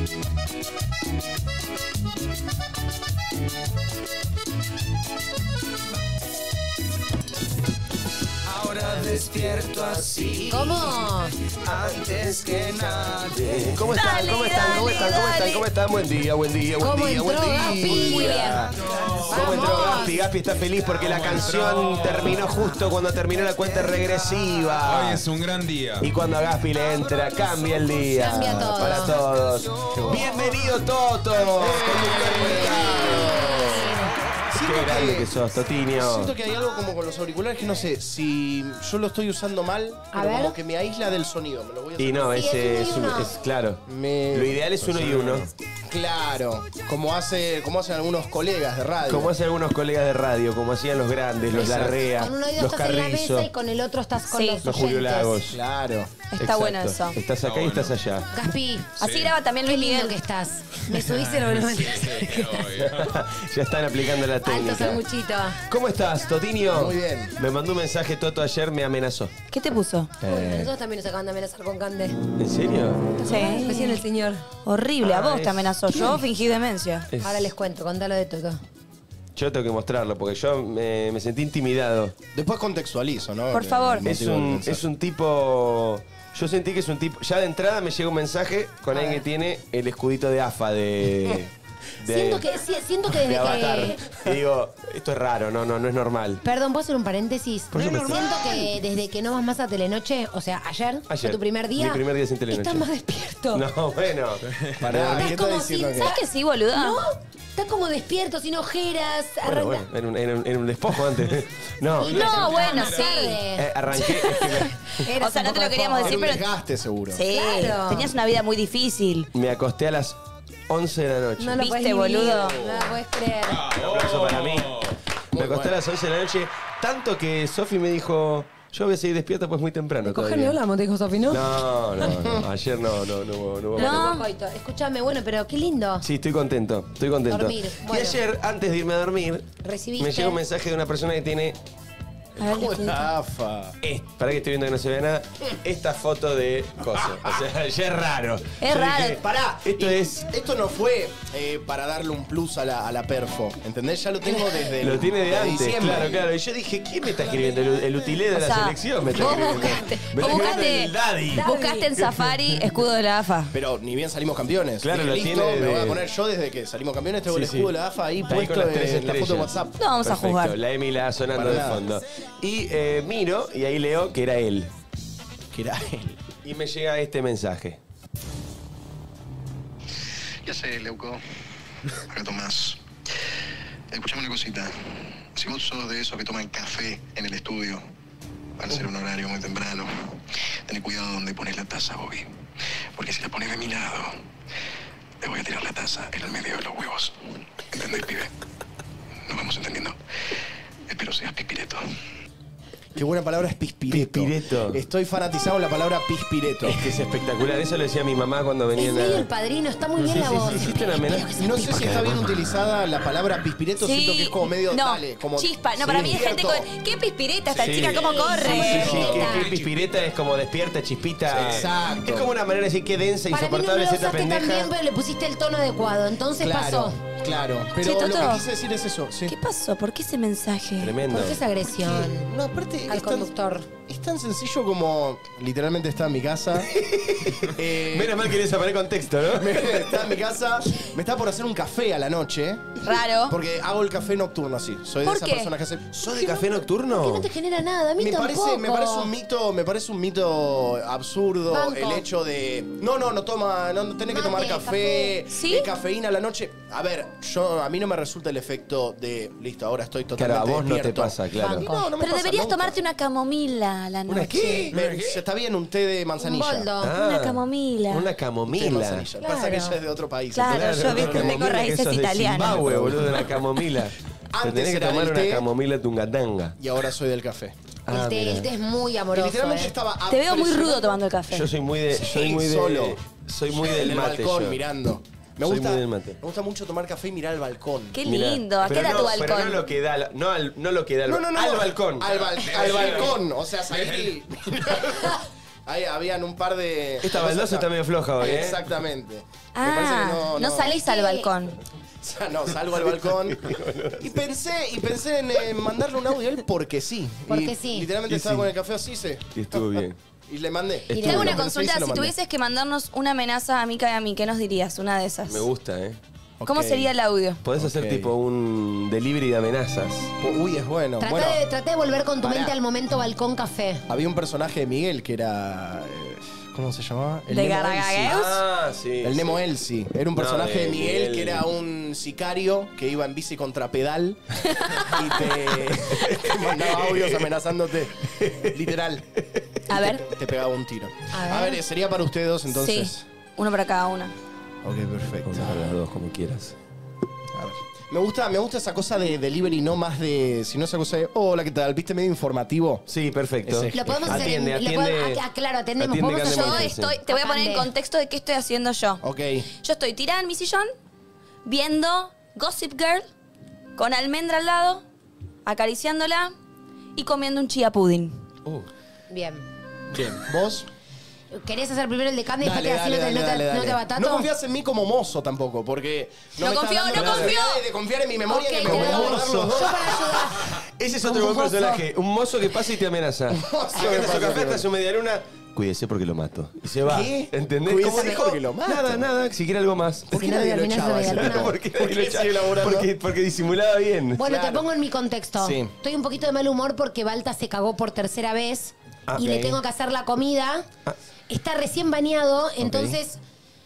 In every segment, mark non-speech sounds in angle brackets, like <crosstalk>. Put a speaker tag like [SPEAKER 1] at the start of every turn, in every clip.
[SPEAKER 1] Ahora despierto así.
[SPEAKER 2] ¿Cómo?
[SPEAKER 1] Antes que nadie.
[SPEAKER 3] ¿Cómo están?
[SPEAKER 4] Dale,
[SPEAKER 3] ¿Cómo están? ¿Cómo están? ¿Cómo están? ¿Cómo están? Buen día, buen día, buen
[SPEAKER 2] ¿Cómo
[SPEAKER 3] día, buen día.
[SPEAKER 2] Bien.
[SPEAKER 3] ¿Cómo entró
[SPEAKER 2] Vamos.
[SPEAKER 3] Gaspi? Gaspi está feliz porque la canción terminó justo cuando terminó la cuenta regresiva.
[SPEAKER 5] Hoy es un gran día.
[SPEAKER 3] Y cuando a Gaspi le entra, cambia el día.
[SPEAKER 2] Cambia todo.
[SPEAKER 3] Para todos. Bienvenido, Toto. conductor. Qué grande
[SPEAKER 6] que-
[SPEAKER 3] que sos, Totinho.
[SPEAKER 6] Siento que hay algo como con los auriculares que no sé si yo lo estoy usando mal,
[SPEAKER 2] A
[SPEAKER 6] pero
[SPEAKER 2] ver.
[SPEAKER 6] como que me aísla del sonido. Me lo voy a
[SPEAKER 3] Y no,
[SPEAKER 2] Sí,
[SPEAKER 3] ese
[SPEAKER 2] es
[SPEAKER 3] es,
[SPEAKER 2] uno y
[SPEAKER 3] un-
[SPEAKER 2] uno.
[SPEAKER 3] es claro.
[SPEAKER 6] Me-
[SPEAKER 3] Lo ideal es uno y uno.
[SPEAKER 6] Claro, como hace, como hacen algunos colegas de radio.
[SPEAKER 3] Como hacen algunos colegas de radio, como hacían los grandes, los
[SPEAKER 6] Exacto.
[SPEAKER 3] Larrea,
[SPEAKER 2] Con un oído
[SPEAKER 3] los
[SPEAKER 2] estás en la
[SPEAKER 3] Carrizo,
[SPEAKER 2] mesa y con el otro estás con
[SPEAKER 4] Sí.
[SPEAKER 2] los
[SPEAKER 3] los Julio
[SPEAKER 2] oyentes.
[SPEAKER 3] Lagos.
[SPEAKER 6] Claro.
[SPEAKER 4] Está bueno eso.
[SPEAKER 3] Estás acá y estás allá.
[SPEAKER 2] Gaspi,
[SPEAKER 4] Así graba también
[SPEAKER 2] qué
[SPEAKER 4] Luis
[SPEAKER 2] lindo
[SPEAKER 4] Miguel.
[SPEAKER 2] que estás. Me subiste el volumen. <laughs>
[SPEAKER 3] ya están aplicando la
[SPEAKER 2] Alto sanguchito.
[SPEAKER 3] ¿Cómo estás, Totinho?
[SPEAKER 6] Muy bien.
[SPEAKER 3] Me mandó un mensaje Toto ayer, me amenazó.
[SPEAKER 4] ¿Qué te puso?
[SPEAKER 2] Nosotros también nos acaban de amenazar con Cande.
[SPEAKER 3] ¿En serio?
[SPEAKER 4] Sí.
[SPEAKER 2] Recién el señor.
[SPEAKER 4] Horrible, a
[SPEAKER 3] Ah,
[SPEAKER 4] vos
[SPEAKER 3] es-
[SPEAKER 4] te amenazó. Yo fingí demencia.
[SPEAKER 3] Es-
[SPEAKER 2] Ahora les cuento, contalo de todo.
[SPEAKER 3] Yo tengo que mostrarlo porque yo me, me sentí intimidado.
[SPEAKER 6] Después contextualizo, ¿no?
[SPEAKER 4] Por favor.
[SPEAKER 3] Es un, es un tipo. Yo sentí que es un tipo. Ya de entrada me llega un mensaje con alguien que tiene el escudito de AFA de. <laughs> de-
[SPEAKER 2] Siento que, sí, siento que <laughs>
[SPEAKER 3] de
[SPEAKER 2] desde
[SPEAKER 3] Avatar.
[SPEAKER 2] que.
[SPEAKER 3] Y digo, esto es raro, no, no, no es normal.
[SPEAKER 2] Perdón, ¿puedo hacer un paréntesis?
[SPEAKER 3] Por supuesto.
[SPEAKER 2] Siento que desde que no vas más a Telenoche, o sea, ayer,
[SPEAKER 3] Ayer.
[SPEAKER 2] fue tu primer día.
[SPEAKER 3] Mi primer día sin Telenoche.
[SPEAKER 2] Estás más despierto.
[SPEAKER 3] No, bueno.
[SPEAKER 6] Pará,
[SPEAKER 2] Estás
[SPEAKER 6] ¿qué
[SPEAKER 2] como sin-
[SPEAKER 6] que?
[SPEAKER 4] ¿Sabes que sí, boluda?
[SPEAKER 2] ¿No? Estás como despierto, sin ojeras.
[SPEAKER 3] Bueno,
[SPEAKER 2] arranca-
[SPEAKER 3] bueno, era un, despojo antes. <laughs> <laughs> No,
[SPEAKER 2] Y
[SPEAKER 4] No, bueno, sí.
[SPEAKER 3] eh, arranqué. es que me-
[SPEAKER 2] Eras
[SPEAKER 4] O sea, no te lo queríamos
[SPEAKER 2] de
[SPEAKER 4] decir, pero-
[SPEAKER 6] desgaste, seguro.
[SPEAKER 4] Sí.
[SPEAKER 2] Claro.
[SPEAKER 4] Tenías una vida muy difícil.
[SPEAKER 3] me acosté a las 11 de la noche.
[SPEAKER 2] No lo
[SPEAKER 4] ¿Viste, boludo?
[SPEAKER 2] vivir, No lo puedes creer.
[SPEAKER 3] Un aplauso para mí. Me
[SPEAKER 6] Muy
[SPEAKER 3] a
[SPEAKER 6] bueno.
[SPEAKER 3] las 11 de la noche, tanto que Sofi me dijo, yo voy a seguir despierta pues muy temprano
[SPEAKER 2] Coger
[SPEAKER 3] todavía.
[SPEAKER 2] ni hablamos, te dijo Sofi, ¿no?
[SPEAKER 3] No, no, no, <laughs> ayer no, no, no, hubo- no. hubo
[SPEAKER 4] No.
[SPEAKER 2] Coito, Escúchame, bueno, pero qué lindo.
[SPEAKER 3] Sí, estoy contento, estoy contento.
[SPEAKER 2] Dormir,
[SPEAKER 3] Y
[SPEAKER 2] bueno.
[SPEAKER 3] ayer, antes de irme a dormir,
[SPEAKER 2] Recibiste.
[SPEAKER 3] me llega un mensaje de una persona que tiene,
[SPEAKER 4] A ver,
[SPEAKER 6] ¿Cómo
[SPEAKER 4] escudito.
[SPEAKER 6] la AFA?
[SPEAKER 3] eh, para que estoy viendo que no se vea nada, esta foto de Coso. O sea, <laughs> ya es raro.
[SPEAKER 4] Es
[SPEAKER 3] Yo
[SPEAKER 4] raro.
[SPEAKER 6] Pará,
[SPEAKER 3] Esto
[SPEAKER 6] y
[SPEAKER 3] es...
[SPEAKER 6] Esto no fue eh, para darle un plus a la, a la perfo, ¿entendés? Ya lo tengo desde
[SPEAKER 3] Lo
[SPEAKER 6] el-
[SPEAKER 3] tiene de antes,
[SPEAKER 6] diciembre.
[SPEAKER 3] claro, claro. Y yo dije, ¿quién me está escribiendo? El, el utilé de
[SPEAKER 4] O
[SPEAKER 3] la
[SPEAKER 4] sea,
[SPEAKER 3] selección me está
[SPEAKER 4] vos
[SPEAKER 3] escribiendo.
[SPEAKER 4] buscaste,
[SPEAKER 3] Me está
[SPEAKER 4] buscaste,
[SPEAKER 3] el daddy.
[SPEAKER 4] buscaste en Safari escudo de la AFA.
[SPEAKER 6] Pero ni bien salimos campeones.
[SPEAKER 3] Claro,
[SPEAKER 6] Dije,
[SPEAKER 3] lo
[SPEAKER 6] listo,
[SPEAKER 3] tiene
[SPEAKER 6] me
[SPEAKER 3] de-
[SPEAKER 6] voy a poner yo desde que salimos campeones, tengo
[SPEAKER 3] Sí,
[SPEAKER 6] el
[SPEAKER 3] sí.
[SPEAKER 6] escudo de la AFA ahí
[SPEAKER 3] Está ahí
[SPEAKER 6] puesto
[SPEAKER 3] con las tres
[SPEAKER 6] en la foto de. WhatsApp.
[SPEAKER 4] No vamos a jugar.
[SPEAKER 3] La Emila sonando de fondo. Y eh, miro, y ahí leo que era él.
[SPEAKER 6] Que era él.
[SPEAKER 3] Y me llega este mensaje.
[SPEAKER 7] Ya sé, Leuco. Acá Tomás. Escuchame una cosita. Si vos sos de esos que toman café en el estudio, para ser un horario muy temprano, ten cuidado donde pones la taza, Bobby. Porque si la pones de mi lado, te voy a tirar la taza en el medio de los huevos. ¿Entendés, pibe? ¿Nos vamos entendiendo? Espero seas pispireto.
[SPEAKER 6] Qué buena palabra es pispireto.
[SPEAKER 3] Pispireto.
[SPEAKER 6] Estoy fanatizado en la palabra pispireto.
[SPEAKER 3] Es que es espectacular. Eso lo decía mi mamá cuando venía
[SPEAKER 2] Es
[SPEAKER 3] en
[SPEAKER 2] medio
[SPEAKER 3] la-
[SPEAKER 2] el padrino, está muy bien
[SPEAKER 3] Sí,
[SPEAKER 2] la
[SPEAKER 3] sí,
[SPEAKER 2] voz.
[SPEAKER 3] sí, hiciste una amenaza.
[SPEAKER 6] No sé si está bien utilizada la palabra pispireto, siento que es como medio
[SPEAKER 4] no,
[SPEAKER 6] dale, como
[SPEAKER 4] chispa. No, para mí es gente
[SPEAKER 6] Despierto.
[SPEAKER 4] con... ¿Qué pispireta esta
[SPEAKER 3] Sí.
[SPEAKER 4] chica? ¿Cómo corre?
[SPEAKER 3] Sí, sí, sí,
[SPEAKER 2] Pispireta.
[SPEAKER 3] que, que pispireta es como despierta, chispita.
[SPEAKER 6] Exacto.
[SPEAKER 3] Es como una manera de decir que densa,
[SPEAKER 2] Para mí no
[SPEAKER 3] insoportable,
[SPEAKER 2] lo
[SPEAKER 3] es esta
[SPEAKER 2] usaste tan
[SPEAKER 3] pendeja.
[SPEAKER 2] bien, pero le pusiste el tono adecuado. Entonces
[SPEAKER 6] Claro,
[SPEAKER 2] pasó.
[SPEAKER 6] Claro. Pero
[SPEAKER 4] Che,
[SPEAKER 6] lo que quise decir es eso. Sí.
[SPEAKER 4] ¿Qué pasó? ¿Por qué ese mensaje?
[SPEAKER 3] Tremendo.
[SPEAKER 2] ¿Por qué esa agresión? <laughs>
[SPEAKER 6] No, aparte
[SPEAKER 2] Al
[SPEAKER 6] es tan,
[SPEAKER 2] conductor.
[SPEAKER 6] es tan sencillo como literalmente está en mi casa. <laughs> Eh,
[SPEAKER 3] Menos mal que le poner contexto, ¿no? <laughs>
[SPEAKER 6] está en mi casa, me está por hacer un café a la noche.
[SPEAKER 4] Raro.
[SPEAKER 6] Porque hago el café nocturno así. Soy de
[SPEAKER 4] ¿Por
[SPEAKER 6] esas
[SPEAKER 4] qué?
[SPEAKER 6] personas que hacen.
[SPEAKER 3] ¿Sos de café nocturno?
[SPEAKER 2] ¿Qué no te genera nada? A mí
[SPEAKER 6] Me
[SPEAKER 2] tampoco.
[SPEAKER 6] parece, me parece un mito, me parece un mito absurdo
[SPEAKER 2] Banco.
[SPEAKER 6] el hecho de no, no, no toma, no, no tenés que
[SPEAKER 2] Mate,
[SPEAKER 6] tomar café,
[SPEAKER 2] café.
[SPEAKER 4] ¿Sí?
[SPEAKER 6] eh, cafeína a la noche. A ver, yo a mí no me resulta el efecto de listo, ahora estoy totalmente
[SPEAKER 3] Claro, a vos no te
[SPEAKER 6] despierto.
[SPEAKER 3] pasa, claro.
[SPEAKER 2] Banco.
[SPEAKER 6] No, no me
[SPEAKER 4] Pero
[SPEAKER 6] pasa
[SPEAKER 4] deberías
[SPEAKER 6] nunca.
[SPEAKER 4] tomarte una camomila a la noche.
[SPEAKER 3] ¿Una qué?
[SPEAKER 6] Me- está bien un té de manzanilla.
[SPEAKER 2] Un boldo.
[SPEAKER 4] Una camomila.
[SPEAKER 3] Una
[SPEAKER 6] Té de
[SPEAKER 3] camomila.
[SPEAKER 6] manzanilla.
[SPEAKER 2] Claro.
[SPEAKER 6] Pasa que ella es de otro país.
[SPEAKER 4] Claro.
[SPEAKER 6] ¿entendés?
[SPEAKER 4] yo, viste, tengo raíces
[SPEAKER 3] de
[SPEAKER 4] italianas.
[SPEAKER 3] Zimbabue, boludo, una camomila. <laughs> Te
[SPEAKER 6] Antes
[SPEAKER 3] tenés que
[SPEAKER 6] era
[SPEAKER 3] tomar una
[SPEAKER 6] té.
[SPEAKER 3] camomila tungatanga.
[SPEAKER 6] Y ahora soy del café.
[SPEAKER 3] Ah,
[SPEAKER 2] el, té,
[SPEAKER 3] mira.
[SPEAKER 2] el té es muy
[SPEAKER 6] Y
[SPEAKER 2] amoroso.
[SPEAKER 6] literalmente
[SPEAKER 2] eh.
[SPEAKER 6] estaba
[SPEAKER 4] Te veo muy rudo tomando el café.
[SPEAKER 3] Yo soy muy de. Soy muy de.
[SPEAKER 6] solo.
[SPEAKER 3] Soy muy
[SPEAKER 6] en
[SPEAKER 3] del
[SPEAKER 6] el
[SPEAKER 3] mate.
[SPEAKER 6] balcón
[SPEAKER 3] yo.
[SPEAKER 6] mirando. Me
[SPEAKER 3] Soy
[SPEAKER 6] gusta,
[SPEAKER 3] muy del mate.
[SPEAKER 6] me gusta mucho tomar café y mirar al balcón.
[SPEAKER 4] Qué
[SPEAKER 3] Mirá.
[SPEAKER 4] lindo. ¿A qué
[SPEAKER 3] Pero
[SPEAKER 4] era
[SPEAKER 3] no,
[SPEAKER 4] tu
[SPEAKER 3] Pero
[SPEAKER 4] balcón?
[SPEAKER 3] no lo que da, la- no, al, no lo que da, al-
[SPEAKER 6] No, no, no.
[SPEAKER 3] al balcón.
[SPEAKER 6] Al, bal- <laughs> al balcón. O sea, salir. <laughs> Ahí habían un par de.
[SPEAKER 3] Esta baldosa está medio floja hoy, ¿eh?
[SPEAKER 6] Exactamente. Me
[SPEAKER 4] Ah,
[SPEAKER 6] parece que
[SPEAKER 4] no,
[SPEAKER 6] no, no.
[SPEAKER 4] salís al balcón. <laughs>
[SPEAKER 6] No, salgo al balcón. y pensé, y pensé en eh, mandarle un audio a él porque sí.
[SPEAKER 2] Porque
[SPEAKER 6] Y
[SPEAKER 2] sí.
[SPEAKER 6] Literalmente
[SPEAKER 3] Y
[SPEAKER 6] estaba
[SPEAKER 3] sí.
[SPEAKER 6] con el café así, se.
[SPEAKER 3] Y estuvo bien.
[SPEAKER 6] Y le mandé.
[SPEAKER 2] Y
[SPEAKER 4] Te
[SPEAKER 2] le
[SPEAKER 4] hago una consulta. Si tuvieses que mandarnos una amenaza a Mica y a mí, ¿qué nos dirías? Una de esas.
[SPEAKER 3] Me gusta, ¿eh?
[SPEAKER 4] ¿Cómo sería el audio?
[SPEAKER 3] Podés hacer
[SPEAKER 6] Ok.
[SPEAKER 3] tipo un delivery de amenazas.
[SPEAKER 6] Uy, es bueno.
[SPEAKER 2] Trata,
[SPEAKER 6] bueno,
[SPEAKER 2] de, trata de volver con tu
[SPEAKER 6] Pará.
[SPEAKER 2] mente al momento balcón café.
[SPEAKER 6] había un personaje de Miguel que era. eh, ¿Cómo se llamaba?
[SPEAKER 4] ¿De
[SPEAKER 6] Nemo.
[SPEAKER 3] Ah, sí.
[SPEAKER 6] El Nemo
[SPEAKER 3] sí.
[SPEAKER 6] Elsi. Era un
[SPEAKER 3] No,
[SPEAKER 6] personaje
[SPEAKER 3] de
[SPEAKER 6] de Miguel,
[SPEAKER 3] Miguel.
[SPEAKER 6] que era un sicario que iba en bici contra pedal y te, <laughs> te mandaba audios amenazándote. Literal.
[SPEAKER 4] A ver.
[SPEAKER 6] Te pegaba un tiro.
[SPEAKER 2] A
[SPEAKER 6] A
[SPEAKER 2] ver.
[SPEAKER 6] sería para ustedes dos entonces.
[SPEAKER 4] Sí. Uno para cada una.
[SPEAKER 6] Ok, perfecto.
[SPEAKER 3] Una para las dos, como quieras.
[SPEAKER 6] A ver. Me gusta, me gusta esa cosa de delivery, no más de. sino esa cosa de. Hola, ¿qué tal? ¿Viste medio informativo?
[SPEAKER 3] Sí, perfecto.
[SPEAKER 6] Ese.
[SPEAKER 2] Lo podemos hacer en-
[SPEAKER 3] Atiende,
[SPEAKER 2] lo podemos-
[SPEAKER 3] atiende.
[SPEAKER 2] ah, claro, atendemos.
[SPEAKER 3] atiende
[SPEAKER 2] Podemos
[SPEAKER 4] Yo
[SPEAKER 2] hacer-
[SPEAKER 4] estoy, te voy a poner en contexto de qué estoy haciendo yo.
[SPEAKER 6] Ok.
[SPEAKER 4] Yo estoy tirada en mi sillón, viendo Gossip Girl, con almendra al lado, acariciándola y comiendo un chía pudding.
[SPEAKER 6] Uh,
[SPEAKER 2] Bien.
[SPEAKER 6] bien. ¿Vos?
[SPEAKER 2] ¿Querés hacer primero el de Candy
[SPEAKER 6] Dale,
[SPEAKER 2] te así
[SPEAKER 6] dale,
[SPEAKER 2] no te-
[SPEAKER 6] dale,
[SPEAKER 2] no te-
[SPEAKER 6] dale,
[SPEAKER 2] no
[SPEAKER 6] dale.
[SPEAKER 2] te batato?
[SPEAKER 6] No confías en mí como mozo tampoco, porque...
[SPEAKER 4] No
[SPEAKER 6] me estás
[SPEAKER 4] confío,
[SPEAKER 6] dando
[SPEAKER 4] no
[SPEAKER 6] la
[SPEAKER 4] confío.
[SPEAKER 6] posibilidad De confiar en mi memoria
[SPEAKER 2] Ok,
[SPEAKER 6] que me voy a los dos.
[SPEAKER 2] Yo para ayudar.
[SPEAKER 3] Ese es otro buen personaje. Un mozo que pasa y te amenaza.
[SPEAKER 6] que
[SPEAKER 3] canta su
[SPEAKER 6] pasa,
[SPEAKER 3] café hasta su media luna. Cuídese porque lo mato. Y se va.
[SPEAKER 6] ¿Qué?
[SPEAKER 3] ¿Entendés?
[SPEAKER 6] Cuídese
[SPEAKER 3] ¿Cómo dijo?
[SPEAKER 6] porque lo mato.
[SPEAKER 3] Nada, nada. Si quiere algo más.
[SPEAKER 6] ¿Por qué
[SPEAKER 2] Si no,
[SPEAKER 6] nadie lo
[SPEAKER 2] terminás
[SPEAKER 6] echaba?
[SPEAKER 2] de
[SPEAKER 6] ese ¿Por qué
[SPEAKER 3] lo
[SPEAKER 6] sigue laburando?
[SPEAKER 3] porque, porque disimulaba bien.
[SPEAKER 2] Bueno, te
[SPEAKER 6] Claro.
[SPEAKER 2] pongo en mi contexto.
[SPEAKER 6] Sí.
[SPEAKER 2] Estoy un poquito de mal humor porque Balta se cagó por tercera vez
[SPEAKER 3] Ah,
[SPEAKER 2] y le
[SPEAKER 6] ok.
[SPEAKER 2] tengo que hacer la comida. Está recién bañado, entonces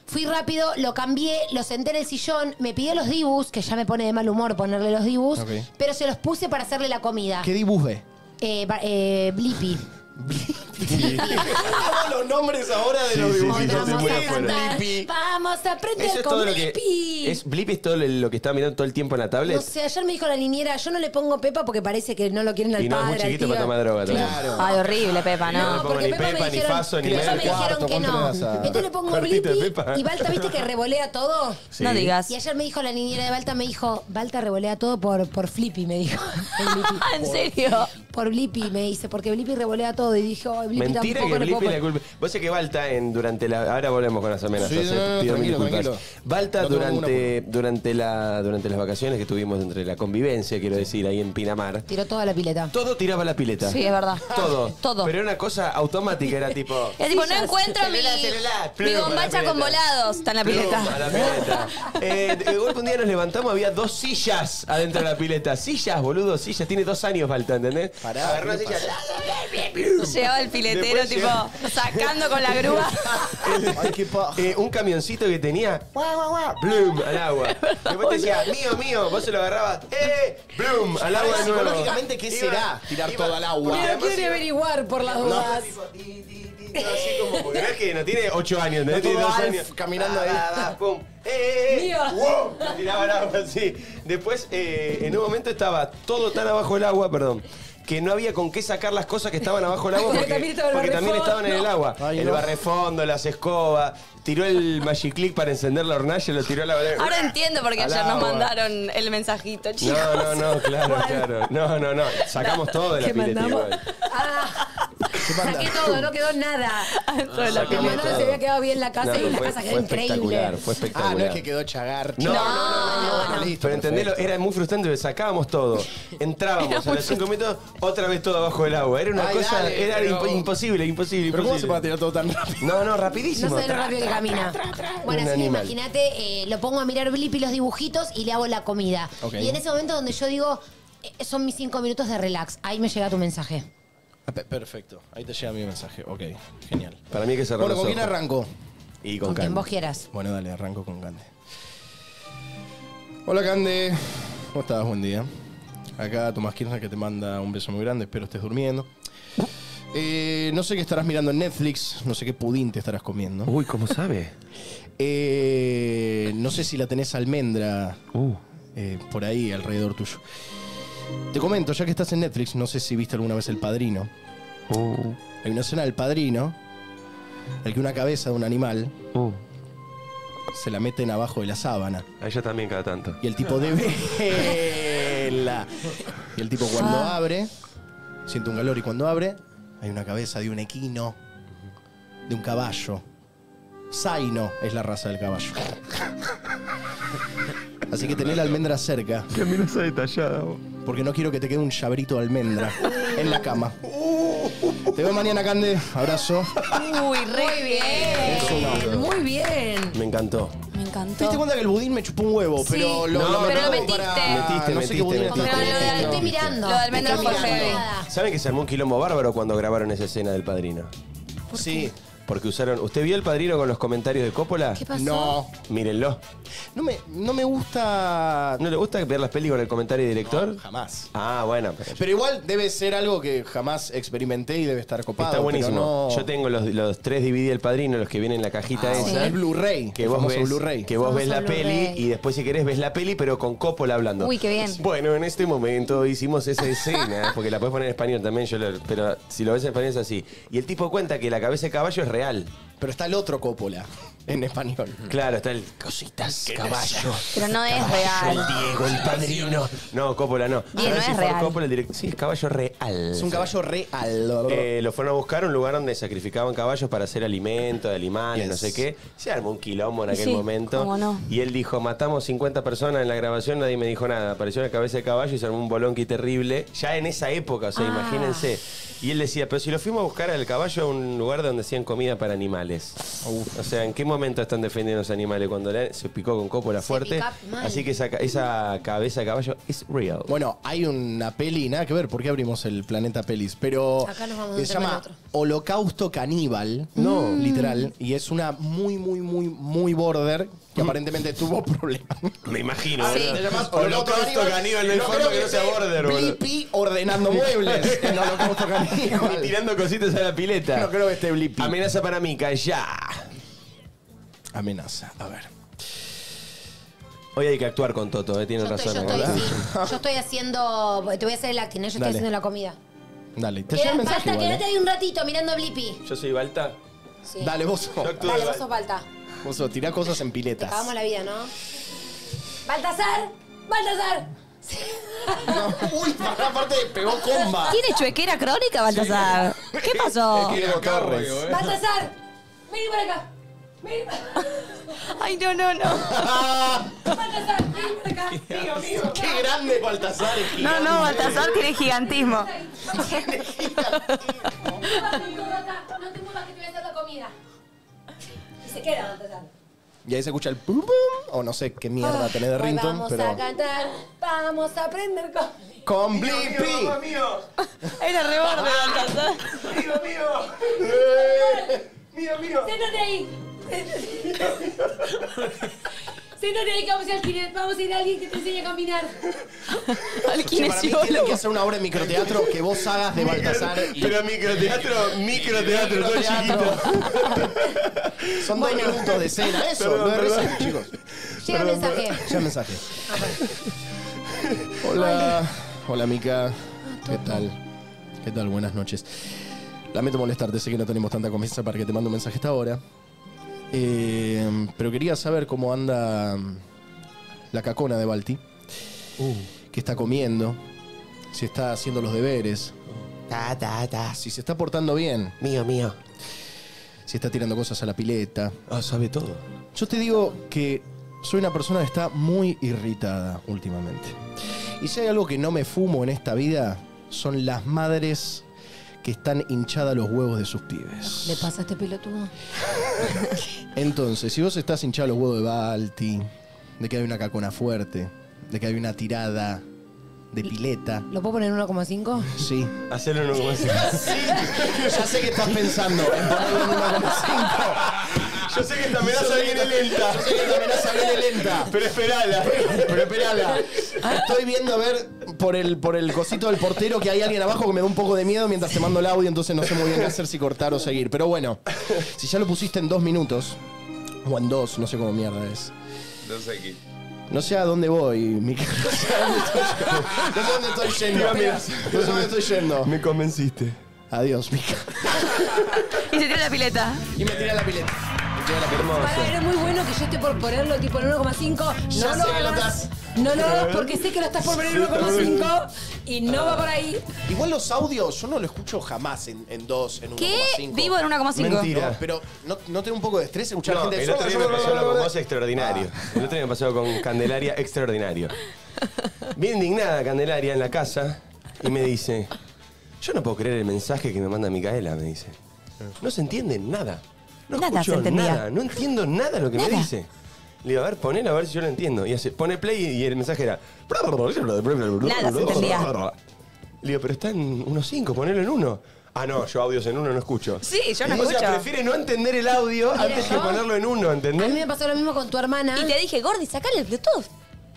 [SPEAKER 2] fui rápido, lo cambié, lo senté en el sillón, me pidió los dibus, que ya me pone de mal humor ponerle los dibus,
[SPEAKER 6] Ok.
[SPEAKER 2] pero se los puse para hacerle la comida.
[SPEAKER 6] ¿Qué dibuje?
[SPEAKER 2] Eh, ba- eh, Blippi.
[SPEAKER 6] Todos los nombres ahora de
[SPEAKER 3] Sí,
[SPEAKER 6] los
[SPEAKER 3] sí, sí,
[SPEAKER 6] dibujitos.
[SPEAKER 3] sí, sí,
[SPEAKER 2] Vamos a cantar,
[SPEAKER 6] Blippi.
[SPEAKER 2] vamos a aprender
[SPEAKER 3] Eso es
[SPEAKER 2] con
[SPEAKER 3] todo lo que.
[SPEAKER 2] Blippi.
[SPEAKER 3] Es, Blippi es todo lo que está mirando todo el tiempo en la tablet.
[SPEAKER 2] No sé, ayer me dijo la niñera, yo no le pongo Pepa porque parece que no lo quieren al
[SPEAKER 3] y no es
[SPEAKER 2] padre,
[SPEAKER 3] muy
[SPEAKER 2] al
[SPEAKER 3] chiquito
[SPEAKER 2] tío.
[SPEAKER 3] para tomar droga también.
[SPEAKER 6] Claro.
[SPEAKER 4] Ay, horrible, Pepa,
[SPEAKER 3] No,
[SPEAKER 4] ¿no?
[SPEAKER 3] le pongo
[SPEAKER 2] porque
[SPEAKER 3] ni
[SPEAKER 2] Pepa me
[SPEAKER 3] Pepa, ni
[SPEAKER 2] dijeron-
[SPEAKER 3] Faso, ni
[SPEAKER 2] Pepa me dijeron
[SPEAKER 6] Cuarto,
[SPEAKER 2] que
[SPEAKER 6] ¿cuánto
[SPEAKER 2] no.
[SPEAKER 6] le das a-
[SPEAKER 2] Entonces le pongo
[SPEAKER 3] de
[SPEAKER 2] Blippi
[SPEAKER 3] Pepa.
[SPEAKER 2] y Balta, ¿viste que revolea todo?
[SPEAKER 3] Sí.
[SPEAKER 4] No digas.
[SPEAKER 2] Y ayer me dijo la niñera de Balta, me dijo, Balta revolea todo por, por Flippy, me dijo. <laughs>
[SPEAKER 4] ¿En serio?
[SPEAKER 2] Por Blippi, me dice, porque Blippi revolea todo. Y dije, ay, Blippi
[SPEAKER 3] Mentira
[SPEAKER 2] tampoco
[SPEAKER 3] que
[SPEAKER 2] le
[SPEAKER 3] Blippi
[SPEAKER 2] puedo
[SPEAKER 3] la culpa. Vos sé que Balta en, durante la. Ahora volvemos con las amenazas.
[SPEAKER 6] Sí,
[SPEAKER 3] eh,
[SPEAKER 6] no, no, no,
[SPEAKER 3] pido mil
[SPEAKER 6] tranquilo,
[SPEAKER 3] disculpas.
[SPEAKER 6] tranquilo.
[SPEAKER 3] Balta
[SPEAKER 6] No
[SPEAKER 3] durante, durante, la, durante las vacaciones que tuvimos entre la convivencia, quiero decir, ahí en Pinamar.
[SPEAKER 2] Tiró toda la pileta.
[SPEAKER 3] Todo tiraba la pileta.
[SPEAKER 4] Sí, es verdad.
[SPEAKER 3] Todo. <laughs>
[SPEAKER 4] Todo.
[SPEAKER 3] Pero era una cosa automática, era tipo. <laughs>
[SPEAKER 4] Es tipo, no encuentro mi,
[SPEAKER 3] Celular, celular,
[SPEAKER 4] mi
[SPEAKER 3] la
[SPEAKER 4] bombacha con volados. Está en la pileta.
[SPEAKER 3] a la pileta. <laughs> Eh, de golpe un día nos levantamos, había dos sillas adentro de la pileta. Sillas, boludo, sillas. Tiene dos años falta, ¿entendés?
[SPEAKER 6] Pará,
[SPEAKER 3] Agarró una
[SPEAKER 6] ¿qué
[SPEAKER 3] silla. <laughs>
[SPEAKER 4] Llegaba el piletero,
[SPEAKER 3] Después
[SPEAKER 4] tipo, sacando con la grúa. <laughs>
[SPEAKER 6] Ay, qué paja.
[SPEAKER 3] Eh, un camioncito que tenía guau, guau, guau, bloom al agua. Después te decía, mío, mío, vos se lo agarrabas, ¡eh! bloom al agua de nuevo.
[SPEAKER 6] Psicológicamente, ¿qué
[SPEAKER 3] Iba-
[SPEAKER 6] será tirar
[SPEAKER 3] iba-
[SPEAKER 6] todo al agua?
[SPEAKER 3] porque además iba-
[SPEAKER 2] averiguar por las dudas.
[SPEAKER 3] así como, porque no es que no tiene 8 años, no
[SPEAKER 6] No
[SPEAKER 3] tiene
[SPEAKER 6] todo
[SPEAKER 3] 2
[SPEAKER 6] Alf
[SPEAKER 3] años.
[SPEAKER 6] caminando
[SPEAKER 3] Da,
[SPEAKER 6] ahí.
[SPEAKER 3] da, da, pum. ¡Eh, eh, eh!
[SPEAKER 2] Mío.
[SPEAKER 3] ¡Wow! Me tiraba al agua así. Después, eh, en un momento estaba todo tan abajo del agua, perdón. Que no había con qué sacar las cosas que estaban abajo del agua <laughs>
[SPEAKER 2] Porque
[SPEAKER 3] porque,
[SPEAKER 2] también estaba el
[SPEAKER 3] porque también
[SPEAKER 2] barrefondo.
[SPEAKER 3] estaban en el agua.
[SPEAKER 6] Ay,
[SPEAKER 3] el
[SPEAKER 6] no.
[SPEAKER 3] barrefondo, las escobas, tiró el Magic Click para encender la hornalla, lo tiró a la
[SPEAKER 4] Ahora entiendo por qué
[SPEAKER 3] Al
[SPEAKER 4] ayer nos
[SPEAKER 3] agua.
[SPEAKER 4] mandaron el mensajito, chicos.
[SPEAKER 3] No, no, no, claro, claro. No, no, no. Sacamos todo de la
[SPEAKER 2] ¿Qué
[SPEAKER 3] pileta igual.
[SPEAKER 2] Ah, saqué todo, no quedó nada.
[SPEAKER 4] La
[SPEAKER 3] Sacamos
[SPEAKER 4] pileta.
[SPEAKER 2] no
[SPEAKER 3] todo.
[SPEAKER 2] se había quedado bien la casa
[SPEAKER 3] No,
[SPEAKER 2] y la
[SPEAKER 3] fue,
[SPEAKER 2] casa quedó
[SPEAKER 3] fue
[SPEAKER 2] increíble.
[SPEAKER 3] espectacular, fue
[SPEAKER 6] Ah,
[SPEAKER 3] espectacular.
[SPEAKER 6] no es que quedó chagar.
[SPEAKER 3] No, no, no, no, no.
[SPEAKER 6] Listo,
[SPEAKER 3] Pero entendelo,
[SPEAKER 6] perfecto.
[SPEAKER 3] era muy frustrante porque sacábamos todo. Entrábamos a los cinco minutos, otra vez todo abajo del agua. Era una
[SPEAKER 6] Ay,
[SPEAKER 3] cosa,
[SPEAKER 6] dale,
[SPEAKER 3] era
[SPEAKER 6] pero-
[SPEAKER 3] imposible, imposible,
[SPEAKER 6] ¿Pero cómo se
[SPEAKER 3] imposible.
[SPEAKER 6] puede tirar todo tan rápido?
[SPEAKER 3] No, no,
[SPEAKER 2] No
[SPEAKER 3] rapidísimo.
[SPEAKER 2] sé lo rápido que camina. Bueno,
[SPEAKER 3] Un
[SPEAKER 2] así que
[SPEAKER 3] animal.
[SPEAKER 2] imagínate, eh, lo pongo a mirar Blippi los dibujitos y le hago la comida.
[SPEAKER 6] Ok.
[SPEAKER 2] Y en ese momento donde yo digo, eh, son mis cinco minutos de relax, ahí me llega tu mensaje.
[SPEAKER 6] Ah, pe- Perfecto. Ahí te llega mi mensaje. Ok, genial.
[SPEAKER 3] Para mí hay que cerrar
[SPEAKER 6] Bueno,
[SPEAKER 3] los
[SPEAKER 6] ¿con quién
[SPEAKER 3] ojos.
[SPEAKER 6] arranco?
[SPEAKER 3] Y
[SPEAKER 2] Con,
[SPEAKER 3] con,
[SPEAKER 2] quien vos quieras.
[SPEAKER 6] Bueno, dale, arranco con Cande. Hola, Cande. ¿Cómo estás? Buen día. Acá Tomás Kirchner que te manda un beso muy grande. Espero estés durmiendo. Eh, no sé qué estarás mirando en Netflix. No sé qué pudín te estarás comiendo.
[SPEAKER 3] Uy, ¿cómo sabe? <laughs>
[SPEAKER 6] Eh, no sé si la tenés almendra
[SPEAKER 3] Uh.
[SPEAKER 6] eh, por ahí alrededor tuyo. Te comento, ya que estás en Netflix, no sé si viste alguna vez El Padrino.
[SPEAKER 3] Uh.
[SPEAKER 6] Hay una escena del Padrino, el que una cabeza de un animal
[SPEAKER 3] Uh.
[SPEAKER 6] se la meten abajo de la sábana.
[SPEAKER 3] A ella también cada tanto.
[SPEAKER 6] Y el tipo debe <laughs> verla. Y el tipo cuando abre, siente un calor y cuando abre, hay una cabeza de un equino de un caballo. Zaino es la raza del caballo. Así que tener la almendra cerca.
[SPEAKER 3] Qué amenaza detallada.
[SPEAKER 6] Porque no quiero que te quede un llaverito de almendra en la cama. Te veo mañana, Cande. Abrazo.
[SPEAKER 4] Uy, re bien.
[SPEAKER 2] Muy bien.
[SPEAKER 3] Me encantó.
[SPEAKER 4] Me
[SPEAKER 6] ¿Te
[SPEAKER 4] encantó.
[SPEAKER 6] diste cuenta que el budín me chupó un huevo? pero lo,
[SPEAKER 3] No,
[SPEAKER 6] lo
[SPEAKER 3] pero lo
[SPEAKER 6] metí
[SPEAKER 4] metiste.
[SPEAKER 3] Metiste,
[SPEAKER 6] no sé qué
[SPEAKER 3] metiste,
[SPEAKER 6] budín
[SPEAKER 3] metiste.
[SPEAKER 4] Pero lo de-
[SPEAKER 2] Estoy mirando.
[SPEAKER 4] Lo de almendra
[SPEAKER 2] Estoy
[SPEAKER 4] fue
[SPEAKER 2] mirando.
[SPEAKER 4] heavy.
[SPEAKER 3] ¿Saben que se armó un quilombo bárbaro cuando grabaron esa escena del padrino?
[SPEAKER 6] Sí.
[SPEAKER 3] Porque usaron. ¿Usted vio el padrino con los comentarios de Coppola?
[SPEAKER 2] ¿Qué pasó?
[SPEAKER 6] No.
[SPEAKER 3] Mírenlo.
[SPEAKER 6] No me, no me gusta.
[SPEAKER 3] ¿No le gusta ver las pelis con el comentario de director?
[SPEAKER 6] Jamás.
[SPEAKER 3] Ah, bueno. pero-
[SPEAKER 6] Pero igual debe ser algo que jamás experimenté y debe estar copado.
[SPEAKER 3] Está buenísimo.
[SPEAKER 6] pero no-
[SPEAKER 3] Yo tengo los, los tres DVD del padrino, los que vienen en la cajita
[SPEAKER 6] Ah,
[SPEAKER 3] esa.
[SPEAKER 6] el Blu-ray.
[SPEAKER 3] Que vos, ves,
[SPEAKER 6] Blu-ray.
[SPEAKER 3] que vos ves la peli y después si querés ves la peli pero con Coppola hablando.
[SPEAKER 4] Uy, qué bien.
[SPEAKER 3] Bueno, en este momento hicimos esa escena, porque la puedes poner en español también, yo lo- pero si lo ves en español es así. Y el tipo cuenta que la cabeza de caballo es real.
[SPEAKER 6] Pero está el otro Coppola en español.
[SPEAKER 3] Claro, está el cositas, caballo.
[SPEAKER 4] Pero no es
[SPEAKER 3] El
[SPEAKER 4] real.
[SPEAKER 3] Diego, el padrino. No, Coppola no.
[SPEAKER 4] Bien,
[SPEAKER 3] A ver
[SPEAKER 4] no
[SPEAKER 3] si
[SPEAKER 4] es
[SPEAKER 3] fue
[SPEAKER 4] real.
[SPEAKER 3] Coppola el director. Sí, es caballo real.
[SPEAKER 6] Es un caballo real.
[SPEAKER 3] Eh, lo fueron a buscar a un lugar donde sacrificaban caballos para hacer alimento, de animales,
[SPEAKER 6] Yes.
[SPEAKER 3] no sé qué. Se armó un quilombo en aquel
[SPEAKER 4] Sí,
[SPEAKER 3] momento.
[SPEAKER 4] cómo no.
[SPEAKER 3] Y él dijo, matamos 50 personas en la grabación, nadie me dijo nada. Apareció una cabeza de caballo y se armó un bolonqui terrible. Ya en esa época, o sea,
[SPEAKER 4] Ah.
[SPEAKER 3] imagínense. Y él decía, pero si lo fuimos a buscar al caballo a un lugar donde hacían comida para animales. O sea, ¿en qué momento están defendiendo a los animales? Cuando le- se picó con cópola
[SPEAKER 2] Se
[SPEAKER 3] fuerte.
[SPEAKER 2] pica mal.
[SPEAKER 3] Así que esa, ca- esa cabeza de caballo es real.
[SPEAKER 6] Bueno, hay una peli, nada que ver, ¿por qué abrimos el planeta pelis? Pero
[SPEAKER 2] Acá nos vamos a
[SPEAKER 6] se llama
[SPEAKER 2] otro.
[SPEAKER 6] Holocausto Caníbal, no, literal, y es una muy, muy, muy, muy border que aparentemente tuvo <laughs> problemas.
[SPEAKER 3] Me imagino.
[SPEAKER 4] Sí.
[SPEAKER 3] boludo.
[SPEAKER 6] Te llamas
[SPEAKER 3] Holocausto caníbal, forma
[SPEAKER 6] creo
[SPEAKER 3] que no sea border, boludo.
[SPEAKER 6] Blippi ordenando muebles <laughs> en Holocausto
[SPEAKER 3] Y
[SPEAKER 6] Caníbal.
[SPEAKER 3] tirando cositas a la pileta.
[SPEAKER 6] No creo que esté Blippi.
[SPEAKER 3] Amenaza para mí, ya.
[SPEAKER 6] Amenaza, a ver.
[SPEAKER 3] Hoy hay que actuar con Toto, eh, tiene
[SPEAKER 2] Yo estoy,
[SPEAKER 3] razón.
[SPEAKER 2] yo, estoy,
[SPEAKER 3] ¿eh? <laughs>
[SPEAKER 2] sí. Yo estoy haciendo. Te voy a hacer el acting, ¿eh? yo estoy
[SPEAKER 6] Dale.
[SPEAKER 2] haciendo la comida.
[SPEAKER 6] Dale, te llega el mensaje
[SPEAKER 2] Basta,
[SPEAKER 6] igual,
[SPEAKER 2] quédate
[SPEAKER 6] ¿eh?
[SPEAKER 2] ahí un ratito mirando Blippi.
[SPEAKER 3] Yo soy Balta.
[SPEAKER 2] Sí.
[SPEAKER 6] Dale, vos.
[SPEAKER 3] Actúo
[SPEAKER 2] Dale, vos sos Balta.
[SPEAKER 6] Vos sos, tirá cosas en
[SPEAKER 2] Te
[SPEAKER 6] piletas.
[SPEAKER 2] cagamos la vida, ¿no? ¡Baltasar! ¡Baltasar! Sí.
[SPEAKER 6] Uy, para, aparte pegó comba.
[SPEAKER 4] ¿Tiene chuequera crónica, Baltasar? ¿Qué pasó?
[SPEAKER 6] Diego Torres.
[SPEAKER 2] ¡Baltasar! Vení para acá.
[SPEAKER 4] Ay, no, no, no.
[SPEAKER 2] Baltasar, para acá. Mío, mío.
[SPEAKER 6] Qué grande Baltasar. es
[SPEAKER 4] No,
[SPEAKER 6] gigante.
[SPEAKER 4] no, Baltasar tiene gigantismo.
[SPEAKER 2] No te muevas que te voy a hacer la comida. Y se queda Baltasar.
[SPEAKER 6] Y ahí se escucha el pum pum. O no sé qué mierda tenés de
[SPEAKER 2] Hoy
[SPEAKER 6] ringtone,
[SPEAKER 2] vamos
[SPEAKER 6] pero.
[SPEAKER 2] a cantar, vamos a aprender con...
[SPEAKER 6] Con Blippi.
[SPEAKER 3] mío! <laughs>
[SPEAKER 4] Era reborde, Baltasar.
[SPEAKER 3] ¡Mío, <laughs> mío! ¡Mío, mío!
[SPEAKER 2] Siéntate ahí. <laughs> Vamos a ir al. Vamos a ir a alguien que te enseñe a caminar. <laughs>
[SPEAKER 4] Al
[SPEAKER 6] Che, para mí tienen que hacer una obra de microteatro que vos hagas de Baltasar. y-
[SPEAKER 3] Pero microteatro, microteatro, todo chiquito.
[SPEAKER 6] Son dos minutos de escena, eso.
[SPEAKER 3] Perdón,
[SPEAKER 6] no es
[SPEAKER 3] perdón.
[SPEAKER 6] chicos.
[SPEAKER 2] Llega el mensaje.
[SPEAKER 6] Ya el mensaje. Hola. Hola, Mica. ¿Qué tal? ¿Qué tal? Buenas noches. Lamento molestarte, sé que no tenemos tanta confianza para que te mande un mensaje esta hora. Eh, pero quería saber cómo anda mm, la cacona de Balti. ¿Qué está comiendo? Si está haciendo los deberes.
[SPEAKER 3] Ta, ta, ta.
[SPEAKER 6] Si se está portando bien.
[SPEAKER 3] Mío, mío.
[SPEAKER 6] Si está tirando cosas a la pileta.
[SPEAKER 3] Ah, sabe todo.
[SPEAKER 6] Yo te digo que soy una persona que está muy irritada últimamente. Y si hay algo que no me fumo en esta vida, son las madres que están hinchadas los huevos de sus pibes.
[SPEAKER 2] ¿Le pasa a este pelotudo? <laughs>
[SPEAKER 6] Entonces, si vos estás hinchado los huevos de Balti, de que hay una cacona fuerte, de que hay una tirada de pileta,
[SPEAKER 2] ¿Lo puedo poner en 1,5?
[SPEAKER 6] sí.
[SPEAKER 3] Hacerlo en un <laughs>
[SPEAKER 6] Sí, ya sé que estás pensando en ponerlo en 1,5.
[SPEAKER 3] Yo sé que esta amenaza viene lenta.
[SPEAKER 6] Yo sé que esta amenaza viene lenta.
[SPEAKER 3] Pero esperala.
[SPEAKER 6] Pero esperala. Estoy viendo a ver por el, por el cosito del portero que hay alguien abajo que me da un poco de miedo mientras te mando el audio, entonces no sé muy bien qué hacer, si cortar o seguir. Pero bueno, si ya lo pusiste en dos minutos, o en dos, no sé cómo mierda es.
[SPEAKER 3] No sé qué.
[SPEAKER 6] No sé a dónde voy, Mica. No sé a dónde estoy, no sé a dónde estoy yendo. No sé a dónde estoy yendo.
[SPEAKER 3] Me convenciste.
[SPEAKER 6] Adiós, Mica.
[SPEAKER 4] Y se tira la pileta.
[SPEAKER 6] Y me tiré a la pileta.
[SPEAKER 2] Para, era muy bueno que yo esté por ponerlo tipo en 1,5.
[SPEAKER 6] Ya
[SPEAKER 2] No
[SPEAKER 6] sé
[SPEAKER 2] lo
[SPEAKER 6] que lo
[SPEAKER 2] hagas.
[SPEAKER 6] estás-
[SPEAKER 2] No lo hagas porque sé que lo estás por ver en 1,5 y no va por ahí.
[SPEAKER 6] Igual los audios yo no lo escucho jamás en, en 2, en 1,5.
[SPEAKER 4] ¿Qué? Vivo en 1,5.
[SPEAKER 3] Mentira.
[SPEAKER 6] No, pero ¿no, ¿no te da un poco de estrés escuchar
[SPEAKER 3] No,
[SPEAKER 6] gente
[SPEAKER 3] el otro día me pasó algo con vos extraordinario.
[SPEAKER 6] Ah.
[SPEAKER 3] El otro día me pasó con Candelaria extraordinario. Bien indignada Candelaria en la casa y me dice, yo no puedo creer el mensaje que me manda Micaela, me dice. No se entiende nada. No
[SPEAKER 4] Nada
[SPEAKER 3] escucho
[SPEAKER 4] se entendía.
[SPEAKER 3] nada, no entiendo nada de lo que me
[SPEAKER 4] Nada.
[SPEAKER 3] dice. Le digo, a ver, ponelo a ver si yo lo entiendo. Y hace, pone play y el mensaje era.
[SPEAKER 4] Nada se entendía.
[SPEAKER 3] Le digo, pero está en 1.5, ponelo en 1. Ah, no, yo audios en 1 no escucho.
[SPEAKER 4] Sí, yo no
[SPEAKER 3] O sea,
[SPEAKER 4] escucho.
[SPEAKER 3] prefiere no entender el audio antes que ponerlo en 1,
[SPEAKER 2] A
[SPEAKER 3] ¿entendés?
[SPEAKER 2] mí me pasó lo mismo con tu hermana.
[SPEAKER 4] Y te dije, Gordi, sacale el Bluetooth.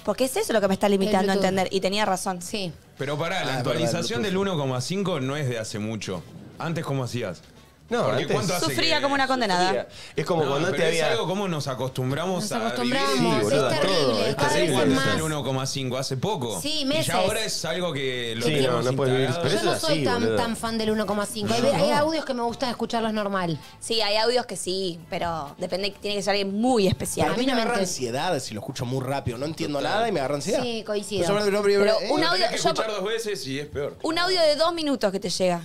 [SPEAKER 4] Porque es eso lo que me está limitando a
[SPEAKER 2] Bluetooth.
[SPEAKER 4] entender. Y tenía razón.
[SPEAKER 2] Sí.
[SPEAKER 5] Pero pará, la
[SPEAKER 6] Ah,
[SPEAKER 5] actualización del 1,5 no es de hace mucho. Antes, ¿cómo hacías?
[SPEAKER 3] No,
[SPEAKER 5] Porque
[SPEAKER 3] antes-
[SPEAKER 5] ¿cuánto hace
[SPEAKER 4] Sufría
[SPEAKER 5] que-
[SPEAKER 4] como una condenada.
[SPEAKER 3] Es como
[SPEAKER 5] No,
[SPEAKER 3] cuando
[SPEAKER 5] pero
[SPEAKER 3] te
[SPEAKER 5] es
[SPEAKER 3] había.
[SPEAKER 5] algo como nos acostumbramos
[SPEAKER 2] Nos
[SPEAKER 5] a
[SPEAKER 2] acostumbramos,
[SPEAKER 5] vivir.
[SPEAKER 3] Sí, boluda,
[SPEAKER 2] es
[SPEAKER 3] todo,
[SPEAKER 2] terrible.
[SPEAKER 3] es terrible
[SPEAKER 2] es más.
[SPEAKER 5] el 1,5 hace poco.
[SPEAKER 2] Sí,
[SPEAKER 5] Y
[SPEAKER 2] meses.
[SPEAKER 5] ya ahora es algo que lo
[SPEAKER 3] Sí, no,
[SPEAKER 5] tenemos
[SPEAKER 3] no puedes vivir.
[SPEAKER 5] instalado.
[SPEAKER 3] Pero
[SPEAKER 2] Yo
[SPEAKER 3] eso
[SPEAKER 2] no
[SPEAKER 3] es
[SPEAKER 2] soy
[SPEAKER 3] así,
[SPEAKER 2] tan,
[SPEAKER 3] boludo.
[SPEAKER 2] tan fan del 1,5. Hay, hay audios que me gusta escucharlos normal.
[SPEAKER 4] Sí, hay audios que sí, pero depende, tiene que ser alguien muy
[SPEAKER 6] A
[SPEAKER 4] especial.
[SPEAKER 6] mí me
[SPEAKER 2] no me
[SPEAKER 6] agarra ansiedad si lo escucho muy rápido. No entiendo nada y me agarra ansiedad.
[SPEAKER 2] Sí, coincido.
[SPEAKER 6] Pero,
[SPEAKER 4] Pero
[SPEAKER 6] eh,
[SPEAKER 4] un
[SPEAKER 5] Lo
[SPEAKER 4] audio,
[SPEAKER 5] tenés que
[SPEAKER 4] yo-
[SPEAKER 5] escuchar dos veces y es peor.
[SPEAKER 4] un audio de dos minutos que te llega.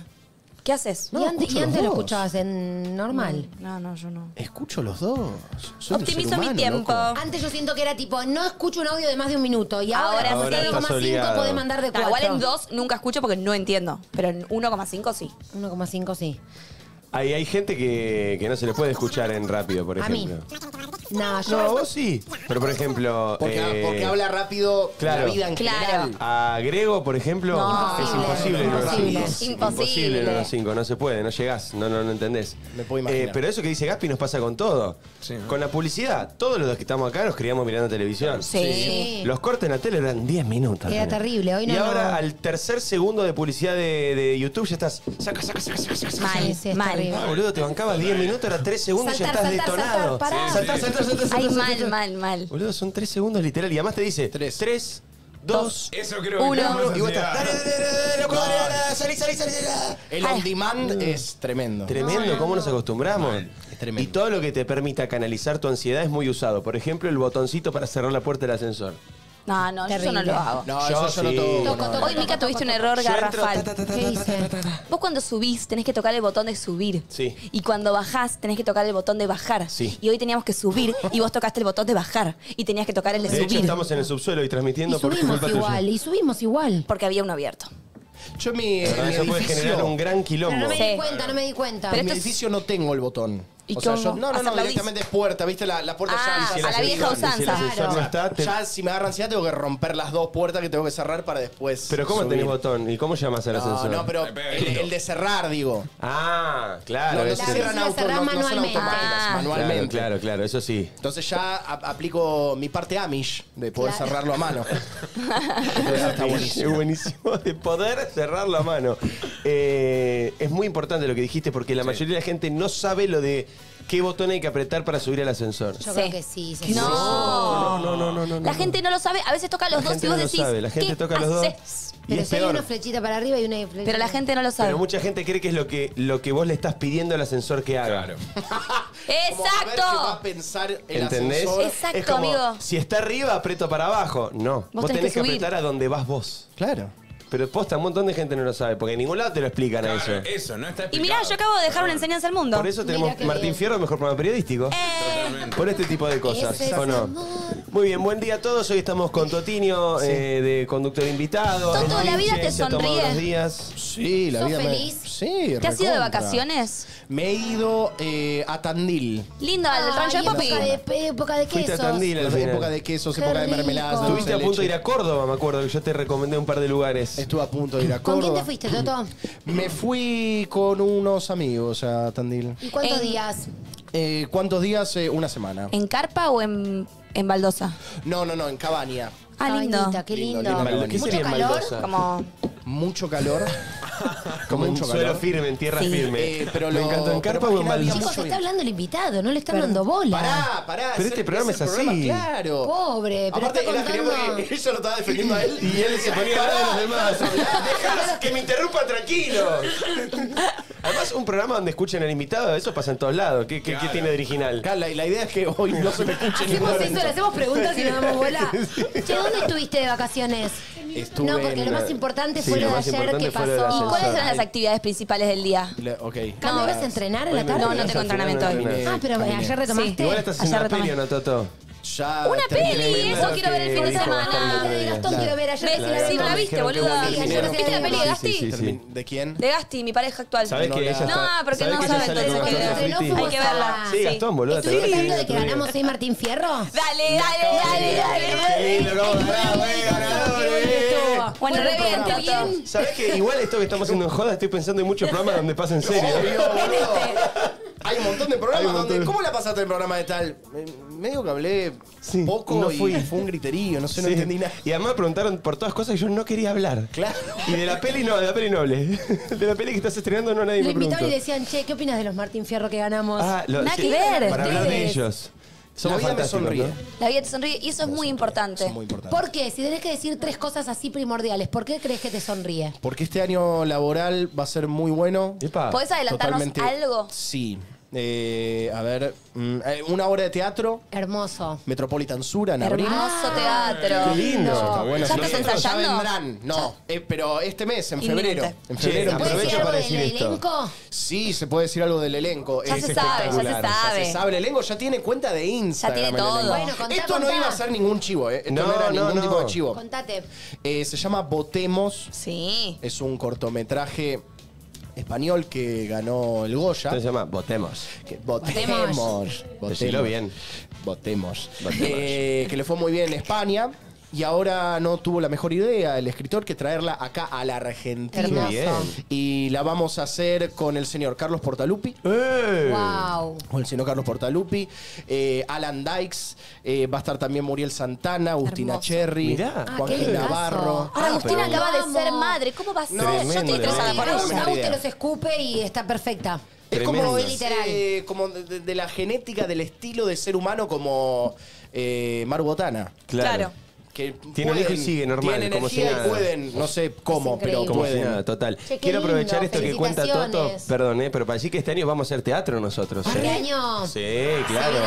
[SPEAKER 4] ¿Qué haces?
[SPEAKER 6] No,
[SPEAKER 2] y antes, y lo
[SPEAKER 6] dos.
[SPEAKER 2] escuchabas en normal.
[SPEAKER 4] No, no, yo no.
[SPEAKER 6] Escucho los dos. Soy un
[SPEAKER 4] Optimizo
[SPEAKER 6] ser
[SPEAKER 4] mi
[SPEAKER 6] humano,
[SPEAKER 4] tiempo.
[SPEAKER 6] loco.
[SPEAKER 2] Antes yo siento que era tipo, no escucho un audio de más de un minuto. Y ahora,
[SPEAKER 4] Ahora.
[SPEAKER 3] Estás
[SPEAKER 2] 1,5
[SPEAKER 3] obligado.
[SPEAKER 2] podés mandar de
[SPEAKER 4] No,
[SPEAKER 2] 4.
[SPEAKER 4] igual en dos nunca escucho porque no entiendo. Pero en 1,5 sí.
[SPEAKER 2] 1,5 sí.
[SPEAKER 3] Hay, hay gente que, que no se le puede escuchar en rápido, por
[SPEAKER 2] A mí.
[SPEAKER 3] ejemplo.
[SPEAKER 2] No, yo.
[SPEAKER 3] No, vos sí. Pero por ejemplo.
[SPEAKER 6] Porque,
[SPEAKER 3] eh,
[SPEAKER 6] porque habla rápido
[SPEAKER 3] claro.
[SPEAKER 6] la vida en
[SPEAKER 4] Claro.
[SPEAKER 6] general.
[SPEAKER 3] A Grego, por ejemplo,
[SPEAKER 4] No.
[SPEAKER 3] es imposible en
[SPEAKER 2] Imposible.
[SPEAKER 3] 1.5.
[SPEAKER 4] Imposible.
[SPEAKER 3] Imposible en 1.5, no se puede, no llegás, no, no, no entendés.
[SPEAKER 6] Me puedo imaginar.
[SPEAKER 3] Eh, pero eso que dice Gaspi nos pasa con todo.
[SPEAKER 5] Sí.
[SPEAKER 3] Con la publicidad, todos los que estamos acá nos criamos mirando televisión.
[SPEAKER 4] Sí.
[SPEAKER 3] Los cortes en la tele eran 10 minutos.
[SPEAKER 2] Era
[SPEAKER 3] nene.
[SPEAKER 2] terrible, hoy no,
[SPEAKER 3] Y ahora
[SPEAKER 2] no.
[SPEAKER 3] al tercer segundo de publicidad de, de YouTube ya estás. Saca, saca, saca, saca, saca. saca.
[SPEAKER 4] Mal,
[SPEAKER 2] Sí, sí, es
[SPEAKER 4] mal.
[SPEAKER 2] Terrible.
[SPEAKER 3] Ah, boludo, te bancabas 10 minutos, era 3 segundos y ya
[SPEAKER 2] Saltar,
[SPEAKER 3] estás
[SPEAKER 2] saltar,
[SPEAKER 3] detonado.
[SPEAKER 2] saltar, pará.
[SPEAKER 3] Saltar, saltar, saltar, saltar,
[SPEAKER 4] Ay,
[SPEAKER 3] saltar,
[SPEAKER 4] mal,
[SPEAKER 3] saltar.
[SPEAKER 4] mal, mal.
[SPEAKER 3] Boludo, son 3 segundos literal. Y además te dice
[SPEAKER 6] Tres.
[SPEAKER 3] 3, 2,
[SPEAKER 5] Eso creo que
[SPEAKER 4] Uno.
[SPEAKER 3] y vos estás. Dale, dale, dale, dale, loco, dale, dale, salí, salí, salí, salí.
[SPEAKER 6] El on demand es tremendo.
[SPEAKER 3] Tremendo, ¿cómo nos acostumbramos?
[SPEAKER 6] Es tremendo.
[SPEAKER 3] Y todo lo que te permita canalizar tu ansiedad es muy usado. Por ejemplo, el botoncito para cerrar la puerta del ascensor.
[SPEAKER 4] No, no, yo no lo hago.
[SPEAKER 6] No,
[SPEAKER 3] Yo
[SPEAKER 6] eso yo
[SPEAKER 3] sí.
[SPEAKER 6] no toco.
[SPEAKER 4] Hoy, Mica, tuviste un error
[SPEAKER 3] Yo entro,
[SPEAKER 4] garrafal.
[SPEAKER 3] ta, ta, ta,
[SPEAKER 2] ¿Qué
[SPEAKER 3] ta,
[SPEAKER 2] hice?
[SPEAKER 3] ta, ta, ta, ta.
[SPEAKER 4] Vos cuando subís tenés que tocar el botón de subir.
[SPEAKER 3] Sí.
[SPEAKER 4] Y cuando bajás tenés que tocar el botón de bajar.
[SPEAKER 3] Sí.
[SPEAKER 4] Y hoy teníamos que subir y vos tocaste el botón de bajar. Y tenías que tocar el de,
[SPEAKER 3] De hecho,
[SPEAKER 4] subir.
[SPEAKER 3] estamos en el subsuelo y transmitiendo
[SPEAKER 2] Y
[SPEAKER 3] por
[SPEAKER 2] subimos
[SPEAKER 3] culpa
[SPEAKER 2] igual, y subimos igual.
[SPEAKER 4] Porque había uno abierto.
[SPEAKER 6] Yo en mi, en mi
[SPEAKER 3] eso puede
[SPEAKER 6] edificio,
[SPEAKER 3] generar un gran
[SPEAKER 2] Pero
[SPEAKER 3] quilombo.
[SPEAKER 2] no me
[SPEAKER 4] Sí.
[SPEAKER 2] di cuenta, no me di cuenta.
[SPEAKER 4] Pero
[SPEAKER 6] en mi
[SPEAKER 4] esto es-
[SPEAKER 6] edificio no tengo el botón.
[SPEAKER 4] ¿Y
[SPEAKER 6] o sea,
[SPEAKER 4] cómo?
[SPEAKER 6] yo, no, no,
[SPEAKER 4] ¿Hasta
[SPEAKER 6] no, directamente es puerta, ¿viste? La, la puerta
[SPEAKER 4] Ah,
[SPEAKER 6] ya
[SPEAKER 3] Si
[SPEAKER 4] a la vieja
[SPEAKER 3] ascensor- Si el
[SPEAKER 4] usanza.
[SPEAKER 3] ascensor no
[SPEAKER 2] Claro.
[SPEAKER 3] está, te-
[SPEAKER 6] Ya si me agarra ansiedad tengo que romper las dos puertas que tengo que cerrar para después.
[SPEAKER 3] Pero ¿cómo
[SPEAKER 6] subir.
[SPEAKER 3] tenés botón? ¿Y cómo llamas al
[SPEAKER 6] No,
[SPEAKER 3] ascensor?
[SPEAKER 6] no, pero el, de cerrar, digo.
[SPEAKER 3] Ah, claro.
[SPEAKER 6] No, no se cierran no, son
[SPEAKER 2] manualmente.
[SPEAKER 4] Ah.
[SPEAKER 6] manualmente.
[SPEAKER 3] Claro, claro, claro, eso sí.
[SPEAKER 6] Entonces ya a- aplico mi parte Amish de poder
[SPEAKER 2] Claro.
[SPEAKER 6] cerrarlo a mano. <laughs> Está
[SPEAKER 3] Es
[SPEAKER 6] buenísimo.
[SPEAKER 3] buenísimo de poder cerrarlo a mano. Eh, es muy importante lo que dijiste porque la mayoría de la gente no sabe lo de qué botón hay que apretar para subir al ascensor.
[SPEAKER 2] Yo
[SPEAKER 4] Sí.
[SPEAKER 2] creo que sí. sí, sí.
[SPEAKER 4] No.
[SPEAKER 3] No, no, no, no, no,
[SPEAKER 4] La
[SPEAKER 3] no.
[SPEAKER 4] gente no lo sabe. A veces toca los
[SPEAKER 3] La
[SPEAKER 4] dos
[SPEAKER 3] gente
[SPEAKER 4] y vos
[SPEAKER 3] no lo
[SPEAKER 4] decís.
[SPEAKER 3] sabe, la gente
[SPEAKER 4] ¿qué
[SPEAKER 3] toca los dos.
[SPEAKER 4] haces?
[SPEAKER 3] Y
[SPEAKER 2] Pero
[SPEAKER 3] es
[SPEAKER 2] si hay
[SPEAKER 3] peor.
[SPEAKER 2] una flechita para arriba y una flechita.
[SPEAKER 4] Pero la gente no lo sabe.
[SPEAKER 3] Pero mucha gente cree que es lo que, lo que vos le estás pidiendo al ascensor que haga.
[SPEAKER 5] Claro. <laughs>
[SPEAKER 6] Como a ver qué va a
[SPEAKER 4] ¡Exacto!
[SPEAKER 6] pensar el
[SPEAKER 3] ¿Entendés?
[SPEAKER 6] ascensor.
[SPEAKER 4] Exacto,
[SPEAKER 3] es como,
[SPEAKER 4] amigo.
[SPEAKER 3] Si está arriba, aprieto para abajo. No. Vos,
[SPEAKER 4] tenés
[SPEAKER 3] tenés,
[SPEAKER 4] que
[SPEAKER 3] apretar a donde vas vos.
[SPEAKER 6] Claro.
[SPEAKER 3] Pero posta, un montón de gente no lo sabe, porque en ningún lado te lo explican a
[SPEAKER 5] Claro,
[SPEAKER 3] eso.
[SPEAKER 5] eso, no está
[SPEAKER 4] Y mirá, yo acabo de dejar una enseñanza al mundo.
[SPEAKER 3] Por eso tenemos
[SPEAKER 2] qué
[SPEAKER 3] Martín
[SPEAKER 2] bien.
[SPEAKER 3] Fierro, mejor programa periodístico.
[SPEAKER 4] Eh,
[SPEAKER 3] Por este tipo de cosas,
[SPEAKER 2] Ese es
[SPEAKER 3] ¿o no?
[SPEAKER 2] amor.
[SPEAKER 3] Muy bien, buen día a todos. Hoy estamos con Totinio, eh, de conductor invitado.
[SPEAKER 4] Toto, la vida te
[SPEAKER 3] se ha tomado
[SPEAKER 4] sonríe.
[SPEAKER 3] unos días.
[SPEAKER 6] Sí, la
[SPEAKER 2] ¿Sos
[SPEAKER 6] vida me-
[SPEAKER 2] feliz?
[SPEAKER 6] Sí,
[SPEAKER 4] ¿Te has ido de
[SPEAKER 6] recontra.
[SPEAKER 4] vacaciones?
[SPEAKER 6] Me he ido eh, a Tandil.
[SPEAKER 4] Lindo, al rancho de Popi.
[SPEAKER 2] época de, época de
[SPEAKER 3] Fuiste a
[SPEAKER 2] quesos.
[SPEAKER 3] Tandil al final.
[SPEAKER 6] Época de quesos,
[SPEAKER 2] Qué
[SPEAKER 6] época de
[SPEAKER 2] rico.
[SPEAKER 6] mermeladas. de
[SPEAKER 3] Estuviste a punto de ir
[SPEAKER 6] leche.
[SPEAKER 3] a Córdoba, me acuerdo, que yo te recomendé un par de lugares.
[SPEAKER 6] Estuve a punto de ir a
[SPEAKER 2] ¿Con
[SPEAKER 6] Córdoba.
[SPEAKER 2] quién te fuiste, Toto? <clears throat>
[SPEAKER 6] Me fui con unos amigos a Tandil.
[SPEAKER 2] ¿Y cuántos
[SPEAKER 4] En-
[SPEAKER 2] días?
[SPEAKER 6] Eh, ¿Cuántos días? Eh, una semana.
[SPEAKER 4] ¿En carpa o en, en baldosa?
[SPEAKER 6] No, no, no, en Cabaña.
[SPEAKER 4] Ah, lindo.
[SPEAKER 2] Cabañita, qué
[SPEAKER 6] Lindo,
[SPEAKER 2] lindo.
[SPEAKER 6] lindo.
[SPEAKER 3] ¿Qué
[SPEAKER 2] ¿Mucho
[SPEAKER 3] sería en
[SPEAKER 2] calor?
[SPEAKER 3] Baldosa?
[SPEAKER 4] Como.
[SPEAKER 6] Mucho calor. <laughs>
[SPEAKER 3] Como en
[SPEAKER 6] mucho
[SPEAKER 3] suelo
[SPEAKER 6] calor.
[SPEAKER 3] firme, en tierra
[SPEAKER 4] Sí.
[SPEAKER 3] firme.
[SPEAKER 6] Eh, pero
[SPEAKER 3] Me
[SPEAKER 6] lo-
[SPEAKER 3] encantó. ¿En
[SPEAKER 6] pero
[SPEAKER 3] carpa
[SPEAKER 6] más
[SPEAKER 3] o en
[SPEAKER 6] que nada había
[SPEAKER 3] balsa?
[SPEAKER 2] Chicos,
[SPEAKER 6] mucho
[SPEAKER 2] está hablando el invitado, no le están dando bola.
[SPEAKER 6] Pará, pará.
[SPEAKER 3] Pero este programa es así.
[SPEAKER 6] Claro.
[SPEAKER 2] Pobre, pero
[SPEAKER 6] Aparte,
[SPEAKER 2] está
[SPEAKER 6] quería
[SPEAKER 2] contando-
[SPEAKER 6] porque <laughs> ella lo estaba defendiendo a él.
[SPEAKER 3] Y él se ponía a hablar de los demás. Deja que me interrumpa tranquilo. Además, un programa donde escuchen al invitado, eso pasa en todos lados. ¿Qué, qué- qué tiene de original?
[SPEAKER 6] Acá la, la idea es que hoy no se me escuche
[SPEAKER 2] Hacemos eso, le hacemos preguntas y nos damos bola. <laughs> Che, ¿dónde estuviste de vacaciones?
[SPEAKER 6] Estuve
[SPEAKER 2] no, porque
[SPEAKER 6] en
[SPEAKER 2] lo
[SPEAKER 6] la-
[SPEAKER 2] más importante
[SPEAKER 3] Sí,
[SPEAKER 2] fue
[SPEAKER 3] lo
[SPEAKER 2] lo de
[SPEAKER 3] más
[SPEAKER 2] ayer
[SPEAKER 3] importante
[SPEAKER 2] que
[SPEAKER 3] fue lo del
[SPEAKER 2] pasó.
[SPEAKER 3] ascensor.
[SPEAKER 4] ¿Cuáles eran las actividades principales del día?
[SPEAKER 6] La- ok.
[SPEAKER 2] ¿Cuándo
[SPEAKER 6] Ah,
[SPEAKER 2] ibas a entrenar en la tarde?
[SPEAKER 4] No, no tengo entrenamiento hoy.
[SPEAKER 2] Ah, pero
[SPEAKER 6] Caminé.
[SPEAKER 2] ayer retomaste.
[SPEAKER 3] Igual estás haciendo
[SPEAKER 4] Ayer
[SPEAKER 3] una peli,
[SPEAKER 4] retomé.
[SPEAKER 3] ¿o no, Toto?
[SPEAKER 6] Ya
[SPEAKER 4] Una peli, eso quiero ver el fin de semana.
[SPEAKER 2] De. Gastón quiero ver ayer.
[SPEAKER 4] Sí,
[SPEAKER 2] la
[SPEAKER 4] viste, boluda.
[SPEAKER 3] bueno,
[SPEAKER 2] Sí,
[SPEAKER 4] ¿Viste la peli de
[SPEAKER 3] Sí,
[SPEAKER 4] Gasti?
[SPEAKER 3] sí, sí, sí.
[SPEAKER 6] ¿De quién?
[SPEAKER 4] De Gasti, mi pareja actual.
[SPEAKER 3] ¿Sabés
[SPEAKER 6] No
[SPEAKER 3] que
[SPEAKER 6] la-
[SPEAKER 3] ella
[SPEAKER 4] No, porque
[SPEAKER 3] ¿sabés
[SPEAKER 4] no sabe,
[SPEAKER 3] con
[SPEAKER 4] hay que
[SPEAKER 2] verla.
[SPEAKER 3] Fritti?
[SPEAKER 2] No
[SPEAKER 4] Hay que verla.
[SPEAKER 3] Sí,
[SPEAKER 4] sí.
[SPEAKER 3] Gastón, boludo.
[SPEAKER 2] ¿Estuviste
[SPEAKER 3] te
[SPEAKER 2] hablando de que ganamos hoy Martín Fierro?
[SPEAKER 4] Dale, dale, dale, dale.
[SPEAKER 3] Lindo, cómo ganamos, eh, ganadores.
[SPEAKER 4] Bueno, re bien.
[SPEAKER 3] ¿Sabés que igual esto que estamos haciendo en joda, estoy pensando en muchos programas donde pasa en serio?
[SPEAKER 6] Boludo. Hay un montón de programas donde.
[SPEAKER 3] de-
[SPEAKER 6] ¿Cómo la pasaste el programa de tal? Medio que hablé
[SPEAKER 3] Sí,
[SPEAKER 6] poco
[SPEAKER 3] no
[SPEAKER 6] y
[SPEAKER 3] fui.
[SPEAKER 6] fue un griterío, no sé, no
[SPEAKER 3] Sí.
[SPEAKER 6] entendí nada.
[SPEAKER 3] Y además preguntaron por todas cosas que yo no quería hablar.
[SPEAKER 6] Claro.
[SPEAKER 3] Y de la peli no, de la peli no hablé. <laughs> De la peli que estás estrenando no nadie
[SPEAKER 2] Lo
[SPEAKER 3] me preguntó.
[SPEAKER 2] y decían, che, ¿qué opinas de los Martín Fierro que ganamos?
[SPEAKER 3] Ah, lo-
[SPEAKER 4] Nada
[SPEAKER 3] sí,
[SPEAKER 4] que ver.
[SPEAKER 3] Para hablar de ellos.
[SPEAKER 6] La vida me sonríe.
[SPEAKER 3] ¿no?
[SPEAKER 4] La vida te sonríe y eso es muy importante.
[SPEAKER 6] Es muy importante.
[SPEAKER 2] ¿Por qué? Si tenés que decir tres cosas así primordiales, ¿por qué crees que te sonríe?
[SPEAKER 6] Porque este año laboral va a ser muy bueno.
[SPEAKER 3] Epa.
[SPEAKER 4] ¿Podés adelantarnos
[SPEAKER 6] Totalmente.
[SPEAKER 4] algo?
[SPEAKER 6] Sí. Eh, a ver, mm, eh, una obra de teatro,
[SPEAKER 2] Hermoso.
[SPEAKER 6] Metropolitan Sura, en abril.
[SPEAKER 4] Hermoso teatro.
[SPEAKER 3] Qué lindo.
[SPEAKER 6] Está bueno.
[SPEAKER 4] ¿Ya estás
[SPEAKER 6] nosotros
[SPEAKER 4] ensayando?
[SPEAKER 6] Ya vendrán. No, eh, pero este mes, en
[SPEAKER 4] Inminente.
[SPEAKER 6] febrero. En febrero.
[SPEAKER 2] ¿Se puede
[SPEAKER 3] Aprovecho
[SPEAKER 2] algo
[SPEAKER 3] para
[SPEAKER 2] del
[SPEAKER 3] decir esto.
[SPEAKER 2] elenco?
[SPEAKER 6] Sí, se puede decir algo del elenco.
[SPEAKER 4] Ya
[SPEAKER 6] Es
[SPEAKER 4] se sabe, ya se
[SPEAKER 6] espectacular.
[SPEAKER 4] sabe.
[SPEAKER 6] Ya se sabe. El elenco ya tiene cuenta de Instagram.
[SPEAKER 4] tiene
[SPEAKER 6] el
[SPEAKER 4] todo.
[SPEAKER 6] elenco.
[SPEAKER 2] Bueno, contá,
[SPEAKER 6] Esto no
[SPEAKER 2] contá.
[SPEAKER 6] iba a ser ningún chivo, ¿eh? Esto no,
[SPEAKER 3] No,
[SPEAKER 6] era
[SPEAKER 3] no,
[SPEAKER 6] ningún
[SPEAKER 3] no.
[SPEAKER 6] tipo de chivo.
[SPEAKER 2] Contate.
[SPEAKER 6] Eh, se llama Votemos.
[SPEAKER 4] Sí.
[SPEAKER 6] Es un cortometraje español que ganó el Goya.
[SPEAKER 3] Se llama Votemos.
[SPEAKER 6] Que- votemos.
[SPEAKER 3] Decilo bien.
[SPEAKER 6] Votemos.
[SPEAKER 3] Votemos.
[SPEAKER 6] Eh, que le fue muy bien en España. Y ahora no tuvo la mejor idea el escritor que traerla acá a la Argentina.
[SPEAKER 3] Bien.
[SPEAKER 6] Y la vamos a hacer con el señor Carlos Portalupi.
[SPEAKER 3] ¡Eh!
[SPEAKER 2] Wow.
[SPEAKER 6] Con el señor Carlos Portalupi, eh, Alan Dykes, eh, va a estar también Muriel Santana, Agustina
[SPEAKER 4] Hermoso.
[SPEAKER 6] Cherry,
[SPEAKER 3] Mirá.
[SPEAKER 2] Ah,
[SPEAKER 6] Joaquín
[SPEAKER 2] qué lindazo.
[SPEAKER 6] Navarro.
[SPEAKER 4] Ahora
[SPEAKER 3] Ah,
[SPEAKER 4] Agustina
[SPEAKER 3] pero-
[SPEAKER 4] acaba de ser madre. ¿Cómo va a ser? Yo
[SPEAKER 3] Tremendo,
[SPEAKER 4] estoy interesada
[SPEAKER 3] tremendo.
[SPEAKER 4] por
[SPEAKER 2] Agus,
[SPEAKER 6] Una
[SPEAKER 4] ella.
[SPEAKER 2] Agus te los escupe y está perfecta.
[SPEAKER 6] Es como,
[SPEAKER 2] es, literal.
[SPEAKER 6] eh, como de, de- de la genética del estilo de ser humano como eh, Maru Botana.
[SPEAKER 4] Claro.
[SPEAKER 6] Que
[SPEAKER 3] Tiene un hijo y sigue normal,
[SPEAKER 6] Tienen
[SPEAKER 3] como si
[SPEAKER 6] energía
[SPEAKER 3] nada.
[SPEAKER 6] y pueden, no sé cómo, pero.
[SPEAKER 3] Como si
[SPEAKER 6] pueden.
[SPEAKER 3] nada, total.
[SPEAKER 2] Che,
[SPEAKER 3] Quiero aprovechar esto que cuenta Toto. Perdón, ¿eh? pero para decir que este año vamos a hacer teatro nosotros.
[SPEAKER 2] Este
[SPEAKER 3] ¿eh?
[SPEAKER 2] año
[SPEAKER 3] Sí, claro.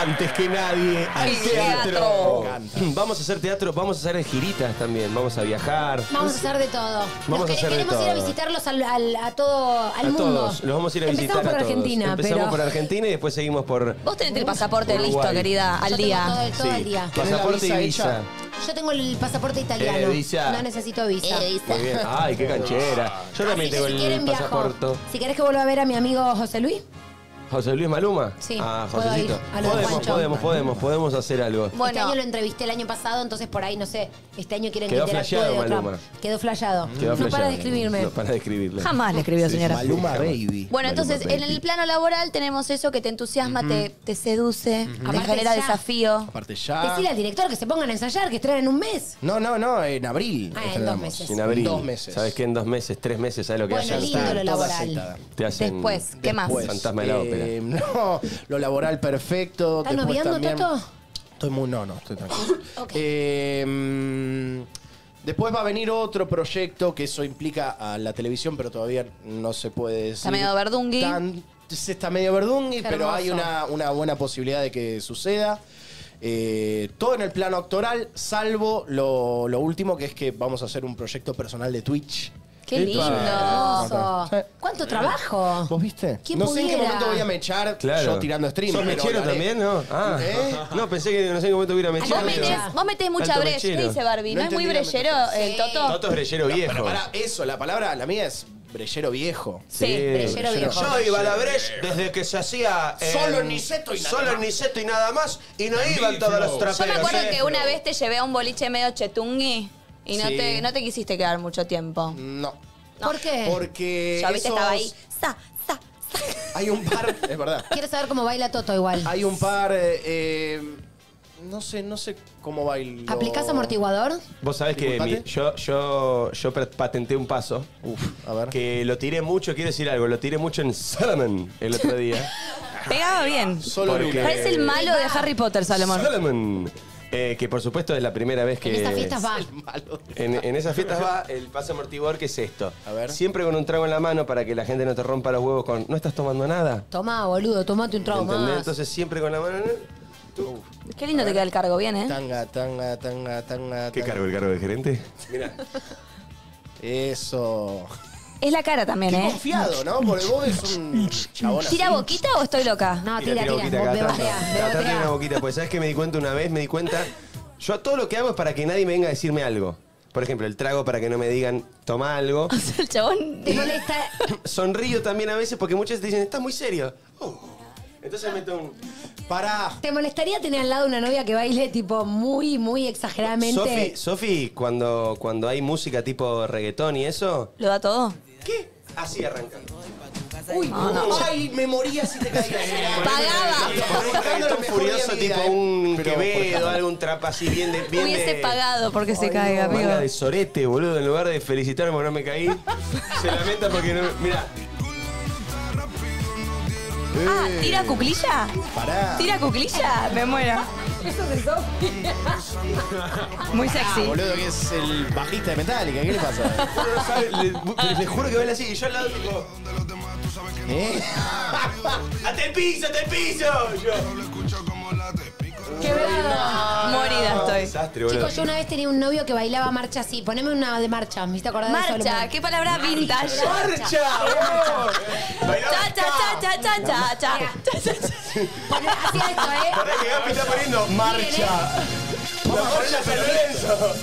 [SPEAKER 3] Antes que nadie, al teatro. <laughs> Vamos a hacer teatro, vamos a hacer giritas también, vamos a viajar.
[SPEAKER 2] Vamos a hacer de todo.
[SPEAKER 3] Vamos a hacer de
[SPEAKER 2] queremos ir a visitarlos al, al- a todo, al
[SPEAKER 3] a
[SPEAKER 2] mundo.
[SPEAKER 3] todos, los vamos a ir a visitar
[SPEAKER 2] Empezamos por
[SPEAKER 3] a todos.
[SPEAKER 2] Argentina,
[SPEAKER 3] Empezamos
[SPEAKER 2] pero
[SPEAKER 3] por Argentina y después seguimos por
[SPEAKER 4] Vos tenés el pasaporte listo, querida, al día.
[SPEAKER 2] todo, el- día.
[SPEAKER 6] ¿Tenés la
[SPEAKER 3] pasaporte y
[SPEAKER 6] visa
[SPEAKER 3] visa.
[SPEAKER 2] Yo tengo el pasaporte italiano.
[SPEAKER 3] Eh, visa.
[SPEAKER 2] No necesito visa.
[SPEAKER 3] Muy bien. Ay, qué canchera. Yo también
[SPEAKER 2] Así que
[SPEAKER 3] tengo
[SPEAKER 2] si
[SPEAKER 3] el
[SPEAKER 2] quieren viajo.
[SPEAKER 3] pasaporte.
[SPEAKER 2] Si querés que vuelva a ver a mi amigo José Luis,
[SPEAKER 3] José Luis Maluma.
[SPEAKER 2] Sí,
[SPEAKER 3] Ah,
[SPEAKER 2] puedo
[SPEAKER 3] Josecito.
[SPEAKER 2] ir a lo de
[SPEAKER 3] Podemos,
[SPEAKER 2] Juancho.
[SPEAKER 3] podemos, podemos, podemos hacer algo.
[SPEAKER 2] este
[SPEAKER 4] Bueno.
[SPEAKER 2] año lo entrevisté el año pasado, entonces por ahí, no sé, este año quieren
[SPEAKER 3] Quedó
[SPEAKER 2] que interactúe
[SPEAKER 3] flasheado,
[SPEAKER 2] de otra.
[SPEAKER 3] Maluma.
[SPEAKER 2] Quedó flayado.
[SPEAKER 3] Quedó
[SPEAKER 2] no para
[SPEAKER 3] flasheado.
[SPEAKER 2] de escribirme.
[SPEAKER 3] No para de escribirle.
[SPEAKER 4] Jamás le escribió, señora.
[SPEAKER 6] Maluma
[SPEAKER 3] jamás.
[SPEAKER 6] Baby.
[SPEAKER 4] Bueno,
[SPEAKER 3] Maluma
[SPEAKER 4] entonces, en el plano laboral tenemos eso que te entusiasma, te, te seduce, te
[SPEAKER 2] Aparte
[SPEAKER 4] genera
[SPEAKER 2] ya.
[SPEAKER 4] desafío.
[SPEAKER 6] Aparte ya.
[SPEAKER 2] Decirle al director que se pongan a ensayar, que estrenen en un mes.
[SPEAKER 6] No, no, no, en abril.
[SPEAKER 2] Ah, en
[SPEAKER 6] estrenamos.
[SPEAKER 2] dos meses.
[SPEAKER 3] En abril.
[SPEAKER 6] Dos meses.
[SPEAKER 3] ¿Sabes qué? En dos meses, tres meses, ¿sabes lo que
[SPEAKER 2] Bueno,
[SPEAKER 3] hacen?
[SPEAKER 2] lindo lo
[SPEAKER 6] Toda
[SPEAKER 2] laboral.
[SPEAKER 3] Te hacen.
[SPEAKER 4] Después, ¿qué más?
[SPEAKER 6] Después,
[SPEAKER 3] Fantasma de la
[SPEAKER 6] eh, <laughs> No, lo laboral perfecto.
[SPEAKER 2] ¿Estás
[SPEAKER 6] Después
[SPEAKER 2] noviando,
[SPEAKER 6] también-
[SPEAKER 2] Toto?
[SPEAKER 6] Estoy muy. No, no, estoy tranquilo. <laughs> Eh, mm, después va a venir otro proyecto que eso implica a la televisión, pero todavía no se puede decir.
[SPEAKER 4] Está medio verdungui.
[SPEAKER 6] Tan- está medio verdungui, pero hay una, una buena posibilidad de que suceda. Eh, todo en el plano actoral, salvo lo, lo último, que es que vamos a hacer un proyecto personal de Twitch.
[SPEAKER 4] ¡Qué lindo!
[SPEAKER 2] Hermoso. ¿Cuánto trabajo?
[SPEAKER 6] ¿Vos viste?
[SPEAKER 2] ¿Quién
[SPEAKER 6] no sé en qué
[SPEAKER 2] pudiera?
[SPEAKER 6] momento voy a mechar
[SPEAKER 3] Claro.
[SPEAKER 6] yo tirando stream.
[SPEAKER 3] ¿Sos
[SPEAKER 6] pero
[SPEAKER 3] mechero
[SPEAKER 6] lo haré.
[SPEAKER 3] también, no? Ah.
[SPEAKER 6] ¿Eh?
[SPEAKER 3] No, pensé que no sé en qué momento hubiera
[SPEAKER 4] Vos
[SPEAKER 3] mechero.
[SPEAKER 4] metés, vos metés mucha
[SPEAKER 3] Alto
[SPEAKER 4] brecha. ¿Qué
[SPEAKER 3] mechero.
[SPEAKER 4] dice Barbie? ¿No,
[SPEAKER 6] No
[SPEAKER 4] es muy
[SPEAKER 6] entendí la
[SPEAKER 4] brechero el
[SPEAKER 2] Sí.
[SPEAKER 4] Toto?
[SPEAKER 3] Toto es brellero viejo.
[SPEAKER 6] Pero para eso, la palabra, la mía es brellero viejo.
[SPEAKER 4] Sí,
[SPEAKER 2] brellero viejo.
[SPEAKER 3] Yo iba a la Breche desde que se hacía
[SPEAKER 6] Solo en Niceto y nada
[SPEAKER 3] Solo en
[SPEAKER 6] más.
[SPEAKER 3] Niceto y nada más. Y no iban todos los
[SPEAKER 4] Yo
[SPEAKER 3] traperos.
[SPEAKER 4] me acuerdo
[SPEAKER 3] ¿eh?
[SPEAKER 4] que una vez te llevé a un boliche medio chetungui y no,
[SPEAKER 6] Sí.
[SPEAKER 4] te, no te quisiste quedar mucho tiempo.
[SPEAKER 6] No.
[SPEAKER 2] ¿Por qué?
[SPEAKER 6] Porque
[SPEAKER 4] Yo, viste,
[SPEAKER 6] esos-
[SPEAKER 4] estaba ahí. Sa, sa, sa.
[SPEAKER 6] hay un par, es verdad.
[SPEAKER 2] Quiero saber cómo baila Toto igual.
[SPEAKER 6] Hay un par, eh, eh, no sé, no sé cómo bailo.
[SPEAKER 2] ¿Aplicás amortiguador?
[SPEAKER 3] Vos sabés que mi- yo, yo, yo patenté un paso.
[SPEAKER 6] Uf, a ver.
[SPEAKER 3] Que lo tiré mucho, quiero decir algo, lo tiré mucho en Solomon el otro día.
[SPEAKER 4] Pegaba bien.
[SPEAKER 6] Solo.
[SPEAKER 4] Parece el malo de Harry Potter, Salomón.
[SPEAKER 3] Solomon. Eh, que por supuesto es la primera vez que.
[SPEAKER 2] En estas fiestas va. <laughs>
[SPEAKER 6] Malo.
[SPEAKER 3] En, en esas fiestas va el paso amortiguador, que es esto.
[SPEAKER 6] A ver.
[SPEAKER 3] Siempre con un trago en la mano para que la gente no te rompa los huevos con. ¿No estás tomando nada?
[SPEAKER 2] Tomá, boludo, tomate un trago
[SPEAKER 3] ¿Entendés?
[SPEAKER 2] más.
[SPEAKER 3] Entonces siempre con la mano.
[SPEAKER 4] Qué lindo te queda el cargo, bien, ¿eh?
[SPEAKER 6] Tanga, tanga, tanga, tanga.
[SPEAKER 3] ¿Qué
[SPEAKER 6] tanga.
[SPEAKER 3] cargo? ¿El cargo de gerente? Mira. <laughs>
[SPEAKER 6] Eso.
[SPEAKER 4] Es la cara también,
[SPEAKER 6] Qué
[SPEAKER 4] ¿eh?
[SPEAKER 6] confiado, ¿no? Porque vos es un chabón así.
[SPEAKER 4] ¿Tira boquita o estoy loca?
[SPEAKER 2] No, tira, tira.
[SPEAKER 3] boquita cada tanto. Cada tanto una boquita. Pues sabes que me di cuenta una vez, me di cuenta. Yo a todo lo que hago es para que nadie me venga a decirme algo. Por ejemplo, el trago para que no me digan, toma algo. <laughs>
[SPEAKER 4] el chabón.
[SPEAKER 2] ¿Te molesta? <laughs>
[SPEAKER 3] Sonrío también a veces porque muchas te dicen, estás muy serio. Oh. Entonces meto un.
[SPEAKER 6] Pará.
[SPEAKER 2] ¿Te molestaría tener al lado una novia que baile tipo muy, muy exageradamente?
[SPEAKER 3] Sofi, Sofi, cuando, cuando hay música tipo reggaetón y eso,
[SPEAKER 4] ¿Lo da todo?
[SPEAKER 3] ¿Qué? Así arranca.
[SPEAKER 6] Uy, ay, me moría si te caías. <laughs>
[SPEAKER 4] Pagaba.
[SPEAKER 3] Reggaetón furioso tipo un Quevedo, algún trap así bien de. Bien
[SPEAKER 4] Hubiese
[SPEAKER 3] de-
[SPEAKER 4] pagado porque se caiga, amigo.
[SPEAKER 3] Manga de sorete, boludo, en lugar de felicitarme porque no me caí, <laughs> se lamenta porque no. Mira,
[SPEAKER 4] Ah, ¿tira cuclilla?
[SPEAKER 6] Pará.
[SPEAKER 4] ¿Tira cuclilla? Me muero. <laughs> Muy
[SPEAKER 6] Ah,
[SPEAKER 4] sexy.
[SPEAKER 6] boludo, que es el bajista de Metallica. ¿Qué le pasa?
[SPEAKER 3] uno no sabe, le- juro que baila así y yo al lado tipo.
[SPEAKER 6] ¿Eh?
[SPEAKER 3] ¡Hasta el piso, hasta el piso! Yo.
[SPEAKER 2] ¡Quebrada!
[SPEAKER 4] Morida estoy.
[SPEAKER 3] Desastre, boludo.
[SPEAKER 2] Chicos, yo una vez tenía un novio que bailaba marcha así. Poneme una de marcha, ¿me hiciste acordar de
[SPEAKER 4] Marcha, qué palabra vintage.
[SPEAKER 3] ¡Marcha!
[SPEAKER 4] Cha, cha, cha, cha, cha, cha, cha.
[SPEAKER 2] Poné- Hacía esto, ¿eh?
[SPEAKER 3] Pará que Gapi está poniendo marcha. La marcha San Lorenzo.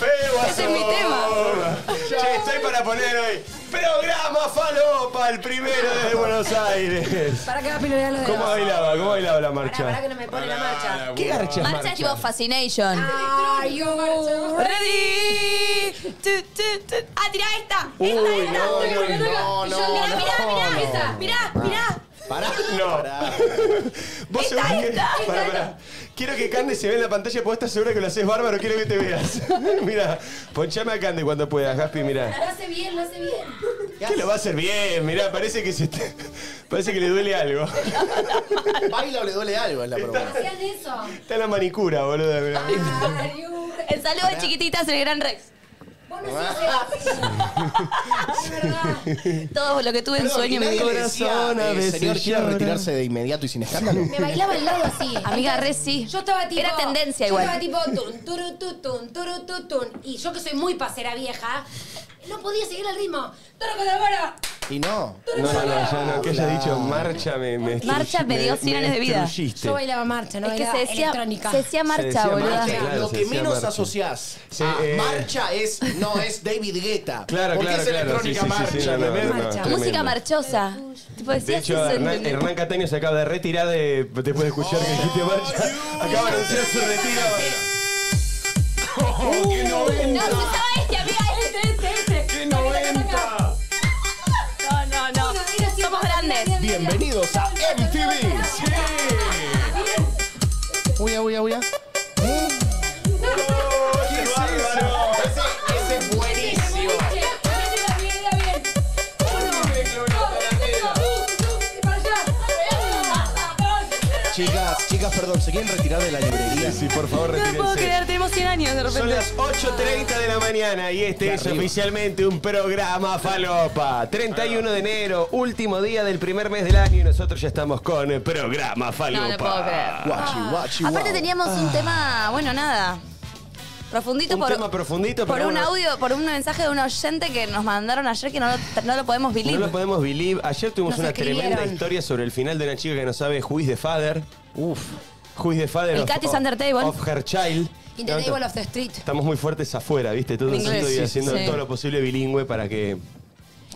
[SPEAKER 3] Feo
[SPEAKER 4] Ese es mi tema.
[SPEAKER 3] Che, estoy para poner hoy. Programa Falopa, el primero desde Buenos Aires.
[SPEAKER 2] Para que va a pilotear los dedos.
[SPEAKER 3] ¿Cómo bailaba? ¿Cómo bailaba la marcha?
[SPEAKER 2] que no me pone la marcha.
[SPEAKER 3] ¿Qué
[SPEAKER 4] Marcha es tipo Fascination.
[SPEAKER 2] Are you
[SPEAKER 4] Ready. Ah, tira esta.
[SPEAKER 3] Uy,
[SPEAKER 4] Esta,
[SPEAKER 3] no,
[SPEAKER 4] esta.
[SPEAKER 6] no, no,
[SPEAKER 4] Mirá, mirá, mirá.
[SPEAKER 6] no.
[SPEAKER 4] Mirá.
[SPEAKER 6] Pará.
[SPEAKER 3] No.
[SPEAKER 6] Pará. <laughs>
[SPEAKER 3] Vos seguro que. Pará, pará. Quiero que Cande se vea en la pantalla, porque estás segura que lo haces bárbaro, quiero que te veas. <laughs> mira, ponchame a Cande cuando puedas, Gaspi, mira.
[SPEAKER 2] Lo hace bien, lo hace bien.
[SPEAKER 3] ¿Qué lo va a hacer bien? Mirá, parece que se te- parece que le duele algo. <laughs>
[SPEAKER 6] Baila o le duele algo en la pregunta.
[SPEAKER 2] Hacían eso.
[SPEAKER 3] Está en la manicura, boludo.
[SPEAKER 4] El saludo de chiquititas del Gran Rex.
[SPEAKER 2] Vos no verdad.
[SPEAKER 4] Todo lo que tuve en sueño
[SPEAKER 6] ¿y
[SPEAKER 4] me dio.
[SPEAKER 3] Corazón, a veces
[SPEAKER 6] señor, ¿quiere
[SPEAKER 3] llora?
[SPEAKER 6] retirarse de inmediato y sin escándalo?
[SPEAKER 2] Me bailaba al lado así.
[SPEAKER 4] Amiga, re sí.
[SPEAKER 2] Yo estaba tipo.
[SPEAKER 4] Era tendencia
[SPEAKER 2] yo
[SPEAKER 4] igual.
[SPEAKER 2] estaba tipo tun, turu, tu, tun, turu. Y yo que soy muy pasera vieja, no podía seguir el ritmo. ¡Toro con la vara!
[SPEAKER 6] Y no.
[SPEAKER 3] No, no, no, ya no, que haya dicho marcha me, me
[SPEAKER 4] Marcha me dio 100 años de vida.
[SPEAKER 3] destruyiste.
[SPEAKER 2] Yo bailaba marcha, no
[SPEAKER 4] Es que
[SPEAKER 2] bailaba
[SPEAKER 4] se decía,
[SPEAKER 2] electrónica.
[SPEAKER 4] se decía marcha,
[SPEAKER 3] claro,
[SPEAKER 6] lo que menos
[SPEAKER 3] marcha.
[SPEAKER 6] asociás
[SPEAKER 3] Sí,
[SPEAKER 6] a
[SPEAKER 3] eh.
[SPEAKER 6] marcha es no es David Guetta.
[SPEAKER 3] Claro,
[SPEAKER 6] Porque
[SPEAKER 3] claro,
[SPEAKER 6] es
[SPEAKER 3] claro,
[SPEAKER 6] electrónica
[SPEAKER 3] sí, sí, sí,
[SPEAKER 6] marcha.
[SPEAKER 3] no, no,
[SPEAKER 6] ¿entendés?
[SPEAKER 3] no, no,
[SPEAKER 2] Marcha.
[SPEAKER 3] tremendo.
[SPEAKER 4] Música marchosa. Tipo,
[SPEAKER 3] De
[SPEAKER 4] decías
[SPEAKER 3] hecho,
[SPEAKER 4] eso,
[SPEAKER 3] Hernán. Hernán Cataño se acaba de retirar de, después de escuchar que dijiste marcha. Acaba de anunciar su retiro.
[SPEAKER 4] No, se estaba este, amiga, este, este, este.
[SPEAKER 3] ¡Qué 90!
[SPEAKER 4] No, no, no. Somos grandes.
[SPEAKER 6] Bienvenidos a MTV. Uy, uy, uy.
[SPEAKER 3] ¡Qué
[SPEAKER 6] Chicas, chicas, perdón, ¿se quieren retirar de la librería?
[SPEAKER 3] Sí, por favor,
[SPEAKER 4] No puedo
[SPEAKER 3] retírense.
[SPEAKER 4] creer, tenemos 100 años de
[SPEAKER 3] Son
[SPEAKER 4] repente.
[SPEAKER 3] las 8.30 de la mañana y este
[SPEAKER 6] De
[SPEAKER 3] es
[SPEAKER 6] arriba.
[SPEAKER 3] oficialmente un programa falopa. 31 de enero, último día del primer mes del año y nosotros ya estamos con el programa falopa.
[SPEAKER 4] No lo puedo creer.
[SPEAKER 6] Guachi, guachi,
[SPEAKER 4] Aparte teníamos un tema, bueno, nada. Profundito
[SPEAKER 3] Un
[SPEAKER 4] por,
[SPEAKER 3] tema profundito,
[SPEAKER 4] por
[SPEAKER 3] pero
[SPEAKER 4] un audio, por un mensaje de un oyente que nos mandaron ayer que no lo, no lo podemos
[SPEAKER 3] No
[SPEAKER 4] believe.
[SPEAKER 3] lo podemos believe. Ayer tuvimos
[SPEAKER 2] Nos
[SPEAKER 3] una
[SPEAKER 2] escribieron.
[SPEAKER 3] tremenda historia sobre el final de una chica que no sabe is the Father. Uf. Who is the Father
[SPEAKER 4] El
[SPEAKER 3] of,
[SPEAKER 4] cat is
[SPEAKER 3] of-
[SPEAKER 4] under table.
[SPEAKER 3] of her child.
[SPEAKER 2] In the table of the street.
[SPEAKER 3] Estamos muy fuertes afuera, ¿viste? Todo el mundo y haciendo
[SPEAKER 4] sí.
[SPEAKER 3] todo lo posible bilingüe para que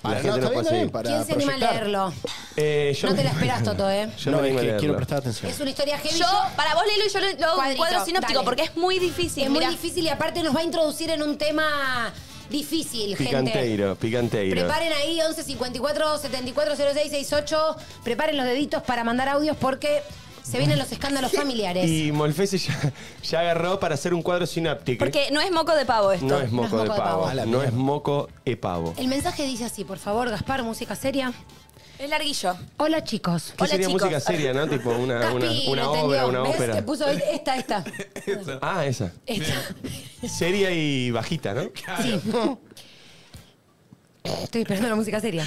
[SPEAKER 6] Para,
[SPEAKER 3] la
[SPEAKER 6] no,
[SPEAKER 3] gente no
[SPEAKER 6] bien,
[SPEAKER 3] pueda
[SPEAKER 6] está bien, para
[SPEAKER 2] ¿Quién se anima a
[SPEAKER 6] proyectar.
[SPEAKER 2] leerlo?
[SPEAKER 3] Eh, yo
[SPEAKER 2] No
[SPEAKER 3] me-
[SPEAKER 2] te la esperas, Toto, ¿eh?
[SPEAKER 3] Yo
[SPEAKER 6] No,
[SPEAKER 3] me
[SPEAKER 6] es
[SPEAKER 3] animo a
[SPEAKER 6] que
[SPEAKER 3] leerlo.
[SPEAKER 6] quiero prestar atención.
[SPEAKER 2] Es una historia heavy.
[SPEAKER 4] Yo, para vos léelo y yo lo, lo hago un
[SPEAKER 2] Cuadrito,
[SPEAKER 4] cuadro sinóptico
[SPEAKER 2] dale.
[SPEAKER 4] porque es muy difícil.
[SPEAKER 2] Es muy
[SPEAKER 4] mirá.
[SPEAKER 2] difícil y aparte nos va a introducir en un tema difícil, gente.
[SPEAKER 3] Picanteiro, picanteiro.
[SPEAKER 2] Preparen ahí 11 54 74 06 68. Preparen los deditos para mandar audios porque Se vienen los escándalos familiares.
[SPEAKER 3] Y Molfese ya, ya agarró para hacer un cuadro sináptico.
[SPEAKER 4] Porque no es moco de pavo esto.
[SPEAKER 3] no es moco, de, pavo.
[SPEAKER 6] A la
[SPEAKER 3] No
[SPEAKER 6] mierda.
[SPEAKER 3] es moco de pavo.
[SPEAKER 2] El mensaje dice así, por favor, Gaspar, música seria.
[SPEAKER 4] Es larguillo.
[SPEAKER 2] Hola chicos.
[SPEAKER 3] ¿Qué
[SPEAKER 4] Hola,
[SPEAKER 3] sería
[SPEAKER 4] chicos.
[SPEAKER 3] música seria, no? Tipo una, una,
[SPEAKER 2] Caspi,
[SPEAKER 3] una
[SPEAKER 2] ¿lo
[SPEAKER 3] obra,
[SPEAKER 2] entendió?
[SPEAKER 3] una
[SPEAKER 2] ¿Ves?
[SPEAKER 3] ópera.
[SPEAKER 2] Puso esta, esta.
[SPEAKER 3] Ah, esa.
[SPEAKER 2] esta.
[SPEAKER 3] Seria y bajita, ¿no?
[SPEAKER 2] Sí. Estoy esperando la música seria.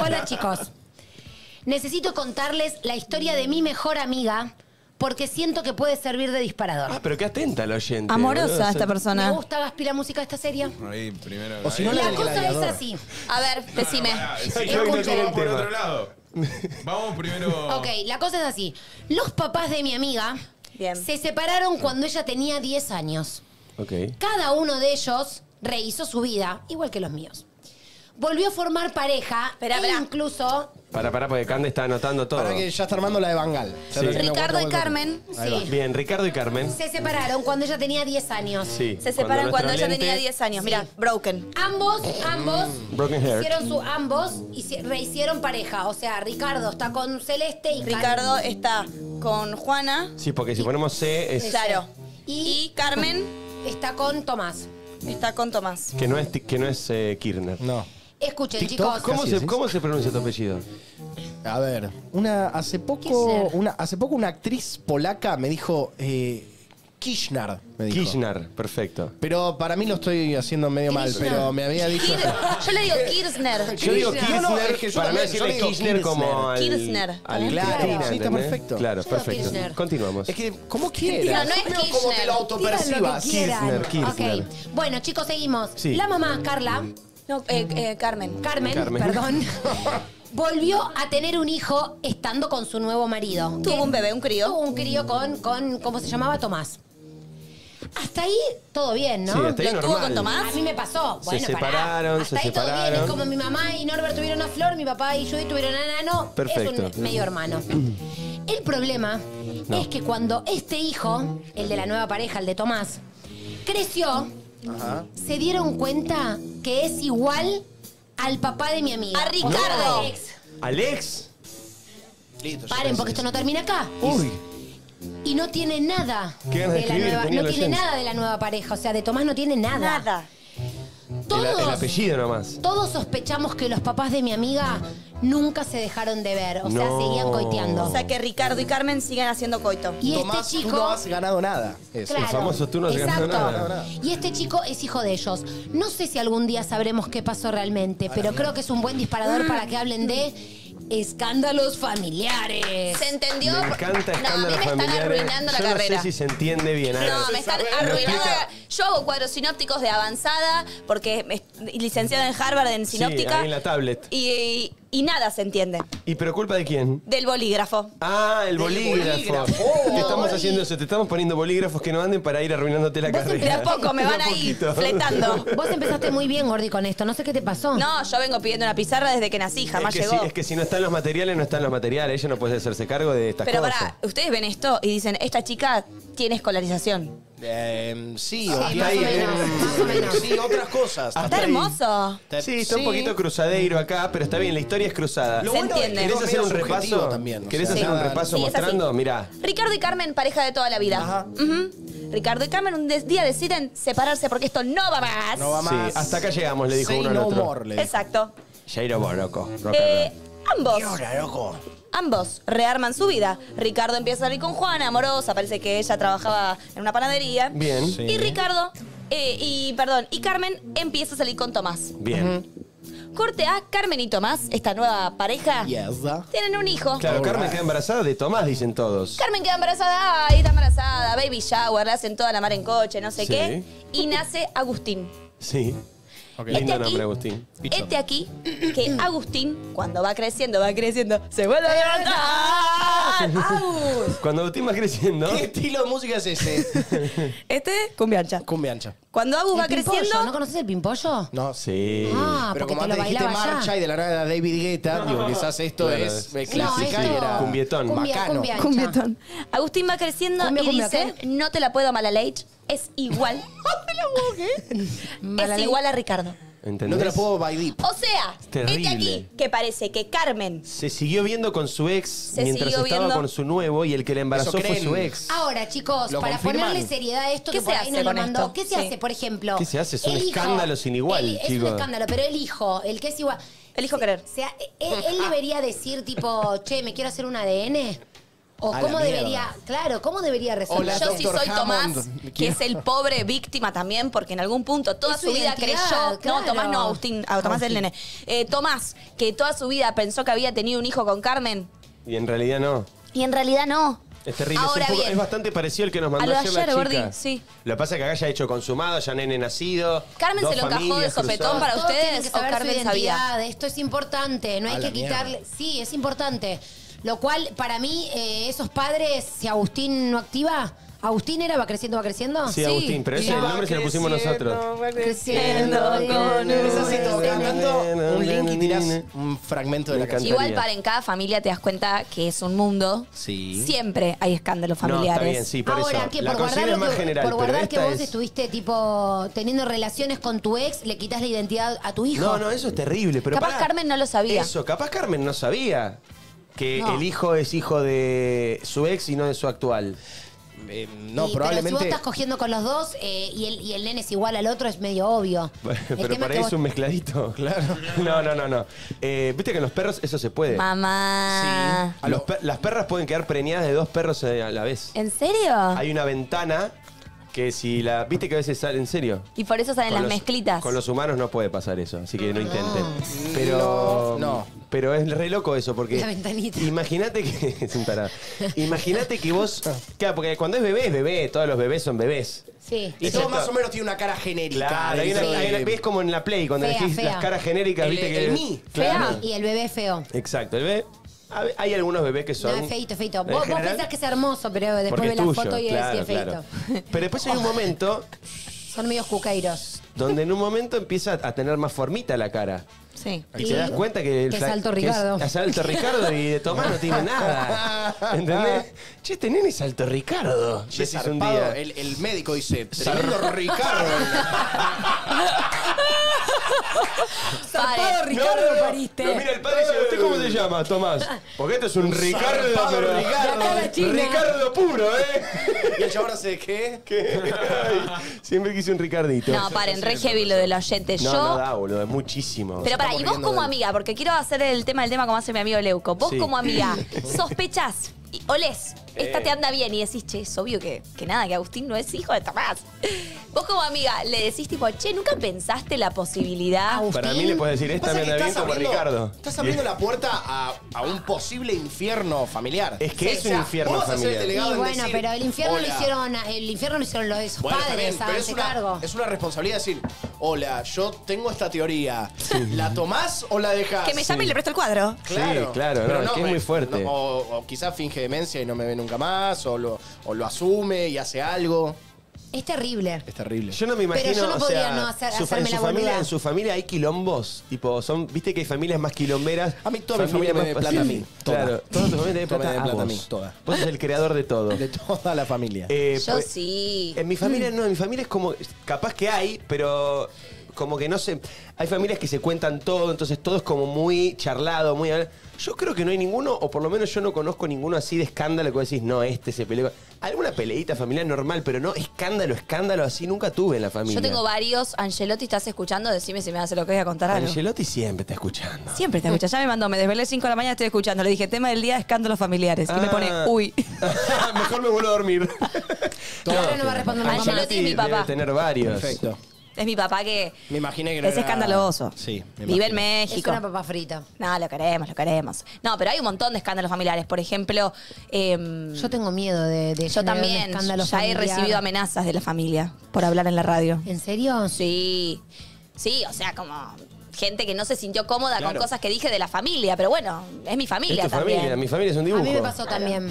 [SPEAKER 2] Hola chicos. Necesito contarles la historia de mi mejor amiga porque siento que puede servir de disparador.
[SPEAKER 3] Ah, pero qué atenta la oyente.
[SPEAKER 4] Amorosa esta
[SPEAKER 2] Me
[SPEAKER 4] persona.
[SPEAKER 2] gusta Gaspi la música de esta serie.
[SPEAKER 5] Ahí, primero.
[SPEAKER 6] O si no, la
[SPEAKER 2] La
[SPEAKER 6] del
[SPEAKER 2] cosa es
[SPEAKER 6] gladiador.
[SPEAKER 2] así.
[SPEAKER 4] A ver, decime.
[SPEAKER 2] Escuchen.
[SPEAKER 3] tiene
[SPEAKER 5] Vamos por otro lado. <laughs> Vamos primero.
[SPEAKER 2] Ok, la cosa es así. Los papás de mi amiga
[SPEAKER 4] Bien.
[SPEAKER 2] se separaron cuando ella tenía 10 años.
[SPEAKER 3] Ok.
[SPEAKER 2] Cada uno de ellos rehizo su vida, igual que los míos. Volvió a formar pareja
[SPEAKER 4] Espera,
[SPEAKER 2] e incluso
[SPEAKER 3] Para, para, porque Cande está anotando todo.
[SPEAKER 6] Para que ya está armando la de Bangal. Ya
[SPEAKER 3] Sí.
[SPEAKER 6] lo tiene
[SPEAKER 4] Ricardo y
[SPEAKER 6] cuatro.
[SPEAKER 4] Carmen
[SPEAKER 6] Ahí va.
[SPEAKER 2] Sí.
[SPEAKER 3] Bien, Ricardo y Carmen.
[SPEAKER 2] se separaron cuando ella tenía 10 años.
[SPEAKER 3] Sí.
[SPEAKER 4] Se separan cuando,
[SPEAKER 3] nuestro
[SPEAKER 4] ella
[SPEAKER 3] lente-
[SPEAKER 4] tenía 10 años. Mira, broken.
[SPEAKER 2] Ambos, ambos
[SPEAKER 3] Broken Heart.
[SPEAKER 2] hicieron su ambos y rehicieron pareja. O sea, Ricardo está con Celeste y
[SPEAKER 4] Ricardo
[SPEAKER 2] Carmen-
[SPEAKER 4] está con Juana.
[SPEAKER 3] Sí, porque si ponemos C es
[SPEAKER 4] Claro.
[SPEAKER 2] Y-
[SPEAKER 4] Y Carmen
[SPEAKER 2] está con Tomás.
[SPEAKER 4] está con Tomás.
[SPEAKER 3] que no es ti- que no es eh, Kirchner.
[SPEAKER 6] No.
[SPEAKER 2] Escuchen,
[SPEAKER 6] TikTok,
[SPEAKER 2] chicos.
[SPEAKER 3] ¿Cómo se,
[SPEAKER 6] decís.
[SPEAKER 3] ¿Cómo se pronuncia tu apellido?
[SPEAKER 6] A ver, una hace poco, una hace poco una actriz polaca me dijo eh, Kirchner, me dijo.
[SPEAKER 3] Kirchner, perfecto.
[SPEAKER 6] Pero para mí lo estoy haciendo medio mal,
[SPEAKER 2] Kirchner.
[SPEAKER 6] pero me había dicho.
[SPEAKER 4] Kir- Yo le digo Kirchner.
[SPEAKER 3] Yo digo
[SPEAKER 6] Kirchner.
[SPEAKER 3] Kirchner,
[SPEAKER 6] No, no, es que yo
[SPEAKER 3] para mí
[SPEAKER 6] también, yo
[SPEAKER 3] decirle
[SPEAKER 6] digo
[SPEAKER 3] Kirchner como
[SPEAKER 6] Kirchner.
[SPEAKER 3] al...
[SPEAKER 4] Kirchner.
[SPEAKER 3] al
[SPEAKER 6] Claro,
[SPEAKER 3] Cristina,
[SPEAKER 6] sí, está
[SPEAKER 3] ¿entendés?
[SPEAKER 6] perfecto.
[SPEAKER 3] Claro,
[SPEAKER 2] Yo digo
[SPEAKER 3] perfecto.
[SPEAKER 2] Kirchner.
[SPEAKER 3] Continuamos.
[SPEAKER 6] Es que, como
[SPEAKER 4] No,
[SPEAKER 6] quieras.
[SPEAKER 4] no es
[SPEAKER 6] veo como te lo autopercibas.
[SPEAKER 3] Kirchner, Kirchner.
[SPEAKER 2] Ok. Bueno, chicos, seguimos.
[SPEAKER 3] Sí.
[SPEAKER 2] La mamá, Carla,
[SPEAKER 4] No, eh, eh, Carmen.
[SPEAKER 2] Carmen,
[SPEAKER 3] Carmen.
[SPEAKER 2] perdón, <laughs> volvió a tener un hijo estando con su nuevo marido.
[SPEAKER 4] Tuvo un bebé, un crío.
[SPEAKER 2] Tuvo un crío con, con, ¿cómo se llamaba? Tomás. Hasta ahí todo bien, ¿no?
[SPEAKER 3] Sí, hasta ahí
[SPEAKER 4] ¿Lo tuvo
[SPEAKER 3] normal.
[SPEAKER 4] con Tomás?
[SPEAKER 2] A mí me pasó.
[SPEAKER 3] Se
[SPEAKER 2] Bueno, pará.
[SPEAKER 3] separaron,
[SPEAKER 2] Hasta
[SPEAKER 3] se
[SPEAKER 2] ahí todo bien.
[SPEAKER 3] separaron.
[SPEAKER 2] Es como mi mamá y Norbert tuvieron a Flor, mi papá y Judy tuvieron a Nano.
[SPEAKER 3] Perfecto.
[SPEAKER 2] Es un medio hermano. <clears throat> El problema es que cuando este hijo, el de la nueva pareja, el de Tomás, creció, se dieron cuenta que es igual al papá de mi amiga.
[SPEAKER 4] A Ricardo.
[SPEAKER 2] Alex.
[SPEAKER 3] Alex.
[SPEAKER 6] Listo, ya
[SPEAKER 2] Paren, porque esto no termina acá.
[SPEAKER 3] Uy.
[SPEAKER 2] Y no tiene nada
[SPEAKER 3] Qué ganas de escribir
[SPEAKER 2] nueva, no tiene nada de la nueva pareja. O sea, de Tomás no tiene nada.
[SPEAKER 4] Nada.
[SPEAKER 2] Todos,
[SPEAKER 3] el apellido nomás.
[SPEAKER 2] todos sospechamos que los papás de mi amiga nunca se dejaron de ver. O sea,
[SPEAKER 3] No.
[SPEAKER 2] seguían coiteando.
[SPEAKER 4] O sea que Ricardo y Carmen siguen haciendo coito.
[SPEAKER 2] y
[SPEAKER 6] Tomás,
[SPEAKER 2] este chico.
[SPEAKER 6] tú no has ganado nada. Es-
[SPEAKER 2] Claro.
[SPEAKER 3] El famoso tú no has
[SPEAKER 2] Exacto.
[SPEAKER 3] ganado nada.
[SPEAKER 6] nada.
[SPEAKER 2] Y este chico es hijo de ellos. No sé si algún día sabremos qué pasó realmente, pero creo que es un buen disparador para que hablen de escándalos familiares.
[SPEAKER 4] ¿Se entendió?
[SPEAKER 3] Me encanta
[SPEAKER 4] No, a mí
[SPEAKER 3] escándalos
[SPEAKER 4] me están
[SPEAKER 3] familiares.
[SPEAKER 4] arruinando la
[SPEAKER 3] Yo
[SPEAKER 4] carrera.
[SPEAKER 3] No sé si se entiende bien.
[SPEAKER 4] No, me están arruinando. la- Yo hago cuadros sinópticos de avanzada porque licenciada en Harvard en
[SPEAKER 3] Sí,
[SPEAKER 4] sinóptica.
[SPEAKER 3] ahí en la tablet.
[SPEAKER 4] y, y nada se entiende.
[SPEAKER 3] ¿Y pero culpa de quién?
[SPEAKER 4] Del bolígrafo.
[SPEAKER 3] Ah, el bolígrafo.
[SPEAKER 6] bolígrafo.
[SPEAKER 3] Te estamos haciendo eso, te estamos poniendo bolígrafos que no anden para ir arruinándote la
[SPEAKER 2] Vos
[SPEAKER 3] carrera.
[SPEAKER 4] De a poco me van
[SPEAKER 3] a
[SPEAKER 4] ahí
[SPEAKER 3] poquito.
[SPEAKER 4] fletando.
[SPEAKER 2] Vos empezaste muy bien, Gordi, con esto. No sé qué te pasó.
[SPEAKER 4] No, yo vengo pidiendo una pizarra desde que nací, jamás
[SPEAKER 3] es que,
[SPEAKER 4] llegó.
[SPEAKER 3] Si, es que si no están los materiales, no están los materiales. Ella no puede hacerse cargo de estas
[SPEAKER 4] Pero
[SPEAKER 3] cosas.
[SPEAKER 4] pará, ustedes ven esto y dicen, esta chica tiene escolarización.
[SPEAKER 6] Eh, sí,
[SPEAKER 2] Sí, más o menos, más o menos.
[SPEAKER 6] Sí, otras cosas.
[SPEAKER 3] Hasta
[SPEAKER 4] Está
[SPEAKER 3] ahí.
[SPEAKER 4] hermoso.
[SPEAKER 3] Sí, está un poquito cruzadeiro acá, pero está bien, la historia es cruzada.
[SPEAKER 6] Lo
[SPEAKER 4] Se
[SPEAKER 6] bueno
[SPEAKER 4] entiende.
[SPEAKER 3] ¿Querés hacer un repaso?
[SPEAKER 6] también,
[SPEAKER 3] ¿Querés
[SPEAKER 6] sea,
[SPEAKER 3] hacer un repaso
[SPEAKER 4] Sí,
[SPEAKER 3] mostrando? Mirá.
[SPEAKER 4] Ricardo y Carmen, pareja de toda la vida.
[SPEAKER 6] Ajá.
[SPEAKER 4] Ujú. Ricardo y Carmen un día deciden separarse porque esto no va más.
[SPEAKER 6] No va
[SPEAKER 3] Sí,
[SPEAKER 6] más.
[SPEAKER 3] hasta acá llegamos, le dijo
[SPEAKER 6] Say
[SPEAKER 3] uno al
[SPEAKER 6] no
[SPEAKER 3] otro.
[SPEAKER 6] more, le dijo.
[SPEAKER 4] Exacto.
[SPEAKER 3] Jairo Boroco.
[SPEAKER 4] Eh, ambos,
[SPEAKER 6] Ahora, loco.
[SPEAKER 4] Ambos rearman su vida. Ricardo empieza a salir con Juana, amorosa, parece que ella trabajaba en una panadería.
[SPEAKER 3] Bien,
[SPEAKER 6] Sí.
[SPEAKER 4] Y Ricardo, eh, y perdón, y Carmen empieza a salir con Tomás.
[SPEAKER 3] bien.
[SPEAKER 4] Corte A, Carmen y Tomás, esta nueva pareja,
[SPEAKER 6] Yes.
[SPEAKER 4] tienen un hijo.
[SPEAKER 3] Claro. Carmen queda embarazada de Tomás, dicen todos.
[SPEAKER 4] Carmen queda embarazada, ay, está embarazada, baby shower, le hacen toda la mar en coche, no sé
[SPEAKER 3] Sí.
[SPEAKER 4] qué. Y nace Agustín.
[SPEAKER 3] Sí.
[SPEAKER 6] Ok.
[SPEAKER 3] Lindo
[SPEAKER 4] Este
[SPEAKER 3] nombre,
[SPEAKER 4] aquí-
[SPEAKER 3] Agustín.
[SPEAKER 6] Picho.
[SPEAKER 4] Este aquí, que Agustín, cuando va creciendo, va creciendo, se vuelve a levantar. <laughs> ¡Agus!
[SPEAKER 3] Cuando Agustín va creciendo.
[SPEAKER 6] ¿Qué estilo de música es ese?
[SPEAKER 4] Este, cumbiancha.
[SPEAKER 6] Cumbia ancha.
[SPEAKER 4] Cuando Agus
[SPEAKER 2] ¿El
[SPEAKER 4] va
[SPEAKER 2] pimpollo?
[SPEAKER 4] creciendo,
[SPEAKER 2] ¿No conoces el pimpollo?
[SPEAKER 6] No,
[SPEAKER 3] Sí.
[SPEAKER 2] Ah,
[SPEAKER 6] Pero
[SPEAKER 2] porque
[SPEAKER 6] como
[SPEAKER 2] te lo
[SPEAKER 6] antes dijiste
[SPEAKER 2] bailaba
[SPEAKER 6] marcha
[SPEAKER 2] ya.
[SPEAKER 6] y de la nada era David Guetta, digo, quizás esto
[SPEAKER 3] Claro,
[SPEAKER 6] es
[SPEAKER 3] es-
[SPEAKER 6] eh,
[SPEAKER 2] No,
[SPEAKER 6] clásica
[SPEAKER 2] esto-
[SPEAKER 6] y era
[SPEAKER 3] Cumbietón.
[SPEAKER 2] Cumbia,
[SPEAKER 6] bacano.
[SPEAKER 2] cumbia ancha.
[SPEAKER 4] Cumbietón. Agustín va creciendo
[SPEAKER 2] Cumbia,
[SPEAKER 4] y
[SPEAKER 2] cumbia,
[SPEAKER 4] dice,
[SPEAKER 2] ¿qué?
[SPEAKER 4] no te la puedo mala leche, es igual. <laughs>
[SPEAKER 2] Mala
[SPEAKER 4] es
[SPEAKER 2] ley.
[SPEAKER 4] igual a Ricardo.
[SPEAKER 3] ¿Entendés?
[SPEAKER 6] No te la puedo by deep.
[SPEAKER 4] O sea,
[SPEAKER 3] Terrible.
[SPEAKER 4] este aquí, que parece que Carmen
[SPEAKER 3] Se siguió viendo con su ex
[SPEAKER 4] Se
[SPEAKER 3] mientras
[SPEAKER 4] siguió
[SPEAKER 3] estaba
[SPEAKER 4] viendo.
[SPEAKER 3] con su nuevo y el que le embarazó
[SPEAKER 6] Eso
[SPEAKER 3] fue
[SPEAKER 6] creen.
[SPEAKER 3] su ex.
[SPEAKER 2] Ahora, chicos,
[SPEAKER 6] ¿Lo
[SPEAKER 2] para
[SPEAKER 6] confirman?
[SPEAKER 2] ponerle seriedad a esto
[SPEAKER 4] ¿Qué
[SPEAKER 2] que por
[SPEAKER 4] se
[SPEAKER 2] ahí
[SPEAKER 4] hace
[SPEAKER 2] nos lo
[SPEAKER 4] con
[SPEAKER 2] mandó.
[SPEAKER 4] esto?
[SPEAKER 2] ¿Qué se
[SPEAKER 4] Sí.
[SPEAKER 2] hace, por ejemplo?
[SPEAKER 3] ¿Qué se hace? Es un
[SPEAKER 2] el hijo-
[SPEAKER 3] escándalo sin igual,
[SPEAKER 2] el- Es
[SPEAKER 3] chicos.
[SPEAKER 2] un escándalo, pero el hijo, el que es igual.
[SPEAKER 4] Elijo
[SPEAKER 2] se-
[SPEAKER 4] querer.
[SPEAKER 2] sea, él, él debería decir, tipo, <laughs> che, ¿me quiero hacer un ADN? ¿O
[SPEAKER 6] A la
[SPEAKER 2] cómo
[SPEAKER 6] mierda.
[SPEAKER 2] debería, claro, cómo debería resolver?
[SPEAKER 6] Hola,
[SPEAKER 4] Yo sí soy Tomás, que es el pobre víctima también, porque en algún punto toda
[SPEAKER 2] Es su
[SPEAKER 4] su vida
[SPEAKER 2] identidad,
[SPEAKER 4] creyó.
[SPEAKER 2] claro.
[SPEAKER 4] No, Tomás no, Agustín. ah, Tomás es el nene. Eh, Tomás, que toda su vida pensó que había tenido un hijo con Carmen.
[SPEAKER 3] Y en realidad no.
[SPEAKER 4] Y en realidad no.
[SPEAKER 3] Es terrible. es, un
[SPEAKER 4] Ahora
[SPEAKER 3] poco-
[SPEAKER 4] bien.
[SPEAKER 3] es bastante parecido al que nos
[SPEAKER 4] A
[SPEAKER 3] mandó
[SPEAKER 4] lo de
[SPEAKER 3] ayer la
[SPEAKER 4] ayer,
[SPEAKER 3] chica.
[SPEAKER 4] Gordi, sí.
[SPEAKER 3] Lo que pasa es que acá ya hecho consumado, ya nene nacido.
[SPEAKER 4] Carmen
[SPEAKER 3] dos
[SPEAKER 4] se lo encajó de
[SPEAKER 3] familias
[SPEAKER 4] sopetón
[SPEAKER 3] cruzadas.
[SPEAKER 4] para
[SPEAKER 2] Todos
[SPEAKER 4] ustedes
[SPEAKER 2] tienen que
[SPEAKER 4] o
[SPEAKER 2] saber
[SPEAKER 4] Carmen
[SPEAKER 2] su
[SPEAKER 4] sabía?
[SPEAKER 2] identidad, Esto es importante, no hay
[SPEAKER 6] A
[SPEAKER 2] que
[SPEAKER 6] mierda.
[SPEAKER 2] quitarle. Sí, es importante. Lo cual, para mí, eh, esos padres, si Agustín no activa, ¿Agustín era va creciendo, va creciendo?
[SPEAKER 3] Sí, Agustín, pero ese el nombre se lo pusimos nosotros.
[SPEAKER 2] Creciendo
[SPEAKER 4] con
[SPEAKER 2] un-
[SPEAKER 6] cantando un link y tirás un fragmento de la canción.
[SPEAKER 4] Igual para en cada familia te das cuenta que es un mundo.
[SPEAKER 6] Sí.
[SPEAKER 4] Siempre hay escándalos
[SPEAKER 3] No,
[SPEAKER 4] familiares.
[SPEAKER 3] está bien, sí, por
[SPEAKER 2] Ahora,
[SPEAKER 3] eso.
[SPEAKER 2] que
[SPEAKER 3] la
[SPEAKER 2] por guardar, lo que,
[SPEAKER 3] general,
[SPEAKER 2] por guardar que vos
[SPEAKER 3] es...
[SPEAKER 2] estuviste tipo teniendo relaciones con tu ex, le quitas la identidad a tu hijo.
[SPEAKER 3] No, no, eso es terrible. Pero
[SPEAKER 4] Capaz. Carmen no lo sabía.
[SPEAKER 3] Eso, capaz Carmen no sabía que
[SPEAKER 4] No.
[SPEAKER 3] el hijo es hijo de su ex y no de su actual.
[SPEAKER 6] Eh,
[SPEAKER 2] Y-
[SPEAKER 6] no,
[SPEAKER 2] Pero si
[SPEAKER 6] probablemente.
[SPEAKER 2] vos estás cogiendo con los dos eh, y, el, y el nene es igual al otro, es medio obvio. <laughs> El
[SPEAKER 3] Pero
[SPEAKER 2] tema
[SPEAKER 3] para
[SPEAKER 2] que
[SPEAKER 3] ahí
[SPEAKER 2] vos-
[SPEAKER 3] es un mezcladito. <laughs> Claro. No, no, no, no. Eh, Viste que en los perros eso se puede.
[SPEAKER 4] Mamá.
[SPEAKER 6] Sí.
[SPEAKER 3] Los pe- las perras pueden quedar preñadas de dos perros eh, a la vez.
[SPEAKER 4] ¿En serio?
[SPEAKER 3] Hay una ventana que si la... ¿Viste que a veces sale en serio?
[SPEAKER 4] Y por eso salen
[SPEAKER 3] Con
[SPEAKER 4] las
[SPEAKER 3] los-
[SPEAKER 4] mezclitas.
[SPEAKER 3] Con los humanos no puede pasar eso, así que no intenten. Pero,
[SPEAKER 6] No, no.
[SPEAKER 3] pero es re loco eso, porque.
[SPEAKER 2] La ventanita.
[SPEAKER 3] Imagínate que. <laughs> Es un tarado. Imagínate que vos. Claro, porque cuando es bebé, es bebé, todos los bebés son bebés.
[SPEAKER 2] Sí.
[SPEAKER 6] Y
[SPEAKER 3] Excepto-
[SPEAKER 6] todo más o menos tiene una cara genérica.
[SPEAKER 3] Claro, hay una, hay una- ves como en la Play, cuando
[SPEAKER 2] Fea,
[SPEAKER 3] elegís
[SPEAKER 2] fea.
[SPEAKER 3] las caras genéricas,
[SPEAKER 6] El-
[SPEAKER 3] viste que.
[SPEAKER 6] el mí.
[SPEAKER 3] Claro.
[SPEAKER 2] Y el bebé feo.
[SPEAKER 3] Exacto, el bebé. A Hay algunos bebés que son.
[SPEAKER 2] No, es feito, feito.
[SPEAKER 3] en
[SPEAKER 2] Vos, vos
[SPEAKER 3] general,
[SPEAKER 2] pensás que es hermoso, pero después ves
[SPEAKER 3] es
[SPEAKER 2] la
[SPEAKER 3] tuyo,
[SPEAKER 2] foto y
[SPEAKER 3] claro,
[SPEAKER 2] es, sí, es
[SPEAKER 3] claro.
[SPEAKER 2] feito.
[SPEAKER 3] Pero después hay un <laughs> momento
[SPEAKER 2] Son medios cuqueiros.
[SPEAKER 3] donde en un momento empieza a tener más formita la cara.
[SPEAKER 4] Sí.
[SPEAKER 3] Y,
[SPEAKER 2] Y
[SPEAKER 3] te das cuenta que el
[SPEAKER 2] que es
[SPEAKER 3] fla-
[SPEAKER 2] Alto
[SPEAKER 3] que
[SPEAKER 2] Ricardo.
[SPEAKER 3] Es, Alto Ricardo y de Tomás no tiene nada. <laughs> ¿Entendés? Che, este nene es Alto Ricardo.
[SPEAKER 6] Che,
[SPEAKER 3] Decís un
[SPEAKER 6] zarpado,
[SPEAKER 3] día.
[SPEAKER 6] El, el médico dice, tremendo Ricardo. <laughs>
[SPEAKER 4] Paren.
[SPEAKER 2] Ricardo
[SPEAKER 3] No, no, no.
[SPEAKER 2] pariste.
[SPEAKER 3] Pero mira, el padre dice, ¿usted cómo se llama, Tomás? Porque esto es un Ricardo,
[SPEAKER 6] zarpado
[SPEAKER 3] pero...
[SPEAKER 6] Ricardo.
[SPEAKER 2] De acá a la China.
[SPEAKER 3] Ricardo puro, ¿eh?
[SPEAKER 6] y el chabón hace, ¿qué?
[SPEAKER 3] Ay, siempre quise un Ricardito.
[SPEAKER 4] No, paren, re heavy lo del oyente.
[SPEAKER 3] No,
[SPEAKER 4] Yo.
[SPEAKER 3] no da, boludo, es muchísimo.
[SPEAKER 4] Pero para, y vos como amiga, porque quiero hacer el tema del tema como hace mi amigo Leuco. Vos
[SPEAKER 3] Sí.
[SPEAKER 4] como amiga, <laughs> sospechás, y olés, esta
[SPEAKER 3] Eh.
[SPEAKER 4] te anda bien y decís, che, es obvio que, que nada, que Agustín no es hijo de Tomás. <laughs> Vos como amiga le decís tipo, che, ¿nunca pensaste la posibilidad?
[SPEAKER 3] Para mí le puedes decir, esta
[SPEAKER 6] Pasa
[SPEAKER 3] me
[SPEAKER 6] que
[SPEAKER 3] anda bien
[SPEAKER 6] estás
[SPEAKER 3] como
[SPEAKER 6] abriendo-
[SPEAKER 3] Ricardo.
[SPEAKER 6] Estás abriendo la puerta a, a un posible infierno familiar.
[SPEAKER 3] Es que
[SPEAKER 6] Sí,
[SPEAKER 3] es
[SPEAKER 6] o
[SPEAKER 3] un infierno
[SPEAKER 6] vos vas a ser
[SPEAKER 3] familiar.
[SPEAKER 6] el
[SPEAKER 2] Y
[SPEAKER 6] delegado en
[SPEAKER 2] bueno,
[SPEAKER 6] decir,
[SPEAKER 2] pero el infierno lo
[SPEAKER 6] "Hola".
[SPEAKER 2] hicieron, el infierno lo hicieron los esos
[SPEAKER 6] Bueno, está
[SPEAKER 2] padres,
[SPEAKER 6] bien, pero es
[SPEAKER 2] háganse
[SPEAKER 6] una,
[SPEAKER 2] cargo.
[SPEAKER 6] es una responsabilidad decir, hola, yo tengo esta teoría. ¿La tomás o la dejás?
[SPEAKER 4] Que me llame y le presto el cuadro.
[SPEAKER 6] Claro,
[SPEAKER 3] Sí, claro, no, es que es muy fuerte.
[SPEAKER 6] no, o, o quizás finge demencia y no me ve nunca más, o lo, o lo asume y hace algo.
[SPEAKER 2] Es terrible.
[SPEAKER 6] Es terrible.
[SPEAKER 3] Yo no me
[SPEAKER 2] Pero
[SPEAKER 3] imagino,
[SPEAKER 2] yo no
[SPEAKER 3] o
[SPEAKER 2] podría
[SPEAKER 3] sea,
[SPEAKER 2] no hacer-
[SPEAKER 3] su,
[SPEAKER 2] hacerme
[SPEAKER 3] en su
[SPEAKER 2] la
[SPEAKER 3] familia,
[SPEAKER 2] boluda.
[SPEAKER 3] en su familia hay quilombos, tipo, son, viste que hay familias más quilomberas.
[SPEAKER 6] A mí toda mi familia me dé plata a mí, toda.
[SPEAKER 3] Claro, toda tu familia te dé <laughs>
[SPEAKER 6] Toda me
[SPEAKER 3] plata,
[SPEAKER 6] dé plata a
[SPEAKER 3] vos.
[SPEAKER 6] mí, toda.
[SPEAKER 3] Vos sos el creador de todo. <laughs>
[SPEAKER 6] De toda la familia.
[SPEAKER 3] Eh,
[SPEAKER 4] Yo
[SPEAKER 3] pues,
[SPEAKER 4] sí.
[SPEAKER 3] En mi familia no, en mi familia es como, capaz que hay, pero como que no sé, hay familias que se cuentan todo, entonces todo es como muy charlado, muy... Yo creo que no hay ninguno, o por lo menos yo no conozco ninguno así de escándalo que vos decís, no, este se peleó. Alguna peleita familiar normal, pero no escándalo, escándalo así, nunca tuve en la familia.
[SPEAKER 4] Yo tengo varios. Angelotti, ¿estás escuchando? Decime si me hace lo que voy a contar algo.
[SPEAKER 3] Angelotti siempre está escuchando.
[SPEAKER 4] Siempre te escucha. Ya me mandó, me desvelé 5 de la mañana, estoy escuchando. Le dije, tema del día, escándalos familiares. Y me pone,
[SPEAKER 3] Ah.
[SPEAKER 4] uy. <laughs>
[SPEAKER 3] Mejor me vuelvo a dormir.
[SPEAKER 2] Ahora no va a responder.
[SPEAKER 4] Angelotti es mi papá.
[SPEAKER 3] debe tener varios.
[SPEAKER 6] Perfecto.
[SPEAKER 4] Es mi papá que
[SPEAKER 6] Me imaginé que no
[SPEAKER 4] es
[SPEAKER 6] era-
[SPEAKER 4] escandaloso.
[SPEAKER 6] Sí, me
[SPEAKER 4] Vive en
[SPEAKER 6] imagino.
[SPEAKER 2] Es
[SPEAKER 4] México.
[SPEAKER 2] una papa frita.
[SPEAKER 4] No, lo queremos, lo queremos. No, pero hay un montón de escándalos familiares. Por ejemplo, em,
[SPEAKER 2] Yo tengo miedo de, de
[SPEAKER 4] yo
[SPEAKER 2] generar un
[SPEAKER 4] también
[SPEAKER 2] escándalo
[SPEAKER 4] ya he
[SPEAKER 2] familiar.
[SPEAKER 4] recibido amenazas de la familia por hablar en la radio.
[SPEAKER 2] ¿En serio?
[SPEAKER 4] Sí, sí, o sea, como gente que no se sintió cómoda
[SPEAKER 3] Claro.
[SPEAKER 4] con cosas que dije de la familia, pero bueno, es mi familia
[SPEAKER 3] Es tu
[SPEAKER 4] también.
[SPEAKER 3] familia, mi familia es un
[SPEAKER 2] A
[SPEAKER 3] dibujo.
[SPEAKER 2] mí me pasó también.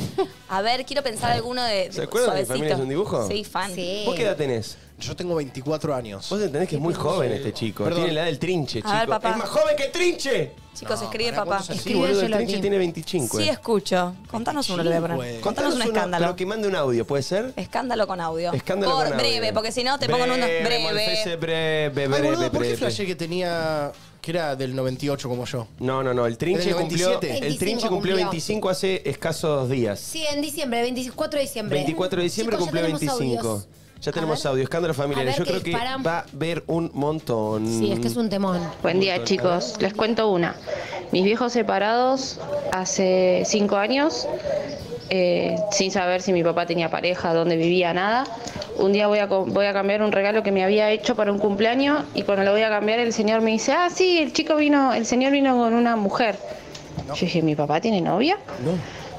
[SPEAKER 4] A ver, quiero pensar alguno de.
[SPEAKER 3] ¿Se acuerdan de mi familia es un dibujo?
[SPEAKER 4] Sí, fan.
[SPEAKER 2] Sí.
[SPEAKER 3] ¿Vos qué edad tenés?
[SPEAKER 6] Yo tengo 24 años.
[SPEAKER 3] Vos entendés que es muy joven este chico.
[SPEAKER 6] Perdón.
[SPEAKER 3] Tiene la edad del trinche, chico.
[SPEAKER 4] A ver, papá.
[SPEAKER 3] ¡Es más joven que trinche!
[SPEAKER 4] Chicos,
[SPEAKER 6] No,
[SPEAKER 4] escribe
[SPEAKER 6] pará,
[SPEAKER 4] papá.
[SPEAKER 6] ¿cuántos años
[SPEAKER 3] Sí, boludo, el
[SPEAKER 2] Escríbelo
[SPEAKER 3] trinche
[SPEAKER 2] aquí.
[SPEAKER 3] tiene 25.
[SPEAKER 4] Sí,
[SPEAKER 3] eh.
[SPEAKER 4] escucho. Contanos uno, le voy a poner.
[SPEAKER 6] 25,
[SPEAKER 4] Contanos un
[SPEAKER 3] uno,
[SPEAKER 4] escándalo.
[SPEAKER 3] pero que mande un audio, ¿puede ser?
[SPEAKER 4] Escándalo con audio.
[SPEAKER 3] Escándalo
[SPEAKER 4] Por
[SPEAKER 3] con audio.
[SPEAKER 4] breve, porque si no te pongo en un breve.
[SPEAKER 3] Breve,
[SPEAKER 6] Ay,
[SPEAKER 3] breve,
[SPEAKER 6] boludo, ¿por qué
[SPEAKER 3] breve.
[SPEAKER 6] flashé que tenía. que era del 98 como yo?
[SPEAKER 3] No, no, no. El trinche
[SPEAKER 6] ¿Del
[SPEAKER 3] cumplió.
[SPEAKER 6] 97?
[SPEAKER 3] El trinche
[SPEAKER 2] 25
[SPEAKER 3] cumplió
[SPEAKER 2] cumplió.
[SPEAKER 3] 25 hace escasos días.
[SPEAKER 2] Sí, en diciembre, 24 de diciembre.
[SPEAKER 3] 24 de diciembre
[SPEAKER 2] Chicos, ya
[SPEAKER 3] cumplió
[SPEAKER 2] tenemos
[SPEAKER 3] 25.
[SPEAKER 2] audios.
[SPEAKER 3] Ya tenemos audio, escándalo familiar. Yo creo que
[SPEAKER 2] disparan.
[SPEAKER 3] va a haber un montón.
[SPEAKER 2] Sí, es que es un temón.
[SPEAKER 8] Buen día chicos, les cuento una. Mis viejos separados hace cinco años, eh, sin saber si mi papá tenía pareja, dónde vivía, nada. Un día voy a, co- voy a cambiar un regalo que me había hecho para un cumpleaños y cuando lo voy a cambiar el señor me dice, ah, sí, el chico vino, el señor vino con una mujer. Yo dije, ¿mi papá tiene novia?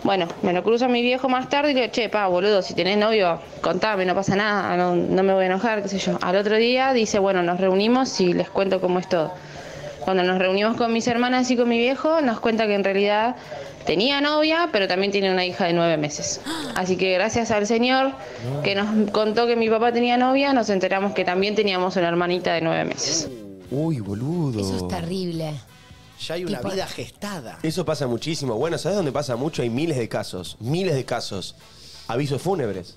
[SPEAKER 8] Bueno, me lo cruza mi viejo más tarde y le digo, che, pa, boludo, si tenés novio, contame, no pasa nada, no, no me voy a enojar, qué sé yo. Al otro día dice, bueno, nos reunimos y les cuento cómo es todo. Cuando nos reunimos con mis hermanas y con mi viejo, nos cuenta que en realidad tenía novia, pero también tiene una hija de nueve meses. Así que gracias al señor que nos contó que mi papá tenía novia, nos enteramos que también teníamos una hermanita de nueve meses.
[SPEAKER 3] Uy, boludo.
[SPEAKER 2] Eso es terrible.
[SPEAKER 6] Ya hay una
[SPEAKER 2] Tipo-
[SPEAKER 6] vida gestada.
[SPEAKER 3] Eso pasa muchísimo. Bueno, ¿sabes dónde pasa mucho? Hay miles de casos. Miles de casos. Avisos fúnebres.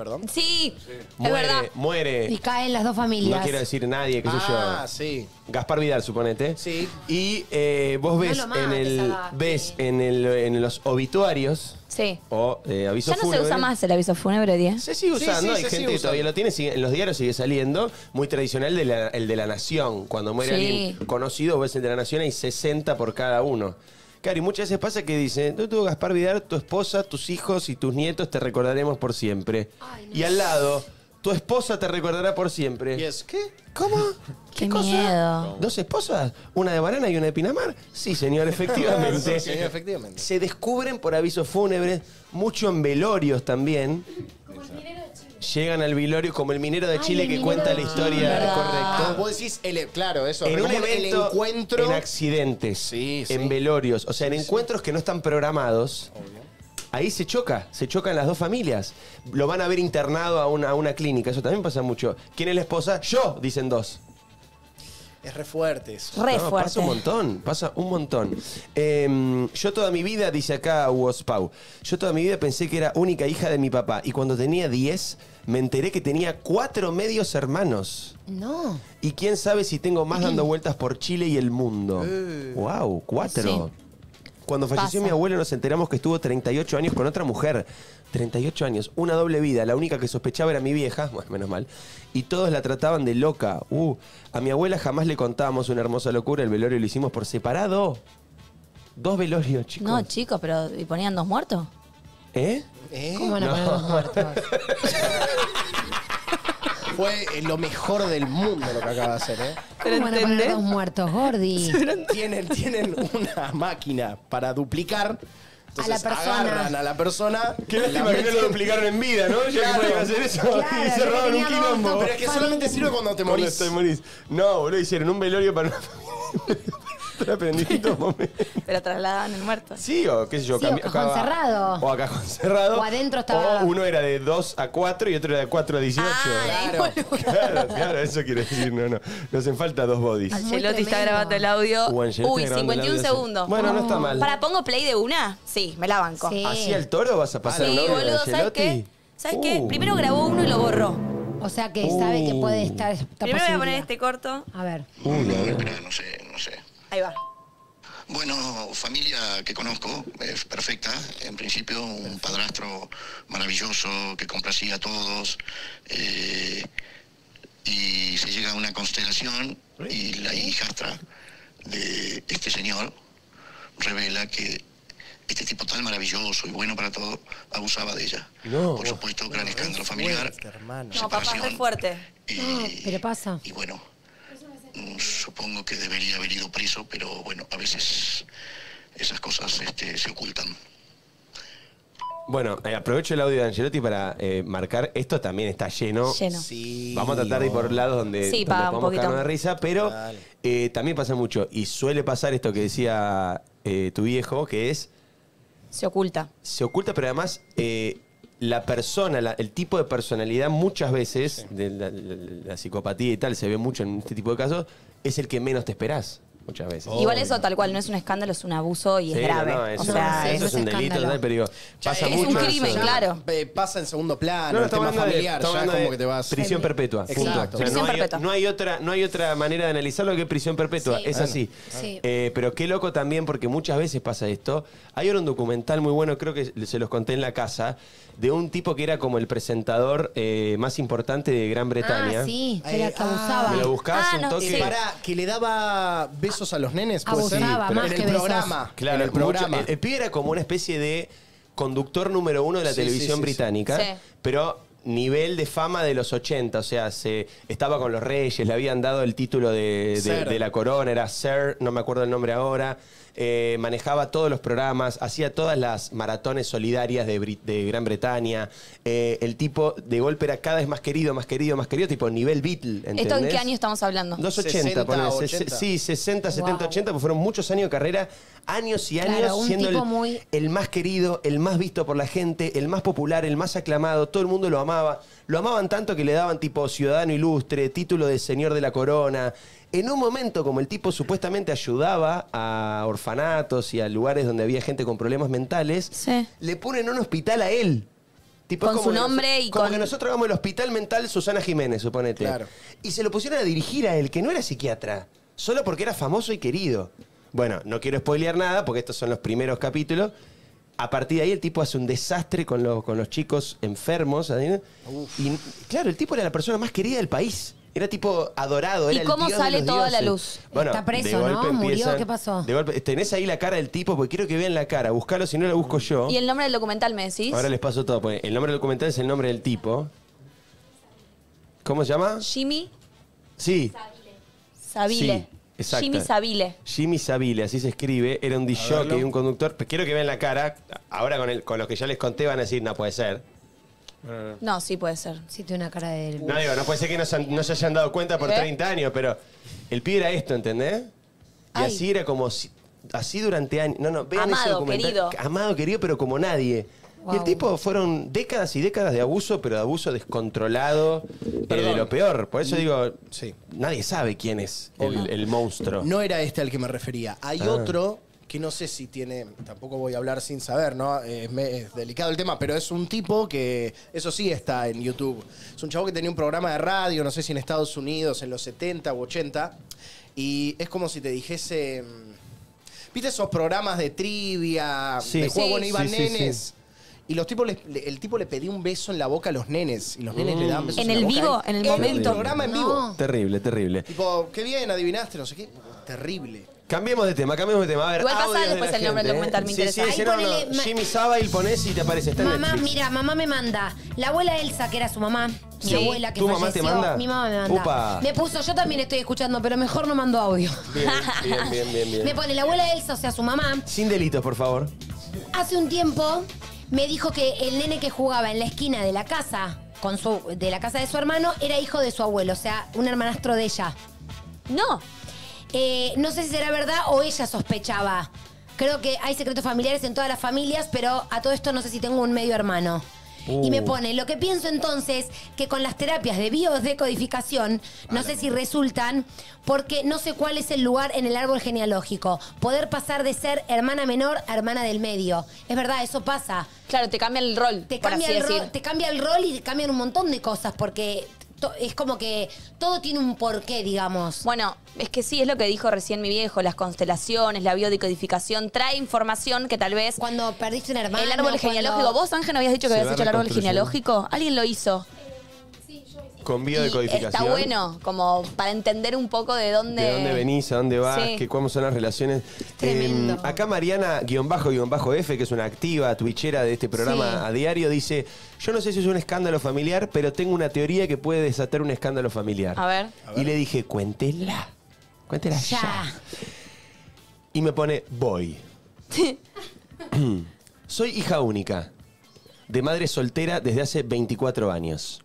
[SPEAKER 6] ¿Perdón?
[SPEAKER 4] Sí, es
[SPEAKER 3] muere,
[SPEAKER 4] verdad.
[SPEAKER 3] muere.
[SPEAKER 2] Y caen las dos familias.
[SPEAKER 3] No quiero decir nadie, qué sé
[SPEAKER 6] Ah,
[SPEAKER 3] yo.
[SPEAKER 6] sí.
[SPEAKER 3] Gaspar Vidal, suponete.
[SPEAKER 6] Sí.
[SPEAKER 3] Y eh, vos ves
[SPEAKER 2] lo mates
[SPEAKER 3] en el
[SPEAKER 2] a Gaspi.
[SPEAKER 3] ves en, el, en los obituarios
[SPEAKER 4] Sí.
[SPEAKER 3] o eh,
[SPEAKER 4] Ya
[SPEAKER 3] avisos
[SPEAKER 4] no se usa más el aviso fúnebre, ¿eh?
[SPEAKER 3] Se sigue
[SPEAKER 6] Sí,
[SPEAKER 3] usando,
[SPEAKER 6] sí,
[SPEAKER 3] hay
[SPEAKER 6] se
[SPEAKER 3] gente
[SPEAKER 6] sigue
[SPEAKER 3] que todavía lo tiene, sigue- en los diarios sigue saliendo. Muy tradicional de la- el de la nación. Cuando muere
[SPEAKER 4] Sí.
[SPEAKER 3] alguien conocido, ves el de la nación, hay 60 por cada uno. Claro, y muchas veces pasa que dicen, tú, tú, Gaspar Vidal, tu esposa, tus hijos y tus nietos te recordaremos por siempre. Y al lado, tu esposa te recordará por siempre.
[SPEAKER 6] ¿Y es qué?
[SPEAKER 3] ¿Cómo?
[SPEAKER 4] Qué miedo.
[SPEAKER 3] ¿Dos esposas? ¿Una de banana y una de pinamar? Sí, señor, <laughs> efectivamente.
[SPEAKER 6] Sí, efectivamente.
[SPEAKER 3] Se descubren por avisos fúnebres, mucho en velorios también. Llegan al velorio como el minero de
[SPEAKER 2] Ay,
[SPEAKER 3] Chile
[SPEAKER 2] el
[SPEAKER 3] que
[SPEAKER 2] minero
[SPEAKER 3] cuenta
[SPEAKER 2] de
[SPEAKER 3] la
[SPEAKER 2] Chile,
[SPEAKER 3] historia.
[SPEAKER 6] Ah,
[SPEAKER 3] correcto.
[SPEAKER 6] vos decís, el, claro, eso.
[SPEAKER 3] En
[SPEAKER 6] pero
[SPEAKER 3] un
[SPEAKER 6] como
[SPEAKER 3] evento,
[SPEAKER 6] el encuentro.
[SPEAKER 3] en accidentes,
[SPEAKER 6] Sí, sí.
[SPEAKER 3] en velorios, o sea, en encuentros que no están programados. Ahí se choca, se chocan las dos familias. Lo van a ver internado a una, a una clínica, eso también pasa mucho. ¿Quién es la esposa? Yo, dicen dos.
[SPEAKER 6] Es re fuerte eso.
[SPEAKER 4] Re
[SPEAKER 3] No,
[SPEAKER 4] fuerte.
[SPEAKER 3] Pasa un montón, pasa un montón. Eh, yo toda mi vida, dice acá Hugo Spau, yo toda mi vida pensé que era única hija de mi papá y cuando tenía 10 me enteré que tenía cuatro medios hermanos.
[SPEAKER 2] No.
[SPEAKER 3] Y quién sabe si tengo más dando vueltas por Chile y el mundo. ¡Wow! ¡Cuatro! Cuando falleció
[SPEAKER 4] Pasa.
[SPEAKER 3] mi abuelo nos enteramos que estuvo 38 años con otra mujer. 38 años, una doble vida. La única que sospechaba era mi vieja, <laughs> bueno, menos mal. Y todos la trataban de loca. Uh, a mi abuela jamás le contábamos una hermosa locura. El velorio lo hicimos por separado. Dos velorios, chicos.
[SPEAKER 4] No, chicos, pero ¿y ponían dos muertos?
[SPEAKER 3] ¿Eh?
[SPEAKER 6] ¿Eh?
[SPEAKER 2] ¿Cómo van a poner los muertos? <laughs>
[SPEAKER 6] Fue eh, lo mejor del mundo lo que acaba de hacer, ¿eh?
[SPEAKER 2] ¿Cómo van a poner dos muertos, Gordi? <laughs>
[SPEAKER 6] Tienen, tienen una máquina para duplicar. Entonces
[SPEAKER 2] A la persona.
[SPEAKER 6] agarran a la persona.
[SPEAKER 3] Qué lástima que no lo duplicaron en vida, ¿no? Ya
[SPEAKER 6] Claro.
[SPEAKER 3] que pueden hacer eso
[SPEAKER 2] Claro,
[SPEAKER 3] y cerraron un
[SPEAKER 2] tenía dos,
[SPEAKER 3] quilombo.
[SPEAKER 2] dos
[SPEAKER 6] Pero es que solamente sirve cuando te
[SPEAKER 3] Cuando
[SPEAKER 6] morís.
[SPEAKER 3] te morís. No, boludo, hicieron un velorio para una <laughs> familia. En momentos. <laughs>
[SPEAKER 4] Pero trasladaban el muerto.
[SPEAKER 3] Sí, o qué sé yo.
[SPEAKER 2] Sí, o cajón
[SPEAKER 3] acá-
[SPEAKER 2] cerrado.
[SPEAKER 3] O a cajón cerrado.
[SPEAKER 2] O adentro estaba-
[SPEAKER 3] O uno era de 2 a 4 y otro era de 4 a 18.
[SPEAKER 4] Ah,
[SPEAKER 6] Claro.
[SPEAKER 3] Claro, claro, eso quiere decir, no, no. Nos hacen falta dos bodies.
[SPEAKER 4] Angelotti está
[SPEAKER 2] tremendo.
[SPEAKER 4] grabando el audio.
[SPEAKER 3] Uh, Angelotti
[SPEAKER 4] Uy,
[SPEAKER 3] está grabando el
[SPEAKER 4] 51
[SPEAKER 3] audio hace-
[SPEAKER 4] segundos.
[SPEAKER 3] Bueno, no está mal.
[SPEAKER 4] ¿Para pongo play de una? Sí, me la banco.
[SPEAKER 2] Sí.
[SPEAKER 3] ¿Así al toro vas a pasar
[SPEAKER 4] Sí,
[SPEAKER 3] un audio de
[SPEAKER 4] boludo, ¿sabes
[SPEAKER 3] Angelotti?
[SPEAKER 4] qué? ¿Sabes qué?
[SPEAKER 3] Uh.
[SPEAKER 4] Primero grabó uno y lo borró.
[SPEAKER 2] O sea que sabe que puede estar esta
[SPEAKER 4] Primero voy a poner
[SPEAKER 2] posibilidad.
[SPEAKER 4] este corto.
[SPEAKER 2] A ver.
[SPEAKER 3] Uy, a ver.
[SPEAKER 7] Pero no sé, no sé.
[SPEAKER 4] Ahí va.
[SPEAKER 7] Bueno, familia que conozco, es perfecta. En principio, un padrastro maravilloso que complacía a todos. eh, y se llega a una constelación y la hijastra de este señor revela que este tipo tan maravilloso y bueno para todo abusaba de ella.
[SPEAKER 3] No.
[SPEAKER 7] Por supuesto, gran escándalo familiar.
[SPEAKER 6] fuerte, hermano.
[SPEAKER 4] No, papá, es fuerte.
[SPEAKER 7] Y,
[SPEAKER 2] No, pero pasa.
[SPEAKER 7] y bueno, supongo que debería haber ido preso, pero bueno, a veces esas cosas este, se ocultan.
[SPEAKER 3] Bueno, eh, aprovecho el audio de Angelotti para eh, marcar. Esto también está lleno.
[SPEAKER 4] Lleno.
[SPEAKER 6] Sí.
[SPEAKER 3] Vamos a tratar de ir por lados donde,
[SPEAKER 4] Sí,
[SPEAKER 3] donde
[SPEAKER 4] pa, un
[SPEAKER 3] podamos
[SPEAKER 4] poquito.
[SPEAKER 3] de risa, pero
[SPEAKER 6] Dale.
[SPEAKER 3] eh, también pasa mucho. Y suele pasar esto que decía eh, tu viejo, que es
[SPEAKER 4] Se oculta.
[SPEAKER 3] se oculta, pero además eh, la persona, la- el tipo de personalidad muchas veces, de la, la- la psicopatía y tal, se ve mucho en este tipo de casos, es el que menos te esperás. Muchas veces.
[SPEAKER 4] Igual eso tal cual, no es un escándalo, es un abuso y
[SPEAKER 3] Sí,
[SPEAKER 4] es grave.
[SPEAKER 3] no, eso,
[SPEAKER 4] o sea,
[SPEAKER 3] eso
[SPEAKER 4] es-
[SPEAKER 3] es un delito,
[SPEAKER 2] escándalo.
[SPEAKER 3] tal, pero digo, pasa
[SPEAKER 4] es
[SPEAKER 3] mucho
[SPEAKER 4] un crimen, claro.
[SPEAKER 6] eh, pasa en segundo plano,
[SPEAKER 3] No, no,
[SPEAKER 6] el
[SPEAKER 3] estamos
[SPEAKER 6] tema
[SPEAKER 3] hablando de-
[SPEAKER 6] familiar,
[SPEAKER 3] estamos
[SPEAKER 6] ya
[SPEAKER 3] hablando
[SPEAKER 6] como
[SPEAKER 3] de
[SPEAKER 6] que te vas...
[SPEAKER 3] Prisión perpetua. punto.
[SPEAKER 6] Exacto.
[SPEAKER 3] O sea,
[SPEAKER 4] Prisión
[SPEAKER 3] no, hay,
[SPEAKER 4] perpetua.
[SPEAKER 3] no hay otra, no hay otra manera de analizarlo que prisión perpetua.
[SPEAKER 2] Sí.
[SPEAKER 3] Es
[SPEAKER 2] Bueno,
[SPEAKER 3] así.
[SPEAKER 2] sí.
[SPEAKER 3] Eh, pero qué loco también, porque muchas veces pasa esto. Hay ahora un documental muy bueno, creo que se los conté en la casa, de un tipo que era como el presentador eh, más importante de Gran Bretaña.
[SPEAKER 2] Ah, sí, que
[SPEAKER 6] Eh,
[SPEAKER 2] era que
[SPEAKER 6] ah,
[SPEAKER 2] abusaba.
[SPEAKER 3] ¿Me lo buscás
[SPEAKER 4] Ah,
[SPEAKER 3] un
[SPEAKER 4] no,
[SPEAKER 3] toque?
[SPEAKER 6] Eh, pará, que le daba besos a los nenes, ¿puede ser?
[SPEAKER 2] Abusaba,
[SPEAKER 6] Pero
[SPEAKER 2] más
[SPEAKER 6] en
[SPEAKER 2] que
[SPEAKER 6] el
[SPEAKER 2] besos.
[SPEAKER 6] programa.
[SPEAKER 3] Claro,
[SPEAKER 6] en el
[SPEAKER 3] mucho-
[SPEAKER 6] programa.
[SPEAKER 3] el, el pibe era como una especie de conductor número uno de la
[SPEAKER 6] Sí,
[SPEAKER 3] televisión
[SPEAKER 6] sí, sí,
[SPEAKER 3] británica,
[SPEAKER 4] sí.
[SPEAKER 3] pero nivel de fama de los 80, o sea, se estaba con los reyes, le habían dado el título de, de-
[SPEAKER 6] Sir.
[SPEAKER 3] de la corona, era Sir, no me acuerdo el nombre ahora, eh, manejaba todos los programas, hacía todas las maratones solidarias de, Brit- de Gran Bretaña, eh, el tipo de golpe era cada vez más querido, más querido, más querido, tipo nivel Beatle, ¿entendés?
[SPEAKER 4] ¿Esto en qué año estamos hablando?
[SPEAKER 3] 280,
[SPEAKER 6] 60,
[SPEAKER 3] ponele,
[SPEAKER 6] 80.
[SPEAKER 3] sí, 60, 70,
[SPEAKER 2] Wow.
[SPEAKER 3] 80, pues fueron muchos años de carrera, años y años
[SPEAKER 2] un
[SPEAKER 3] siendo
[SPEAKER 2] tipo
[SPEAKER 3] el,
[SPEAKER 2] muy-
[SPEAKER 3] el más querido, el más visto por la gente, el más popular, el más aclamado, todo el mundo lo amaba. Lo amaban tanto que le daban tipo ciudadano ilustre, título de señor de la corona. En un momento, como el tipo supuestamente ayudaba a orfanatos y a lugares donde había gente con problemas mentales,
[SPEAKER 4] Sí.
[SPEAKER 3] le ponen un hospital a él. Tipo,
[SPEAKER 4] Con
[SPEAKER 3] es
[SPEAKER 4] su
[SPEAKER 3] que nos-
[SPEAKER 4] nombre y
[SPEAKER 3] como
[SPEAKER 4] con-
[SPEAKER 3] que nosotros hagamos el hospital mental Susana Jiménez, suponete.
[SPEAKER 6] Claro.
[SPEAKER 3] Y se lo pusieron a dirigir a él, que no era psiquiatra, solo porque era famoso y querido. Bueno, no quiero spoilear nada porque estos son los primeros capítulos. A partir de ahí el tipo hace un desastre con los, con los chicos enfermos. ¿sabes? Y claro, el tipo era la persona más querida del país. Era tipo adorado.
[SPEAKER 4] ¿Y
[SPEAKER 3] era el
[SPEAKER 4] cómo
[SPEAKER 3] de
[SPEAKER 4] sale
[SPEAKER 3] los
[SPEAKER 4] todo a la luz?
[SPEAKER 2] Está preso, ¿no? ¿Murió? ¿Qué pasó?
[SPEAKER 3] De golpe, tenés ahí la cara del tipo, porque quiero que vean la cara. Buscalo, si no la busco yo.
[SPEAKER 4] ¿Y el nombre del documental me decís?
[SPEAKER 3] Ahora les paso todo. porque el nombre del documental es el nombre del tipo. ¿Cómo se llama?
[SPEAKER 4] Jimmy
[SPEAKER 3] Sí,
[SPEAKER 4] Sabile.
[SPEAKER 3] Sí, exacto.
[SPEAKER 4] Jimmy Sabile.
[SPEAKER 3] Jimmy Savile, así se escribe. Era un disc y un conductor. Quiero que vean la cara. Ahora con, el, con lo que ya les conté van a decir, no puede ser.
[SPEAKER 4] No, sí puede ser.
[SPEAKER 2] Sí, tiene una cara de...
[SPEAKER 3] No digo, no puede ser que no se, han- no se hayan dado cuenta por
[SPEAKER 4] ¿Eh?
[SPEAKER 3] 30 años, pero el pibe era esto, ¿entendés? Y
[SPEAKER 4] Ay.
[SPEAKER 3] así era como si- así durante años. No, no, vean ese
[SPEAKER 4] Amado,
[SPEAKER 3] documental.
[SPEAKER 4] querido.
[SPEAKER 3] Amado, querido, pero como nadie. Y el tipo fueron décadas y décadas de abuso, pero de abuso descontrolado, eh, de
[SPEAKER 6] Perdón.
[SPEAKER 3] lo peor. Por eso digo,
[SPEAKER 6] Sí.
[SPEAKER 3] nadie sabe quién es el, el monstruo.
[SPEAKER 6] No era este al que me refería. Hay
[SPEAKER 3] Ah.
[SPEAKER 6] otro que no sé si tiene, tampoco voy a hablar sin saber, ¿no? Eh, Es, me- es delicado el tema, pero es un tipo que, eso sí está en YouTube. Es un chavo que tenía un programa de radio, no sé si en Estados Unidos, en los 70 u 80, y es como si te dijese... mm, ¿Viste esos programas de trivia,
[SPEAKER 3] Sí.
[SPEAKER 6] de juego?
[SPEAKER 4] Sí.
[SPEAKER 6] Bueno, iban
[SPEAKER 3] Sí, sí,
[SPEAKER 6] nenes.
[SPEAKER 3] sí.
[SPEAKER 6] Y los tipos les- le- el tipo le pedía un beso en la boca a los nenes. Y los nenes le daban besos
[SPEAKER 4] ¿En
[SPEAKER 6] en,
[SPEAKER 4] el
[SPEAKER 6] la boca.
[SPEAKER 4] vivo? ¿En el
[SPEAKER 6] el
[SPEAKER 4] momento?
[SPEAKER 6] programa en
[SPEAKER 2] No.
[SPEAKER 6] vivo.
[SPEAKER 3] Terrible, terrible.
[SPEAKER 6] Tipo, qué bien, adivinaste, no sé qué. Terrible.
[SPEAKER 3] Cambiemos de tema, cambiemos de tema. A ver,
[SPEAKER 4] Igual pasá
[SPEAKER 3] audios de
[SPEAKER 4] después
[SPEAKER 3] la
[SPEAKER 4] el nombre del
[SPEAKER 3] gente, ¿eh?
[SPEAKER 4] documental, me
[SPEAKER 3] sí,
[SPEAKER 4] interesa.
[SPEAKER 3] Sí,
[SPEAKER 2] Ahí
[SPEAKER 3] sí, no, no.
[SPEAKER 2] ponele ma-
[SPEAKER 3] Jimmy Savile ponés y te aparece. Está en
[SPEAKER 2] Mamá,
[SPEAKER 3] Netflix.
[SPEAKER 2] mira, mamá me manda. La abuela Elsa, que era su mamá,
[SPEAKER 4] Sí.
[SPEAKER 2] mi abuela que
[SPEAKER 3] ¿Tu mamá te
[SPEAKER 2] falleció,
[SPEAKER 3] manda?
[SPEAKER 2] Mi mamá me manda.
[SPEAKER 3] Upa.
[SPEAKER 2] Me puso, yo también estoy escuchando, pero mejor no mando audio.
[SPEAKER 3] Bien, bien, bien, bien, bien.
[SPEAKER 2] Me pone la abuela Elsa, o sea, su mamá,
[SPEAKER 3] Sin delitos, por favor.
[SPEAKER 2] hace un tiempo me dijo que el nene que jugaba en la esquina de la casa, con su, de la casa de su hermano, era hijo de su abuelo, o sea, un hermanastro de ella.
[SPEAKER 4] No.
[SPEAKER 2] Eh, no sé si será verdad o ella sospechaba. Creo que hay secretos familiares en todas las familias, pero a todo esto no sé si tengo un medio hermano. Y me
[SPEAKER 3] Uh.
[SPEAKER 2] pone, lo que pienso entonces, que con las terapias de biodecodificación, no sé si resultan, porque no sé cuál es el lugar en el árbol genealógico. Poder pasar de ser hermana menor a hermana del medio. Es verdad, eso pasa.
[SPEAKER 4] Claro, te cambia el rol.
[SPEAKER 2] Te
[SPEAKER 4] por
[SPEAKER 2] cambia,
[SPEAKER 4] así
[SPEAKER 2] el
[SPEAKER 4] decir.
[SPEAKER 2] rol, te cambia el rol y te cambian un montón de cosas, porque es como que todo tiene un porqué, digamos.
[SPEAKER 4] Bueno, es que sí, es lo que dijo recién mi viejo, las constelaciones, la biodecodificación, trae información que tal vez...
[SPEAKER 2] Cuando perdiste un hermano.
[SPEAKER 4] el árbol
[SPEAKER 2] cuando-
[SPEAKER 4] genealógico, vos Ángel no habías dicho que
[SPEAKER 3] Se
[SPEAKER 4] habías hecho el árbol genealógico, alguien lo hizo.
[SPEAKER 3] Con
[SPEAKER 4] Y
[SPEAKER 3] biodecodificación.
[SPEAKER 4] está bueno, como para entender un poco de dónde...
[SPEAKER 3] ¿De dónde venís? ¿A dónde vas?
[SPEAKER 4] Sí.
[SPEAKER 3] ¿Qué, ¿Cómo son las relaciones?
[SPEAKER 2] Tremendo.
[SPEAKER 3] Eh, acá Mariana, guion bajo, guion bajo F, que es una activa twitchera de este programa
[SPEAKER 2] Sí.
[SPEAKER 3] a diario, dice, yo no sé si es un escándalo familiar, pero tengo una teoría que puede desatar un escándalo familiar.
[SPEAKER 4] A ver.
[SPEAKER 3] Y le dije, cuéntela. Cuéntela ya.
[SPEAKER 2] Ya.
[SPEAKER 3] Y me pone, voy. <laughs> <clears throat> Soy hija única, de madre soltera desde hace 24 años.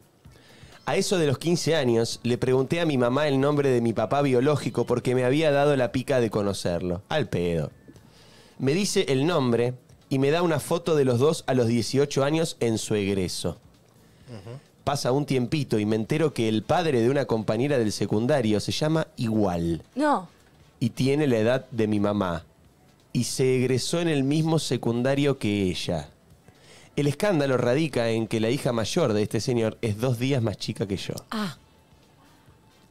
[SPEAKER 3] A eso de los 15 años, le pregunté a mi mamá el nombre de mi papá biológico porque me había dado la pica de conocerlo. Al pedo. Me dice el nombre y me da una foto de los dos a los 18 años en su egreso. Pasa un tiempito y me entero que el padre de una compañera del secundario se llama igual
[SPEAKER 4] No.
[SPEAKER 3] y tiene la edad de mi mamá. Y se egresó en el mismo secundario que ella. El escándalo radica en que la hija mayor de este señor es dos días más chica que yo.
[SPEAKER 2] Ah,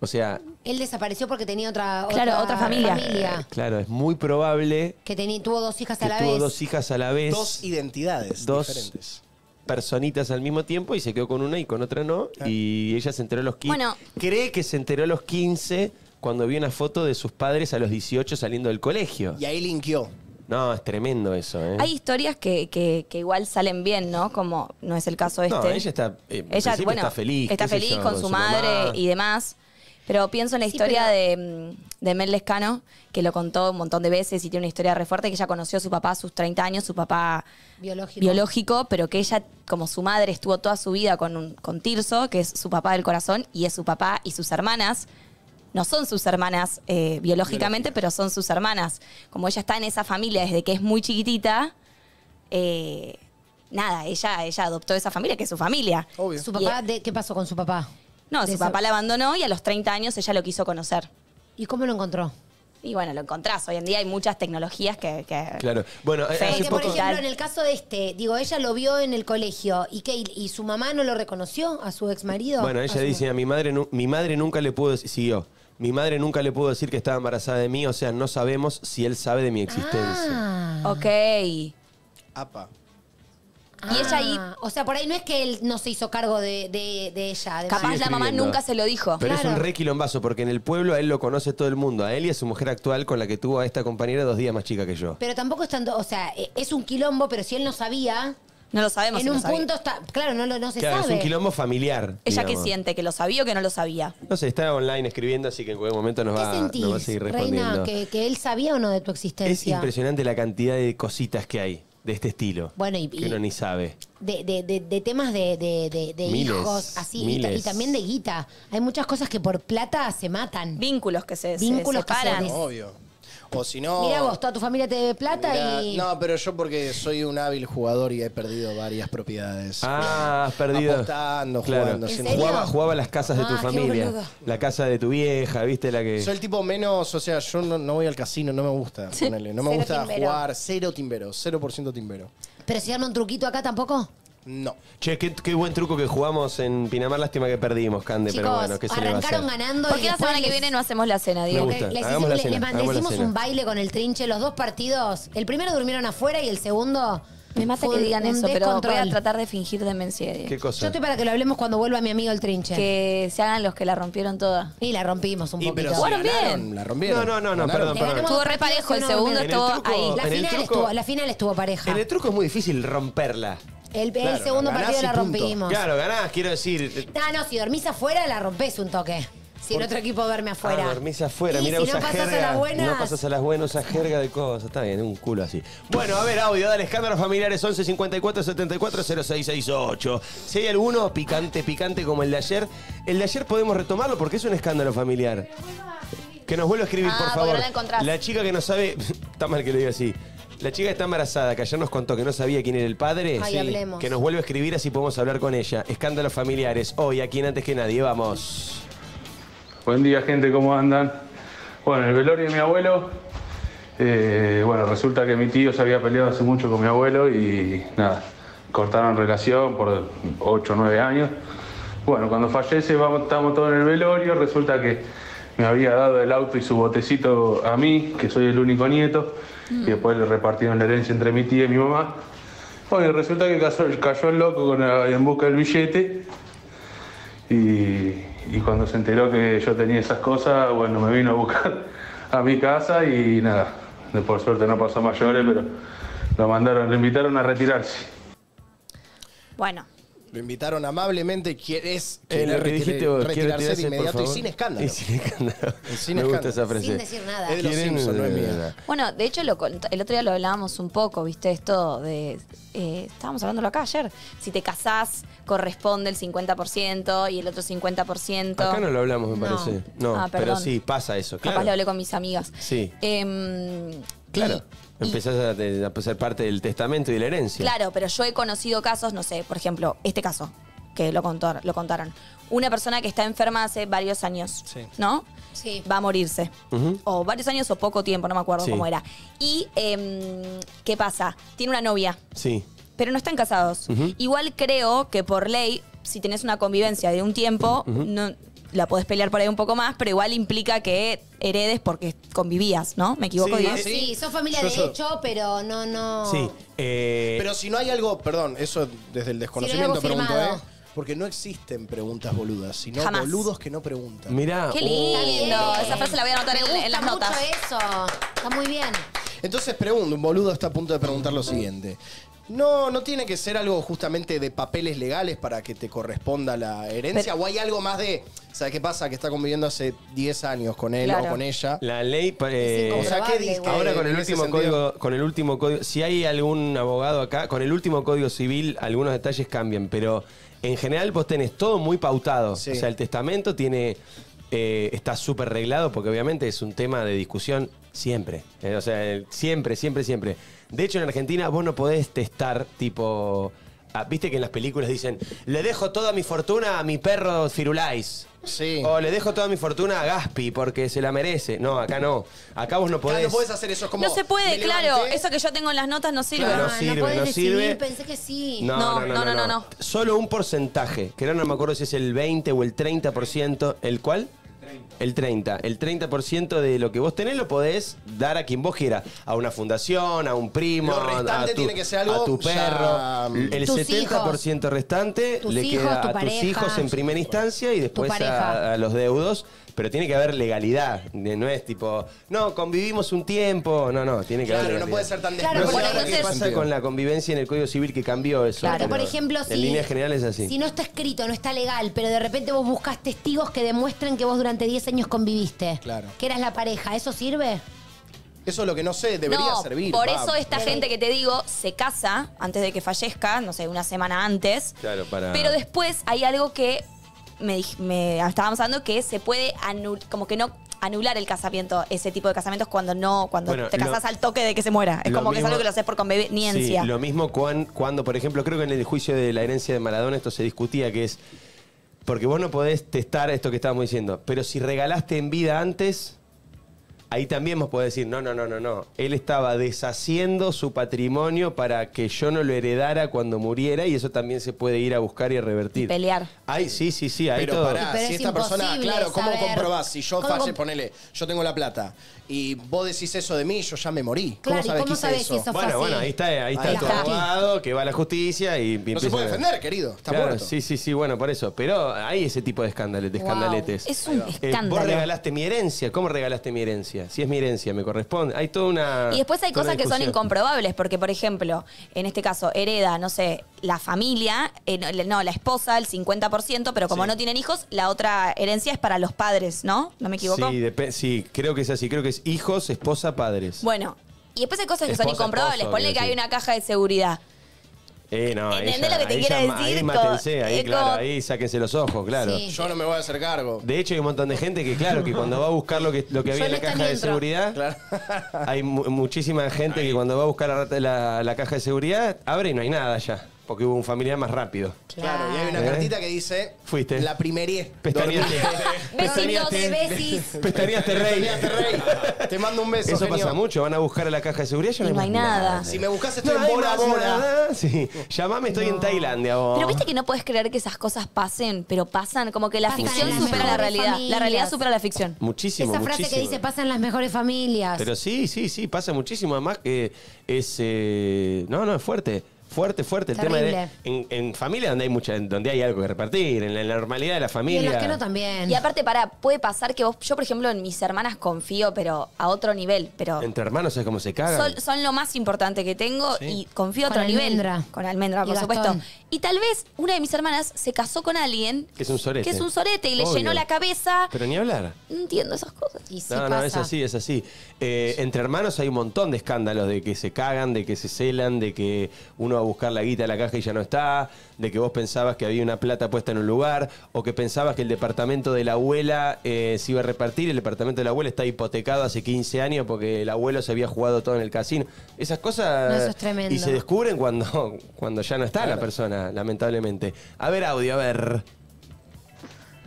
[SPEAKER 3] O sea,
[SPEAKER 2] él desapareció porque tenía otra,
[SPEAKER 4] Claro, otra familia.
[SPEAKER 3] claro, es muy probable
[SPEAKER 2] Que teni- tuvo dos hijas
[SPEAKER 3] que
[SPEAKER 2] a la
[SPEAKER 3] tuvo
[SPEAKER 2] vez.
[SPEAKER 3] dos hijas a la vez.
[SPEAKER 6] Dos identidades
[SPEAKER 3] Dos
[SPEAKER 6] diferentes.
[SPEAKER 3] personitas al mismo tiempo y se quedó con una y con otra no. Y ella se enteró a los 15.
[SPEAKER 4] Bueno.
[SPEAKER 3] Cree que se enteró a los 15 cuando vio una foto de sus padres a los 18 saliendo del colegio.
[SPEAKER 6] Y ahí linkeó.
[SPEAKER 3] No, es tremendo eso, ¿eh?
[SPEAKER 4] Hay historias que, que- que igual salen bien, ¿no? Como no es el caso este.
[SPEAKER 3] No, ella está, eh,
[SPEAKER 4] Ella, bueno,
[SPEAKER 3] está feliz.
[SPEAKER 4] Está feliz
[SPEAKER 3] yo,
[SPEAKER 4] con, su madre
[SPEAKER 3] mamá.
[SPEAKER 4] y demás. Pero pienso en la
[SPEAKER 2] Sí,
[SPEAKER 4] historia
[SPEAKER 2] pero-
[SPEAKER 4] de, mm, de Mel Lescano, que lo contó un montón de veces y tiene una historia re fuerte, que ella conoció a su papá a sus 30 años, su papá
[SPEAKER 2] Biológico.
[SPEAKER 4] biológico, pero que ella, como su madre, estuvo toda su vida con, un- con Tirso, que es su papá del corazón, y es su papá y sus hermanas. No son sus hermanas eh, biológicamente, pero son sus hermanas. Como ella está en esa familia desde que es muy chiquitita, eh, nada, ella, ella adoptó esa familia, que es su familia.
[SPEAKER 6] Obvio.
[SPEAKER 2] ¿Su papá? de- ¿Qué pasó con su papá?
[SPEAKER 4] No,
[SPEAKER 2] De
[SPEAKER 4] su papá la abandonó y a los 30 años ella lo quiso conocer.
[SPEAKER 2] ¿Y cómo lo encontró?
[SPEAKER 4] Y bueno, lo encontrás. Hoy en día hay muchas tecnologías que... que-
[SPEAKER 3] Claro. Bueno, hace
[SPEAKER 2] por
[SPEAKER 3] poco.
[SPEAKER 2] ejemplo, en el caso de este, digo, ella lo vio en el colegio y que y su mamá no lo reconoció a su ex marido.
[SPEAKER 3] Bueno, ella
[SPEAKER 2] A su-
[SPEAKER 3] dice, a mi madre, mi madre nunca le pudo decir, siguió, mi madre nunca le pudo decir que estaba embarazada de mí, o sea, no sabemos si él sabe de mi existencia.
[SPEAKER 2] Ah.
[SPEAKER 4] Ok. Y
[SPEAKER 6] Apa.
[SPEAKER 4] ella ahí-
[SPEAKER 2] Ah, O sea, por ahí no es que él no se hizo cargo de, de- de ella. de
[SPEAKER 4] capaz la mamá
[SPEAKER 3] escribiendo.
[SPEAKER 4] nunca se lo dijo.
[SPEAKER 3] Pero es un re quilombazo, porque en el pueblo a él lo conoce todo el mundo, a él y a su mujer actual con la que tuvo a esta compañera dos días más chica que yo.
[SPEAKER 2] Pero tampoco es tanto, o sea, eh, es un quilombo, pero si él no sabía,
[SPEAKER 4] No lo sabemos.
[SPEAKER 2] en
[SPEAKER 4] si lo
[SPEAKER 2] un
[SPEAKER 4] sabía.
[SPEAKER 2] punto está, claro, no, lo- no se
[SPEAKER 3] Claro, es
[SPEAKER 2] sabe.
[SPEAKER 3] un quilombo familiar.
[SPEAKER 4] ¿Ella qué
[SPEAKER 3] digamos.
[SPEAKER 4] siente? ¿Que lo sabía o que no lo sabía?
[SPEAKER 3] No sé, está online escribiendo, así que en cualquier momento nos,
[SPEAKER 2] ¿Qué
[SPEAKER 3] va,
[SPEAKER 2] sentís,
[SPEAKER 3] nos va a seguir respondiendo.
[SPEAKER 2] Reina, que, que él sabía o no de tu
[SPEAKER 3] Es
[SPEAKER 2] existencia?
[SPEAKER 3] impresionante la cantidad de cositas que hay de este estilo.
[SPEAKER 2] Bueno, y-
[SPEAKER 3] que
[SPEAKER 2] y-
[SPEAKER 3] uno ni sabe.
[SPEAKER 2] De, de- de- de temas de, de- de- de
[SPEAKER 3] Miles,
[SPEAKER 2] hijos, así, y, ta- y
[SPEAKER 3] miles.
[SPEAKER 2] también de guita. Hay muchas cosas que por plata se matan.
[SPEAKER 4] Vínculos que se, se
[SPEAKER 2] Vínculos que se
[SPEAKER 4] separan.
[SPEAKER 2] des-
[SPEAKER 6] Obvio. O si no.
[SPEAKER 2] Mira vos, toda tu familia te debe plata
[SPEAKER 6] Mirá,
[SPEAKER 2] y...
[SPEAKER 6] No, pero yo porque soy un hábil jugador y he perdido varias propiedades.
[SPEAKER 3] Ah, has perdido.
[SPEAKER 6] Apostando,
[SPEAKER 3] Claro.
[SPEAKER 6] jugando.
[SPEAKER 2] ¿En
[SPEAKER 6] haciendo-
[SPEAKER 2] serio?
[SPEAKER 3] Jugaba, jugaba a las casas de tu
[SPEAKER 2] Ah,
[SPEAKER 3] familia. La casa de tu vieja, ¿viste? La que.
[SPEAKER 6] Soy el tipo menos, o sea, yo no, no voy al casino, no me gusta, ponele. No me gusta
[SPEAKER 2] timbero.
[SPEAKER 6] jugar cero timbero, 0% timbero.
[SPEAKER 2] ¿Pero si arma un truquito acá tampoco?
[SPEAKER 6] No.
[SPEAKER 3] Che, qué, qué buen truco que jugamos en Pinamar. Lástima que perdimos, Cande,
[SPEAKER 2] Chicos,
[SPEAKER 3] pero bueno, ¿qué se le va a hacer?
[SPEAKER 2] arrancaron ganando
[SPEAKER 4] ¿Por
[SPEAKER 2] y
[SPEAKER 4] qué la
[SPEAKER 2] después
[SPEAKER 4] semana que
[SPEAKER 2] les-
[SPEAKER 4] viene no hacemos la cena, Diego?
[SPEAKER 3] Me
[SPEAKER 2] Porque
[SPEAKER 3] gusta.
[SPEAKER 2] les,
[SPEAKER 3] Hagamos la
[SPEAKER 2] les-
[SPEAKER 3] cena,
[SPEAKER 2] les mandé-
[SPEAKER 3] hagamos la
[SPEAKER 2] hicimos
[SPEAKER 3] cena.
[SPEAKER 2] un baile con el trinche, los dos partidos. El primero durmieron afuera y el segundo.
[SPEAKER 4] Me mata
[SPEAKER 2] fue
[SPEAKER 4] que digan
[SPEAKER 2] un
[SPEAKER 4] eso, pero voy a
[SPEAKER 2] descontrol.
[SPEAKER 4] tratar de fingir demencia. Diego.
[SPEAKER 3] ¿Qué cosa?
[SPEAKER 2] Yo estoy para que lo hablemos cuando vuelva mi amigo el trinche.
[SPEAKER 4] Que se hagan los que la rompieron toda.
[SPEAKER 2] Y la rompimos un
[SPEAKER 6] Y,
[SPEAKER 2] poquito.
[SPEAKER 6] pero si
[SPEAKER 4] Jugaron
[SPEAKER 6] ganaron,
[SPEAKER 4] bien.
[SPEAKER 6] La rompieron.
[SPEAKER 3] No, no, no, no,
[SPEAKER 6] Ganaron.
[SPEAKER 3] perdón,
[SPEAKER 2] Le
[SPEAKER 3] perdón.
[SPEAKER 2] ganamos
[SPEAKER 4] Estuvo
[SPEAKER 2] dos
[SPEAKER 4] re
[SPEAKER 2] partidos
[SPEAKER 4] parejo el segundo,
[SPEAKER 3] En el
[SPEAKER 4] estuvo
[SPEAKER 3] truco-
[SPEAKER 4] ahí.
[SPEAKER 2] La
[SPEAKER 3] En el
[SPEAKER 2] final,
[SPEAKER 3] truco-
[SPEAKER 2] estuvo, la final estuvo pareja.
[SPEAKER 3] En el truco es muy difícil romperla.
[SPEAKER 2] El, el
[SPEAKER 6] Claro,
[SPEAKER 2] segundo
[SPEAKER 6] ganás
[SPEAKER 2] partido
[SPEAKER 6] y
[SPEAKER 2] la
[SPEAKER 6] punto.
[SPEAKER 2] rompimos.
[SPEAKER 3] Claro, ganás, quiero decir.
[SPEAKER 2] Ah, no, si dormís afuera, la rompés un toque. Si el otro equipo duerme afuera.
[SPEAKER 3] Ah, dormís afuera,
[SPEAKER 2] Y
[SPEAKER 3] mira,
[SPEAKER 2] si
[SPEAKER 3] usa
[SPEAKER 2] no pasas
[SPEAKER 3] jerga.
[SPEAKER 2] a las buenas.
[SPEAKER 3] No pasas a las buenas, usa jerga de cosas. Está bien, un culo así. Bueno, a ver, audio, dale, escándalos familiares 11 54 74 0668. Si hay alguno picante, picante como el de ayer, el de ayer podemos retomarlo porque es un escándalo familiar. Que nos vuelva a escribir,
[SPEAKER 4] Ah,
[SPEAKER 3] por
[SPEAKER 4] porque
[SPEAKER 3] favor.
[SPEAKER 4] no la encontrás.
[SPEAKER 3] chica que no sabe. <laughs> Está mal que lo diga así. La chica que está embarazada, que ayer nos contó que no sabía quién era el padre.
[SPEAKER 2] Ay, hablemos.
[SPEAKER 3] Que nos vuelve a escribir así podemos hablar con ella. Escándalos familiares. Hoy, aquí en antes que nadie, vamos.
[SPEAKER 9] Buen día, gente, ¿cómo andan? Bueno, el velorio de mi abuelo, eh, bueno, resulta que mi tío se había peleado hace mucho con mi abuelo y nada, cortaron relación por 8 o 9 años. Bueno, cuando fallece, vamos, estamos todos en el velorio, resulta que me había dado el auto y su botecito a mí, que soy el único nieto, y después le repartieron la herencia entre mi tía y mi mamá. Bueno, y resulta que cayó, cayó el loco con la- en busca del billete y, y cuando se enteró que yo tenía esas cosas, bueno, me vino a buscar a mi casa y nada, de por suerte no pasó mayores, pero lo mandaron, lo invitaron a retirarse.
[SPEAKER 4] Bueno,
[SPEAKER 6] Lo invitaron amablemente. ¿Quieres
[SPEAKER 3] Eh, lo que dijiste vos, ¿quiere
[SPEAKER 6] retirarse de
[SPEAKER 3] por
[SPEAKER 6] inmediato y
[SPEAKER 3] favor?
[SPEAKER 6] sin escándalo?
[SPEAKER 3] Y <laughs> sin escándalo. <laughs>
[SPEAKER 6] Y sin
[SPEAKER 3] Me gusta
[SPEAKER 6] escándalo.
[SPEAKER 3] esa frase.
[SPEAKER 2] Sin decir nada.
[SPEAKER 6] Es de los
[SPEAKER 3] ¿Quieren?
[SPEAKER 6] Simpsons, no es mía.
[SPEAKER 4] bueno, de hecho lo cont- el otro día lo hablábamos un poco, ¿viste? Esto de... eh, estábamos hablándolo acá ayer. Si te casás, corresponde el 50% y el otro 50%.
[SPEAKER 3] Acá no lo hablamos, me
[SPEAKER 2] No.
[SPEAKER 3] parece. No,
[SPEAKER 4] Ah,
[SPEAKER 3] pero
[SPEAKER 4] perdón.
[SPEAKER 3] sí, pasa eso,
[SPEAKER 4] Capaz
[SPEAKER 3] claro.
[SPEAKER 4] lo hablé con mis amigas.
[SPEAKER 3] Sí.
[SPEAKER 4] Em,
[SPEAKER 3] Claro. Empezás a, te- a ser parte del testamento y de la herencia.
[SPEAKER 4] Claro, pero yo he conocido casos, no sé, por ejemplo, este caso, que lo, contó, lo contaron. Una persona que está enferma hace varios años,
[SPEAKER 6] Sí.
[SPEAKER 4] ¿no?
[SPEAKER 2] Sí.
[SPEAKER 4] Va a morirse.
[SPEAKER 3] Ujú.
[SPEAKER 4] O varios años o poco tiempo, no me acuerdo
[SPEAKER 3] Sí.
[SPEAKER 4] cómo era. Y, em, ¿qué pasa? Tiene una novia,
[SPEAKER 3] Sí.
[SPEAKER 4] pero no están casados.
[SPEAKER 3] Ujú.
[SPEAKER 4] Igual creo que por ley, si tenés una convivencia de un tiempo, no, la podés pelear por ahí un poco más, pero igual implica que heredes porque convivías, ¿no? ¿Me equivoco,
[SPEAKER 3] Sí,
[SPEAKER 4] Diego?
[SPEAKER 3] eh,
[SPEAKER 2] Sí, son familia
[SPEAKER 6] Yo
[SPEAKER 2] de hecho, pero no, no.
[SPEAKER 3] Sí. eh,
[SPEAKER 6] Pero si no hay algo, perdón, eso desde el desconocimiento
[SPEAKER 2] algo
[SPEAKER 6] pregunto,
[SPEAKER 2] firmado.
[SPEAKER 6] ¿eh? Porque no existen preguntas boludas, sino
[SPEAKER 4] Jamás.
[SPEAKER 6] boludos que no preguntan.
[SPEAKER 3] mirá.
[SPEAKER 4] Qué
[SPEAKER 3] oh,
[SPEAKER 4] lindo. Esa frase la voy a anotar
[SPEAKER 2] Me
[SPEAKER 4] en,
[SPEAKER 2] gusta
[SPEAKER 4] en las
[SPEAKER 2] mucho
[SPEAKER 4] notas.
[SPEAKER 2] eso. Está muy bien.
[SPEAKER 6] Entonces pregunto, un boludo está a punto de preguntar lo siguiente. No, no tiene que ser algo justamente de papeles legales para que te corresponda la herencia.
[SPEAKER 4] Pero-
[SPEAKER 6] o hay algo más de, ¿sabes qué pasa? Que está conviviendo hace 10 años con él
[SPEAKER 4] Claro.
[SPEAKER 6] o con ella.
[SPEAKER 3] La ley. eh,
[SPEAKER 6] O sea, ¿qué dice?
[SPEAKER 3] Ahora con el
[SPEAKER 6] en ese
[SPEAKER 3] último
[SPEAKER 6] sentido?
[SPEAKER 3] código, con el último código, si hay algún abogado acá, con el último código civil algunos detalles cambian, pero en general vos tenés todo muy pautado.
[SPEAKER 6] Sí.
[SPEAKER 3] O sea, el testamento tiene eh, está súper reglado porque obviamente es un tema de discusión siempre. Eh, o sea, el- siempre, siempre, siempre. De hecho, en Argentina vos no podés testar tipo. ah, Viste que en las películas dicen, le dejo toda mi fortuna a mi perro Firulais.
[SPEAKER 6] Sí.
[SPEAKER 3] O le dejo toda mi fortuna a Gaspi porque se la merece. No, acá no. Acá vos no
[SPEAKER 6] Acá
[SPEAKER 3] podés.
[SPEAKER 6] no podés hacer eso, es como...
[SPEAKER 4] No se puede,
[SPEAKER 6] me
[SPEAKER 4] claro.
[SPEAKER 6] levanté-
[SPEAKER 4] Eso que yo tengo en las notas no sirve.
[SPEAKER 3] Claro, no
[SPEAKER 2] Ah,
[SPEAKER 3] sirve,
[SPEAKER 2] podés
[SPEAKER 3] no
[SPEAKER 2] decidir,
[SPEAKER 3] sirve.
[SPEAKER 2] Pensé que sí.
[SPEAKER 3] No,
[SPEAKER 4] No,
[SPEAKER 3] no, no,
[SPEAKER 4] no,
[SPEAKER 3] no,
[SPEAKER 4] no, no.
[SPEAKER 3] Solo un porcentaje, que ahora no me acuerdo si es el 20 o el 30%. ¿El cuál? El 30. El 30% de lo que vos tenés lo podés dar a quien vos quieras. A una fundación, a un primo,
[SPEAKER 6] Lo
[SPEAKER 3] a-
[SPEAKER 6] restante
[SPEAKER 3] tu,
[SPEAKER 6] tiene que ser algo
[SPEAKER 3] a tu
[SPEAKER 6] ya,
[SPEAKER 3] perro. El
[SPEAKER 2] Tus
[SPEAKER 3] 70% restante
[SPEAKER 2] Tus
[SPEAKER 3] le
[SPEAKER 2] hijos,
[SPEAKER 3] queda
[SPEAKER 2] tu
[SPEAKER 3] a
[SPEAKER 2] pareja.
[SPEAKER 3] tus hijos en primera instancia y después
[SPEAKER 2] pareja.
[SPEAKER 3] a, a los deudos. Pero tiene que haber legalidad. No es tipo, no, convivimos un tiempo. No, no, tiene que
[SPEAKER 6] Claro,
[SPEAKER 3] haber
[SPEAKER 6] no
[SPEAKER 3] legalidad.
[SPEAKER 6] puede ser tan
[SPEAKER 2] Claro,
[SPEAKER 3] No sé
[SPEAKER 2] porque
[SPEAKER 3] ahora qué pasa con la convivencia en el Código Civil que cambió eso.
[SPEAKER 2] Claro,
[SPEAKER 3] pero
[SPEAKER 2] por ejemplo,
[SPEAKER 3] En
[SPEAKER 2] si.
[SPEAKER 3] líneas generales es así.
[SPEAKER 2] Si no está escrito, no está legal, pero de repente vos buscas testigos que demuestren que vos durante 10 años conviviste.
[SPEAKER 6] Claro.
[SPEAKER 2] Que eras la pareja. ¿Eso sirve?
[SPEAKER 6] Eso es lo que no sé, debería
[SPEAKER 4] no,
[SPEAKER 6] servir.
[SPEAKER 4] por
[SPEAKER 6] va.
[SPEAKER 4] eso esta gente que te digo se casa antes de que fallezca, no sé, una semana antes.
[SPEAKER 3] Claro, para-
[SPEAKER 4] Pero después hay algo que me, me estábamos hablando que se puede anul- como que no anular el casamiento, ese tipo de casamientos cuando no, cuando
[SPEAKER 3] Bueno,
[SPEAKER 4] te casás
[SPEAKER 3] lo-
[SPEAKER 4] al toque de que se muera. Es como que es
[SPEAKER 3] mismo-
[SPEAKER 4] algo que lo haces por conveniencia.
[SPEAKER 3] Sí, lo mismo cuan- cuando, por ejemplo, creo que en el juicio de la herencia de Maradona esto se discutía, que es, porque vos no podés testar esto que estábamos diciendo, pero si regalaste en vida antes, ahí también vos podés decir, no, no, no, no, no, él estaba deshaciendo su patrimonio para que yo no lo heredara cuando muriera y eso también se puede ir a buscar y a revertir.
[SPEAKER 4] Pelear.
[SPEAKER 3] Ay, sí, sí, sí, ahí
[SPEAKER 6] Pero
[SPEAKER 3] todo.
[SPEAKER 6] pará,
[SPEAKER 2] Pero
[SPEAKER 6] si
[SPEAKER 2] es
[SPEAKER 6] esta persona,
[SPEAKER 2] imposible
[SPEAKER 6] claro, ¿cómo
[SPEAKER 2] saber.
[SPEAKER 6] comprobás? Si yo
[SPEAKER 2] ¿Cómo
[SPEAKER 6] falle,
[SPEAKER 2] comp-
[SPEAKER 6] ponele, yo tengo la plata y vos decís eso de mí, yo ya me morí.
[SPEAKER 2] Claro, ¿y
[SPEAKER 6] ¿Cómo sabés
[SPEAKER 2] cómo
[SPEAKER 6] que hice
[SPEAKER 2] sabés
[SPEAKER 6] eso?
[SPEAKER 2] si eso
[SPEAKER 3] Bueno, bueno, ahí está, ahí está
[SPEAKER 6] Ahí
[SPEAKER 3] tu
[SPEAKER 6] está.
[SPEAKER 3] abogado que va a la justicia y,
[SPEAKER 6] No se
[SPEAKER 3] empieza
[SPEAKER 6] puede defender, querido. Está
[SPEAKER 3] Claro,
[SPEAKER 6] muerto.
[SPEAKER 3] Sí, sí, sí, bueno, por eso. Pero hay ese tipo de escándalos, de
[SPEAKER 2] Wow.
[SPEAKER 3] escandaletes.
[SPEAKER 4] Es un
[SPEAKER 3] Eh,
[SPEAKER 4] escándalo.
[SPEAKER 3] vos regalaste mi herencia. ¿Cómo regalaste mi herencia? Si es mi herencia, me corresponde. Hay toda una.
[SPEAKER 4] Y después hay cosas que son incomprobables, porque por ejemplo, en este caso, hereda, no sé, la familia, eh, no, la esposa, el 50%, pero como
[SPEAKER 3] Sí.
[SPEAKER 4] no tienen hijos, la otra herencia es para los padres, ¿no? ¿No me equivoco?
[SPEAKER 3] Sí, creo que es así. Creo que es hijos, esposa, padres.
[SPEAKER 4] Bueno, y después hay cosas que son incomprobables.
[SPEAKER 3] esposo,
[SPEAKER 4] Ponle que hay una caja de seguridad.
[SPEAKER 3] Eh, no, ahí
[SPEAKER 4] ¿Entendés
[SPEAKER 3] ya-
[SPEAKER 4] lo que te
[SPEAKER 3] ahí
[SPEAKER 4] quiero decir?
[SPEAKER 3] Ahí mátense, ahí,
[SPEAKER 4] es
[SPEAKER 3] claro,
[SPEAKER 4] como-
[SPEAKER 3] ahí sáquense los ojos, claro.
[SPEAKER 2] Sí.
[SPEAKER 6] Yo no me voy a hacer cargo.
[SPEAKER 3] De hecho, hay un montón de gente que, claro, que cuando va a buscar lo que, lo que había
[SPEAKER 2] Yo
[SPEAKER 3] en la caja de
[SPEAKER 2] entro.
[SPEAKER 3] seguridad, hay mu- muchísima gente que cuando va a buscar la, la- la caja de seguridad, abre y no hay nada ya. Porque hubo un familiar más rápido.
[SPEAKER 6] Claro, y hay una
[SPEAKER 3] ¿Eh?
[SPEAKER 6] cartita que dice...
[SPEAKER 3] Fuiste.
[SPEAKER 6] La primería.
[SPEAKER 3] Pestañaste. <laughs>
[SPEAKER 2] Besitos de besis.
[SPEAKER 3] Pestañaste, rey.
[SPEAKER 6] Te mando un beso,
[SPEAKER 3] Eso
[SPEAKER 6] genio.
[SPEAKER 3] pasa mucho. Van a buscar a la caja de seguridad y ya
[SPEAKER 4] Y no hay nada.
[SPEAKER 6] Si me buscas
[SPEAKER 3] No
[SPEAKER 6] estoy en Bora Bora.
[SPEAKER 3] Sí. Llamame, estoy en Tailandia. vos.
[SPEAKER 4] Pero viste que no puedes creer que esas cosas pasen, pero pasan, como que la
[SPEAKER 2] Pasan
[SPEAKER 4] ficción
[SPEAKER 2] en las
[SPEAKER 4] supera la
[SPEAKER 2] mejores
[SPEAKER 4] realidad. La realidad supera la ficción.
[SPEAKER 3] Muchísimo,
[SPEAKER 2] Esa frase
[SPEAKER 3] muchísimo.
[SPEAKER 2] que dice pasa en las mejores familias.
[SPEAKER 3] Pero sí, sí, sí, pasa muchísimo. Además que es... eh, no, no, es fuerte. Fuerte, fuerte. El tema de... En, en familia donde hay mucha, donde hay algo que repartir, en la normalidad de la
[SPEAKER 2] y
[SPEAKER 3] familia.
[SPEAKER 2] en las que no también.
[SPEAKER 4] Y aparte, para, puede pasar que vos, yo por ejemplo en mis hermanas confío, pero a otro nivel, pero
[SPEAKER 3] Entre hermanos, ¿sabes cómo se cagan?
[SPEAKER 4] son, son lo más importante que tengo y confío a
[SPEAKER 2] Con
[SPEAKER 4] otro nivel.
[SPEAKER 2] almendra.
[SPEAKER 4] Con almendra,
[SPEAKER 2] Y
[SPEAKER 4] por
[SPEAKER 2] Gastón.
[SPEAKER 4] supuesto. Y tal vez una de mis hermanas se casó con alguien
[SPEAKER 3] Que es un sorete.
[SPEAKER 4] que es un sorete y le
[SPEAKER 3] Obvio.
[SPEAKER 4] llenó la cabeza.
[SPEAKER 3] Pero ni hablar.
[SPEAKER 4] No entiendo esas cosas.
[SPEAKER 2] Y sí
[SPEAKER 3] no,
[SPEAKER 2] pasa.
[SPEAKER 3] no, es así, es así. Eh, entre hermanos hay un montón de escándalos de que se cagan, de que se celan, de que uno buscar la guita de la caja y ya no está, de que vos pensabas que había una plata puesta en un lugar, o que pensabas que el departamento de la abuela eh, se iba a repartir, el departamento de la abuela está hipotecado hace 15 años porque el abuelo se había jugado todo en el casino. Esas cosas...
[SPEAKER 2] No, eso es tremendo.
[SPEAKER 3] Y se descubren cuando, <laughs> cuando ya no está la persona, lamentablemente. A ver, audio, a ver.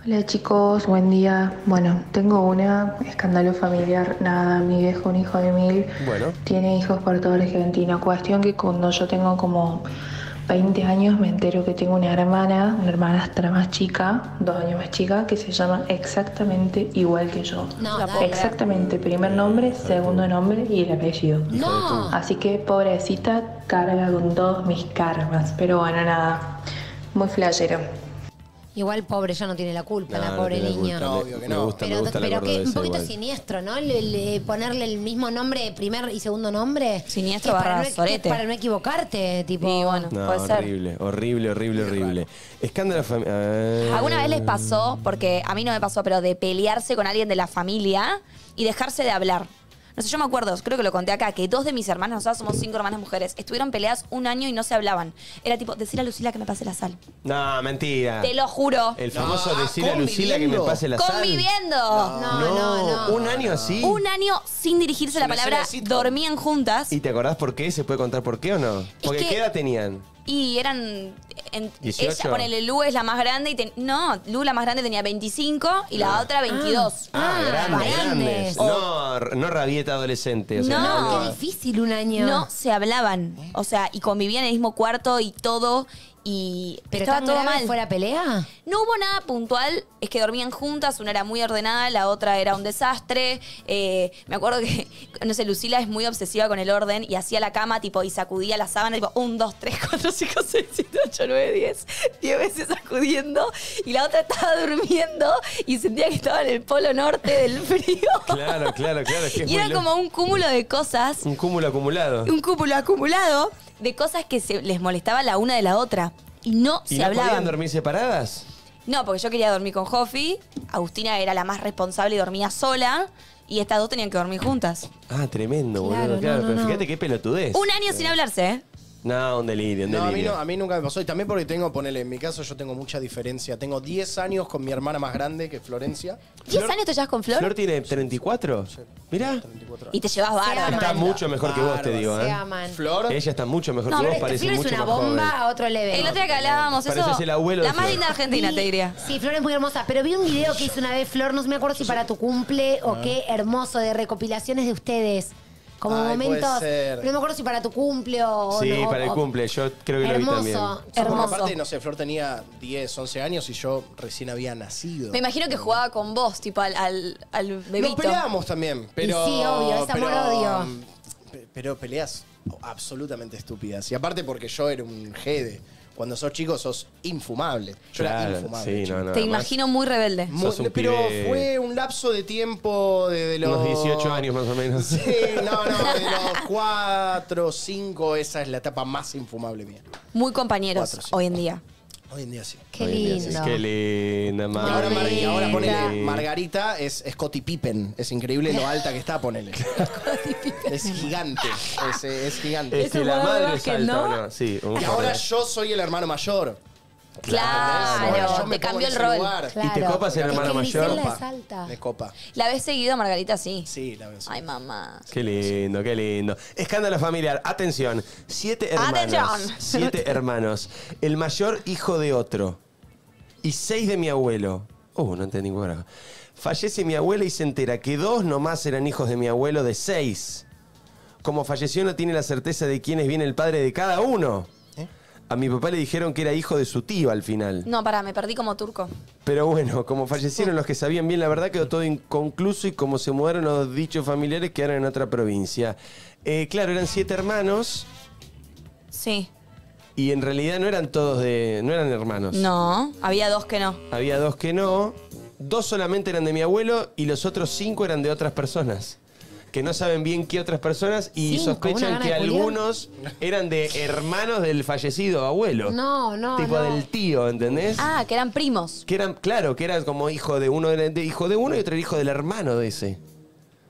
[SPEAKER 10] Hola chicos, buen día. Bueno, tengo una escándalo familiar. Nada, mi viejo, un hijo de mil,
[SPEAKER 3] Bueno.
[SPEAKER 10] tiene hijos por toda Argentina. Cuestión que cuando yo tengo como 20 años me entero que tengo una hermana, una hermanastra más chica, dos años más chica, que se llama exactamente igual que yo.
[SPEAKER 2] No.
[SPEAKER 10] Exactamente, primer nombre, segundo nombre y el apellido.
[SPEAKER 2] No.
[SPEAKER 10] Así que pobrecita carga con todos mis karmas. Pero bueno, nada, muy flashero.
[SPEAKER 2] Igual pobre ya no tiene la culpa,
[SPEAKER 3] No,
[SPEAKER 2] la
[SPEAKER 3] no
[SPEAKER 2] pobre
[SPEAKER 3] tiene
[SPEAKER 2] niño.
[SPEAKER 3] culpa. Me-
[SPEAKER 6] obvio que
[SPEAKER 3] me
[SPEAKER 6] no.
[SPEAKER 3] gusta, me
[SPEAKER 2] Pero,
[SPEAKER 3] gusta la
[SPEAKER 2] pero que
[SPEAKER 3] cordobesa
[SPEAKER 2] un poquito
[SPEAKER 3] igual.
[SPEAKER 2] siniestro, ¿no? Le- le- ponerle el mismo nombre, primer y segundo nombre.
[SPEAKER 4] Siniestro
[SPEAKER 2] Es para
[SPEAKER 4] barra
[SPEAKER 2] no,
[SPEAKER 4] sorete.
[SPEAKER 2] Para no equivocarte, tipo.
[SPEAKER 4] Y bueno,
[SPEAKER 3] No,
[SPEAKER 4] puede ser.
[SPEAKER 3] horrible, horrible, horrible, horrible. Escándalo familiar.
[SPEAKER 4] ¿Alguna vez les pasó, porque a mí no me pasó, pero de pelearse con alguien de la familia y dejarse de hablar? No sé, yo me acuerdo, creo que lo conté acá, que dos de mis hermanas, nosotras somos cinco hermanas mujeres, estuvieron peleadas un año y no se hablaban. Era tipo, decir a Lucila que me pase la sal.
[SPEAKER 3] No, mentira.
[SPEAKER 4] Te lo juro.
[SPEAKER 3] El famoso
[SPEAKER 6] No,
[SPEAKER 3] decirle a Lucila que me pase la sal.
[SPEAKER 4] Conviviendo.
[SPEAKER 2] No, no, no.
[SPEAKER 3] Un año así.
[SPEAKER 4] Un año sin dirigirse la palabra, dormían juntas
[SPEAKER 3] ¿Y te acordás por qué? ¿Se puede contar por qué o no? Porque
[SPEAKER 4] que-
[SPEAKER 3] ¿qué edad tenían?
[SPEAKER 4] Y eran... en-
[SPEAKER 3] 18.
[SPEAKER 4] ella, ponele, Lu es la más grande y... ten- no, Lu la más grande tenía 25 y la otra 22.
[SPEAKER 3] Ah, grandes,
[SPEAKER 2] grandes.
[SPEAKER 3] grandes. No, no rabieta adolescente. O sea,
[SPEAKER 4] No.
[SPEAKER 2] Qué difícil un año.
[SPEAKER 4] No se hablaban. O sea, y convivían en el mismo cuarto y todo. Y
[SPEAKER 2] Pero
[SPEAKER 4] estaba todo mal.
[SPEAKER 2] fue la pelea?
[SPEAKER 4] No hubo nada puntual, es que dormían juntas, una era muy ordenada, la otra era un desastre. Eh, me acuerdo que, <laughs> no sé, Lucila es muy obsesiva con el orden y hacía la cama tipo y sacudía la sábana, tipo 1, 2, 3, 4, 5, 6, 7, 8, 9, 10, 10 veces sacudiendo. Y la otra estaba durmiendo y sentía que estaba en el polo norte del <laughs> frío.
[SPEAKER 3] Claro, claro, claro. es que es
[SPEAKER 4] y era como un cúmulo de cosas
[SPEAKER 3] Un cúmulo acumulado.
[SPEAKER 4] un cúmulo acumulado de cosas que se les molestaba la una de la otra. Y no
[SPEAKER 3] ¿Y
[SPEAKER 4] se
[SPEAKER 3] no
[SPEAKER 4] hablaban.
[SPEAKER 3] podían dormir separadas?
[SPEAKER 4] No, porque yo quería dormir con Jofi, Agustina era la más responsable y dormía sola, y estas dos tenían que dormir juntas.
[SPEAKER 3] Ah, tremendo,
[SPEAKER 2] Claro,
[SPEAKER 3] boludo.
[SPEAKER 2] no,
[SPEAKER 3] Claro,
[SPEAKER 2] no,
[SPEAKER 3] pero
[SPEAKER 2] no.
[SPEAKER 3] fíjate qué pelotudez.
[SPEAKER 4] Un año sin hablarse, ¿eh?
[SPEAKER 3] No, un delirio, un
[SPEAKER 6] No, a mí,
[SPEAKER 3] delirio.
[SPEAKER 6] no, a mí nunca me pasó. Y también porque tengo, ponele, en mi caso yo tengo mucha diferencia. Tengo 10 años con mi hermana más grande, que es Florencia.
[SPEAKER 4] ¿10 años te llevas con Flor?
[SPEAKER 3] ¿Flor tiene 34? Mirá.
[SPEAKER 6] 34
[SPEAKER 4] Y te llevas bárbaro.
[SPEAKER 3] Está mucho mejor que vos, te digo,
[SPEAKER 2] Se
[SPEAKER 3] ¿eh?
[SPEAKER 2] aman.
[SPEAKER 6] Flor.
[SPEAKER 3] Ella está mucho mejor
[SPEAKER 2] No,
[SPEAKER 3] que vos,
[SPEAKER 2] pero
[SPEAKER 3] parece
[SPEAKER 2] Flor es
[SPEAKER 3] mucho
[SPEAKER 2] una
[SPEAKER 3] más
[SPEAKER 2] bomba
[SPEAKER 3] joven.
[SPEAKER 2] a otro level.
[SPEAKER 4] El otro día que hablábamos
[SPEAKER 3] Pareces
[SPEAKER 4] eso,
[SPEAKER 3] el abuelo de
[SPEAKER 4] la más
[SPEAKER 3] Flor.
[SPEAKER 4] linda de Argentina,
[SPEAKER 2] Sí,
[SPEAKER 4] te diría.
[SPEAKER 2] Sí, Flor es muy hermosa. Pero vi un video que hizo una vez Flor, no me acuerdo si para tu cumple o qué hermoso, de recopilaciones de ustedes. Como
[SPEAKER 6] Ay, puede
[SPEAKER 2] momentos.
[SPEAKER 6] ser.
[SPEAKER 2] No me acuerdo si para tu cumple o.
[SPEAKER 3] Sí,
[SPEAKER 2] no,
[SPEAKER 3] para el
[SPEAKER 2] o-
[SPEAKER 3] cumple, yo creo que lo vi
[SPEAKER 2] Hermoso.
[SPEAKER 3] también.
[SPEAKER 6] Porque
[SPEAKER 4] Hermoso.
[SPEAKER 6] aparte, no sé, Flor tenía 10, 11 años y yo recién había nacido.
[SPEAKER 4] Me imagino que jugaba con vos, tipo al, al, al bebito.
[SPEAKER 6] Nos peleábamos también, pero.
[SPEAKER 2] sí, obvio, es
[SPEAKER 6] pero,
[SPEAKER 2] amor-odio.
[SPEAKER 6] pe- Pero peleas absolutamente estúpidas. Y aparte porque yo era un jede. Cuando sos chico sos infumable. Yo era
[SPEAKER 3] Claro,
[SPEAKER 6] infumable.
[SPEAKER 3] sí,
[SPEAKER 6] chico.
[SPEAKER 3] no, no.
[SPEAKER 4] Te
[SPEAKER 3] además,
[SPEAKER 4] imagino muy rebelde.
[SPEAKER 6] Muy-
[SPEAKER 3] Sos un
[SPEAKER 6] pero
[SPEAKER 3] pibe-
[SPEAKER 6] fue un lapso de tiempo de, los...
[SPEAKER 3] Unos 18 años más o menos.
[SPEAKER 6] Sí, no, no, de los 4, 5, esa es la etapa más infumable mía.
[SPEAKER 4] Muy compañeros
[SPEAKER 6] Cuatro, sí.
[SPEAKER 4] hoy en día.
[SPEAKER 6] Hoy en día sí.
[SPEAKER 2] Qué
[SPEAKER 3] Hoy en día sí.
[SPEAKER 2] lindo.
[SPEAKER 3] Qué linda,
[SPEAKER 6] Y ahora, Mar- y ahora
[SPEAKER 2] Margarita.
[SPEAKER 6] ponele, Margarita es Scottie Pippen. Es increíble lo alta que está, ponele. <laughs> es gigante. Es, es gigante.
[SPEAKER 3] Es que la madre es alta. Sí, un
[SPEAKER 6] Y ahora yo soy el hermano mayor.
[SPEAKER 4] Claro,
[SPEAKER 6] Ahora yo me
[SPEAKER 4] te
[SPEAKER 6] pongo
[SPEAKER 4] cambió
[SPEAKER 6] en
[SPEAKER 4] el
[SPEAKER 6] ese
[SPEAKER 4] rol.
[SPEAKER 6] lugar.
[SPEAKER 2] Claro.
[SPEAKER 3] ¿Y te copa ser
[SPEAKER 2] Es
[SPEAKER 3] hermana
[SPEAKER 2] que
[SPEAKER 3] mayor?
[SPEAKER 2] Grisela
[SPEAKER 6] Copa.
[SPEAKER 2] es alta.
[SPEAKER 6] Me copa.
[SPEAKER 4] ¿La ves seguido, Margarita? Sí.
[SPEAKER 6] Sí, la veo. sí.
[SPEAKER 4] Ay, mamá.
[SPEAKER 3] Qué lindo, qué lindo. Escándalo familiar. Atención. Siete hermanos.
[SPEAKER 4] Atención. <laughs>
[SPEAKER 3] Siete hermanos. El mayor hijo de otro. Y seis de mi abuelo. Uh, no entendí ningún carajo. Fallece mi abuela y se entera que dos nomás eran hijos de mi abuelo de seis. Como falleció no tiene la certeza de quién es bien el padre de cada uno. A mi papá le dijeron que era hijo de su tío al final.
[SPEAKER 4] No, pará, me perdí como turco.
[SPEAKER 3] Pero bueno, como fallecieron los que sabían bien la verdad, quedó todo inconcluso y como se mudaron los dichos familiares, quedaron en otra provincia. Eh, claro, eran siete hermanos
[SPEAKER 4] Sí.
[SPEAKER 3] y en realidad no eran todos de. no eran hermanos.
[SPEAKER 4] No, había dos que no.
[SPEAKER 3] Había dos que no. Dos solamente eran de mi abuelo y los otros cinco eran de otras personas. Que no saben bien qué otras personas y
[SPEAKER 2] una
[SPEAKER 3] sospechan
[SPEAKER 2] gana
[SPEAKER 3] que
[SPEAKER 2] de culiar.
[SPEAKER 3] algunos eran de hermanos del fallecido abuelo.
[SPEAKER 2] No, no.
[SPEAKER 3] Tipo
[SPEAKER 2] no.
[SPEAKER 3] del tío, ¿entendés?
[SPEAKER 4] Ah, que eran primos.
[SPEAKER 3] Que eran, claro, que eran como hijo de uno, de, de hijo de uno y otro era hijo del hermano de ese.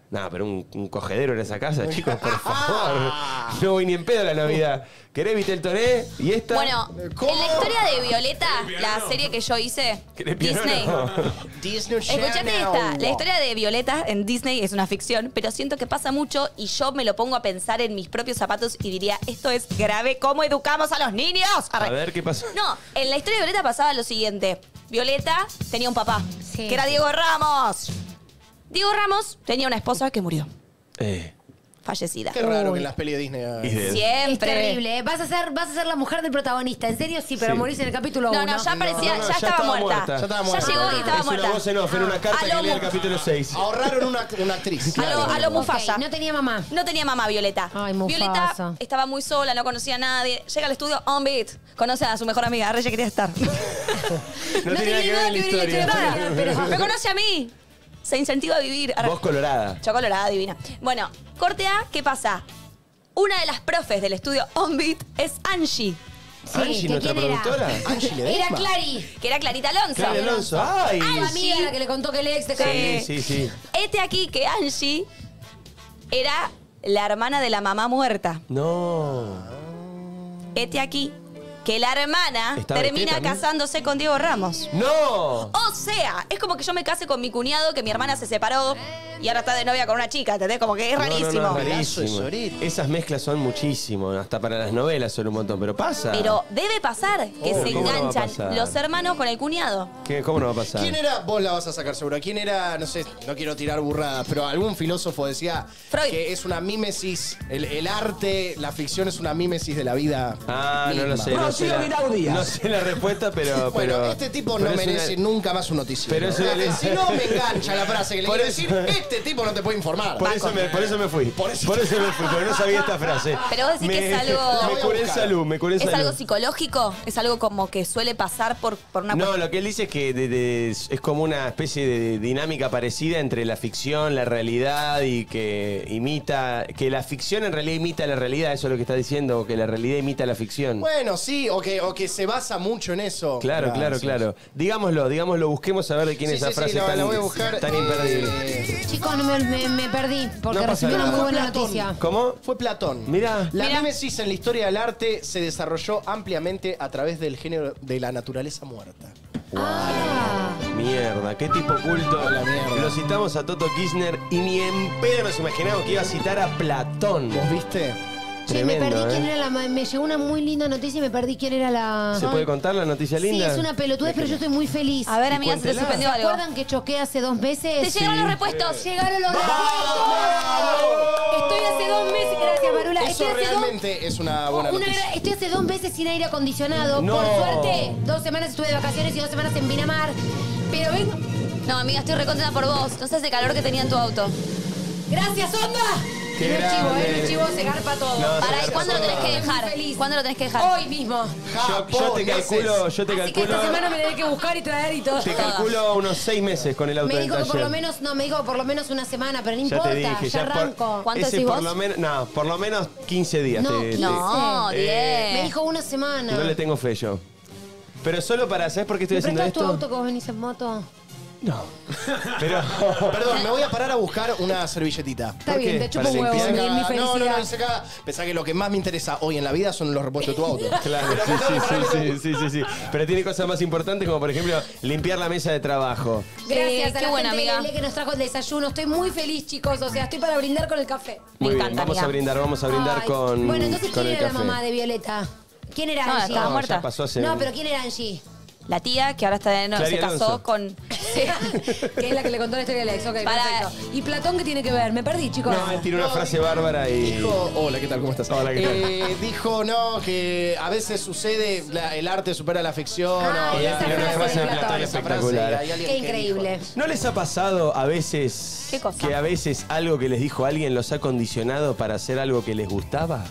[SPEAKER 3] No, pero un, un cogedero en esa casa, <laughs> chicos, por favor. <laughs> No voy ni en pedo a la Navidad. ¿Querés Vitel Toné? ¿Y esta?
[SPEAKER 4] Bueno, en la historia de Violeta, la serie que yo hice. Disney. <laughs>
[SPEAKER 6] Disney
[SPEAKER 4] Escuchate esta, la historia de Violeta en Disney es una ficción, pero siento que pasa mucho y yo me lo pongo a pensar en mis propios zapatos y diría, esto es grave, ¿cómo educamos a los niños?
[SPEAKER 3] A ver, ¿qué pasó?
[SPEAKER 4] No, en la historia de Violeta pasaba lo siguiente. Violeta tenía un papá,
[SPEAKER 2] Sí.
[SPEAKER 4] que era Diego Ramos. Diego Ramos tenía una esposa que murió,
[SPEAKER 3] Eh,
[SPEAKER 4] fallecida.
[SPEAKER 6] Qué raro que en las pelis de Disney.
[SPEAKER 3] de-
[SPEAKER 2] Es
[SPEAKER 4] Siempre.
[SPEAKER 2] terrible, ¿eh? Vas a, ser, vas a ser la mujer del protagonista. ¿En serio? Sí, pero
[SPEAKER 3] Sí.
[SPEAKER 2] morís en el capítulo 1.
[SPEAKER 4] No, no, ya parecía,
[SPEAKER 3] no, no,
[SPEAKER 4] ya,
[SPEAKER 3] ya
[SPEAKER 4] estaba,
[SPEAKER 3] estaba
[SPEAKER 4] muerta.
[SPEAKER 3] muerta.
[SPEAKER 6] Ya estaba
[SPEAKER 4] Ya
[SPEAKER 6] muerta.
[SPEAKER 4] llegó y estaba
[SPEAKER 3] es
[SPEAKER 4] muerta.
[SPEAKER 3] una voz en off, en una carta
[SPEAKER 4] A
[SPEAKER 3] que
[SPEAKER 4] lo
[SPEAKER 3] lee el
[SPEAKER 4] mu-
[SPEAKER 3] capítulo 6.
[SPEAKER 6] Ahorraron una, una actriz.
[SPEAKER 4] A lo, a lo Mufasa.
[SPEAKER 2] No tenía mamá.
[SPEAKER 4] No tenía mamá Violeta.
[SPEAKER 2] Ay, Mufasa.
[SPEAKER 4] Violeta estaba muy sola, no conocía a nadie. Llega al estudio on beat. Conoce a su mejor amiga. Reyes quería estar. <laughs>
[SPEAKER 3] No, tiene nada que ver en la historia.
[SPEAKER 4] Nada, Me <laughs> conoce a mí. Se incentiva a vivir. Arre.
[SPEAKER 3] Voz colorada.
[SPEAKER 4] Yo colorada, divina. Bueno, corte A, ¿qué pasa? Una de las profes del estudio On Beat es Angie,
[SPEAKER 2] Sí,
[SPEAKER 3] Angie,
[SPEAKER 2] ¿que
[SPEAKER 3] nuestra
[SPEAKER 2] quién era?
[SPEAKER 3] productora.
[SPEAKER 6] Angie
[SPEAKER 2] Era
[SPEAKER 6] Ledesma.
[SPEAKER 2] Clary.
[SPEAKER 4] que era Clarita Alonso.
[SPEAKER 3] Clary Alonso. ¡Ay!
[SPEAKER 2] La amiga la que le contó que el ex de
[SPEAKER 3] Sí, sí, sí.
[SPEAKER 4] Este aquí que Angie era la hermana de la mamá muerta.
[SPEAKER 3] No.
[SPEAKER 4] Este aquí que la hermana
[SPEAKER 3] ¿Está
[SPEAKER 4] termina casándose con Diego Ramos.
[SPEAKER 3] ¡No!
[SPEAKER 4] O sea, es como que yo me case con mi cuñado, que mi hermana se separó y ahora está de novia con una chica, ¿entendés? Como que es
[SPEAKER 3] No, no, no,
[SPEAKER 4] rarísimo.
[SPEAKER 3] rarísimo. Esas mezclas son muchísimo. Hasta para las novelas son un montón. Pero pasa.
[SPEAKER 4] Pero debe pasar que
[SPEAKER 3] Oh,
[SPEAKER 4] se
[SPEAKER 3] ¿cómo no va a
[SPEAKER 4] enganchan
[SPEAKER 3] pasar?
[SPEAKER 4] los hermanos con el cuñado.
[SPEAKER 3] ¿Qué- ¿Cómo no va a pasar?
[SPEAKER 6] ¿Quién era? Vos la vas a sacar seguro. ¿Quién era? No sé, no quiero tirar burradas, pero algún filósofo decía
[SPEAKER 4] Freud.
[SPEAKER 6] que es una mímesis. El, el arte, la ficción es una mímesis de la vida.
[SPEAKER 3] Ah, no lo sé. No la, no sé la respuesta, pero.
[SPEAKER 6] Bueno,
[SPEAKER 3] pero-
[SPEAKER 6] este tipo
[SPEAKER 3] pero
[SPEAKER 6] no
[SPEAKER 3] es
[SPEAKER 6] merece
[SPEAKER 3] una-
[SPEAKER 6] nunca más un noticiero.
[SPEAKER 3] Pero es una-
[SPEAKER 6] si no me engancha la frase que le
[SPEAKER 3] Por
[SPEAKER 6] quiero
[SPEAKER 3] eso-
[SPEAKER 6] decir, este tipo no te puede informar.
[SPEAKER 3] Por eso, me, por eso me fui. Por eso, me fui, porque no sabía esta frase.
[SPEAKER 4] Pero vos decís
[SPEAKER 3] me,
[SPEAKER 4] que es algo-
[SPEAKER 3] Me curé en salud, me curé en
[SPEAKER 4] ¿Es
[SPEAKER 3] salud.
[SPEAKER 4] algo psicológico? ¿Es algo como que suele pasar por, por una
[SPEAKER 3] No, lo que él dice es que de- de- es como una especie de dinámica parecida entre la ficción, la realidad y que imita, que la ficción en realidad imita la realidad, eso es lo que está diciendo, que la realidad imita la ficción.
[SPEAKER 6] Bueno, sí, o que, o que se basa mucho en eso.
[SPEAKER 3] Claro, claro, claro. Digámoslo, digámoslo, busquemos a ver de quién
[SPEAKER 6] Sí,
[SPEAKER 3] es esa
[SPEAKER 6] sí, sí,
[SPEAKER 3] frase
[SPEAKER 6] la-
[SPEAKER 3] tan,
[SPEAKER 6] la voy a buscar.
[SPEAKER 3] tan imperdible.
[SPEAKER 6] Eh,
[SPEAKER 2] Chicos, no me, me- me perdí porque
[SPEAKER 3] No pasa
[SPEAKER 2] recibí una
[SPEAKER 3] nada.
[SPEAKER 2] muy buena
[SPEAKER 6] Platón.
[SPEAKER 2] noticia.
[SPEAKER 3] ¿Cómo?
[SPEAKER 6] Fue Platón.
[SPEAKER 3] Mirá.
[SPEAKER 6] La
[SPEAKER 4] Mirá.
[SPEAKER 6] mímesis en la historia del arte se desarrolló ampliamente a través del género de la naturaleza muerta.
[SPEAKER 2] Ah,
[SPEAKER 3] Mierda, qué tipo culto.
[SPEAKER 6] La mierda.
[SPEAKER 3] Lo citamos a Toto Kirchner y ni en pedo nos imaginamos que iba a citar a Platón.
[SPEAKER 6] ¿Vos viste?
[SPEAKER 2] Che, me
[SPEAKER 3] Tremendo,
[SPEAKER 2] perdí
[SPEAKER 3] ¿eh?
[SPEAKER 2] quién era la. ma- Me llegó una muy linda noticia y me perdí quién era la.
[SPEAKER 3] ¿Se puede contar la noticia
[SPEAKER 2] Sí,
[SPEAKER 3] linda?
[SPEAKER 2] es una pelotudez, pero yo estoy muy feliz.
[SPEAKER 4] A ver, amiga, se te
[SPEAKER 3] cuéntela.
[SPEAKER 4] suspendió
[SPEAKER 2] ¿Se
[SPEAKER 4] algo.
[SPEAKER 2] acuerdan que choqué hace dos meses?
[SPEAKER 4] ¡Te llegaron los repuestos!
[SPEAKER 2] Llegaron los repuestos. Estoy hace dos meses, gracias Marula.
[SPEAKER 6] Eso
[SPEAKER 2] Estoy hace dos
[SPEAKER 6] realmente es una buena
[SPEAKER 2] Una
[SPEAKER 6] noticia.
[SPEAKER 2] gra- estoy hace dos meses sin aire acondicionado.
[SPEAKER 3] No.
[SPEAKER 2] Por suerte, dos semanas estuve de vacaciones y dos semanas en Pinamar. Pero vengo.
[SPEAKER 4] No, amiga, estoy recontenta por vos. No sé ese calor que tenía en tu auto.
[SPEAKER 2] ¡Gracias, Onda!
[SPEAKER 3] Qué
[SPEAKER 2] Y no es chivo,
[SPEAKER 3] grande.
[SPEAKER 2] ¿eh? No es chivo, se garpa todo.
[SPEAKER 3] No, se
[SPEAKER 4] Pará, ¿y
[SPEAKER 3] garpa
[SPEAKER 4] cuándo lo tenés que dejar?
[SPEAKER 2] Muy feliz.
[SPEAKER 4] ¿Cuándo lo tenés que dejar?
[SPEAKER 2] Hoy mismo.
[SPEAKER 3] Yo, yo te calculo, yo te
[SPEAKER 2] Así que
[SPEAKER 3] calculo.
[SPEAKER 2] esta semana me que buscar y traer y todo.
[SPEAKER 3] Te calculo unos seis meses con el auto
[SPEAKER 2] Me dijo que
[SPEAKER 3] taller.
[SPEAKER 2] por lo menos, no, me dijo por lo menos una semana, pero no
[SPEAKER 3] Ya
[SPEAKER 2] importa,
[SPEAKER 3] te dije,
[SPEAKER 2] ya
[SPEAKER 3] ya por-
[SPEAKER 2] arranco.
[SPEAKER 4] ¿Cuánto
[SPEAKER 3] ese
[SPEAKER 4] decís
[SPEAKER 3] por
[SPEAKER 4] vos?
[SPEAKER 3] lo menos, no, por lo menos 15 días.
[SPEAKER 2] No,
[SPEAKER 3] te- te-
[SPEAKER 4] No,
[SPEAKER 3] Eh,
[SPEAKER 4] 10.
[SPEAKER 2] Me dijo una semana.
[SPEAKER 3] No le tengo fe yo. Pero solo para, ¿sabes por qué estoy
[SPEAKER 2] ¿Me
[SPEAKER 3] haciendo
[SPEAKER 2] prestas tu
[SPEAKER 3] esto?
[SPEAKER 2] auto que vos venís en moto?
[SPEAKER 3] No. <laughs> Pero.
[SPEAKER 6] Perdón, me voy a parar a buscar una servilletita.
[SPEAKER 2] Está
[SPEAKER 3] ¿Por
[SPEAKER 2] bien,
[SPEAKER 3] qué?
[SPEAKER 2] te chupo
[SPEAKER 3] Para
[SPEAKER 2] un huevo, mi,
[SPEAKER 3] limpiar.
[SPEAKER 2] mi
[SPEAKER 6] no, no, no, dice acá. Pensá que lo que más me interesa hoy en la vida son los repuestos de tu auto. <laughs>
[SPEAKER 3] Claro, sí, sí, sí, sí, sí, sí, sí. Pero tiene cosas más importantes como, por ejemplo, limpiar la mesa de trabajo.
[SPEAKER 2] Gracias
[SPEAKER 4] Eh,
[SPEAKER 2] a
[SPEAKER 4] qué
[SPEAKER 2] la
[SPEAKER 4] buena,
[SPEAKER 2] gente de
[SPEAKER 4] amiga.
[SPEAKER 2] Lele que nos trajo el desayuno. Estoy muy feliz, chicos. O sea, estoy para brindar con el café.
[SPEAKER 3] Muy bien,
[SPEAKER 4] encanta,
[SPEAKER 3] vamos
[SPEAKER 4] amiga.
[SPEAKER 3] a brindar, vamos a brindar
[SPEAKER 2] Ay,
[SPEAKER 3] con,
[SPEAKER 2] Bueno, entonces,
[SPEAKER 3] con
[SPEAKER 2] ¿quién
[SPEAKER 3] el
[SPEAKER 2] era la mamá de Violeta? ¿Quién era
[SPEAKER 4] No,
[SPEAKER 2] Angie?
[SPEAKER 4] estaba muerta.
[SPEAKER 3] ya pasó hace...
[SPEAKER 2] No, pero ¿quién era Angie?
[SPEAKER 4] La tía que ahora está de no,
[SPEAKER 3] Clary
[SPEAKER 4] se casó
[SPEAKER 3] Alonso.
[SPEAKER 4] con.
[SPEAKER 2] que es la que le contó la historia de Alex. Ok,
[SPEAKER 4] Para-
[SPEAKER 2] perfecto. ¿Y Platón qué tiene que ver? Me perdí, chicos.
[SPEAKER 3] No, él tiene una frase bárbara y...
[SPEAKER 6] Dijo, hola, ¿qué tal? ¿Cómo estás?
[SPEAKER 3] Hola, ¿qué tal?
[SPEAKER 6] Eh, dijo, no, que a veces sucede, la- el arte supera la ficción.
[SPEAKER 2] Ah,
[SPEAKER 6] o-
[SPEAKER 2] esa
[SPEAKER 3] tiene una
[SPEAKER 2] frase
[SPEAKER 3] frase
[SPEAKER 2] de
[SPEAKER 3] de Platón espectacular.
[SPEAKER 6] hay alguien
[SPEAKER 2] Qué
[SPEAKER 6] que
[SPEAKER 2] increíble.
[SPEAKER 3] ¿No les ha pasado a veces
[SPEAKER 4] ¿Qué cosa?
[SPEAKER 3] que a veces algo que les dijo alguien los ha condicionado para hacer algo que les gustaba?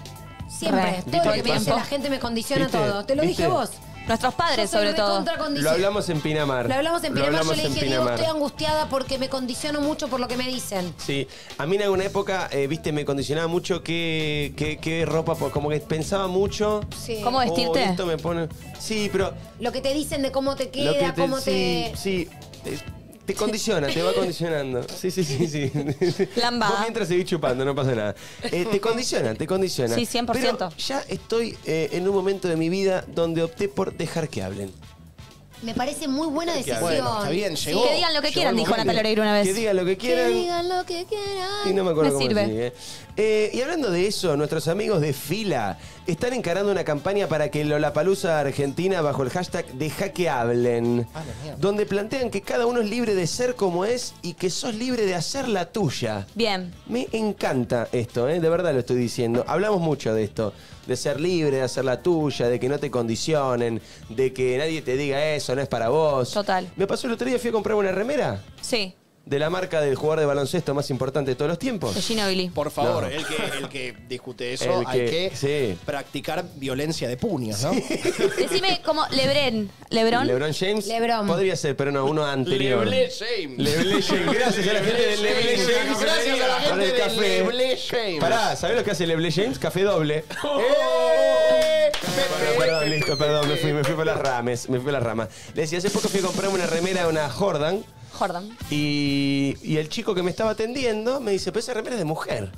[SPEAKER 2] Siempre.
[SPEAKER 4] Re.
[SPEAKER 2] Todo
[SPEAKER 3] ¿Viste
[SPEAKER 2] lo que
[SPEAKER 3] pasa?
[SPEAKER 2] la gente me condiciona
[SPEAKER 3] ¿Viste?
[SPEAKER 2] todo. Te lo dije
[SPEAKER 3] ¿Viste?
[SPEAKER 2] vos.
[SPEAKER 4] Nuestros padres, sobre todo.
[SPEAKER 3] Lo hablamos en Pinamar.
[SPEAKER 2] Lo hablamos en Pinamar.
[SPEAKER 3] hablamos
[SPEAKER 2] yo le
[SPEAKER 3] en
[SPEAKER 2] dije, Diego,
[SPEAKER 3] Pinamar.
[SPEAKER 2] estoy angustiada porque me condiciono mucho por lo que me dicen.
[SPEAKER 3] Sí, a mí en alguna época, eh, viste, me condicionaba mucho qué, qué, qué ropa, po- como que pensaba mucho.
[SPEAKER 2] Sí.
[SPEAKER 4] ¿Cómo vestirte?
[SPEAKER 3] "Oh, esto me pone... Sí, pero
[SPEAKER 2] Lo que te dicen de cómo te
[SPEAKER 3] lo
[SPEAKER 2] queda,
[SPEAKER 3] que te-
[SPEAKER 2] cómo
[SPEAKER 3] sí,
[SPEAKER 2] te...
[SPEAKER 3] sí, eh, te condiciona, te va <laughs> condicionando. Sí, sí, sí, sí.
[SPEAKER 4] Lamba.
[SPEAKER 3] Vos mientras seguís chupando, no pasa nada. Eh, te condiciona, te condiciona.
[SPEAKER 4] Sí, 100%.
[SPEAKER 3] Pero ya estoy eh, en un momento de mi vida donde opté por dejar que hablen.
[SPEAKER 2] Me parece muy buena decisión.
[SPEAKER 6] Bueno, está bien,
[SPEAKER 2] Sí.
[SPEAKER 6] llegó.
[SPEAKER 4] Que digan lo que
[SPEAKER 6] Llegó
[SPEAKER 4] quieran,
[SPEAKER 6] el
[SPEAKER 4] dijo
[SPEAKER 6] momento.
[SPEAKER 4] Natalia Oreiro una vez.
[SPEAKER 3] Que digan lo que
[SPEAKER 2] Que
[SPEAKER 3] quieran.
[SPEAKER 2] digan lo que quieran.
[SPEAKER 3] Y no me acuerdo
[SPEAKER 4] Me
[SPEAKER 3] cómo
[SPEAKER 4] sirve.
[SPEAKER 3] sigue. Eh, y hablando de eso, nuestros amigos de Fila están encarando una campaña para que Lollapalooza Argentina bajo el hashtag Deja que hablen,
[SPEAKER 6] Ah, la
[SPEAKER 3] donde plantean que cada uno es libre de ser como es y que sos libre de hacer la tuya.
[SPEAKER 4] Bien.
[SPEAKER 3] Me encanta esto, ¿eh? de verdad lo estoy diciendo. Hablamos mucho de esto, de ser libre, de hacer la tuya, de que no te condicionen, de que nadie te diga eso, no es para vos.
[SPEAKER 4] Total.
[SPEAKER 3] Me pasó el otro día, fui a comprar una remera
[SPEAKER 4] Sí,
[SPEAKER 3] de la marca del jugador de baloncesto más importante de todos los tiempos.
[SPEAKER 4] de Ginobili.
[SPEAKER 6] Por favor,
[SPEAKER 3] No.
[SPEAKER 6] el, que, el que discute eso,
[SPEAKER 3] El
[SPEAKER 6] hay
[SPEAKER 3] que-
[SPEAKER 6] que
[SPEAKER 3] sí.
[SPEAKER 6] practicar violencia de puños, ¿no? <laughs>
[SPEAKER 4] Decime como Lebren. Lebron.
[SPEAKER 3] LeBron James.
[SPEAKER 2] LeBron.
[SPEAKER 3] Podría ser, pero no, uno anterior.
[SPEAKER 6] Leble James.
[SPEAKER 3] Leble James. Gracias a la gente de Leble James.
[SPEAKER 6] Gracias a la gente
[SPEAKER 3] el
[SPEAKER 6] de
[SPEAKER 3] café.
[SPEAKER 6] Leble James.
[SPEAKER 3] Pará, ¿sabés lo que hace Leble James? Café doble. <laughs>
[SPEAKER 6] ¡Eh!
[SPEAKER 3] Bueno, perdón, listo, perdón, me fui, me fui por las ramas, me fui por las ramas. Le decía, hace poco fui a comprarme una remera, una Jordan,
[SPEAKER 4] Jordan.
[SPEAKER 3] y, y el chico que me estaba atendiendo me dice, pues esa remera es de mujer.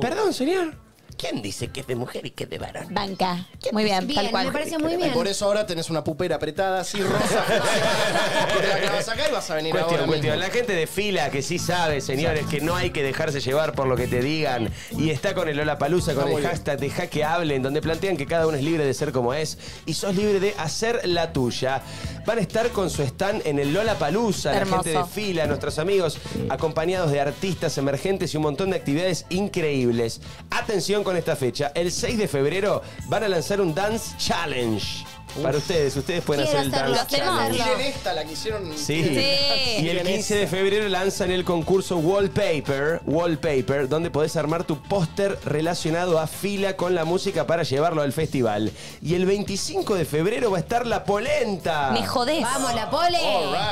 [SPEAKER 3] Perdón, señor. ¿Quién dice que es de mujer y que es de varón?
[SPEAKER 4] Banca. Muy bien,
[SPEAKER 2] Bien,
[SPEAKER 4] tal cual.
[SPEAKER 2] me parece muy
[SPEAKER 6] Y
[SPEAKER 2] bien.
[SPEAKER 6] por eso ahora tenés una pupera apretada así rosa. <laughs> Te la clavas acá y vas a venir
[SPEAKER 3] Cuestión,
[SPEAKER 6] ahora
[SPEAKER 3] cuestión.
[SPEAKER 6] mismo.
[SPEAKER 3] La gente de fila que sí sabe, señores, que no hay que dejarse llevar por lo que te digan. Y está con el Lola Palusa, con
[SPEAKER 6] Está
[SPEAKER 3] el
[SPEAKER 6] muy bien.
[SPEAKER 3] hashtag Deja que hablen, donde plantean que cada uno es libre de ser como es y sos libre de hacer la tuya. Van a estar con su stand en el Lola Palusa, la gente de fila, nuestros amigos, acompañados de artistas emergentes y un montón de actividades increíbles. Atención con esta fecha. El 6 de febrero van a lanzar un Dance Challenge. Para ustedes, ustedes pueden
[SPEAKER 2] Quiero
[SPEAKER 3] hacer el
[SPEAKER 2] hacerlo,
[SPEAKER 3] Dance Challenge.
[SPEAKER 2] hacerlo.
[SPEAKER 6] Miren esta, la que hicieron.
[SPEAKER 3] Sí.
[SPEAKER 4] Sí.
[SPEAKER 3] Y el 15 de febrero lanzan el concurso Wallpaper, Wallpaper, donde podés armar tu póster relacionado a fila con la música para llevarlo al festival. Y el 25 de febrero va a estar la polenta.
[SPEAKER 4] Me jodés.
[SPEAKER 2] Vamos, la pole.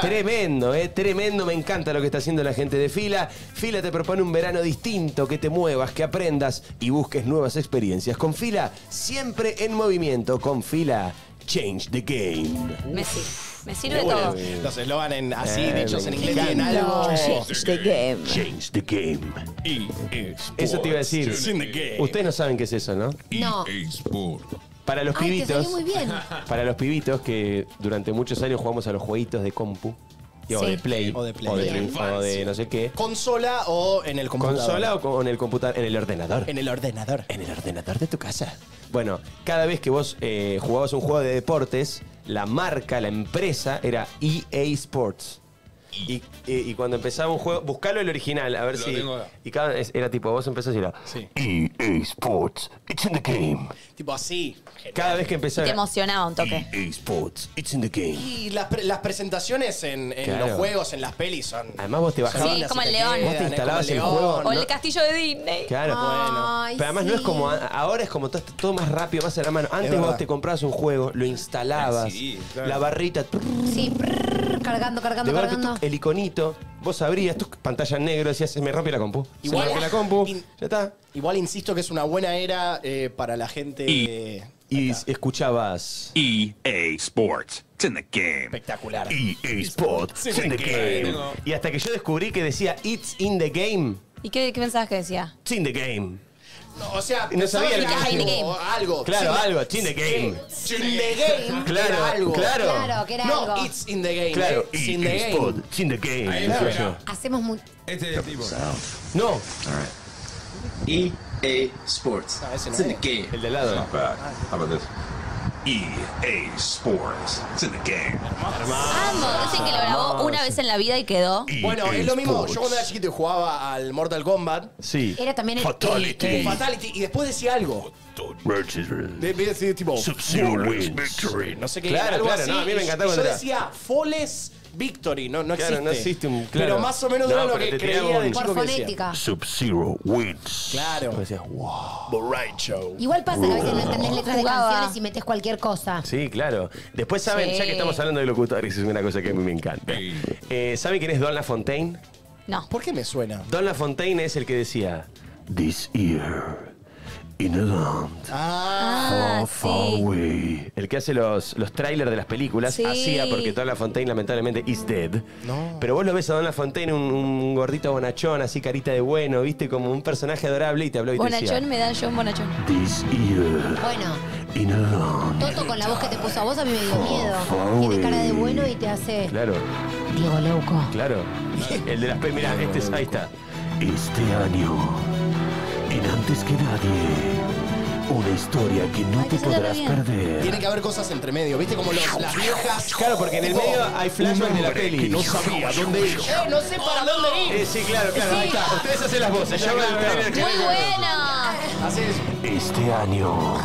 [SPEAKER 3] Tremendo, eh, tremendo, me encanta lo que está haciendo la gente de Fila. Fila te propone un verano distinto, que te muevas, que aprendas y busques nuevas experiencias. Con Fila, siempre en movimiento. Con Fila, change the game.
[SPEAKER 4] Me sirve. Me sirve todo.
[SPEAKER 6] Los eslogan en, así,
[SPEAKER 3] Eh,
[SPEAKER 6] dichos en
[SPEAKER 3] me
[SPEAKER 6] inglés,
[SPEAKER 3] encanta.
[SPEAKER 6] tienen algo.
[SPEAKER 4] Change the game.
[SPEAKER 3] Change the game. Eso te iba a decir. Ustedes no saben qué es eso, ¿no?
[SPEAKER 2] No.
[SPEAKER 3] Para los
[SPEAKER 2] Ay, te
[SPEAKER 3] pibitos.
[SPEAKER 2] salió muy bien. <laughs>
[SPEAKER 3] Para los pibitos que durante muchos años jugamos a los jueguitos de compu. O
[SPEAKER 2] Sí.
[SPEAKER 3] de play.
[SPEAKER 6] O de Play.
[SPEAKER 3] O de,
[SPEAKER 6] Bien.
[SPEAKER 3] o de no sé qué.
[SPEAKER 6] Consola o en el computador.
[SPEAKER 3] ¿Consola o con el computador? En el ordenador.
[SPEAKER 6] En el ordenador.
[SPEAKER 3] En el ordenador de tu casa. Bueno, cada vez que vos eh, jugabas un juego de deportes, la marca, la empresa era EA Sports. Y, y- y cuando empezaba un juego, buscalo el original, a ver
[SPEAKER 5] Lo
[SPEAKER 3] si.
[SPEAKER 5] tengo acá.
[SPEAKER 3] Y cada es- era tipo, vos empezás y era.
[SPEAKER 6] Sí.
[SPEAKER 3] EA Sports, it's in the game.
[SPEAKER 6] Tipo así.
[SPEAKER 3] Cada vez que empezaba.
[SPEAKER 4] Te emocionaba un toque.
[SPEAKER 3] EA Sports, it's in the game.
[SPEAKER 6] Y las, pre- las presentaciones en, en
[SPEAKER 3] Claro.
[SPEAKER 6] los juegos, en las pelis son.
[SPEAKER 3] Además vos te bajabas.
[SPEAKER 4] Sí, como el león.
[SPEAKER 3] Vos te instalabas el juego,
[SPEAKER 4] O
[SPEAKER 3] ¿no?
[SPEAKER 4] el castillo de Disney.
[SPEAKER 3] Claro.
[SPEAKER 2] Ay,
[SPEAKER 3] Pero además no es
[SPEAKER 2] sí.
[SPEAKER 3] como a- ahora es como todo, todo más rápido, más a la mano. Antes
[SPEAKER 6] verdad.
[SPEAKER 3] vos te comprabas un juego, lo instalabas,
[SPEAKER 5] Sí, claro.
[SPEAKER 3] la barrita, trrr,
[SPEAKER 2] Sí, prrr, cargando,
[SPEAKER 3] de
[SPEAKER 2] cargando, cargando.
[SPEAKER 3] El iconito, vos abrías tu pantalla en negro, decías, se me rompe la compu.
[SPEAKER 6] Igual-
[SPEAKER 3] se me rompe la compu,
[SPEAKER 6] In-
[SPEAKER 3] ya está.
[SPEAKER 6] Igual insisto que es una buena era eh, para la gente de-
[SPEAKER 3] Y escuchabas
[SPEAKER 11] EA Sports. It's in the game.
[SPEAKER 6] espectacular.
[SPEAKER 3] EA Sports
[SPEAKER 6] in the game.
[SPEAKER 3] Y hasta que yo descubrí que decía It's in the game.
[SPEAKER 4] ¿Y qué, qué mensaje decía?
[SPEAKER 3] It's in the game.
[SPEAKER 6] O sea,
[SPEAKER 3] Y no sabía lo que
[SPEAKER 6] era
[SPEAKER 4] decía.
[SPEAKER 6] algo, algo.
[SPEAKER 3] Claro, algo, it's in the game.
[SPEAKER 6] sí, in the game.
[SPEAKER 3] Claro,
[SPEAKER 6] era algo.
[SPEAKER 3] claro.
[SPEAKER 2] Claro, que era
[SPEAKER 6] No,
[SPEAKER 2] algo.
[SPEAKER 6] it's in the game.
[SPEAKER 3] Claro,
[SPEAKER 6] it's in the
[SPEAKER 3] EA
[SPEAKER 6] game.
[SPEAKER 3] Sports, it's in the game.
[SPEAKER 5] Ahí
[SPEAKER 3] yo.
[SPEAKER 2] Hacemos muy...
[SPEAKER 5] Este es el tipo.
[SPEAKER 3] No,
[SPEAKER 12] EA Sports.
[SPEAKER 6] Ah, ese no
[SPEAKER 12] It's in the game.
[SPEAKER 3] el de lado.
[SPEAKER 5] Not bad. How about this?
[SPEAKER 11] EA Sports. It's in the game.
[SPEAKER 4] Amo. Dicen que lo grabó una vez en la vida y quedó.
[SPEAKER 6] Bueno,
[SPEAKER 3] EA
[SPEAKER 6] es lo mismo. Yo cuando era chiquito y jugaba al Mortal Kombat,
[SPEAKER 3] Sí.
[SPEAKER 2] Era también el...
[SPEAKER 3] Fatality.
[SPEAKER 6] eh, Fatality, y después decía algo. De- de- decía tipo.
[SPEAKER 3] Sub-Zero wins.
[SPEAKER 6] Victory. No sé qué.
[SPEAKER 3] Claro,
[SPEAKER 6] algo
[SPEAKER 3] claro,
[SPEAKER 6] así,
[SPEAKER 3] no, a mí me encantaba
[SPEAKER 6] Yo
[SPEAKER 3] cuando era-
[SPEAKER 6] decía Flawless Victory. No, no
[SPEAKER 3] Claro,
[SPEAKER 6] existe.
[SPEAKER 3] no existe un- claro.
[SPEAKER 6] Pero más o menos
[SPEAKER 3] No,
[SPEAKER 6] era lo
[SPEAKER 3] pero
[SPEAKER 6] que
[SPEAKER 3] te tiraba
[SPEAKER 6] creía
[SPEAKER 3] un-
[SPEAKER 6] de
[SPEAKER 2] Por
[SPEAKER 6] chico que decía.
[SPEAKER 2] fonética.
[SPEAKER 3] Sub-Zero wins.
[SPEAKER 6] Claro.
[SPEAKER 3] Pues decías, wow.
[SPEAKER 6] Borracho.
[SPEAKER 2] Igual pasa que a veces no entendés letras de
[SPEAKER 4] Jugaba.
[SPEAKER 2] canciones y metes cualquier cosa.
[SPEAKER 3] Sí, claro. Después saben,
[SPEAKER 4] Sí.
[SPEAKER 3] ya que estamos hablando de locutores, es una cosa que a mí me encanta. Eh, ¿Saben quién es Don LaFontaine?
[SPEAKER 4] No.
[SPEAKER 6] ¿Por qué me suena?
[SPEAKER 3] Don LaFontaine es el que decía, This year In a land
[SPEAKER 4] Ah,
[SPEAKER 3] far, far
[SPEAKER 4] sí.
[SPEAKER 3] away. El que hace los, los trailers de las películas
[SPEAKER 4] Sí.
[SPEAKER 3] hacía porque Don LaFontaine lamentablemente is dead.
[SPEAKER 6] No.
[SPEAKER 3] Pero vos lo ves a Don LaFontaine, un, un gordito bonachón, así carita de bueno, viste, como un personaje adorable y te habló y te
[SPEAKER 4] Bonachón me dan John Bonachón.
[SPEAKER 3] This year,
[SPEAKER 2] Bueno,
[SPEAKER 3] in a land.
[SPEAKER 2] Toto con la voz que te puso a vos a mí me dio miedo.
[SPEAKER 3] far
[SPEAKER 2] Tiene cara de bueno y te hace
[SPEAKER 3] Claro,
[SPEAKER 2] Diego Leuco.
[SPEAKER 3] claro. El de las... pe- Mirá, este es, ahí está. Este año, en antes que nadie, una historia que no
[SPEAKER 4] Ay,
[SPEAKER 3] te podrás
[SPEAKER 4] bien.
[SPEAKER 3] perder.
[SPEAKER 6] Tiene que haber cosas entre medio, ¿viste? Como los- las viejas.
[SPEAKER 3] Claro, porque en el
[SPEAKER 6] Tipo,
[SPEAKER 3] medio hay flashback de la peli.
[SPEAKER 11] que no sabía dónde ir.
[SPEAKER 6] ¡Eh, no sé para dónde ir!
[SPEAKER 3] Eh, sí, claro, claro, ahí está. Ustedes hacen las voces. Yo hago el
[SPEAKER 4] Muy buena.
[SPEAKER 6] Así es.
[SPEAKER 3] Este año,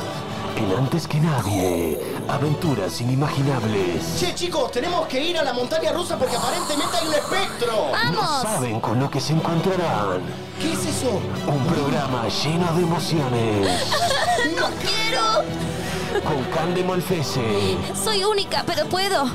[SPEAKER 3] en antes que nadie, aventuras inimaginables.
[SPEAKER 6] Che, chicos, tenemos que ir a la montaña rusa porque aparentemente hay un espectro.
[SPEAKER 3] No
[SPEAKER 4] Vamos.
[SPEAKER 3] saben con lo que se encontrarán.
[SPEAKER 6] ¿Qué es eso?
[SPEAKER 3] Un programa lleno de emociones. <laughs>
[SPEAKER 4] No quiero.
[SPEAKER 3] Con Cande Molfese,
[SPEAKER 4] Soy única, pero puedo.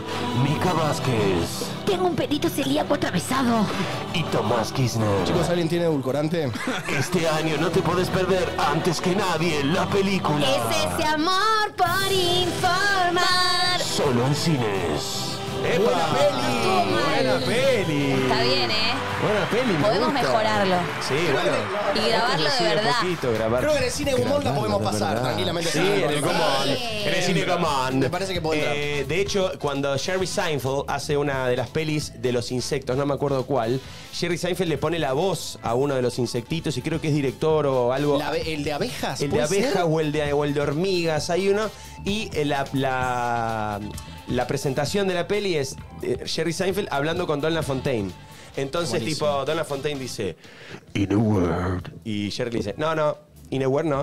[SPEAKER 3] Mica Vázquez
[SPEAKER 2] Tengo un pedito celíaco atravesado.
[SPEAKER 3] y Tomás Kirchner.
[SPEAKER 6] Chicos, ¿alguien tiene edulcorante?
[SPEAKER 3] Este año no te puedes perder antes que nadie la película.
[SPEAKER 2] Es ese amor por informar.
[SPEAKER 3] Solo en cines.
[SPEAKER 6] Buena peli.
[SPEAKER 3] Buena peli.
[SPEAKER 4] Está bien, ¿eh?
[SPEAKER 3] Buena peli, me
[SPEAKER 4] Podemos
[SPEAKER 3] gusta.
[SPEAKER 4] mejorarlo.
[SPEAKER 3] Sí, bueno.
[SPEAKER 4] Y grabarlo de verdad.
[SPEAKER 3] poquito, grabar.
[SPEAKER 6] Creo que en el cine humor la podemos
[SPEAKER 3] de
[SPEAKER 6] pasar tranquilamente.
[SPEAKER 3] Sí, en el Command. En el cine Command.
[SPEAKER 6] Me parece que entrar.
[SPEAKER 3] Eh, de hecho, cuando Jerry Seinfeld hace una de las pelis de los insectos, no me acuerdo cuál, Jerry Seinfeld le pone la voz a uno de los insectitos y creo que es director o algo.
[SPEAKER 6] La ¿El de abejas?
[SPEAKER 3] El de abejas o el de, o el de hormigas, hay uno. Y eh, la, la, la presentación de la peli es eh, Jerry Seinfeld hablando con Don LaFontaine. Entonces,
[SPEAKER 6] Buenísimo.
[SPEAKER 3] tipo, Don LaFontaine dice, In a word. Y Jerry le dice, no, no, in a word no.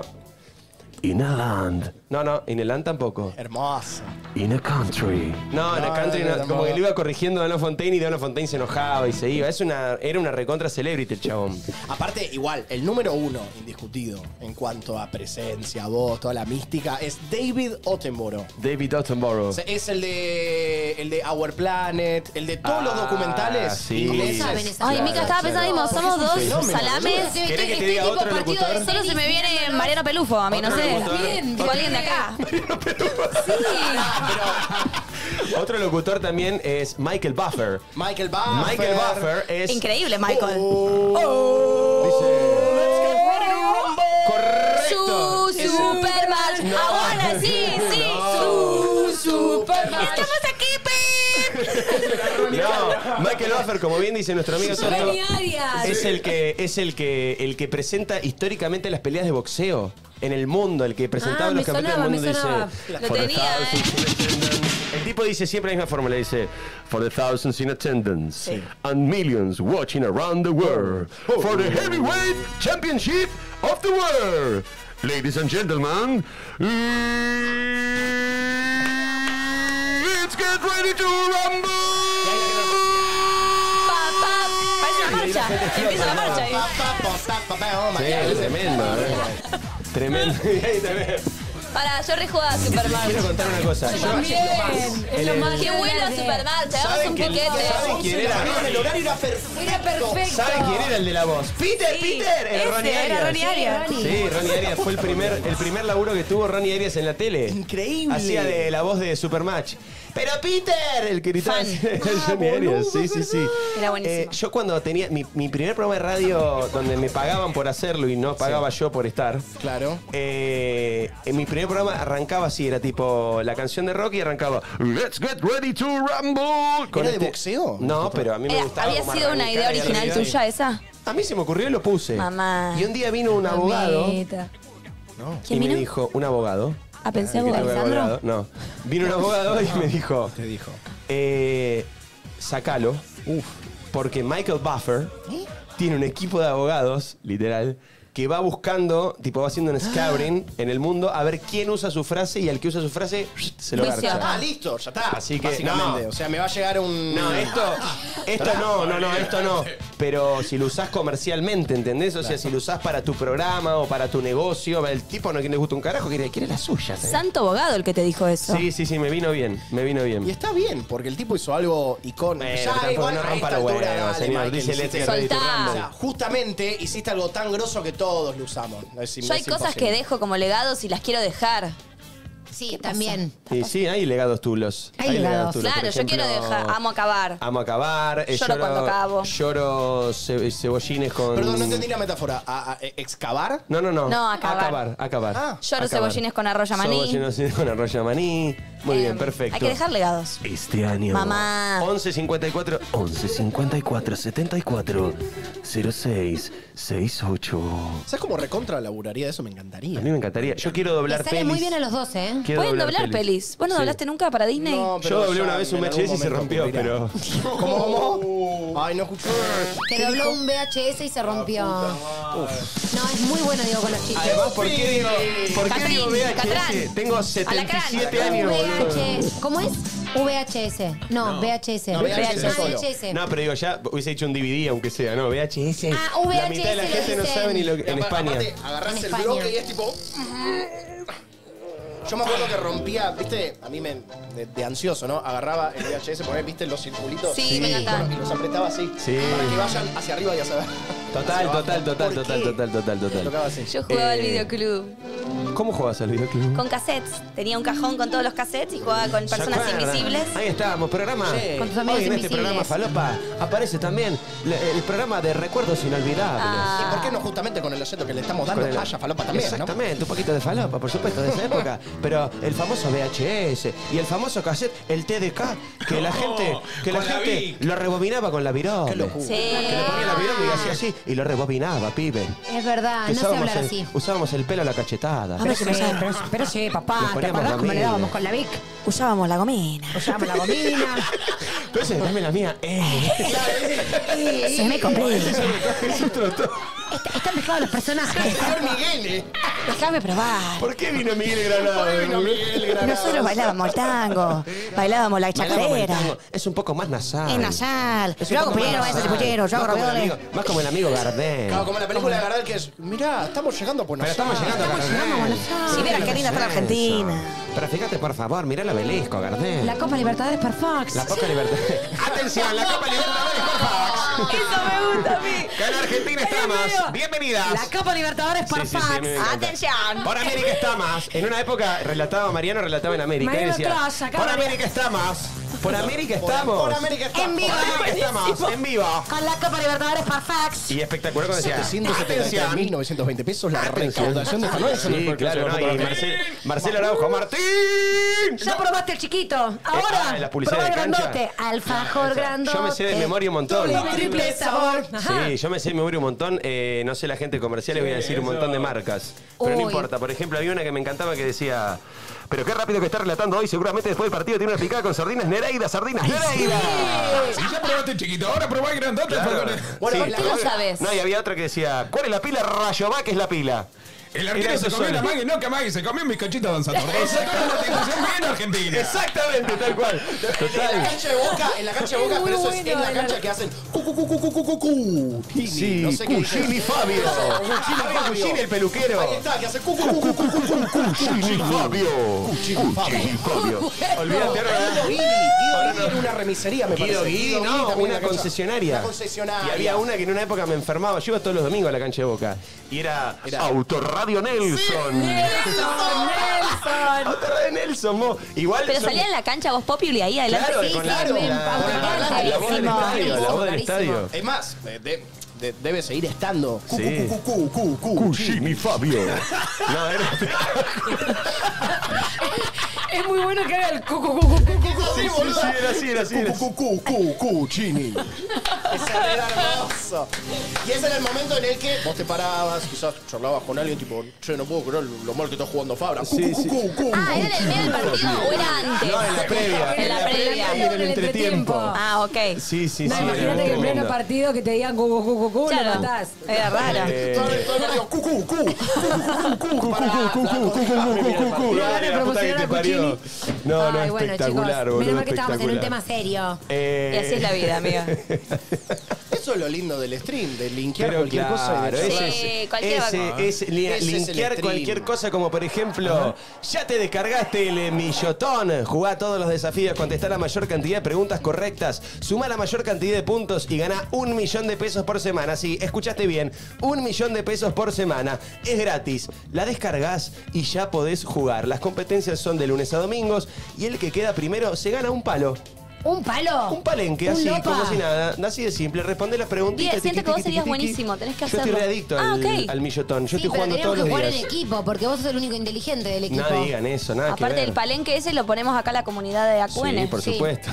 [SPEAKER 3] In a land. No, no, in a land tampoco.
[SPEAKER 6] Hermoso.
[SPEAKER 3] In a country. No, en a country
[SPEAKER 6] no,
[SPEAKER 3] Como que lo iba corrigiendo Don LaFontaine y Don LaFontaine se enojaba y se iba. Es una, era una recontra celebrity el chabón.
[SPEAKER 6] Aparte, igual, el número uno indiscutido en cuanto a presencia, voz, toda la mística, es David Attenborough.
[SPEAKER 3] David Attenborough.
[SPEAKER 6] O sea, es el de el de Our Planet, el de todos los
[SPEAKER 3] Ah,
[SPEAKER 6] documentales
[SPEAKER 3] sí.
[SPEAKER 6] ingleses.
[SPEAKER 2] ¿Saben esa-
[SPEAKER 4] Ay,
[SPEAKER 3] Claro,
[SPEAKER 4] Mica, estaba pensando mismo. Somos dos salames.
[SPEAKER 3] ¿Querés que te diga
[SPEAKER 2] tipo
[SPEAKER 3] otro
[SPEAKER 2] partido de
[SPEAKER 3] locutor?
[SPEAKER 4] Solo se me viene Mariano Pelufo. A mí no sé.
[SPEAKER 3] Locutor.
[SPEAKER 2] Bien,
[SPEAKER 4] Tipo alguien de acá. <laughs> Sí.
[SPEAKER 3] Otro locutor también es Michael Buffer.
[SPEAKER 6] Michael Buffer.
[SPEAKER 3] Michael Buffer es.
[SPEAKER 4] Increíble, Michael.
[SPEAKER 3] Correcto.
[SPEAKER 4] Su Superman.
[SPEAKER 3] No.
[SPEAKER 4] Ahora sí, sí.
[SPEAKER 3] No.
[SPEAKER 4] Su Superman. Estamos aquí.
[SPEAKER 3] No, Michael Buffer, como bien dice nuestro amigo
[SPEAKER 2] Arias.
[SPEAKER 3] es el que es el que el que presenta históricamente las peleas de boxeo en el mundo, el que presentaba
[SPEAKER 2] Ah,
[SPEAKER 3] los
[SPEAKER 2] me
[SPEAKER 3] campeones
[SPEAKER 2] sonaba,
[SPEAKER 3] del
[SPEAKER 2] me
[SPEAKER 3] mundo
[SPEAKER 2] sonaba.
[SPEAKER 3] dice
[SPEAKER 4] Lo
[SPEAKER 3] "For the
[SPEAKER 4] tenía,
[SPEAKER 3] thousands in attendance". El tipo dice siempre la misma fórmula, dice For the thousands in attendance and millions watching around the world for the heavyweight championship of the world. Ladies and gentlemen, let's get ready to rumble.
[SPEAKER 4] Pa, pa. Parece una marcha. Empieza la marcha ahí.
[SPEAKER 3] Sí, tremendo, ¿eh? Tremendo. <laughs> Ahí también.
[SPEAKER 4] Para, yo rejugaba a Superman.
[SPEAKER 3] Quiero contar una cosa. Yo-
[SPEAKER 2] También. Es lo más
[SPEAKER 4] Qué
[SPEAKER 2] grande.
[SPEAKER 4] Superman. Te damos
[SPEAKER 3] ¿Saben
[SPEAKER 4] un
[SPEAKER 3] quién-
[SPEAKER 4] piquete.
[SPEAKER 3] ¿Saben quién era?
[SPEAKER 6] El horario era perfecto.
[SPEAKER 2] Era perfecto.
[SPEAKER 3] ¿Saben quién era el de la voz? Peter,
[SPEAKER 4] Sí,
[SPEAKER 3] Peter. Era
[SPEAKER 4] ese,
[SPEAKER 3] Ronnie
[SPEAKER 4] era
[SPEAKER 3] Arias.
[SPEAKER 4] Ronnie Arias.
[SPEAKER 3] Sí, Ronnie Arias fue el primer, el primer laburo que tuvo Ronnie Arias en la tele.
[SPEAKER 6] Increíble.
[SPEAKER 3] Hacía de la voz de Supermatch. ¡Pero Peter! El que gritaba
[SPEAKER 4] Fan.
[SPEAKER 3] así, Ronnie Arias. Sí, sí, sí.
[SPEAKER 4] Era buenísimo.
[SPEAKER 3] Eh, yo cuando tenía mi, mi primer programa de radio donde me pagaban por hacerlo y no pagaba yo por estar.
[SPEAKER 6] Claro.
[SPEAKER 3] Eh, en mi primer programa arrancaba así, era tipo la canción de rock y arrancaba Let's get ready to rumble.
[SPEAKER 6] ¿Era de boxeo?
[SPEAKER 3] No, pero a mí me
[SPEAKER 4] Era-
[SPEAKER 3] gustaba.
[SPEAKER 4] ¿Había
[SPEAKER 3] como
[SPEAKER 4] sido una idea original tuya esa?
[SPEAKER 3] A mí se me ocurrió y lo puse.
[SPEAKER 4] Mamá.
[SPEAKER 3] Y un día vino un abogado
[SPEAKER 4] Mamita.
[SPEAKER 3] y
[SPEAKER 4] ¿Quién
[SPEAKER 3] me
[SPEAKER 4] vino?
[SPEAKER 3] dijo, un abogado.
[SPEAKER 4] Ah, pensé
[SPEAKER 3] que
[SPEAKER 4] abogado.
[SPEAKER 3] tuve abogado. No. Vino un abogado y me dijo, <laughs>
[SPEAKER 6] Te dijo.
[SPEAKER 3] eh, sacalo. Porque Michael Buffer tiene un equipo de abogados, literal, que va buscando, tipo va haciendo un <gasps> scouting en el mundo a ver quién usa su frase y al que usa su frase se lo
[SPEAKER 4] Juicio.
[SPEAKER 3] garcha.
[SPEAKER 6] Ah, listo, ya está.
[SPEAKER 3] Así que,
[SPEAKER 6] Básicamente.
[SPEAKER 3] no.
[SPEAKER 6] O sea, me va a llegar un.
[SPEAKER 3] No, <laughs> esto, esto no, no, no, esto no. pero si lo usás comercialmente, ¿entendés? O sea, si lo usás para tu programa o para tu negocio, el tipo no le gusta un carajo, quiere, quiere la suya. ¿sabes?
[SPEAKER 4] Santo abogado el que te dijo eso.
[SPEAKER 3] Sí, sí, sí, me vino bien, me vino bien.
[SPEAKER 6] Y está bien, porque el tipo hizo algo icónico.
[SPEAKER 3] Bueno,
[SPEAKER 6] Ya,
[SPEAKER 3] tampoco
[SPEAKER 6] igual
[SPEAKER 3] no
[SPEAKER 6] a
[SPEAKER 3] rompa
[SPEAKER 6] esta
[SPEAKER 3] los
[SPEAKER 6] altura,
[SPEAKER 3] huevos,
[SPEAKER 6] dale,
[SPEAKER 3] señor.
[SPEAKER 6] Michael,
[SPEAKER 3] Dice
[SPEAKER 6] sí,
[SPEAKER 3] Leti
[SPEAKER 6] sí.
[SPEAKER 3] Ready to
[SPEAKER 6] O
[SPEAKER 3] Rumble.
[SPEAKER 6] sea, justamente hiciste algo tan grosso que todos lo usamos. Es
[SPEAKER 4] Yo hay cosas que dejo como legados y las quiero dejar.
[SPEAKER 2] Sí, también.
[SPEAKER 3] Y sí, hay legados tulos.
[SPEAKER 2] Hay legados.
[SPEAKER 3] tulos.
[SPEAKER 4] Claro, yo quiero dejar. Amo acabar.
[SPEAKER 3] Amo acabar. eh,
[SPEAKER 4] Lloro cuando acabo.
[SPEAKER 3] Lloro ce- cebollines con.
[SPEAKER 6] Perdón, no entendí la metáfora. ¿A- a- ¿Excavar?
[SPEAKER 3] No, no, no.
[SPEAKER 4] No, acabar.
[SPEAKER 3] Acabar, acabar.
[SPEAKER 6] Ah.
[SPEAKER 4] Lloro
[SPEAKER 3] Acabar.
[SPEAKER 4] cebollines con arroz maní.
[SPEAKER 3] Cebollines <laughs> con arroz maní. Muy
[SPEAKER 4] Eh,
[SPEAKER 3] bien, perfecto.
[SPEAKER 4] Hay que dejar legados.
[SPEAKER 3] Este año.
[SPEAKER 4] Mamá.
[SPEAKER 3] 11 54 11 54 74 06 68.
[SPEAKER 6] ¿Sabes cómo recontra laburaría de eso? Me encantaría.
[SPEAKER 3] A mí me encantaría. Yo quiero doblar
[SPEAKER 2] Le sale
[SPEAKER 3] pelis.
[SPEAKER 2] muy bien a los dos, ¿eh?
[SPEAKER 3] Quiero
[SPEAKER 4] Pueden doblar pelis. ¿Vos no
[SPEAKER 3] Sí.
[SPEAKER 4] doblaste nunca para Disney?
[SPEAKER 6] No, pero
[SPEAKER 3] Yo doblé
[SPEAKER 6] ya
[SPEAKER 3] una vez un
[SPEAKER 6] en algún
[SPEAKER 3] VHS y se
[SPEAKER 6] momento
[SPEAKER 3] rompió,
[SPEAKER 6] ocurrirá.
[SPEAKER 3] pero. <laughs>
[SPEAKER 6] ¿Cómo, cómo? Ay, no escuché.
[SPEAKER 2] Que dobló un VHS y se rompió. No, es muy bueno, digo, con los chistes.
[SPEAKER 3] Además, ¿por qué digo, ¿por qué
[SPEAKER 4] Catrín,
[SPEAKER 3] digo VHS?
[SPEAKER 4] Catrán.
[SPEAKER 3] Tengo 77 años, boludo.
[SPEAKER 2] ¿Cómo es? VHS. No, VHS.
[SPEAKER 6] No, VHS
[SPEAKER 2] Ah,
[SPEAKER 6] solo.
[SPEAKER 2] VHS.
[SPEAKER 3] No, pero digo, ya hubiese hecho un DVD, aunque sea, ¿no? VHS.
[SPEAKER 2] Ah,
[SPEAKER 3] La mitad de la
[SPEAKER 2] VHS
[SPEAKER 3] gente no
[SPEAKER 2] dicen.
[SPEAKER 3] sabe ni lo que. En
[SPEAKER 6] Apa-
[SPEAKER 3] España.
[SPEAKER 6] Aparte, agarrás
[SPEAKER 2] En
[SPEAKER 6] el
[SPEAKER 2] España.
[SPEAKER 6] bloque y es tipo. Yo me acuerdo que rompía, viste, a mí me. de, de ansioso, ¿no? Agarraba el VHS, ponía, viste, los circulitos.
[SPEAKER 4] Sí, me encanta.
[SPEAKER 6] Bueno, y los apretaba así.
[SPEAKER 3] Sí.
[SPEAKER 6] Para que vayan hacia arriba y hacia abajo.
[SPEAKER 3] Total, <laughs> total, total,
[SPEAKER 6] ¿Por
[SPEAKER 3] total,
[SPEAKER 6] qué?
[SPEAKER 3] total, total,
[SPEAKER 6] Tocaba
[SPEAKER 3] total.
[SPEAKER 6] así.
[SPEAKER 4] Yo jugaba al
[SPEAKER 3] Eh,
[SPEAKER 4] videoclub
[SPEAKER 3] ¿Cómo jugabas al videoclub?
[SPEAKER 4] con cassettes. Tenía un cajón con todos los cassettes y jugaba con
[SPEAKER 3] ¿Se
[SPEAKER 4] personas
[SPEAKER 3] acuerdan?
[SPEAKER 4] invisibles.
[SPEAKER 3] Ahí estábamos, programa.
[SPEAKER 6] Sí.
[SPEAKER 2] Con tus amigos
[SPEAKER 3] Hoy en este
[SPEAKER 2] invisibles.
[SPEAKER 3] programa Falopa aparece también le- el programa de recuerdos inolvidables.
[SPEAKER 4] Ah.
[SPEAKER 6] ¿Y por qué no justamente con el ayeto que le estamos dando
[SPEAKER 3] Con el-
[SPEAKER 6] falopa también,
[SPEAKER 3] Exactamente, un poquito de falopa, por supuesto, de esa <laughs> época. Pero el famoso VHS y el famoso cassette, el TDK, que la gente, que la
[SPEAKER 5] con la
[SPEAKER 3] gente
[SPEAKER 5] Vic.
[SPEAKER 3] lo rebobinaba con la virome.
[SPEAKER 4] Sí.
[SPEAKER 3] Que le ponía la virome y hacía así y lo rebobinaba, pibe.
[SPEAKER 2] Es verdad,
[SPEAKER 3] Que
[SPEAKER 2] no sé
[SPEAKER 3] usábamos
[SPEAKER 2] hablar
[SPEAKER 3] el,
[SPEAKER 2] así.
[SPEAKER 3] Usábamos el pelo a la cachetada.
[SPEAKER 2] Pero sí, pero, pero sí,
[SPEAKER 3] Nos
[SPEAKER 2] papá, ¿te
[SPEAKER 3] poníamos
[SPEAKER 2] acordás cómo le
[SPEAKER 3] gomina.
[SPEAKER 2] dábamos con la Vic?
[SPEAKER 4] Usábamos la gomina.
[SPEAKER 2] Usábamos la gomina.
[SPEAKER 3] Pero ese, dame la mía. Eh. <laughs> <laughs>
[SPEAKER 2] Se me compré.
[SPEAKER 3] Es otro to-
[SPEAKER 2] Está- Están mezclados los personajes.
[SPEAKER 6] Señor Miguel, ¿eh?
[SPEAKER 4] Déjame probar.
[SPEAKER 3] ¿Por qué vino Miguel Granado?
[SPEAKER 6] Bueno, Miguel Granado.
[SPEAKER 4] Nosotros bailábamos tango, bailábamos la
[SPEAKER 3] Bailábamos el
[SPEAKER 4] chacarera.
[SPEAKER 3] tango. Es un poco más nasal.
[SPEAKER 4] Es nasal.
[SPEAKER 3] Es un
[SPEAKER 4] Yo hago
[SPEAKER 3] poco más
[SPEAKER 4] ese
[SPEAKER 3] nasal.
[SPEAKER 4] yo hago
[SPEAKER 3] Más como el
[SPEAKER 4] ravioles.
[SPEAKER 3] amigo- Más como el amigo Gardel.
[SPEAKER 6] Claro, como en la película de Gardel que es, mirá, estamos llegando a Buenos
[SPEAKER 3] Pero estamos llegando a Gardel.
[SPEAKER 4] Si vieras qué linda está la Argentina.
[SPEAKER 3] Pero fíjate, por favor, mirá el obelisco, Gardel.
[SPEAKER 2] La Copa Libertadores por Fox.
[SPEAKER 3] La Copa Libertadores. Atención, la Copa Libertadores por Fox.
[SPEAKER 4] Eso me gusta a mí.
[SPEAKER 3] Que en Argentina estamos. Bienvenidas.
[SPEAKER 2] La Copa Libertadores por
[SPEAKER 3] Sí, sí, sí,
[SPEAKER 2] Fox.
[SPEAKER 3] a mí me encanta.
[SPEAKER 4] Atención.
[SPEAKER 3] Por América estamos. En una época relataba Mariano, relataba en América. y
[SPEAKER 2] Mariano
[SPEAKER 3] decía,
[SPEAKER 2] Cross, acá
[SPEAKER 3] por
[SPEAKER 2] Mariano-
[SPEAKER 3] América estamos. Por América estamos.
[SPEAKER 6] Por América está.
[SPEAKER 2] En vivo.
[SPEAKER 3] Por América estamos. En vivo.
[SPEAKER 2] Con la Copa Libertadores por Fox.
[SPEAKER 3] Y espectacular cuando decía.
[SPEAKER 6] 773.920 pesos la recaudación de esta noche.
[SPEAKER 3] Sí, claro, no, y Marcelo, Marcelo Araujo, Martín.
[SPEAKER 2] Ya probaste el chiquito. Ahora,
[SPEAKER 3] ah, la publicidad
[SPEAKER 2] probá
[SPEAKER 3] de
[SPEAKER 2] el grandote. Alfajor grandote.
[SPEAKER 3] Yo me sé de memoria un montón.
[SPEAKER 2] Triple sabor.
[SPEAKER 3] Sí, yo me sé de memoria un montón. Eh, no sé la gente comercial, les voy a decir un montón de marcas. Pero no importa. Por ejemplo, había una que me encantaba que decía. Pero qué rápido que está relatando hoy. Seguramente después del partido tiene una picada con sardinas Nereida, sardinas Nereida.
[SPEAKER 5] Si ya probaste chiquito, ahora probá grandote.
[SPEAKER 3] Claro.
[SPEAKER 6] Bueno,
[SPEAKER 3] Sí.
[SPEAKER 4] ¿Por qué lo sabes?
[SPEAKER 3] No, y había otra que decía, ¿cuál es la pila? Rayovac es la pila.
[SPEAKER 5] El arquero se comió la Maggie, no que Maggie se comió mis cochitos danzando. Exactamente. argentina.
[SPEAKER 3] Exactamente, tal cual.
[SPEAKER 6] En la cancha de Boca, en la cancha de Boca, pero eso es en la cancha que hacen cu.
[SPEAKER 3] Sí,
[SPEAKER 6] no sé qué.
[SPEAKER 3] Cucini Fabio.
[SPEAKER 6] Cucini
[SPEAKER 3] el peluquero. Cucini Fabio. Cucini Fabio. Olvídate ahora.
[SPEAKER 6] En una remisería, me parece. Guido
[SPEAKER 3] una concesionaria.
[SPEAKER 6] Una concesionaria.
[SPEAKER 3] Y había una que en una época me enfermaba. Yo iba todos los domingos a la cancha de Boca. Y era,
[SPEAKER 6] era...
[SPEAKER 3] Autorradio Nelson.
[SPEAKER 2] Sí, Nelson,
[SPEAKER 3] Nelson. <laughs> Autorradio Nelson, vos. Igual
[SPEAKER 4] Pero salía en la cancha vos, Popio, y ahí adelante.
[SPEAKER 3] Claro,
[SPEAKER 2] sí,
[SPEAKER 3] con la, voz del estadio.
[SPEAKER 6] Es más, eh, debe seguir estando.
[SPEAKER 3] Sí. Fabio.
[SPEAKER 2] Es muy bueno que haga el cucu, cucu, cucu, cucu.
[SPEAKER 3] Sí, sí, sí, era así, era así. Era así.
[SPEAKER 6] Cu, cu, cu, cu, Cucini. Ese era hermoso. Y ese era el momento en el que vos te parabas, quizás charlabas con alguien tipo, che, no puedo creer lo mal que está jugando Fabra. Cu,
[SPEAKER 3] Sí,
[SPEAKER 6] cu,
[SPEAKER 3] sí.
[SPEAKER 6] cu, cu,
[SPEAKER 4] Ah,
[SPEAKER 6] cu.
[SPEAKER 4] ¿era en el medio del partido o era antes?
[SPEAKER 3] No, en la previa.
[SPEAKER 4] En la previa.
[SPEAKER 3] Y en el entretiempo.
[SPEAKER 4] Ah, ok.
[SPEAKER 3] Sí, sí,
[SPEAKER 2] No,
[SPEAKER 3] sí.
[SPEAKER 2] imagínate que en pleno partido que te digan cucu, cucu, cucu, lo matás.
[SPEAKER 4] Era raro.
[SPEAKER 3] Eh,
[SPEAKER 6] Todo el partido, cu, cu, cu, cu, cu, cu, pará,
[SPEAKER 3] cu, cu, cu, cu, cu, cu, cu.
[SPEAKER 2] No,
[SPEAKER 3] Dale,
[SPEAKER 2] no.
[SPEAKER 3] No,
[SPEAKER 2] Ay, bueno,
[SPEAKER 3] espectacular,
[SPEAKER 2] chicos,
[SPEAKER 3] boludo.
[SPEAKER 2] menos mal que estábamos en un tema serio.
[SPEAKER 3] Eh,
[SPEAKER 4] Y así es la vida, amiga. <laughs>
[SPEAKER 6] Eso es lo lindo del stream, de linkear
[SPEAKER 3] Pero
[SPEAKER 6] cualquier cosa y de
[SPEAKER 3] es,
[SPEAKER 4] cualquier
[SPEAKER 3] ese
[SPEAKER 4] vaca.
[SPEAKER 3] es li-
[SPEAKER 6] Ese es el
[SPEAKER 3] linkear cualquier cosa como por ejemplo, ya te descargaste el millotón, jugá todos los desafíos, contestá la mayor cantidad de preguntas correctas, suma la mayor cantidad de puntos y gana un millón de pesos por semana. Sí, escuchaste bien, un millón de pesos por semana. Es gratis, la descargas y ya podés jugar. Las competencias son de lunes a domingos y el que queda primero se gana un palo.
[SPEAKER 2] ¿Un palo?
[SPEAKER 3] Un palenque,
[SPEAKER 2] ¿Un
[SPEAKER 3] así,
[SPEAKER 2] lopa?
[SPEAKER 3] como si nada. Así de simple. Responde las preguntitas.
[SPEAKER 4] Bien, siento
[SPEAKER 3] tiqui,
[SPEAKER 4] que vos
[SPEAKER 3] tiqui,
[SPEAKER 4] serías
[SPEAKER 3] tiqui,
[SPEAKER 4] buenísimo, tenés que
[SPEAKER 3] Yo estoy
[SPEAKER 4] hacerlo.
[SPEAKER 3] readicto
[SPEAKER 4] Ah,
[SPEAKER 3] al,
[SPEAKER 4] ok.
[SPEAKER 3] al millotón. Yo estoy jugando todos
[SPEAKER 2] que
[SPEAKER 3] los
[SPEAKER 2] jugar
[SPEAKER 3] días.
[SPEAKER 2] en equipo, porque vos sos el único inteligente del equipo.
[SPEAKER 3] No digan eso, nada que
[SPEAKER 4] Aparte
[SPEAKER 3] ver.
[SPEAKER 4] del palenque ese lo ponemos acá a la comunidad de AQN.
[SPEAKER 3] Sí, por supuesto.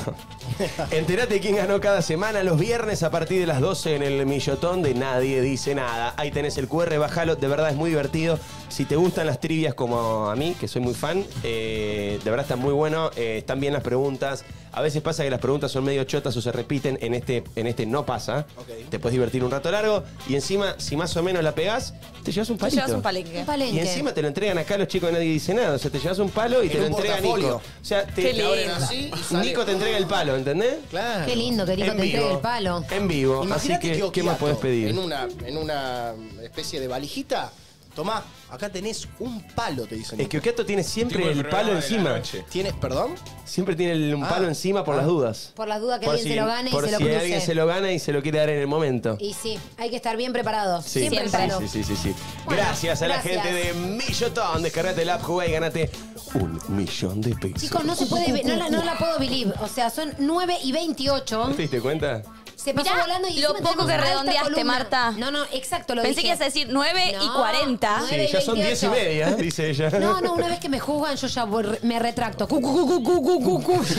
[SPEAKER 3] <laughs> Entérate quién ganó cada semana los viernes a partir de las 12 en el millotón de Nadie Dice Nada. Ahí tenés el QR, bájalo, de verdad es muy divertido. Si te gustan las trivias como a mí, que soy muy fan, eh, de verdad está muy bueno, eh, están bien las preguntas. A veces pasa que las preguntas son medio chotas o se repiten, en este, en este no pasa. Te puedes divertir un rato largo y encima, si más o menos la pegás, te llevas un
[SPEAKER 4] Te
[SPEAKER 3] palito.
[SPEAKER 4] llevas un palenque.
[SPEAKER 2] Un palenque.
[SPEAKER 3] Y encima te lo entregan acá los chicos de Nadie Dice Nada. O sea, te llevas un palo y
[SPEAKER 6] En
[SPEAKER 3] te lo
[SPEAKER 6] un
[SPEAKER 3] entrega
[SPEAKER 6] portafolio.
[SPEAKER 3] Nico. O sea, te,
[SPEAKER 4] Qué
[SPEAKER 3] te abren
[SPEAKER 4] lindo.
[SPEAKER 3] así
[SPEAKER 6] Y sale-
[SPEAKER 3] Nico te entrega el palo, ¿entendés?
[SPEAKER 6] Claro.
[SPEAKER 2] Qué lindo que Nico
[SPEAKER 3] En
[SPEAKER 2] te entregue
[SPEAKER 3] vivo.
[SPEAKER 2] el palo.
[SPEAKER 3] En vivo. Así
[SPEAKER 6] Imagínate
[SPEAKER 3] que, ¿qué más
[SPEAKER 6] Okiato,
[SPEAKER 3] podés pedir?
[SPEAKER 6] En una, en una especie de valijita. Tomá, acá tenés un palo, te dicen.
[SPEAKER 3] Es que Okiato tiene siempre
[SPEAKER 5] Tipo el programa
[SPEAKER 3] palo
[SPEAKER 5] de la
[SPEAKER 3] encima.
[SPEAKER 5] noche.
[SPEAKER 6] ¿Tiene, perdón?
[SPEAKER 3] Siempre tiene el- un
[SPEAKER 6] Ah.
[SPEAKER 3] palo encima por
[SPEAKER 6] Ah.
[SPEAKER 3] las dudas.
[SPEAKER 2] Por la duda que
[SPEAKER 3] Por
[SPEAKER 2] alguien
[SPEAKER 3] si,
[SPEAKER 2] se lo gane y
[SPEAKER 3] por
[SPEAKER 2] se lo
[SPEAKER 3] si
[SPEAKER 2] cruce.
[SPEAKER 3] alguien se lo gana y se lo quiere dar en el momento.
[SPEAKER 2] Y sí, hay que estar bien preparado.
[SPEAKER 3] Sí,
[SPEAKER 2] Siempre el
[SPEAKER 3] sí,
[SPEAKER 2] palo.
[SPEAKER 3] sí, sí, sí, sí.
[SPEAKER 2] Bueno,
[SPEAKER 3] gracias a la
[SPEAKER 2] gracias.
[SPEAKER 3] gente de Millotón. Descargate el app, jugá y ganate un millón de pesos.
[SPEAKER 2] Chicos, no se puede, <laughs> ver- no la, no la puedo believe. O sea, son 9 y 28.
[SPEAKER 3] ¿Te diste cuenta?
[SPEAKER 2] Se pasó
[SPEAKER 4] Mirá
[SPEAKER 2] volando y
[SPEAKER 4] lo
[SPEAKER 2] encima
[SPEAKER 4] poco
[SPEAKER 2] tenemos
[SPEAKER 4] que
[SPEAKER 2] alta
[SPEAKER 4] redondeaste,
[SPEAKER 2] columna.
[SPEAKER 4] Marta.
[SPEAKER 2] No, no, exacto, lo
[SPEAKER 4] Pensé
[SPEAKER 2] dije.
[SPEAKER 4] que ibas a decir 9 y
[SPEAKER 2] No,
[SPEAKER 4] 40.
[SPEAKER 2] nueve.
[SPEAKER 3] Sí,
[SPEAKER 2] y
[SPEAKER 3] ya son 10 y
[SPEAKER 2] 28.
[SPEAKER 3] media, <laughs> dice ella.
[SPEAKER 2] No, no, una vez que me juzgan, yo ya voy- me retracto. Cu, cu, cu, cu, cu, cu, cu.
[SPEAKER 6] Vas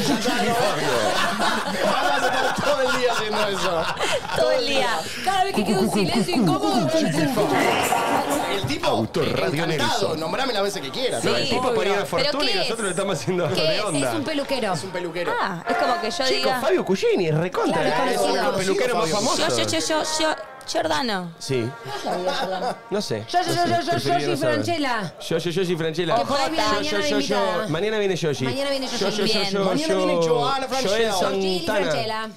[SPEAKER 6] a estar todo el día haciendo eso.
[SPEAKER 4] Todo el día.
[SPEAKER 2] Cada vez que queda un silencio incómodo.
[SPEAKER 6] El tipo,
[SPEAKER 3] Autor Radio
[SPEAKER 6] encantado,
[SPEAKER 3] Nelson.
[SPEAKER 6] nombrame las veces que quieras.
[SPEAKER 4] Sí.
[SPEAKER 3] No, el tipo ponía una
[SPEAKER 4] ¿Pero
[SPEAKER 3] fortuna y
[SPEAKER 4] qué
[SPEAKER 3] nosotros
[SPEAKER 4] es?
[SPEAKER 3] lo estamos haciendo
[SPEAKER 2] ¿Qué
[SPEAKER 3] de
[SPEAKER 2] es?
[SPEAKER 3] onda.
[SPEAKER 2] Es un peluquero.
[SPEAKER 6] Es un peluquero.
[SPEAKER 4] Ah, es como que yo
[SPEAKER 3] Chicos,
[SPEAKER 4] diga.
[SPEAKER 3] Fabio Cugini, recontra.
[SPEAKER 2] Claro, es conocido.
[SPEAKER 3] Peluqueros más
[SPEAKER 6] Fabio
[SPEAKER 3] famosos.
[SPEAKER 4] Yo, yo, yo, yo, yo, Giordano.
[SPEAKER 3] Sí. No sé.
[SPEAKER 2] Yo, yo, yo, yo, yo,
[SPEAKER 3] saber.
[SPEAKER 2] Franchella.
[SPEAKER 3] Yo, yo, Yoshi Franchella.
[SPEAKER 2] Que por ahí viene
[SPEAKER 3] Yo,
[SPEAKER 2] mañana
[SPEAKER 3] yo, yo, yo. Mañana viene Yoshi.
[SPEAKER 2] Mañana viene Yoshi.
[SPEAKER 3] Yo, yo, yo, yo,
[SPEAKER 6] Mañana
[SPEAKER 3] yo-
[SPEAKER 6] viene Joana Franchella.
[SPEAKER 3] Joel Santana.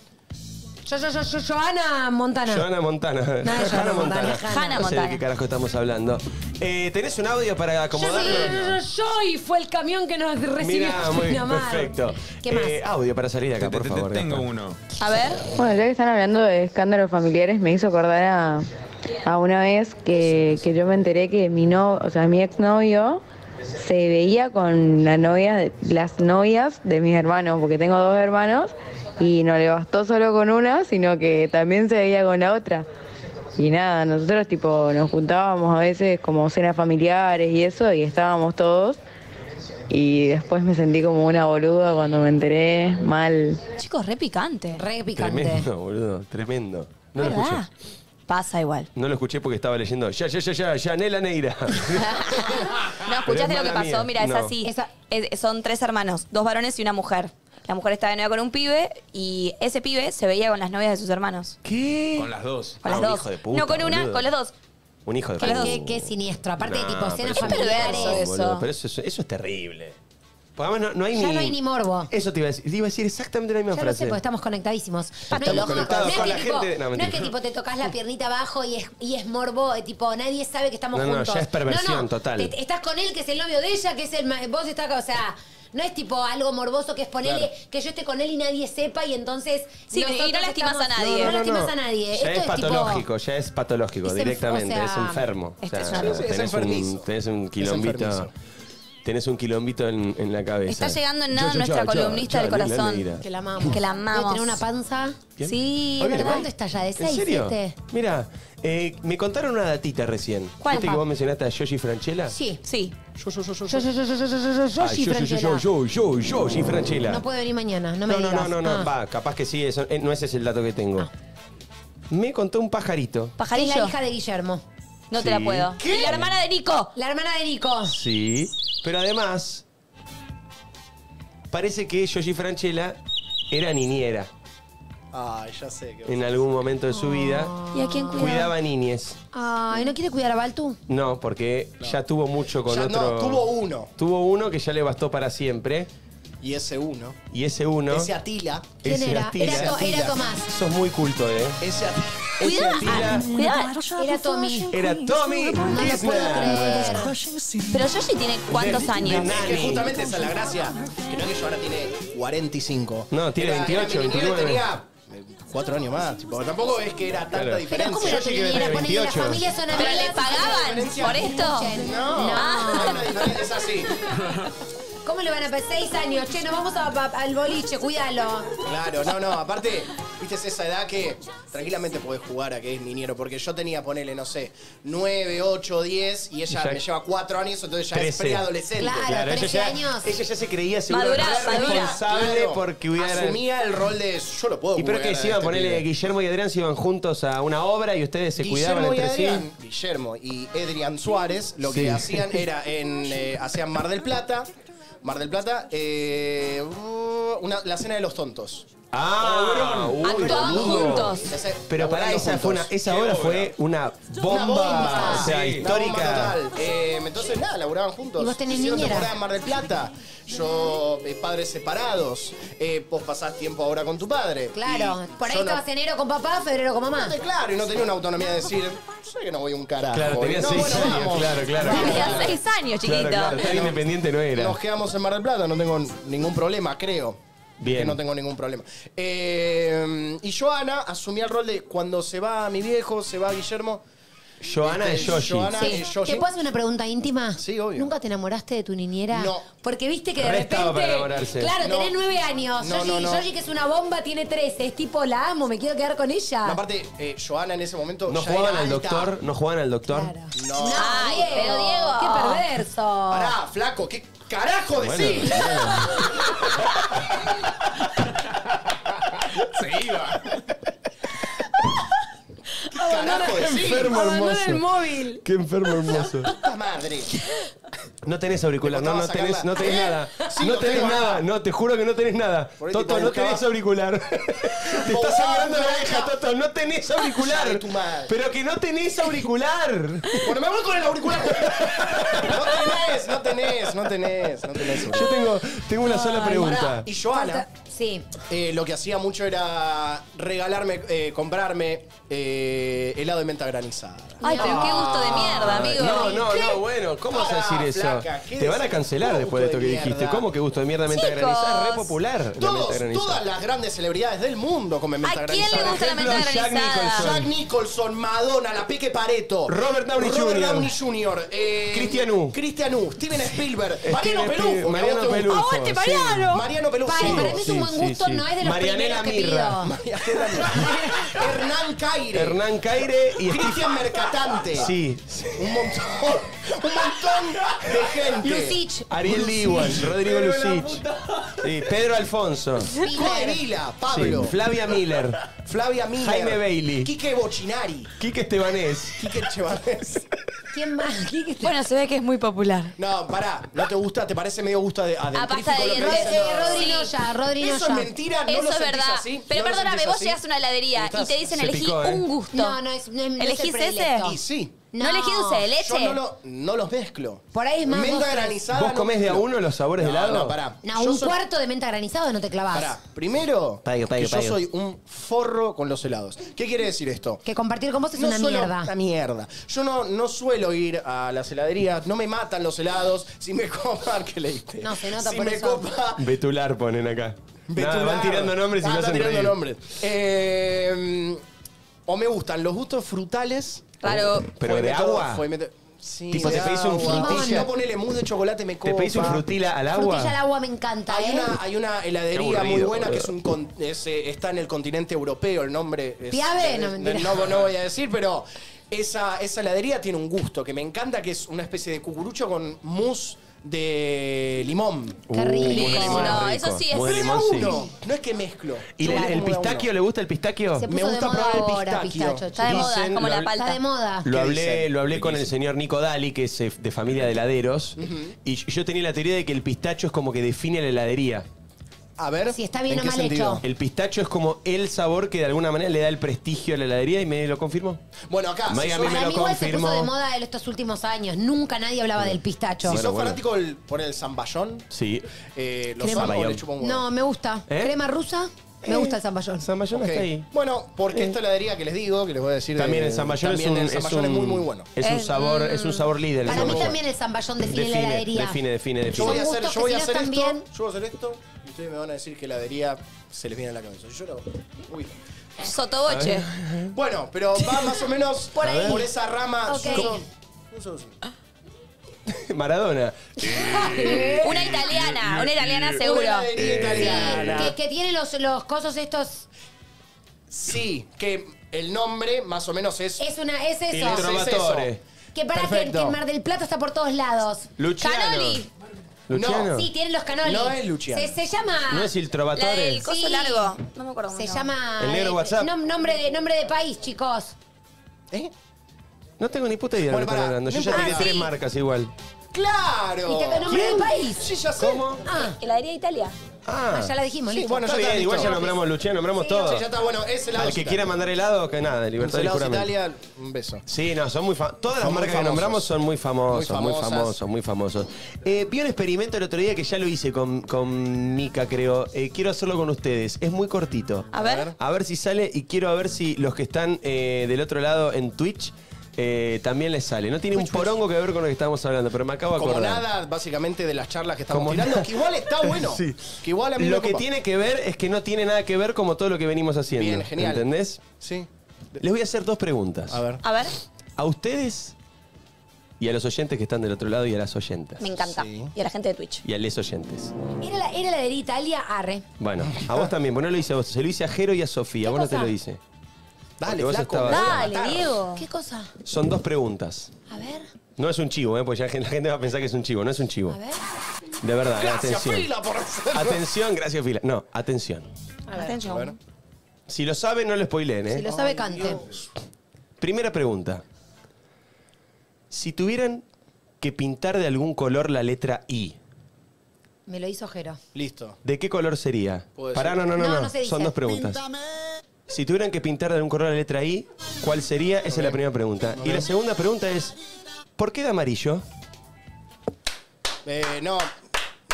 [SPEAKER 2] Yo, yo, yo, yo, Joana Montana.
[SPEAKER 3] Joana Montana.
[SPEAKER 2] No, es Joana
[SPEAKER 3] Hannah
[SPEAKER 2] Montana,
[SPEAKER 3] Montana.
[SPEAKER 2] es Hannah.
[SPEAKER 4] Hannah
[SPEAKER 3] No sé de
[SPEAKER 4] Montana.
[SPEAKER 3] qué carajo estamos hablando. Eh, ¿Tenés un audio para
[SPEAKER 2] Yo,
[SPEAKER 3] acomodarlo?
[SPEAKER 2] yo, yo, yo, yo, y fue el camión que nos recibió
[SPEAKER 3] Mira, muy
[SPEAKER 2] Pinamar.
[SPEAKER 3] perfecto.
[SPEAKER 2] ¿Qué más?
[SPEAKER 3] Eh, audio para salir de acá,
[SPEAKER 5] Te-
[SPEAKER 3] por
[SPEAKER 5] te-
[SPEAKER 3] favor.
[SPEAKER 5] Tengo
[SPEAKER 3] Gaspar.
[SPEAKER 5] uno.
[SPEAKER 4] A ver.
[SPEAKER 8] Bueno, ya que están hablando de escándalos familiares, me hizo acordar a, a una vez que, que yo me enteré que mi no, o sea, mi exnovio se veía con la novia, de- las novias de mis hermanos, porque tengo dos hermanos y no le bastó solo con una, sino que también se veía con la otra. Y nada, nosotros tipo nos juntábamos a veces como cenas familiares y eso, y estábamos todos. Y después me sentí como una boluda cuando me enteré mal.
[SPEAKER 4] Chicos, re picante.
[SPEAKER 2] Re picante.
[SPEAKER 3] Tremendo, boludo. Tremendo. No lo escuché.
[SPEAKER 4] ¿Verdad? Pasa igual.
[SPEAKER 3] No lo escuché porque estaba leyendo. Ya, ya, ya, ya, Yanela Neira. <laughs>
[SPEAKER 4] No, ¿escuchaste lo que pasó?
[SPEAKER 3] mía.
[SPEAKER 4] Mira, es
[SPEAKER 3] No.
[SPEAKER 4] así.
[SPEAKER 2] Esa-
[SPEAKER 4] Es- son tres hermanos, dos varones y una mujer. La mujer está de novia con un pibe y ese pibe se veía con las novias de sus hermanos.
[SPEAKER 3] ¿Qué?
[SPEAKER 5] Con las dos.
[SPEAKER 4] Con
[SPEAKER 3] Ah,
[SPEAKER 4] las
[SPEAKER 3] un
[SPEAKER 4] dos.
[SPEAKER 3] hijo de puta,
[SPEAKER 4] no con una,
[SPEAKER 3] boludo.
[SPEAKER 4] con las dos.
[SPEAKER 3] Un hijo de
[SPEAKER 2] Qué,
[SPEAKER 3] puta.
[SPEAKER 2] qué- qué siniestro. Aparte de tipo
[SPEAKER 3] pero
[SPEAKER 2] cenas
[SPEAKER 3] eso-
[SPEAKER 2] familiares.
[SPEAKER 4] perverso eso.
[SPEAKER 3] Pero eso, es- eso es terrible. Porque además no, no hay
[SPEAKER 2] Ya
[SPEAKER 3] ni...
[SPEAKER 2] no hay ni morbo.
[SPEAKER 3] Eso te iba a decir. Te iba a decir exactamente la misma
[SPEAKER 2] Ya lo
[SPEAKER 3] frase.
[SPEAKER 2] sé, porque estamos conectadísimos.
[SPEAKER 3] Estamos
[SPEAKER 2] no hay morbo.
[SPEAKER 3] conectados
[SPEAKER 2] No es
[SPEAKER 3] con
[SPEAKER 2] que
[SPEAKER 3] la
[SPEAKER 2] tipo-
[SPEAKER 3] gente- no,
[SPEAKER 2] No,
[SPEAKER 3] mentira.
[SPEAKER 2] es que tipo te tocas la piernita abajo y es, y es morbo, eh, tipo nadie sabe que estamos
[SPEAKER 3] No, no,
[SPEAKER 2] juntos.
[SPEAKER 3] ya es perversión
[SPEAKER 2] No, no,
[SPEAKER 3] total.
[SPEAKER 2] te- estás con él, que es el novio de ella, que es el ma- vos estás, o sea, no es tipo algo morboso que es ponerle que yo esté con él y nadie sepa y entonces
[SPEAKER 4] Sí, y no lastimas a nadie.
[SPEAKER 2] No,
[SPEAKER 4] No, no,
[SPEAKER 2] lastimas a nadie.
[SPEAKER 3] Ya
[SPEAKER 2] Esto
[SPEAKER 3] es
[SPEAKER 2] es tipo-
[SPEAKER 3] patológico, ya es patológico
[SPEAKER 2] Es enf-
[SPEAKER 3] directamente,
[SPEAKER 2] o sea,
[SPEAKER 3] es enfermo.
[SPEAKER 4] esto
[SPEAKER 3] O
[SPEAKER 4] es
[SPEAKER 3] sea,
[SPEAKER 4] una-
[SPEAKER 6] Sí, sí, es
[SPEAKER 3] tenés,
[SPEAKER 6] enfermizo.
[SPEAKER 3] un, tenés un quilombito.
[SPEAKER 6] enfermizo.
[SPEAKER 3] Tenés un quilombito en, en la cabeza.
[SPEAKER 4] Está llegando en nada
[SPEAKER 3] yo,
[SPEAKER 4] nuestra columnista
[SPEAKER 3] yo,
[SPEAKER 4] del corazón.
[SPEAKER 3] Neira.
[SPEAKER 2] Que la amamos.
[SPEAKER 4] Que la
[SPEAKER 2] Debe
[SPEAKER 4] amamos.
[SPEAKER 2] tener una panza.
[SPEAKER 3] ¿Quién?
[SPEAKER 4] Sí,
[SPEAKER 3] mira.
[SPEAKER 2] ¿Cuánto está ya? ¿De
[SPEAKER 3] ¿En
[SPEAKER 2] 6,
[SPEAKER 3] serio?
[SPEAKER 2] 7?
[SPEAKER 3] Mira, eh, me contaron una datita recién.
[SPEAKER 4] ¿Cuál,
[SPEAKER 3] ¿Viste
[SPEAKER 4] pa?
[SPEAKER 3] que vos mencionaste a Yoshi Franchella?
[SPEAKER 2] Sí.
[SPEAKER 4] Sí.
[SPEAKER 6] Yo, yo, yo, yo,
[SPEAKER 2] Yo,
[SPEAKER 6] yo.
[SPEAKER 2] yo, yo, yo, yo, yo, yo, yo,
[SPEAKER 3] Ah,
[SPEAKER 2] sí,
[SPEAKER 3] yo, yo, yo,
[SPEAKER 2] Franchella.
[SPEAKER 3] yo, yo, yo, Yoshi Franchella.
[SPEAKER 2] No puede venir mañana, no me
[SPEAKER 3] No, no,
[SPEAKER 2] digas.
[SPEAKER 3] no, no, no,
[SPEAKER 2] Ah.
[SPEAKER 3] va, capaz que sí, eso, eh, no ese es el dato que tengo. Me contó un pajarito.
[SPEAKER 2] Es
[SPEAKER 4] Pajarillo.
[SPEAKER 2] la hija de Guillermo.
[SPEAKER 4] No te
[SPEAKER 3] Sí.
[SPEAKER 4] la puedo. Y la hermana de Nico.
[SPEAKER 2] La hermana de Nico.
[SPEAKER 3] Sí, pero además parece que Yoshi Franchella era niñera
[SPEAKER 6] Ay, ya sé. Que...
[SPEAKER 3] en algún momento de su vida.
[SPEAKER 4] ¿Y a quién cuidaba?
[SPEAKER 3] Cuidaba niñes.
[SPEAKER 2] Ay, ¿no quiere cuidar a Baltu?
[SPEAKER 3] No, porque ya tuvo mucho con
[SPEAKER 6] Ya
[SPEAKER 3] otro.
[SPEAKER 6] no, tuvo uno.
[SPEAKER 3] Tuvo uno que ya le bastó para siempre.
[SPEAKER 6] Y ese uno.
[SPEAKER 3] Y ese uno.
[SPEAKER 6] Ese Atila.
[SPEAKER 2] ¿Quién
[SPEAKER 3] ese
[SPEAKER 2] era?
[SPEAKER 3] Atila.
[SPEAKER 2] Era, To- era Tomás.
[SPEAKER 3] Sos muy culto, ¿eh?
[SPEAKER 6] Ese Atila.
[SPEAKER 3] Atila
[SPEAKER 4] ah, cuidado.
[SPEAKER 2] Era Tommy.
[SPEAKER 3] era Tommy
[SPEAKER 2] No lo puedo creer.
[SPEAKER 4] Pero Yoshi tiene cuántos
[SPEAKER 3] De-
[SPEAKER 4] años.
[SPEAKER 3] de
[SPEAKER 6] Es que
[SPEAKER 3] Nani.
[SPEAKER 6] justamente esa es la gracia. Que no es que yo ahora tiene 45.
[SPEAKER 3] No, tiene 28,
[SPEAKER 6] mi niñera
[SPEAKER 3] 29.
[SPEAKER 6] tenía cuatro años más. Tipo, tampoco es que era tanta
[SPEAKER 3] Claro.
[SPEAKER 2] Pero
[SPEAKER 6] diferencia.
[SPEAKER 2] ¿cómo era tu
[SPEAKER 3] Yoshi que
[SPEAKER 2] niñera?
[SPEAKER 3] tiene
[SPEAKER 2] Ponele, las
[SPEAKER 3] 28.
[SPEAKER 2] familias son
[SPEAKER 4] ¿Pero
[SPEAKER 2] amigas.
[SPEAKER 4] le pagaban por esto?
[SPEAKER 6] No,
[SPEAKER 2] No.
[SPEAKER 6] una diferencia, es así. <laughs>
[SPEAKER 2] ¿Cómo le van a pedir seis años? Che, nos vamos a- a- al boliche, cuídalo.
[SPEAKER 6] Claro, no, no. Aparte, viste, es esa edad que tranquilamente podés jugar a que es niñero. Porque yo tenía, ponele, no sé, 9, 8, 10 y ella
[SPEAKER 3] Ya-
[SPEAKER 6] me lleva 4 años, entonces ya
[SPEAKER 3] 13.
[SPEAKER 6] es preadolescente.
[SPEAKER 2] Claro,
[SPEAKER 3] Claro, ella
[SPEAKER 2] 13
[SPEAKER 3] ya,
[SPEAKER 2] años.
[SPEAKER 3] ella ya se creía seguro
[SPEAKER 4] madura.
[SPEAKER 3] responsable
[SPEAKER 6] Claro,
[SPEAKER 3] porque hubiera...
[SPEAKER 6] Asumía el rol de yo lo puedo
[SPEAKER 3] ¿Y pero
[SPEAKER 6] jugar
[SPEAKER 3] que
[SPEAKER 6] a
[SPEAKER 3] se iban a
[SPEAKER 6] este
[SPEAKER 3] ponerle
[SPEAKER 6] pibe.
[SPEAKER 3] Guillermo y Adrián se iban juntos a una obra y ustedes se cuidaban
[SPEAKER 6] Guillermo y
[SPEAKER 3] entre
[SPEAKER 6] Adrián,
[SPEAKER 3] sí?
[SPEAKER 6] Guillermo y Adrián Suárez, lo
[SPEAKER 3] Sí.
[SPEAKER 6] que hacían era en eh, hacían Mar del Plata, Mar del Plata, eh, una- la cena de los tontos.
[SPEAKER 3] Ah, uy,
[SPEAKER 4] Actuaban
[SPEAKER 3] boludo.
[SPEAKER 4] juntos.
[SPEAKER 3] Pero para
[SPEAKER 6] laburando
[SPEAKER 3] esa fue una, esa obra fue una bomba,
[SPEAKER 6] Una bomba.
[SPEAKER 3] o sea,
[SPEAKER 6] Sí.
[SPEAKER 3] histórica.
[SPEAKER 6] Una bomba total. Eh, entonces, nada, laburaban juntos.
[SPEAKER 2] ¿Y vos tenés
[SPEAKER 6] Hicieron
[SPEAKER 2] niñera?
[SPEAKER 6] temporada en Mar del Plata. Yo, eh, padres separados. Eh, vos pasás tiempo ahora con tu padre.
[SPEAKER 2] Claro,
[SPEAKER 6] Y
[SPEAKER 2] por ahí
[SPEAKER 6] yo no-
[SPEAKER 2] estabas enero con papá, febrero con mamá.
[SPEAKER 6] Claro, y no tenía una autonomía de decir, sé que no voy a un carajo.
[SPEAKER 3] Claro, tenía
[SPEAKER 6] No,
[SPEAKER 3] seis
[SPEAKER 6] bueno,
[SPEAKER 3] años,
[SPEAKER 6] vamos.
[SPEAKER 3] claro, claro.
[SPEAKER 4] Tenía seis años, chiquito.
[SPEAKER 3] Claro, claro, tan independiente no era.
[SPEAKER 6] Nos quedamos en Mar del Plata, no tengo ningún problema, creo.
[SPEAKER 3] Bien.
[SPEAKER 6] Que no tengo ningún problema. Eh, y Joana asumía el rol de cuando se va mi viejo, se va Guillermo.
[SPEAKER 3] Joana
[SPEAKER 6] Este,
[SPEAKER 3] de Yoshi.
[SPEAKER 6] Joana
[SPEAKER 2] Sí.
[SPEAKER 6] Yoshi.
[SPEAKER 2] ¿Te puedo hacer una pregunta íntima?
[SPEAKER 6] Sí, obvio.
[SPEAKER 2] ¿Nunca te enamoraste de tu niñera?
[SPEAKER 6] No.
[SPEAKER 2] Porque viste que de
[SPEAKER 3] Re
[SPEAKER 2] repente.
[SPEAKER 3] estaba para enamorarse.
[SPEAKER 2] Claro,
[SPEAKER 6] No.
[SPEAKER 2] tenés nueve años.
[SPEAKER 6] No,
[SPEAKER 2] Yoshi,
[SPEAKER 6] no, no.
[SPEAKER 2] Yoshi, que es una bomba, tiene trece. Es tipo, la amo, me quiero quedar con ella.
[SPEAKER 6] No, aparte, eh, Joana en ese momento.
[SPEAKER 3] ¿No
[SPEAKER 6] ya
[SPEAKER 3] jugaban
[SPEAKER 6] era
[SPEAKER 3] al
[SPEAKER 6] alta.
[SPEAKER 3] doctor? ¿No jugaban al doctor?
[SPEAKER 2] Claro.
[SPEAKER 6] No.
[SPEAKER 2] No,
[SPEAKER 4] Ay, pero Diego.
[SPEAKER 2] ¡Qué perverso!
[SPEAKER 6] Pará, flaco, ¿qué carajo
[SPEAKER 3] Bueno,
[SPEAKER 6] decís? <laughs>
[SPEAKER 5] Se iba.
[SPEAKER 6] Carajo decís?
[SPEAKER 3] enfermo
[SPEAKER 2] Abandona
[SPEAKER 3] hermoso.
[SPEAKER 2] el móvil.
[SPEAKER 3] Qué enfermo hermoso. <laughs>
[SPEAKER 6] Puta madre.
[SPEAKER 3] No tenés auricular, no, no
[SPEAKER 6] costaba
[SPEAKER 3] tenés, no tenés nada.
[SPEAKER 6] Sí,
[SPEAKER 3] no
[SPEAKER 6] lo
[SPEAKER 3] tenés
[SPEAKER 6] tengo
[SPEAKER 3] nada, no, te juro que no tenés nada.
[SPEAKER 6] Por ahí
[SPEAKER 3] Toto,
[SPEAKER 6] te
[SPEAKER 3] no
[SPEAKER 6] buscaba.
[SPEAKER 3] tenés auricular. <laughs> te está sangrando la oreja, Toto, no tenés auricular.
[SPEAKER 6] tu madre.
[SPEAKER 3] Pero que no tenés auricular. <laughs>
[SPEAKER 6] Bueno, me voy con el auricular. No tenés, no tenés, no tenés, no tenés.
[SPEAKER 3] Yo tengo, tengo una sola
[SPEAKER 6] Pará,
[SPEAKER 3] pregunta.
[SPEAKER 6] Y Joana,
[SPEAKER 2] Sí.
[SPEAKER 6] eh, lo que hacía mucho era regalarme, eh, comprarme eh, helado de menta granizada.
[SPEAKER 4] Ay, pero qué gusto de mierda, amigo.
[SPEAKER 3] No, no, no, bueno, ¿cómo vas a decir eso?
[SPEAKER 6] flaca, ¿qué
[SPEAKER 3] Te van a cancelar
[SPEAKER 6] ¿Cómo
[SPEAKER 3] después de esto
[SPEAKER 6] gusto
[SPEAKER 3] que
[SPEAKER 6] de
[SPEAKER 3] dijiste.
[SPEAKER 6] mierda?
[SPEAKER 3] ¿Cómo que gusto de mierda menta
[SPEAKER 4] Chicos.
[SPEAKER 3] granizada? Es re popular la
[SPEAKER 6] Todos,
[SPEAKER 3] menta granizada.
[SPEAKER 6] todas las grandes celebridades del mundo comen menta
[SPEAKER 4] ¿A quién
[SPEAKER 6] granizada.
[SPEAKER 4] le gusta la menta
[SPEAKER 3] ejemplo, Jack
[SPEAKER 4] granizada?
[SPEAKER 3] Nicholson.
[SPEAKER 6] Jack Nicholson, Madonna, la Pique Pareto.
[SPEAKER 3] Robert Downey
[SPEAKER 6] Robert
[SPEAKER 3] Jr..
[SPEAKER 6] Downey Jr. Eh,
[SPEAKER 3] Cristian U.
[SPEAKER 6] Cristian U. Steven Spielberg.
[SPEAKER 3] Steven
[SPEAKER 6] Mariano
[SPEAKER 3] Spielberg,
[SPEAKER 6] Pelufo. que a
[SPEAKER 3] Mariano. Pelufo,
[SPEAKER 4] ¡Aguante,
[SPEAKER 3] sí.
[SPEAKER 4] Mariano!
[SPEAKER 6] Mariano Pelufo.
[SPEAKER 2] Para, mí es un buen
[SPEAKER 3] sí,
[SPEAKER 2] gusto,
[SPEAKER 3] sí.
[SPEAKER 2] no es de los
[SPEAKER 3] Marianela
[SPEAKER 2] primeros que
[SPEAKER 3] Mirra.
[SPEAKER 2] pido. <laughs> <laughs>
[SPEAKER 6] Hernán Caire.
[SPEAKER 3] Hernán Caire y
[SPEAKER 6] Cristian Mercatante.
[SPEAKER 3] Sí.
[SPEAKER 6] Un montón. Un montón de gente.
[SPEAKER 2] Lucich.
[SPEAKER 3] Ariel Lewin, Rodrigo Lucich. Sí, Pedro Alfonso.
[SPEAKER 6] Coe Vila, Pablo.
[SPEAKER 3] Sí, Flavia Miller.
[SPEAKER 6] Flavia Miller.
[SPEAKER 3] Jaime Bailey.
[SPEAKER 6] Quique Bochinari.
[SPEAKER 3] Quique Estebanés.
[SPEAKER 6] Quique Chevanés.
[SPEAKER 2] ¿Quién más? ¿Quién que está?
[SPEAKER 4] Bueno, se ve que es muy popular.
[SPEAKER 6] No, pará. ¿No te gusta? ¿Te parece medio gusto de
[SPEAKER 4] Ah, pasta de
[SPEAKER 6] lo que
[SPEAKER 4] dientes.
[SPEAKER 2] Eh, Rodri
[SPEAKER 4] Sí.
[SPEAKER 2] Noya, Rodri
[SPEAKER 6] Eso es
[SPEAKER 2] Noya.
[SPEAKER 6] mentira, no
[SPEAKER 4] Eso
[SPEAKER 6] lo
[SPEAKER 4] es
[SPEAKER 6] sentís
[SPEAKER 4] verdad.
[SPEAKER 6] así.
[SPEAKER 4] Pero
[SPEAKER 6] ¿No lo
[SPEAKER 4] perdóname,
[SPEAKER 6] sentís
[SPEAKER 4] vos
[SPEAKER 6] así?
[SPEAKER 4] llegas a una heladería y
[SPEAKER 6] Estás-
[SPEAKER 4] te dicen
[SPEAKER 3] se
[SPEAKER 4] elegí
[SPEAKER 3] picó, ¿eh?
[SPEAKER 4] un gusto.
[SPEAKER 2] No, no es, no es, no es el
[SPEAKER 4] ¿Elegís
[SPEAKER 2] predilecto.
[SPEAKER 4] ese?
[SPEAKER 6] Y sí.
[SPEAKER 4] ¿No,
[SPEAKER 2] No.
[SPEAKER 4] elegís dulce de leche?
[SPEAKER 6] Yo no, lo- no los mezclo.
[SPEAKER 2] Por ahí es más
[SPEAKER 6] Menta
[SPEAKER 2] vos-
[SPEAKER 6] granizada.
[SPEAKER 3] ¿Vos
[SPEAKER 6] no
[SPEAKER 3] comés de a
[SPEAKER 6] mezclo.
[SPEAKER 3] uno los sabores de
[SPEAKER 6] No,
[SPEAKER 3] helado?
[SPEAKER 6] No, pará.
[SPEAKER 2] No,
[SPEAKER 6] Yo
[SPEAKER 2] un
[SPEAKER 6] soy-
[SPEAKER 2] cuarto de menta granizado no te clavas.
[SPEAKER 6] Pará, primero, que yo soy un forro con los helados. ¿Qué quiere decir esto?
[SPEAKER 2] Que compartir con vos es
[SPEAKER 6] No
[SPEAKER 2] una
[SPEAKER 6] suelo-
[SPEAKER 2] mierda.
[SPEAKER 6] Una mierda. Yo no, no suelo ir a las heladerías, no me matan los helados. Si me <laughs> copan, ¿qué leíste?
[SPEAKER 2] No, se nota
[SPEAKER 6] si
[SPEAKER 2] por
[SPEAKER 6] me
[SPEAKER 2] eso.
[SPEAKER 6] copa.
[SPEAKER 3] Betular ponen acá.
[SPEAKER 6] Betular.
[SPEAKER 3] Nada, van tirando nombres y
[SPEAKER 6] Ah, están
[SPEAKER 3] hacen
[SPEAKER 6] tirando
[SPEAKER 3] reír.
[SPEAKER 6] nombres. Eh, o me gustan los gustos frutales.
[SPEAKER 4] Raro.
[SPEAKER 3] ¿Pero de agua?
[SPEAKER 6] Sí,
[SPEAKER 3] Tipo, te pedís un
[SPEAKER 6] agua.
[SPEAKER 3] frutilla.
[SPEAKER 6] No ponele mousse de chocolate, me copa.
[SPEAKER 3] ¿Te pedís un frutila al agua?
[SPEAKER 2] Frutilla al agua me encanta,
[SPEAKER 6] Hay
[SPEAKER 2] ¿eh?
[SPEAKER 6] una, hay una heladería
[SPEAKER 3] aburrido,
[SPEAKER 6] muy buena que es un con- es, eh, está en el continente europeo, el nombre es,
[SPEAKER 2] Piave, no, mentira.
[SPEAKER 6] no, no voy a decir, pero esa, esa heladería tiene un gusto que me encanta, que es una especie de cucurucho con mousse de limón.
[SPEAKER 2] Qué rico.
[SPEAKER 4] No,
[SPEAKER 3] rico.
[SPEAKER 4] eso sí es-
[SPEAKER 3] de limón, sí.
[SPEAKER 6] uno, no es que mezclo.
[SPEAKER 3] ¿Y
[SPEAKER 6] Yo
[SPEAKER 3] el,
[SPEAKER 6] como
[SPEAKER 3] el
[SPEAKER 6] de a
[SPEAKER 3] pistaquio?
[SPEAKER 6] uno.
[SPEAKER 3] ¿Le gusta el pistaquio?
[SPEAKER 2] Se
[SPEAKER 6] Me
[SPEAKER 2] de
[SPEAKER 6] gusta
[SPEAKER 2] moda
[SPEAKER 6] probar el
[SPEAKER 2] ahora,
[SPEAKER 6] pistachio.
[SPEAKER 2] pistacho,
[SPEAKER 4] Está de moda, es como
[SPEAKER 3] lo
[SPEAKER 4] la
[SPEAKER 3] habl-
[SPEAKER 4] palta.
[SPEAKER 2] Está de moda.
[SPEAKER 3] Lo
[SPEAKER 6] ¿Qué
[SPEAKER 3] hablé,
[SPEAKER 6] dicen?
[SPEAKER 3] lo hablé con el señor Nico Dali, que es eh, de familia de heladeros, y yo tenía la teoría de que el pistacho es como que define la heladería.
[SPEAKER 6] A ver.
[SPEAKER 2] Si está bien
[SPEAKER 6] ¿en
[SPEAKER 2] o
[SPEAKER 6] qué
[SPEAKER 2] mal
[SPEAKER 6] sentido?
[SPEAKER 2] hecho.
[SPEAKER 3] El pistacho es como el sabor que de alguna manera le da el prestigio a la heladería y me lo confirmó.
[SPEAKER 6] Bueno, acá. Si
[SPEAKER 3] a
[SPEAKER 6] sos-
[SPEAKER 3] mí me
[SPEAKER 2] Para
[SPEAKER 3] lo
[SPEAKER 2] mí igual se puso
[SPEAKER 3] confirmó.
[SPEAKER 2] de moda en estos últimos años. Nunca nadie hablaba del pistacho.
[SPEAKER 6] Si
[SPEAKER 3] Bueno,
[SPEAKER 6] sos
[SPEAKER 3] bueno.
[SPEAKER 6] fanático del, por el zamballón,
[SPEAKER 3] Sí.
[SPEAKER 6] eh, ¿lo
[SPEAKER 2] Crema.
[SPEAKER 6] le un huevo?
[SPEAKER 2] No, me gusta.
[SPEAKER 3] ¿Eh?
[SPEAKER 2] Crema rusa, me gusta el zamballón.
[SPEAKER 3] Zamballón
[SPEAKER 6] Ok.
[SPEAKER 3] está ahí.
[SPEAKER 6] Bueno, porque esta heladería que les digo, que les voy a decir.
[SPEAKER 3] También el zamballón es
[SPEAKER 6] también
[SPEAKER 3] un,
[SPEAKER 6] el zamballón es,
[SPEAKER 3] un-
[SPEAKER 6] muy, muy bueno.
[SPEAKER 3] Es un sabor, es un sabor líder. el
[SPEAKER 2] Para mí
[SPEAKER 3] zamballón.
[SPEAKER 2] también el zamballón define, la
[SPEAKER 3] define,
[SPEAKER 2] heladería.
[SPEAKER 3] define, define, define.
[SPEAKER 6] Yo voy a hacer,
[SPEAKER 2] gustos
[SPEAKER 6] yo voy
[SPEAKER 2] que
[SPEAKER 6] a
[SPEAKER 2] si
[SPEAKER 6] hacer esto,
[SPEAKER 2] están bien.
[SPEAKER 6] yo voy a hacer esto, y ustedes me van a decir que heladería se les viene a la cabeza. Yo lo. Uy.
[SPEAKER 4] Sotoboche.
[SPEAKER 6] Bueno, pero va más o menos
[SPEAKER 2] Por
[SPEAKER 6] esa rama.
[SPEAKER 2] Ok.
[SPEAKER 6] Yo- un segundo. <laughs>
[SPEAKER 3] Maradona. <laughs>
[SPEAKER 4] Una italiana, una italiana seguro.
[SPEAKER 6] Una
[SPEAKER 3] Eh,
[SPEAKER 6] italiana.
[SPEAKER 2] Que, que tiene los, los cosos estos.
[SPEAKER 6] Sí, que el nombre más o menos es.
[SPEAKER 2] Es una, es
[SPEAKER 3] El
[SPEAKER 2] eso.
[SPEAKER 3] Trovatore.
[SPEAKER 2] Que para que,
[SPEAKER 6] Perfecto.
[SPEAKER 2] que el Mar del Plata está por todos lados.
[SPEAKER 3] Luciano.
[SPEAKER 4] Canoli.
[SPEAKER 3] Luciano.
[SPEAKER 2] Sí, tienen los canoli.
[SPEAKER 6] No es Luciano.
[SPEAKER 2] Se, se llama.
[SPEAKER 3] ¿No es el
[SPEAKER 4] La
[SPEAKER 3] Trovatore?
[SPEAKER 4] del coso
[SPEAKER 2] Sí.
[SPEAKER 4] largo. No me acuerdo cómo
[SPEAKER 2] Se
[SPEAKER 4] se
[SPEAKER 2] llama.
[SPEAKER 3] El negro
[SPEAKER 2] eh,
[SPEAKER 3] WhatsApp.
[SPEAKER 2] nom- nombre, de, nombre de país, chicos.
[SPEAKER 6] ¿Eh?
[SPEAKER 3] No tengo ni puta idea de lo que están hablando. Yo ya
[SPEAKER 2] Ah,
[SPEAKER 3] tres
[SPEAKER 2] sí.
[SPEAKER 3] marcas igual.
[SPEAKER 6] ¡Claro!
[SPEAKER 2] ¿Y te nombre del país?
[SPEAKER 6] Sí, ya sé.
[SPEAKER 3] ¿Cómo?
[SPEAKER 2] Ah,
[SPEAKER 4] Heladería Italia.
[SPEAKER 3] Ah,
[SPEAKER 2] ah, ya la dijimos,
[SPEAKER 6] Sí,
[SPEAKER 2] listo.
[SPEAKER 6] bueno, ya está,
[SPEAKER 3] bien, igual
[SPEAKER 6] listo.
[SPEAKER 3] ya nombramos Luciano, nombramos
[SPEAKER 2] Sí,
[SPEAKER 3] todo.
[SPEAKER 6] Sí, ya está, bueno, es helado.
[SPEAKER 3] Al que quiera mandar helado, que nada, libertad y juramento.
[SPEAKER 6] Italia, un beso.
[SPEAKER 3] Sí, no, son muy famosos. Todas las marcas que nombramos son muy famosos,
[SPEAKER 6] Muy
[SPEAKER 3] famosos, muy famosos. Eh, vi un experimento el otro día que ya lo hice con, con Mika, creo. Eh, quiero hacerlo con ustedes. Es muy cortito.
[SPEAKER 4] A ver.
[SPEAKER 3] A ver si sale y quiero a ver si los que están eh, del otro lado en Twitch eh, también les sale. No tiene un porongo que ver con lo que estábamos hablando, pero me acabo de
[SPEAKER 6] Como
[SPEAKER 3] acordar.
[SPEAKER 6] nada, básicamente, de las charlas que estamos
[SPEAKER 3] Como
[SPEAKER 6] tirando,
[SPEAKER 3] nada.
[SPEAKER 6] que igual está <laughs> bueno.
[SPEAKER 3] Sí.
[SPEAKER 6] Que igual a mí
[SPEAKER 3] Lo que
[SPEAKER 6] copa.
[SPEAKER 3] tiene que ver es que no tiene nada que ver como todo lo que venimos haciendo.
[SPEAKER 6] Bien, genial.
[SPEAKER 3] ¿Entendés?
[SPEAKER 6] Sí.
[SPEAKER 3] Les voy a hacer dos preguntas.
[SPEAKER 6] A ver.
[SPEAKER 4] A ver,
[SPEAKER 3] A ustedes y a los oyentes que están del otro lado y a las oyentas.
[SPEAKER 4] me encanta.
[SPEAKER 6] Sí.
[SPEAKER 4] Y a la gente de Twitch.
[SPEAKER 3] Y a les oyentes.
[SPEAKER 2] Era la, era la de Italia, arre.
[SPEAKER 3] Bueno, a vos también, porque no lo hice a vos. Se lo hice a Jero y a Sofía. Vos no te
[SPEAKER 2] cosa?
[SPEAKER 3] lo hice.
[SPEAKER 6] Dale,
[SPEAKER 3] vos
[SPEAKER 6] flaco.
[SPEAKER 3] estabas-
[SPEAKER 4] Dale. Diego.
[SPEAKER 2] ¿Qué cosa?
[SPEAKER 3] Son dos preguntas.
[SPEAKER 2] A ver,
[SPEAKER 3] No es un chivo, ¿eh? porque ya la gente va a pensar que es un chivo. No es un chivo.
[SPEAKER 2] a ver.
[SPEAKER 3] De verdad,
[SPEAKER 6] Gracias,
[SPEAKER 3] atención.
[SPEAKER 6] Fila, por hacerlo.
[SPEAKER 3] Atención, gracias, Fila. No, atención.
[SPEAKER 4] Atención.
[SPEAKER 3] Si lo saben, no lo spoileen, ¿eh?
[SPEAKER 2] Si lo sabe, cante.
[SPEAKER 3] Primera pregunta. Si tuvieran que pintar de algún color la letra I,
[SPEAKER 2] Me lo hizo Jero.
[SPEAKER 6] Listo.
[SPEAKER 3] ¿de qué color sería? Pará, no, no, no,
[SPEAKER 2] No,
[SPEAKER 3] no.
[SPEAKER 2] no se dice.
[SPEAKER 3] Son dos preguntas. Si tuvieran que pintar de algún color la letra I, ¿cuál sería? Esa es la primera pregunta. Y la segunda pregunta es, ¿por qué de amarillo?
[SPEAKER 6] Eh, no,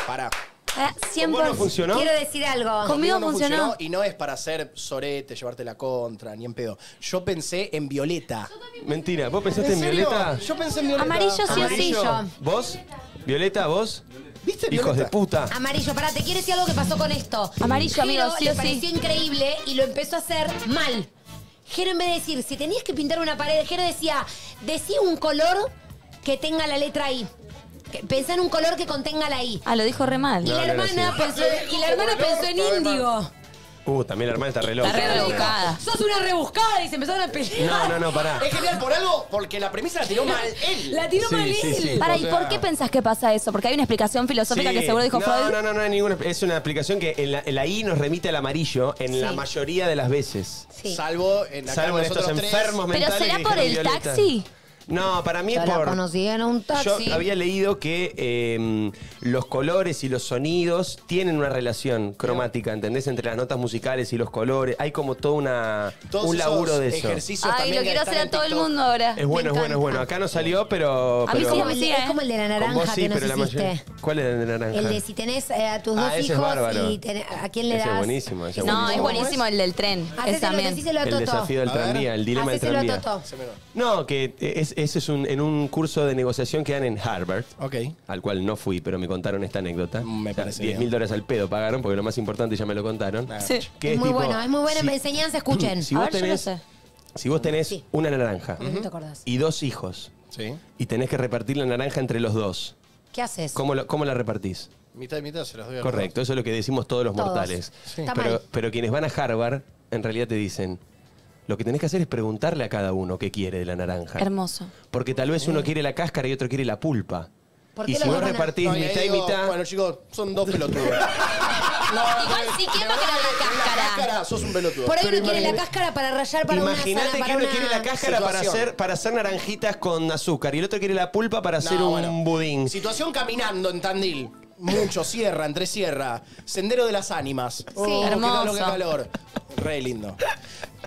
[SPEAKER 6] pará.
[SPEAKER 4] Ah,
[SPEAKER 3] ¿Con vos
[SPEAKER 4] 100%.
[SPEAKER 3] no funcionó?
[SPEAKER 2] Quiero decir algo.
[SPEAKER 4] Conmigo
[SPEAKER 6] no
[SPEAKER 4] funcionó.
[SPEAKER 6] Y no es para hacer sorete, llevarte la contra, ni en pedo. Yo pensé en Violeta.
[SPEAKER 3] Mentira, ¿vos pensaste en? Violeta?
[SPEAKER 6] Yo pensé en Violeta.
[SPEAKER 4] Amarillo sí o sí.
[SPEAKER 2] Amarillo.
[SPEAKER 3] ¿Vos? ¿Violeta, vos?
[SPEAKER 6] ¿Viste
[SPEAKER 3] Hijos
[SPEAKER 6] Violeta?
[SPEAKER 3] de puta.
[SPEAKER 2] Amarillo, pará, te quiero decir algo que pasó con esto.
[SPEAKER 4] Amarillo,
[SPEAKER 2] Jero
[SPEAKER 4] amigo, sí
[SPEAKER 2] le
[SPEAKER 4] o sí.
[SPEAKER 2] pareció increíble y lo empezó a hacer mal. Jero en vez de decir, si tenías que pintar una pared, Jero decía, decía un color que tenga la letra I. Que- Pensá en un color que contenga la I.
[SPEAKER 4] Ah, lo dijo re mal.
[SPEAKER 2] Y
[SPEAKER 3] No,
[SPEAKER 2] la hermana pensó, y la hermana pensó en índigo.
[SPEAKER 3] Uh, también la hermana está re loca.
[SPEAKER 4] Está re rebuscada.
[SPEAKER 2] Sos una rebuscada y se empezaron a pelear.
[SPEAKER 3] No, no, no, pará.
[SPEAKER 6] Es genial por algo, porque la premisa la tiró mal él.
[SPEAKER 2] La tiró
[SPEAKER 3] Sí,
[SPEAKER 2] mal
[SPEAKER 3] sí,
[SPEAKER 2] él.
[SPEAKER 3] sí.
[SPEAKER 4] Para,
[SPEAKER 6] O
[SPEAKER 4] ¿y
[SPEAKER 6] sea-
[SPEAKER 4] por qué pensás que pasa eso? Porque hay una explicación filosófica
[SPEAKER 3] Sí.
[SPEAKER 4] que seguro dijo
[SPEAKER 3] no,
[SPEAKER 4] Freud.
[SPEAKER 3] No, no, no hay ninguna. Es una explicación que en la, en la I nos remite al amarillo en la
[SPEAKER 2] Sí.
[SPEAKER 3] mayoría de las veces.
[SPEAKER 2] Sí.
[SPEAKER 6] Salvo en acá
[SPEAKER 3] Salvo en estos enfermos
[SPEAKER 4] ¿Pero
[SPEAKER 3] mentales.
[SPEAKER 4] será
[SPEAKER 3] que
[SPEAKER 4] por
[SPEAKER 3] dijeron
[SPEAKER 4] el
[SPEAKER 3] Violeta.
[SPEAKER 4] taxi?
[SPEAKER 3] No, para mí
[SPEAKER 2] Yo
[SPEAKER 3] es
[SPEAKER 2] la
[SPEAKER 3] por.
[SPEAKER 2] conocí en un taxi.
[SPEAKER 3] Yo había leído que eh, los colores y los sonidos tienen una relación cromática, ¿entendés? Entre las notas musicales y los colores. Hay como todo una,
[SPEAKER 6] Todos
[SPEAKER 3] un laburo
[SPEAKER 6] esos
[SPEAKER 3] de eso.
[SPEAKER 6] ejercicios
[SPEAKER 4] Ay,
[SPEAKER 6] también
[SPEAKER 4] lo
[SPEAKER 6] que
[SPEAKER 4] quiero hacer a
[SPEAKER 6] en
[SPEAKER 4] todo el
[SPEAKER 6] TikTok.
[SPEAKER 4] mundo ahora.
[SPEAKER 3] Es bueno,
[SPEAKER 2] Me
[SPEAKER 3] es bueno, es bueno. Acá no salió, pero.
[SPEAKER 4] A mí
[SPEAKER 3] pero-
[SPEAKER 4] sí Sí,
[SPEAKER 2] es como el de la
[SPEAKER 3] Con
[SPEAKER 2] naranja
[SPEAKER 3] vos sí,
[SPEAKER 2] que nos
[SPEAKER 3] pero la
[SPEAKER 2] hiciste.
[SPEAKER 3] mayoría. ¿Cuál es el de naranja?
[SPEAKER 2] El de si tenés eh, a tus dos
[SPEAKER 3] Ah, ese es
[SPEAKER 2] hijos
[SPEAKER 3] bárbaro.
[SPEAKER 2] y tenés- a quién le
[SPEAKER 3] Ese
[SPEAKER 2] das.
[SPEAKER 3] es buenísimo. ese es
[SPEAKER 4] No, es
[SPEAKER 3] buenísimo.
[SPEAKER 4] buenísimo el del tren. Es
[SPEAKER 2] Hacéselo,
[SPEAKER 4] también.
[SPEAKER 2] decíselo a
[SPEAKER 3] El
[SPEAKER 2] Toto.
[SPEAKER 3] desafío del
[SPEAKER 6] A ver.
[SPEAKER 3] tranvía, el dilema del
[SPEAKER 2] Hacéselo a
[SPEAKER 3] tranvía.
[SPEAKER 2] Toto.
[SPEAKER 3] No, que es, ese es un, en un curso de negociación que dan en Harvard.
[SPEAKER 6] Ok.
[SPEAKER 3] Al cual no fui, pero me contaron esta anécdota.
[SPEAKER 6] Me
[SPEAKER 3] O sea,
[SPEAKER 6] parece
[SPEAKER 3] 10
[SPEAKER 6] bien.
[SPEAKER 3] mil dólares al pedo pagaron, porque lo más importante ya me lo contaron.
[SPEAKER 4] Sí.
[SPEAKER 3] Que
[SPEAKER 2] Es muy
[SPEAKER 3] tipo,
[SPEAKER 2] bueno, es muy buena
[SPEAKER 3] si-
[SPEAKER 2] enseñanza, escuchen. <clears throat>
[SPEAKER 3] Si
[SPEAKER 4] A
[SPEAKER 3] vos
[SPEAKER 4] ver, yo lo
[SPEAKER 3] tenés,
[SPEAKER 4] sé.
[SPEAKER 3] si vos tenés
[SPEAKER 2] Sí.
[SPEAKER 3] una naranja
[SPEAKER 2] ¿No te acordás?
[SPEAKER 3] y dos hijos
[SPEAKER 6] Sí.
[SPEAKER 3] y tenés que repartir la naranja entre los dos,
[SPEAKER 2] ¿Qué haces?
[SPEAKER 3] ¿cómo, lo- cómo la repartís?
[SPEAKER 6] Mitad y mitad se los doy a los
[SPEAKER 3] Correcto, eso es lo que decimos todos los
[SPEAKER 2] Todos.
[SPEAKER 3] mortales.
[SPEAKER 2] Sí. Está
[SPEAKER 3] Pero,
[SPEAKER 2] mal.
[SPEAKER 3] pero quienes van a Harvard, en realidad te dicen, lo que tenés que hacer es preguntarle a cada uno qué quiere de la naranja.
[SPEAKER 4] Hermoso.
[SPEAKER 3] Porque tal vez uno quiere la cáscara y otro quiere la pulpa.
[SPEAKER 2] ¿Por
[SPEAKER 3] Y
[SPEAKER 2] qué
[SPEAKER 3] si
[SPEAKER 2] los
[SPEAKER 3] vos
[SPEAKER 2] dos van a-
[SPEAKER 3] repartís
[SPEAKER 6] No, y ahí
[SPEAKER 3] mitad y
[SPEAKER 6] digo,
[SPEAKER 3] mitad...
[SPEAKER 6] Bueno, chicos, son dos pelotudos. <laughs>
[SPEAKER 4] Igual si quiero que era la cáscara.
[SPEAKER 6] Cáscara, sos un pelotudo.
[SPEAKER 2] Por ahí uno quiere la cáscara para rayar para una
[SPEAKER 3] Imagínate
[SPEAKER 2] sana-
[SPEAKER 3] que
[SPEAKER 2] para
[SPEAKER 3] uno
[SPEAKER 2] una-
[SPEAKER 3] quiere la cáscara para
[SPEAKER 6] situación.
[SPEAKER 3] hacer, para hacer naranjitas con azúcar y el otro quiere la pulpa para hacer
[SPEAKER 6] No,
[SPEAKER 3] un
[SPEAKER 6] bueno.
[SPEAKER 3] budín.
[SPEAKER 6] Situación caminando en Tandil. mucho, sierra, entre sierra, sendero de las ánimas. Oh, qué
[SPEAKER 4] Hermoso.
[SPEAKER 6] calor, qué calor. Re lindo.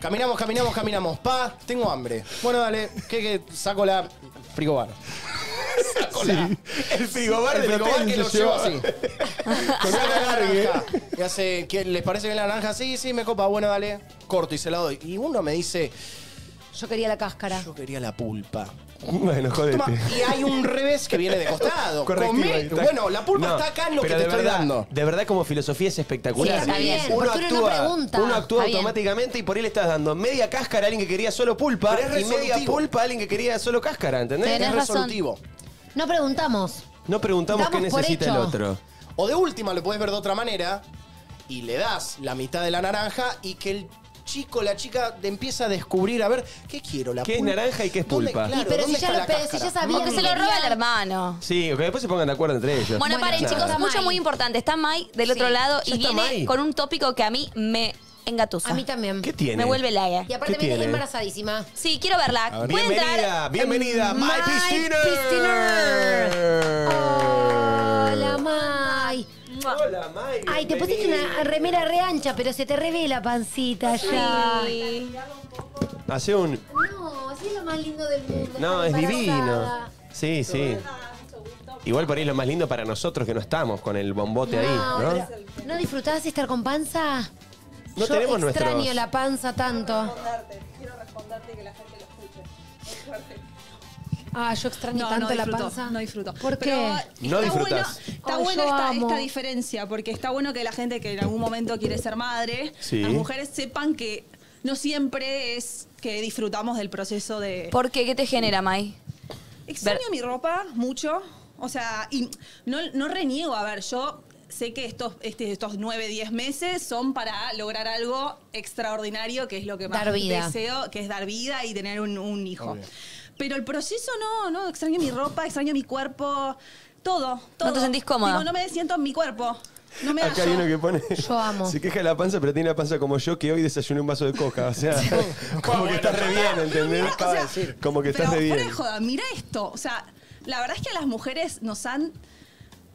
[SPEAKER 6] Caminamos, caminamos, caminamos. Pa, tengo hambre. Bueno, dale, ¿qué, qué? Saco la frigobar. Saco la...
[SPEAKER 3] El frigobar
[SPEAKER 6] El
[SPEAKER 3] del
[SPEAKER 6] frigobar
[SPEAKER 3] hotel
[SPEAKER 6] que
[SPEAKER 3] se
[SPEAKER 6] lo llevo
[SPEAKER 3] lleva.
[SPEAKER 6] así. <laughs> Con una naranja. Y hace, ¿qué- ¿les parece bien la naranja? Sí, sí, me copa. Bueno, dale. Corto y se la doy. Y uno me dice,
[SPEAKER 2] Yo quería la cáscara.
[SPEAKER 6] yo quería la pulpa.
[SPEAKER 3] Bueno, jodete.
[SPEAKER 6] Toma, y hay un revés que viene de costado. <laughs> Comé-
[SPEAKER 3] está.
[SPEAKER 6] bueno, la pulpa
[SPEAKER 3] No,
[SPEAKER 6] está acá en lo que
[SPEAKER 3] pero
[SPEAKER 6] te
[SPEAKER 3] de
[SPEAKER 6] estoy
[SPEAKER 3] verdad,
[SPEAKER 6] dando.
[SPEAKER 3] De verdad, como filosofía es espectacular.
[SPEAKER 2] Sí, está bien,
[SPEAKER 3] Uno
[SPEAKER 2] porque uno no
[SPEAKER 3] actúa,
[SPEAKER 2] pregunta.
[SPEAKER 3] uno actúa
[SPEAKER 2] Está bien.
[SPEAKER 3] automáticamente y por ahí le estás dando media cáscara a alguien que quería solo pulpa
[SPEAKER 6] Pero es
[SPEAKER 3] y media
[SPEAKER 6] resolutivo.
[SPEAKER 3] pulpa a alguien que quería solo cáscara, ¿entendés?
[SPEAKER 4] Tenés
[SPEAKER 6] Es
[SPEAKER 4] razón.
[SPEAKER 6] resolutivo.
[SPEAKER 2] No preguntamos.
[SPEAKER 3] No preguntamos
[SPEAKER 2] Damos
[SPEAKER 3] qué
[SPEAKER 2] por
[SPEAKER 3] necesita
[SPEAKER 2] hecho.
[SPEAKER 3] el otro.
[SPEAKER 6] O de última lo puedes ver de otra manera y le das la mitad de la naranja y que el chico, la chica te empieza a descubrir, a ver, ¿qué quiero? ¿La
[SPEAKER 3] ¿Qué es
[SPEAKER 6] pulpa?
[SPEAKER 3] naranja y qué es
[SPEAKER 6] ¿Dónde-
[SPEAKER 3] pulpa?
[SPEAKER 6] claro,
[SPEAKER 2] pero
[SPEAKER 6] ¿dónde
[SPEAKER 2] si ya
[SPEAKER 6] está
[SPEAKER 2] lo
[SPEAKER 6] la
[SPEAKER 2] si ya
[SPEAKER 6] cáscara?
[SPEAKER 2] sabía
[SPEAKER 4] Porque
[SPEAKER 2] que
[SPEAKER 4] se lo roba el hermano.
[SPEAKER 3] Sí, que después se pongan de acuerdo entre ellos.
[SPEAKER 4] Bueno,
[SPEAKER 2] Bueno,
[SPEAKER 4] paren,
[SPEAKER 2] claro.
[SPEAKER 4] chicos,
[SPEAKER 2] Está
[SPEAKER 4] mucho
[SPEAKER 2] Mai.
[SPEAKER 4] muy importante. Está Mai del otro
[SPEAKER 2] Sí.
[SPEAKER 4] lado
[SPEAKER 3] Ya
[SPEAKER 4] y
[SPEAKER 3] está
[SPEAKER 4] viene
[SPEAKER 3] Mai.
[SPEAKER 4] con un tópico que a mí me engatusa.
[SPEAKER 2] A mí también.
[SPEAKER 3] ¿Qué tiene?
[SPEAKER 4] Me vuelve la
[SPEAKER 2] Y aparte
[SPEAKER 3] ¿Qué
[SPEAKER 2] viene
[SPEAKER 3] tiene?
[SPEAKER 2] embarazadísima.
[SPEAKER 4] Sí, quiero verla.
[SPEAKER 3] A ver,
[SPEAKER 4] ¿Puede
[SPEAKER 3] bienvenida,
[SPEAKER 4] entrar?
[SPEAKER 3] bienvenida, My
[SPEAKER 2] My
[SPEAKER 3] Pisciner.
[SPEAKER 2] Pisciner. Hola, May.
[SPEAKER 3] Hola, May.
[SPEAKER 2] Ay, te pusiste una remera re ancha, pero se te revé la pancita ya.
[SPEAKER 4] Sí.
[SPEAKER 3] Hace un.
[SPEAKER 2] No, así es lo más lindo del mundo.
[SPEAKER 3] No, es divino. Sí, sí. Igual por ahí es lo más lindo para nosotros que no estamos con el bombote ahí,
[SPEAKER 2] No,
[SPEAKER 3] ¿no?
[SPEAKER 2] pero ¿no disfrutás estar con panza?
[SPEAKER 3] No
[SPEAKER 2] Yo
[SPEAKER 3] tenemos
[SPEAKER 2] extraño
[SPEAKER 3] nuestros-
[SPEAKER 2] la panza tanto. Ah, yo extraño
[SPEAKER 12] No,
[SPEAKER 2] tanto
[SPEAKER 12] no
[SPEAKER 2] la
[SPEAKER 12] disfruto,
[SPEAKER 2] panza.
[SPEAKER 12] no disfruto.
[SPEAKER 2] ¿Por
[SPEAKER 12] Pero
[SPEAKER 2] qué?
[SPEAKER 3] No
[SPEAKER 12] está bueno,
[SPEAKER 3] disfrutás.
[SPEAKER 12] está
[SPEAKER 2] Ay, yo
[SPEAKER 12] esta,
[SPEAKER 2] amo.
[SPEAKER 12] esta diferencia, porque está bueno que la gente que en algún momento quiere ser madre,
[SPEAKER 3] Sí.
[SPEAKER 12] las mujeres sepan que no siempre es que disfrutamos del proceso de...
[SPEAKER 4] ¿Por qué? ¿Qué te genera, Mai?
[SPEAKER 12] Extraño
[SPEAKER 4] Ver-
[SPEAKER 12] mi ropa mucho, o sea, y no, no reniego, a ver, yo sé que estos, este, estos 9, 10 meses son para lograr algo extraordinario, que es lo que más
[SPEAKER 2] Dar vida.
[SPEAKER 12] deseo, que es dar vida y tener un, un hijo. Pero el proceso no, no, extraño mi ropa, extraño mi cuerpo, todo, todo.
[SPEAKER 4] ¿No te sentís cómoda?
[SPEAKER 12] Digo, no me siento en mi cuerpo. No me
[SPEAKER 3] Acá hay uno que pone.
[SPEAKER 2] Yo amo. <laughs>
[SPEAKER 3] Se queja de la panza, pero tiene la panza como yo que hoy desayuné un vaso de coca. O sea, <laughs> <laughs> como que estás re bien, ¿entendés?
[SPEAKER 12] Mira, o sea,
[SPEAKER 3] Como que estás
[SPEAKER 12] pero
[SPEAKER 3] re bien.
[SPEAKER 12] joda, mira esto. O sea, la verdad es que a las mujeres nos han.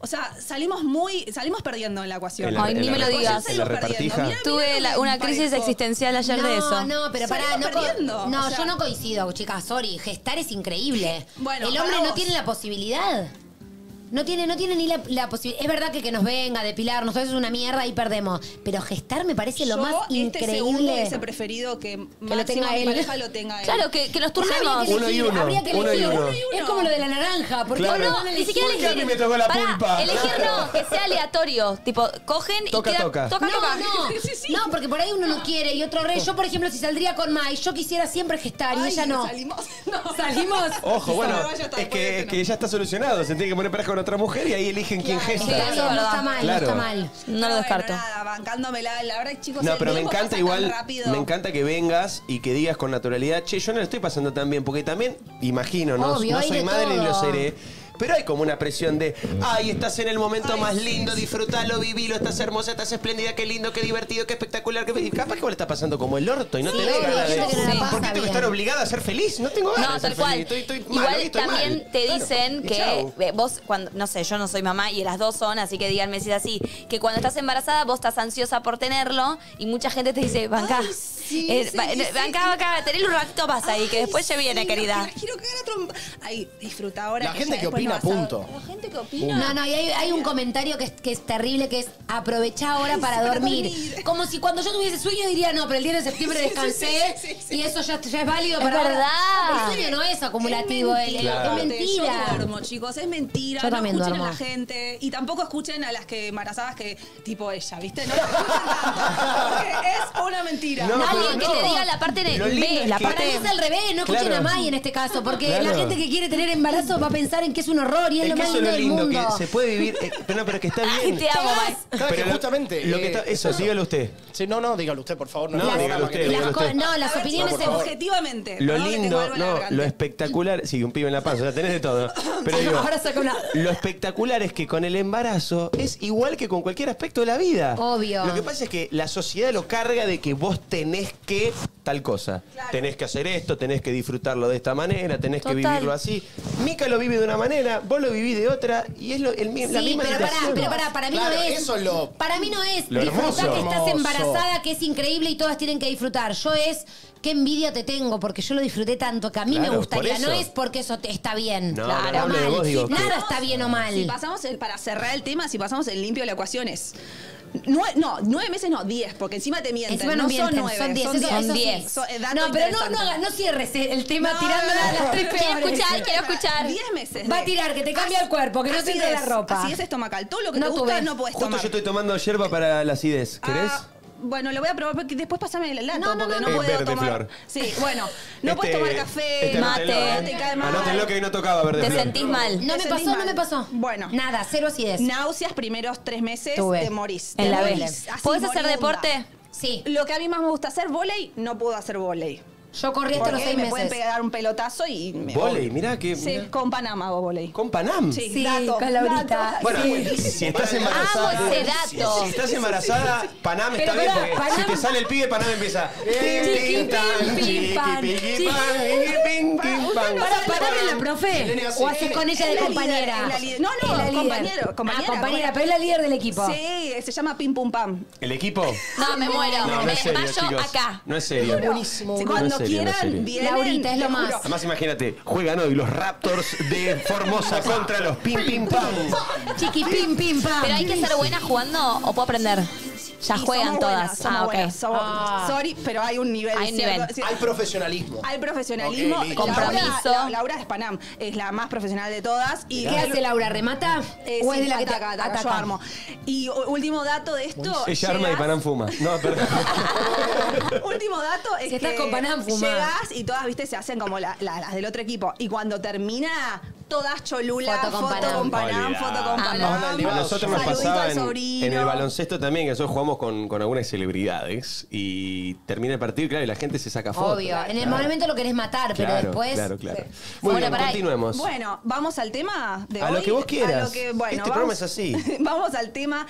[SPEAKER 12] O sea, salimos muy. Salimos perdiendo en la ecuación.
[SPEAKER 3] En la-
[SPEAKER 4] Ay,
[SPEAKER 3] en
[SPEAKER 4] ni
[SPEAKER 3] la
[SPEAKER 4] me lo
[SPEAKER 3] repartija,
[SPEAKER 4] digas.
[SPEAKER 3] En la repartija.
[SPEAKER 4] Tuve la- una crisis existencial ayer de eso.
[SPEAKER 2] No, no, pero pará, no, co-
[SPEAKER 12] perdiendo,
[SPEAKER 2] no
[SPEAKER 12] o sea.
[SPEAKER 2] yo no coincido, chicas, sorry. Gestar es increíble.
[SPEAKER 12] Bueno,
[SPEAKER 2] El hombre
[SPEAKER 12] para
[SPEAKER 2] no
[SPEAKER 12] vos.
[SPEAKER 2] tiene la posibilidad. No tiene, no tiene ni la, la posibilidad. Es verdad que que nos venga, depilarnos, todo eso es una mierda y perdemos. Pero gestar me parece lo
[SPEAKER 12] Yo,
[SPEAKER 2] más
[SPEAKER 12] este segundo
[SPEAKER 2] increíble.
[SPEAKER 12] hubiese preferido que,
[SPEAKER 2] lo
[SPEAKER 12] máximo
[SPEAKER 2] tenga
[SPEAKER 12] mi
[SPEAKER 2] él.
[SPEAKER 12] pareja lo tenga él.
[SPEAKER 4] Claro, que, que nos turnemos.
[SPEAKER 2] que
[SPEAKER 3] Uno y
[SPEAKER 2] elegir,
[SPEAKER 3] uno,
[SPEAKER 2] habría que
[SPEAKER 3] uno y
[SPEAKER 2] elegir.
[SPEAKER 3] uno.
[SPEAKER 2] Es como lo de la naranja, porque
[SPEAKER 3] Claro.
[SPEAKER 2] no,
[SPEAKER 4] No, ni siquiera
[SPEAKER 3] ¿Por qué
[SPEAKER 4] elegir.
[SPEAKER 3] a mí me tocó la
[SPEAKER 4] Pará,
[SPEAKER 3] pulpa?
[SPEAKER 4] Elegir no, que sea aleatorio. Tipo, cogen
[SPEAKER 3] Toca,
[SPEAKER 4] y queda,
[SPEAKER 3] toca.
[SPEAKER 4] toca,
[SPEAKER 2] no,
[SPEAKER 4] toca.
[SPEAKER 2] no. <laughs>
[SPEAKER 12] Sí, sí, sí.
[SPEAKER 2] No, porque por ahí uno no quiere y otro re. Yo, por ejemplo, si saldría con Mai, yo quisiera siempre gestar y
[SPEAKER 12] Ay,
[SPEAKER 2] ella no.
[SPEAKER 12] Salimos. <laughs> No.
[SPEAKER 2] Salimos.
[SPEAKER 3] Ojo, bueno,
[SPEAKER 12] No,
[SPEAKER 3] es que,
[SPEAKER 12] eso
[SPEAKER 3] es
[SPEAKER 12] no.
[SPEAKER 3] que ya está solucionado. Se tiene que poner pareja con otra mujer y ahí eligen quién
[SPEAKER 2] Claro,
[SPEAKER 3] gesta.
[SPEAKER 2] bien, no está mal,
[SPEAKER 3] Claro.
[SPEAKER 2] no está mal.
[SPEAKER 4] No lo descarto.
[SPEAKER 12] Bueno, nada, bancándomela. La verdad, chicos,
[SPEAKER 3] No,
[SPEAKER 12] el
[SPEAKER 3] pero me
[SPEAKER 12] tiempo
[SPEAKER 3] encanta igual,
[SPEAKER 12] rápido.
[SPEAKER 3] me encanta que vengas y que digas con naturalidad, che, yo no lo estoy pasando tan bien, porque también, imagino, no,
[SPEAKER 2] Obvio,
[SPEAKER 3] no
[SPEAKER 2] hay
[SPEAKER 3] soy
[SPEAKER 2] de
[SPEAKER 3] madre ni lo seré, pero hay como una presión de, ay, estás en el momento más lindo, disfrutalo, vivilo, estás hermosa, estás espléndida, qué lindo, qué divertido, qué espectacular, qué... y capaz que vos le estás pasando como el orto y no
[SPEAKER 2] que no la
[SPEAKER 3] de... ¿Por qué tengo que estar obligada a ser feliz? No tengo ganas
[SPEAKER 4] No,
[SPEAKER 3] de ser
[SPEAKER 4] tal cual.
[SPEAKER 3] feliz, estoy, estoy mal,
[SPEAKER 4] Igual
[SPEAKER 3] estoy
[SPEAKER 4] también
[SPEAKER 3] mal.
[SPEAKER 4] te
[SPEAKER 3] Claro.
[SPEAKER 4] dicen
[SPEAKER 3] Y
[SPEAKER 4] que
[SPEAKER 3] chau.
[SPEAKER 4] vos, cuando, no sé, yo no soy mamá y las dos son, así que díganme si es así, que cuando estás embarazada vos estás ansiosa por tenerlo y mucha gente te dice, banca,
[SPEAKER 12] Ay, sí,
[SPEAKER 4] eh,
[SPEAKER 12] sí,
[SPEAKER 4] ba- tenés un ratito más ahí, que después se viene, querida.
[SPEAKER 12] Quiero cagar a trompa. Ay, disfruta ahora.
[SPEAKER 6] La gente que
[SPEAKER 12] después
[SPEAKER 6] opina, punto.
[SPEAKER 12] La gente que opina.
[SPEAKER 2] No, no, y hay, hay un comentario que es, que es terrible, que es aprovechá ahora para dormir. Como si cuando yo tuviese sueño diría, no, pero el 10 de septiembre descansé
[SPEAKER 12] sí, sí, sí.
[SPEAKER 2] y eso ya, ya es válido
[SPEAKER 4] Es
[SPEAKER 2] para ahora.
[SPEAKER 4] verdad.
[SPEAKER 2] El sueño no es acumulativo,
[SPEAKER 12] Es
[SPEAKER 2] el- el- es mentira.
[SPEAKER 12] Yo duermo, chicos, es mentira.
[SPEAKER 2] Yo
[SPEAKER 12] no
[SPEAKER 2] también
[SPEAKER 12] escuchen
[SPEAKER 2] duermo.
[SPEAKER 12] a la gente. Y tampoco escuchen a las que embarazadas que, tipo ella, ¿viste? No es una mentira.
[SPEAKER 3] No,
[SPEAKER 4] Alguien que
[SPEAKER 3] no.
[SPEAKER 4] te diga la parte de B,
[SPEAKER 3] es
[SPEAKER 4] la
[SPEAKER 3] que-
[SPEAKER 2] Para mí
[SPEAKER 4] parte
[SPEAKER 2] es al revés, no escuchen
[SPEAKER 3] Claro.
[SPEAKER 2] a Mai en este caso, porque
[SPEAKER 3] Claro.
[SPEAKER 2] la gente que quiere tener embarazo va a pensar en que es un horror y es,
[SPEAKER 3] Es
[SPEAKER 2] lo
[SPEAKER 3] que
[SPEAKER 2] más
[SPEAKER 3] eso es
[SPEAKER 2] lindo
[SPEAKER 3] lo
[SPEAKER 2] del
[SPEAKER 3] lindo,
[SPEAKER 2] mundo.
[SPEAKER 3] que se puede vivir... eh, pero no, pero que está <laughs> bien.
[SPEAKER 4] Te amo, Mai.
[SPEAKER 6] Claro, que
[SPEAKER 3] Pero lo-
[SPEAKER 6] justamente,
[SPEAKER 3] Lo que
[SPEAKER 6] eh,
[SPEAKER 3] está, eso, dígalo usted.
[SPEAKER 6] Sí, no, no, dígalo usted, por favor.
[SPEAKER 3] No,
[SPEAKER 6] un
[SPEAKER 3] dígalo usted,
[SPEAKER 6] que-
[SPEAKER 3] dígalo
[SPEAKER 2] Las co-
[SPEAKER 3] usted.
[SPEAKER 2] no, las opiniones.
[SPEAKER 12] Objetivamente.
[SPEAKER 3] Lo
[SPEAKER 12] perdón que tengo
[SPEAKER 3] lindo,
[SPEAKER 12] algo en la
[SPEAKER 3] no,
[SPEAKER 12] garganta.
[SPEAKER 3] lo espectacular, sí, un pibe en la panza, o sea, tenés de todo. <laughs> Pero digo,
[SPEAKER 2] Ahora saca una-
[SPEAKER 3] lo espectacular es que con el embarazo es igual que con cualquier aspecto de la vida.
[SPEAKER 2] Obvio.
[SPEAKER 3] Lo que pasa es que la sociedad lo carga de que vos tenés que tal cosa. Tenés que hacer esto, tenés que disfrutarlo de esta manera, tenés que vivirlo así. Mica lo vive de una manera, vos lo vivís de otra y es lo- el mi- la
[SPEAKER 2] Sí,
[SPEAKER 3] misma
[SPEAKER 2] pero pará,
[SPEAKER 3] situación.
[SPEAKER 2] pero pará, para mí
[SPEAKER 6] Claro,
[SPEAKER 2] no es.
[SPEAKER 6] eso es lo-
[SPEAKER 2] Para mí no es
[SPEAKER 3] Lo
[SPEAKER 2] disfrutar
[SPEAKER 3] hermoso.
[SPEAKER 2] que estás
[SPEAKER 6] Hermoso.
[SPEAKER 2] embarazada, que es increíble y todas tienen que disfrutar. Yo es qué envidia te tengo porque yo lo disfruté tanto que a mí me gustaría.
[SPEAKER 3] por eso.
[SPEAKER 2] No es porque eso te está bien.
[SPEAKER 3] No,
[SPEAKER 2] claro,
[SPEAKER 3] no, hablo de
[SPEAKER 2] mal.
[SPEAKER 3] vos, digo, que-
[SPEAKER 2] Nada está bien o mal.
[SPEAKER 12] Si pasamos el, para cerrar el tema, si pasamos el limpio de la ecuación es. Nue- no, nueve meses no, diez, porque encima te mienten.
[SPEAKER 2] Encima
[SPEAKER 12] no
[SPEAKER 2] nos mienten,
[SPEAKER 12] son nueve,
[SPEAKER 2] son diez.
[SPEAKER 12] son
[SPEAKER 2] eso-
[SPEAKER 12] diez.
[SPEAKER 2] eso sí.
[SPEAKER 4] diez.
[SPEAKER 12] Son- eh, dato
[SPEAKER 2] No, pero no, no, hagas- no cierres el tema
[SPEAKER 12] No,
[SPEAKER 2] tirándola a las tres
[SPEAKER 4] Quiero
[SPEAKER 2] peores.
[SPEAKER 4] escuchar, quiero <laughs> escuchar.
[SPEAKER 12] Diez meses.
[SPEAKER 2] Va a
[SPEAKER 12] de-
[SPEAKER 2] tirar, que te cambia el cuerpo, que no te entre la
[SPEAKER 12] es,
[SPEAKER 2] ropa.
[SPEAKER 12] Así es estomacal. Todo lo que
[SPEAKER 2] No
[SPEAKER 12] te gusta
[SPEAKER 2] tuve.
[SPEAKER 12] no puedes
[SPEAKER 3] Justo
[SPEAKER 12] tomar.
[SPEAKER 3] yo estoy tomando yerba para la acidez. ¿Querés?
[SPEAKER 12] Ah, bueno, lo voy a probar porque después pásame el dato,
[SPEAKER 2] No, no,
[SPEAKER 12] porque
[SPEAKER 2] no,
[SPEAKER 12] no,
[SPEAKER 3] no.
[SPEAKER 12] puedo
[SPEAKER 3] verde
[SPEAKER 12] tomar.
[SPEAKER 3] flor.
[SPEAKER 12] Sí, bueno, no
[SPEAKER 3] Este-
[SPEAKER 12] puedes tomar café,
[SPEAKER 3] este
[SPEAKER 4] mate.
[SPEAKER 3] anótenlo,
[SPEAKER 12] te cae mal.
[SPEAKER 3] Anótenlo que hoy no tocaba verde
[SPEAKER 4] Te
[SPEAKER 3] flor.
[SPEAKER 4] sentís mal.
[SPEAKER 2] No me pasó, no me pasó.
[SPEAKER 12] Bueno.
[SPEAKER 2] Nada, cero acidez.
[SPEAKER 12] Náuseas primeros tres meses,
[SPEAKER 2] Tuve.
[SPEAKER 12] te morís.
[SPEAKER 4] En
[SPEAKER 12] te
[SPEAKER 4] la B.
[SPEAKER 12] morís, así
[SPEAKER 4] ¿Podés hacer
[SPEAKER 12] moribunda.
[SPEAKER 4] deporte?
[SPEAKER 2] Sí.
[SPEAKER 12] Lo que a mí más me gusta hacer, volei, no puedo hacer volei.
[SPEAKER 2] Yo corrí hasta los seis
[SPEAKER 12] me pueden
[SPEAKER 2] meses.
[SPEAKER 12] pegar un pelotazo y me
[SPEAKER 3] Voley, mirá que.
[SPEAKER 12] Sí, con Panamá hago volei.
[SPEAKER 3] Con Panam.
[SPEAKER 12] Sí,
[SPEAKER 2] Sí,
[SPEAKER 12] dato,
[SPEAKER 2] con Laurita.
[SPEAKER 12] dato.
[SPEAKER 3] Bueno, si estás embarazada.
[SPEAKER 4] Amo ese dato.
[SPEAKER 3] Si estás embarazada, Panam
[SPEAKER 2] Pero
[SPEAKER 3] está bien porque si
[SPEAKER 2] Panam-
[SPEAKER 3] te sale el pibe, Panam empieza.
[SPEAKER 2] Para pararle la profe. O haces con ella de
[SPEAKER 12] Es la
[SPEAKER 2] compañera.
[SPEAKER 12] es. No, no,
[SPEAKER 2] Es
[SPEAKER 12] compañero, compañera,
[SPEAKER 2] Ah, compañera, pero es la líder del equipo.
[SPEAKER 12] Sí, se llama Pim Pum Pam.
[SPEAKER 3] ¿El equipo?
[SPEAKER 4] No, me muero. Me
[SPEAKER 3] es
[SPEAKER 4] desmayo acá.
[SPEAKER 3] No es serio.
[SPEAKER 6] Buenísimo.
[SPEAKER 12] Sí, cuando Quieran,
[SPEAKER 3] serio.
[SPEAKER 12] vienen.
[SPEAKER 2] Laurita, es lo más.
[SPEAKER 12] juro.
[SPEAKER 3] Además, imagínate, juegan hoy los Raptors de Formosa <laughs> contra los Pim Pim Pam.
[SPEAKER 2] Chiqui, pim, pim, pam.
[SPEAKER 4] Pero hay que ser buena jugando o puedo aprender. Ya
[SPEAKER 12] Y
[SPEAKER 4] juegan
[SPEAKER 12] somos
[SPEAKER 4] todas.
[SPEAKER 12] buenas, somos
[SPEAKER 4] ah, ok.
[SPEAKER 12] buenas, somos-
[SPEAKER 2] Ah.
[SPEAKER 12] Sorry, pero hay un nivel.
[SPEAKER 4] Hay un
[SPEAKER 12] ¿cierto?
[SPEAKER 4] nivel.
[SPEAKER 12] Sí,
[SPEAKER 6] Hay profesionalismo.
[SPEAKER 12] Hay profesionalismo.
[SPEAKER 6] Ok, listo.
[SPEAKER 12] Laura-
[SPEAKER 4] Compromiso.
[SPEAKER 12] La- Laura es Panam, es la más profesional de todas. Y
[SPEAKER 2] ¿Qué hace Laura? ¿Remata?
[SPEAKER 12] Eh,
[SPEAKER 2] ¿O
[SPEAKER 12] sí,
[SPEAKER 2] es de la que te
[SPEAKER 12] ataca, ataca, yo armo. Y u- último dato de esto.
[SPEAKER 3] Ella arma y
[SPEAKER 12] llegas-
[SPEAKER 3] Panam fuma. No, perdón. <laughs>
[SPEAKER 12] Último dato es
[SPEAKER 2] Si estás
[SPEAKER 12] que
[SPEAKER 2] con Panam, fumá.
[SPEAKER 12] llegas y todas, viste, se hacen como la- la- las del otro equipo. Y cuando termina, todas cholula,
[SPEAKER 2] Foto con Panam.
[SPEAKER 12] con Panam,
[SPEAKER 3] Olvidá.
[SPEAKER 12] foto con
[SPEAKER 4] Amo.
[SPEAKER 12] Panam.
[SPEAKER 3] A nosotros nos
[SPEAKER 12] saludito
[SPEAKER 3] pasaba
[SPEAKER 12] al
[SPEAKER 3] en,
[SPEAKER 12] sobrino.
[SPEAKER 3] en el baloncesto también, que nosotros jugamos con, con algunas celebridades y termina el partido, claro, y la gente se saca fotos.
[SPEAKER 2] Obvio. En el
[SPEAKER 3] Claro.
[SPEAKER 2] momento lo querés matar, pero
[SPEAKER 3] Claro,
[SPEAKER 2] después.
[SPEAKER 3] Claro, claro.
[SPEAKER 12] Sí.
[SPEAKER 3] Muy
[SPEAKER 4] Bueno,
[SPEAKER 3] bien,
[SPEAKER 4] pará.
[SPEAKER 3] continuemos.
[SPEAKER 12] Bueno, vamos al tema de
[SPEAKER 3] A
[SPEAKER 12] hoy.
[SPEAKER 3] lo que vos quieras.
[SPEAKER 12] A lo que- bueno,
[SPEAKER 3] Este
[SPEAKER 12] vamos-
[SPEAKER 3] programa es así. <laughs>
[SPEAKER 12] vamos al tema.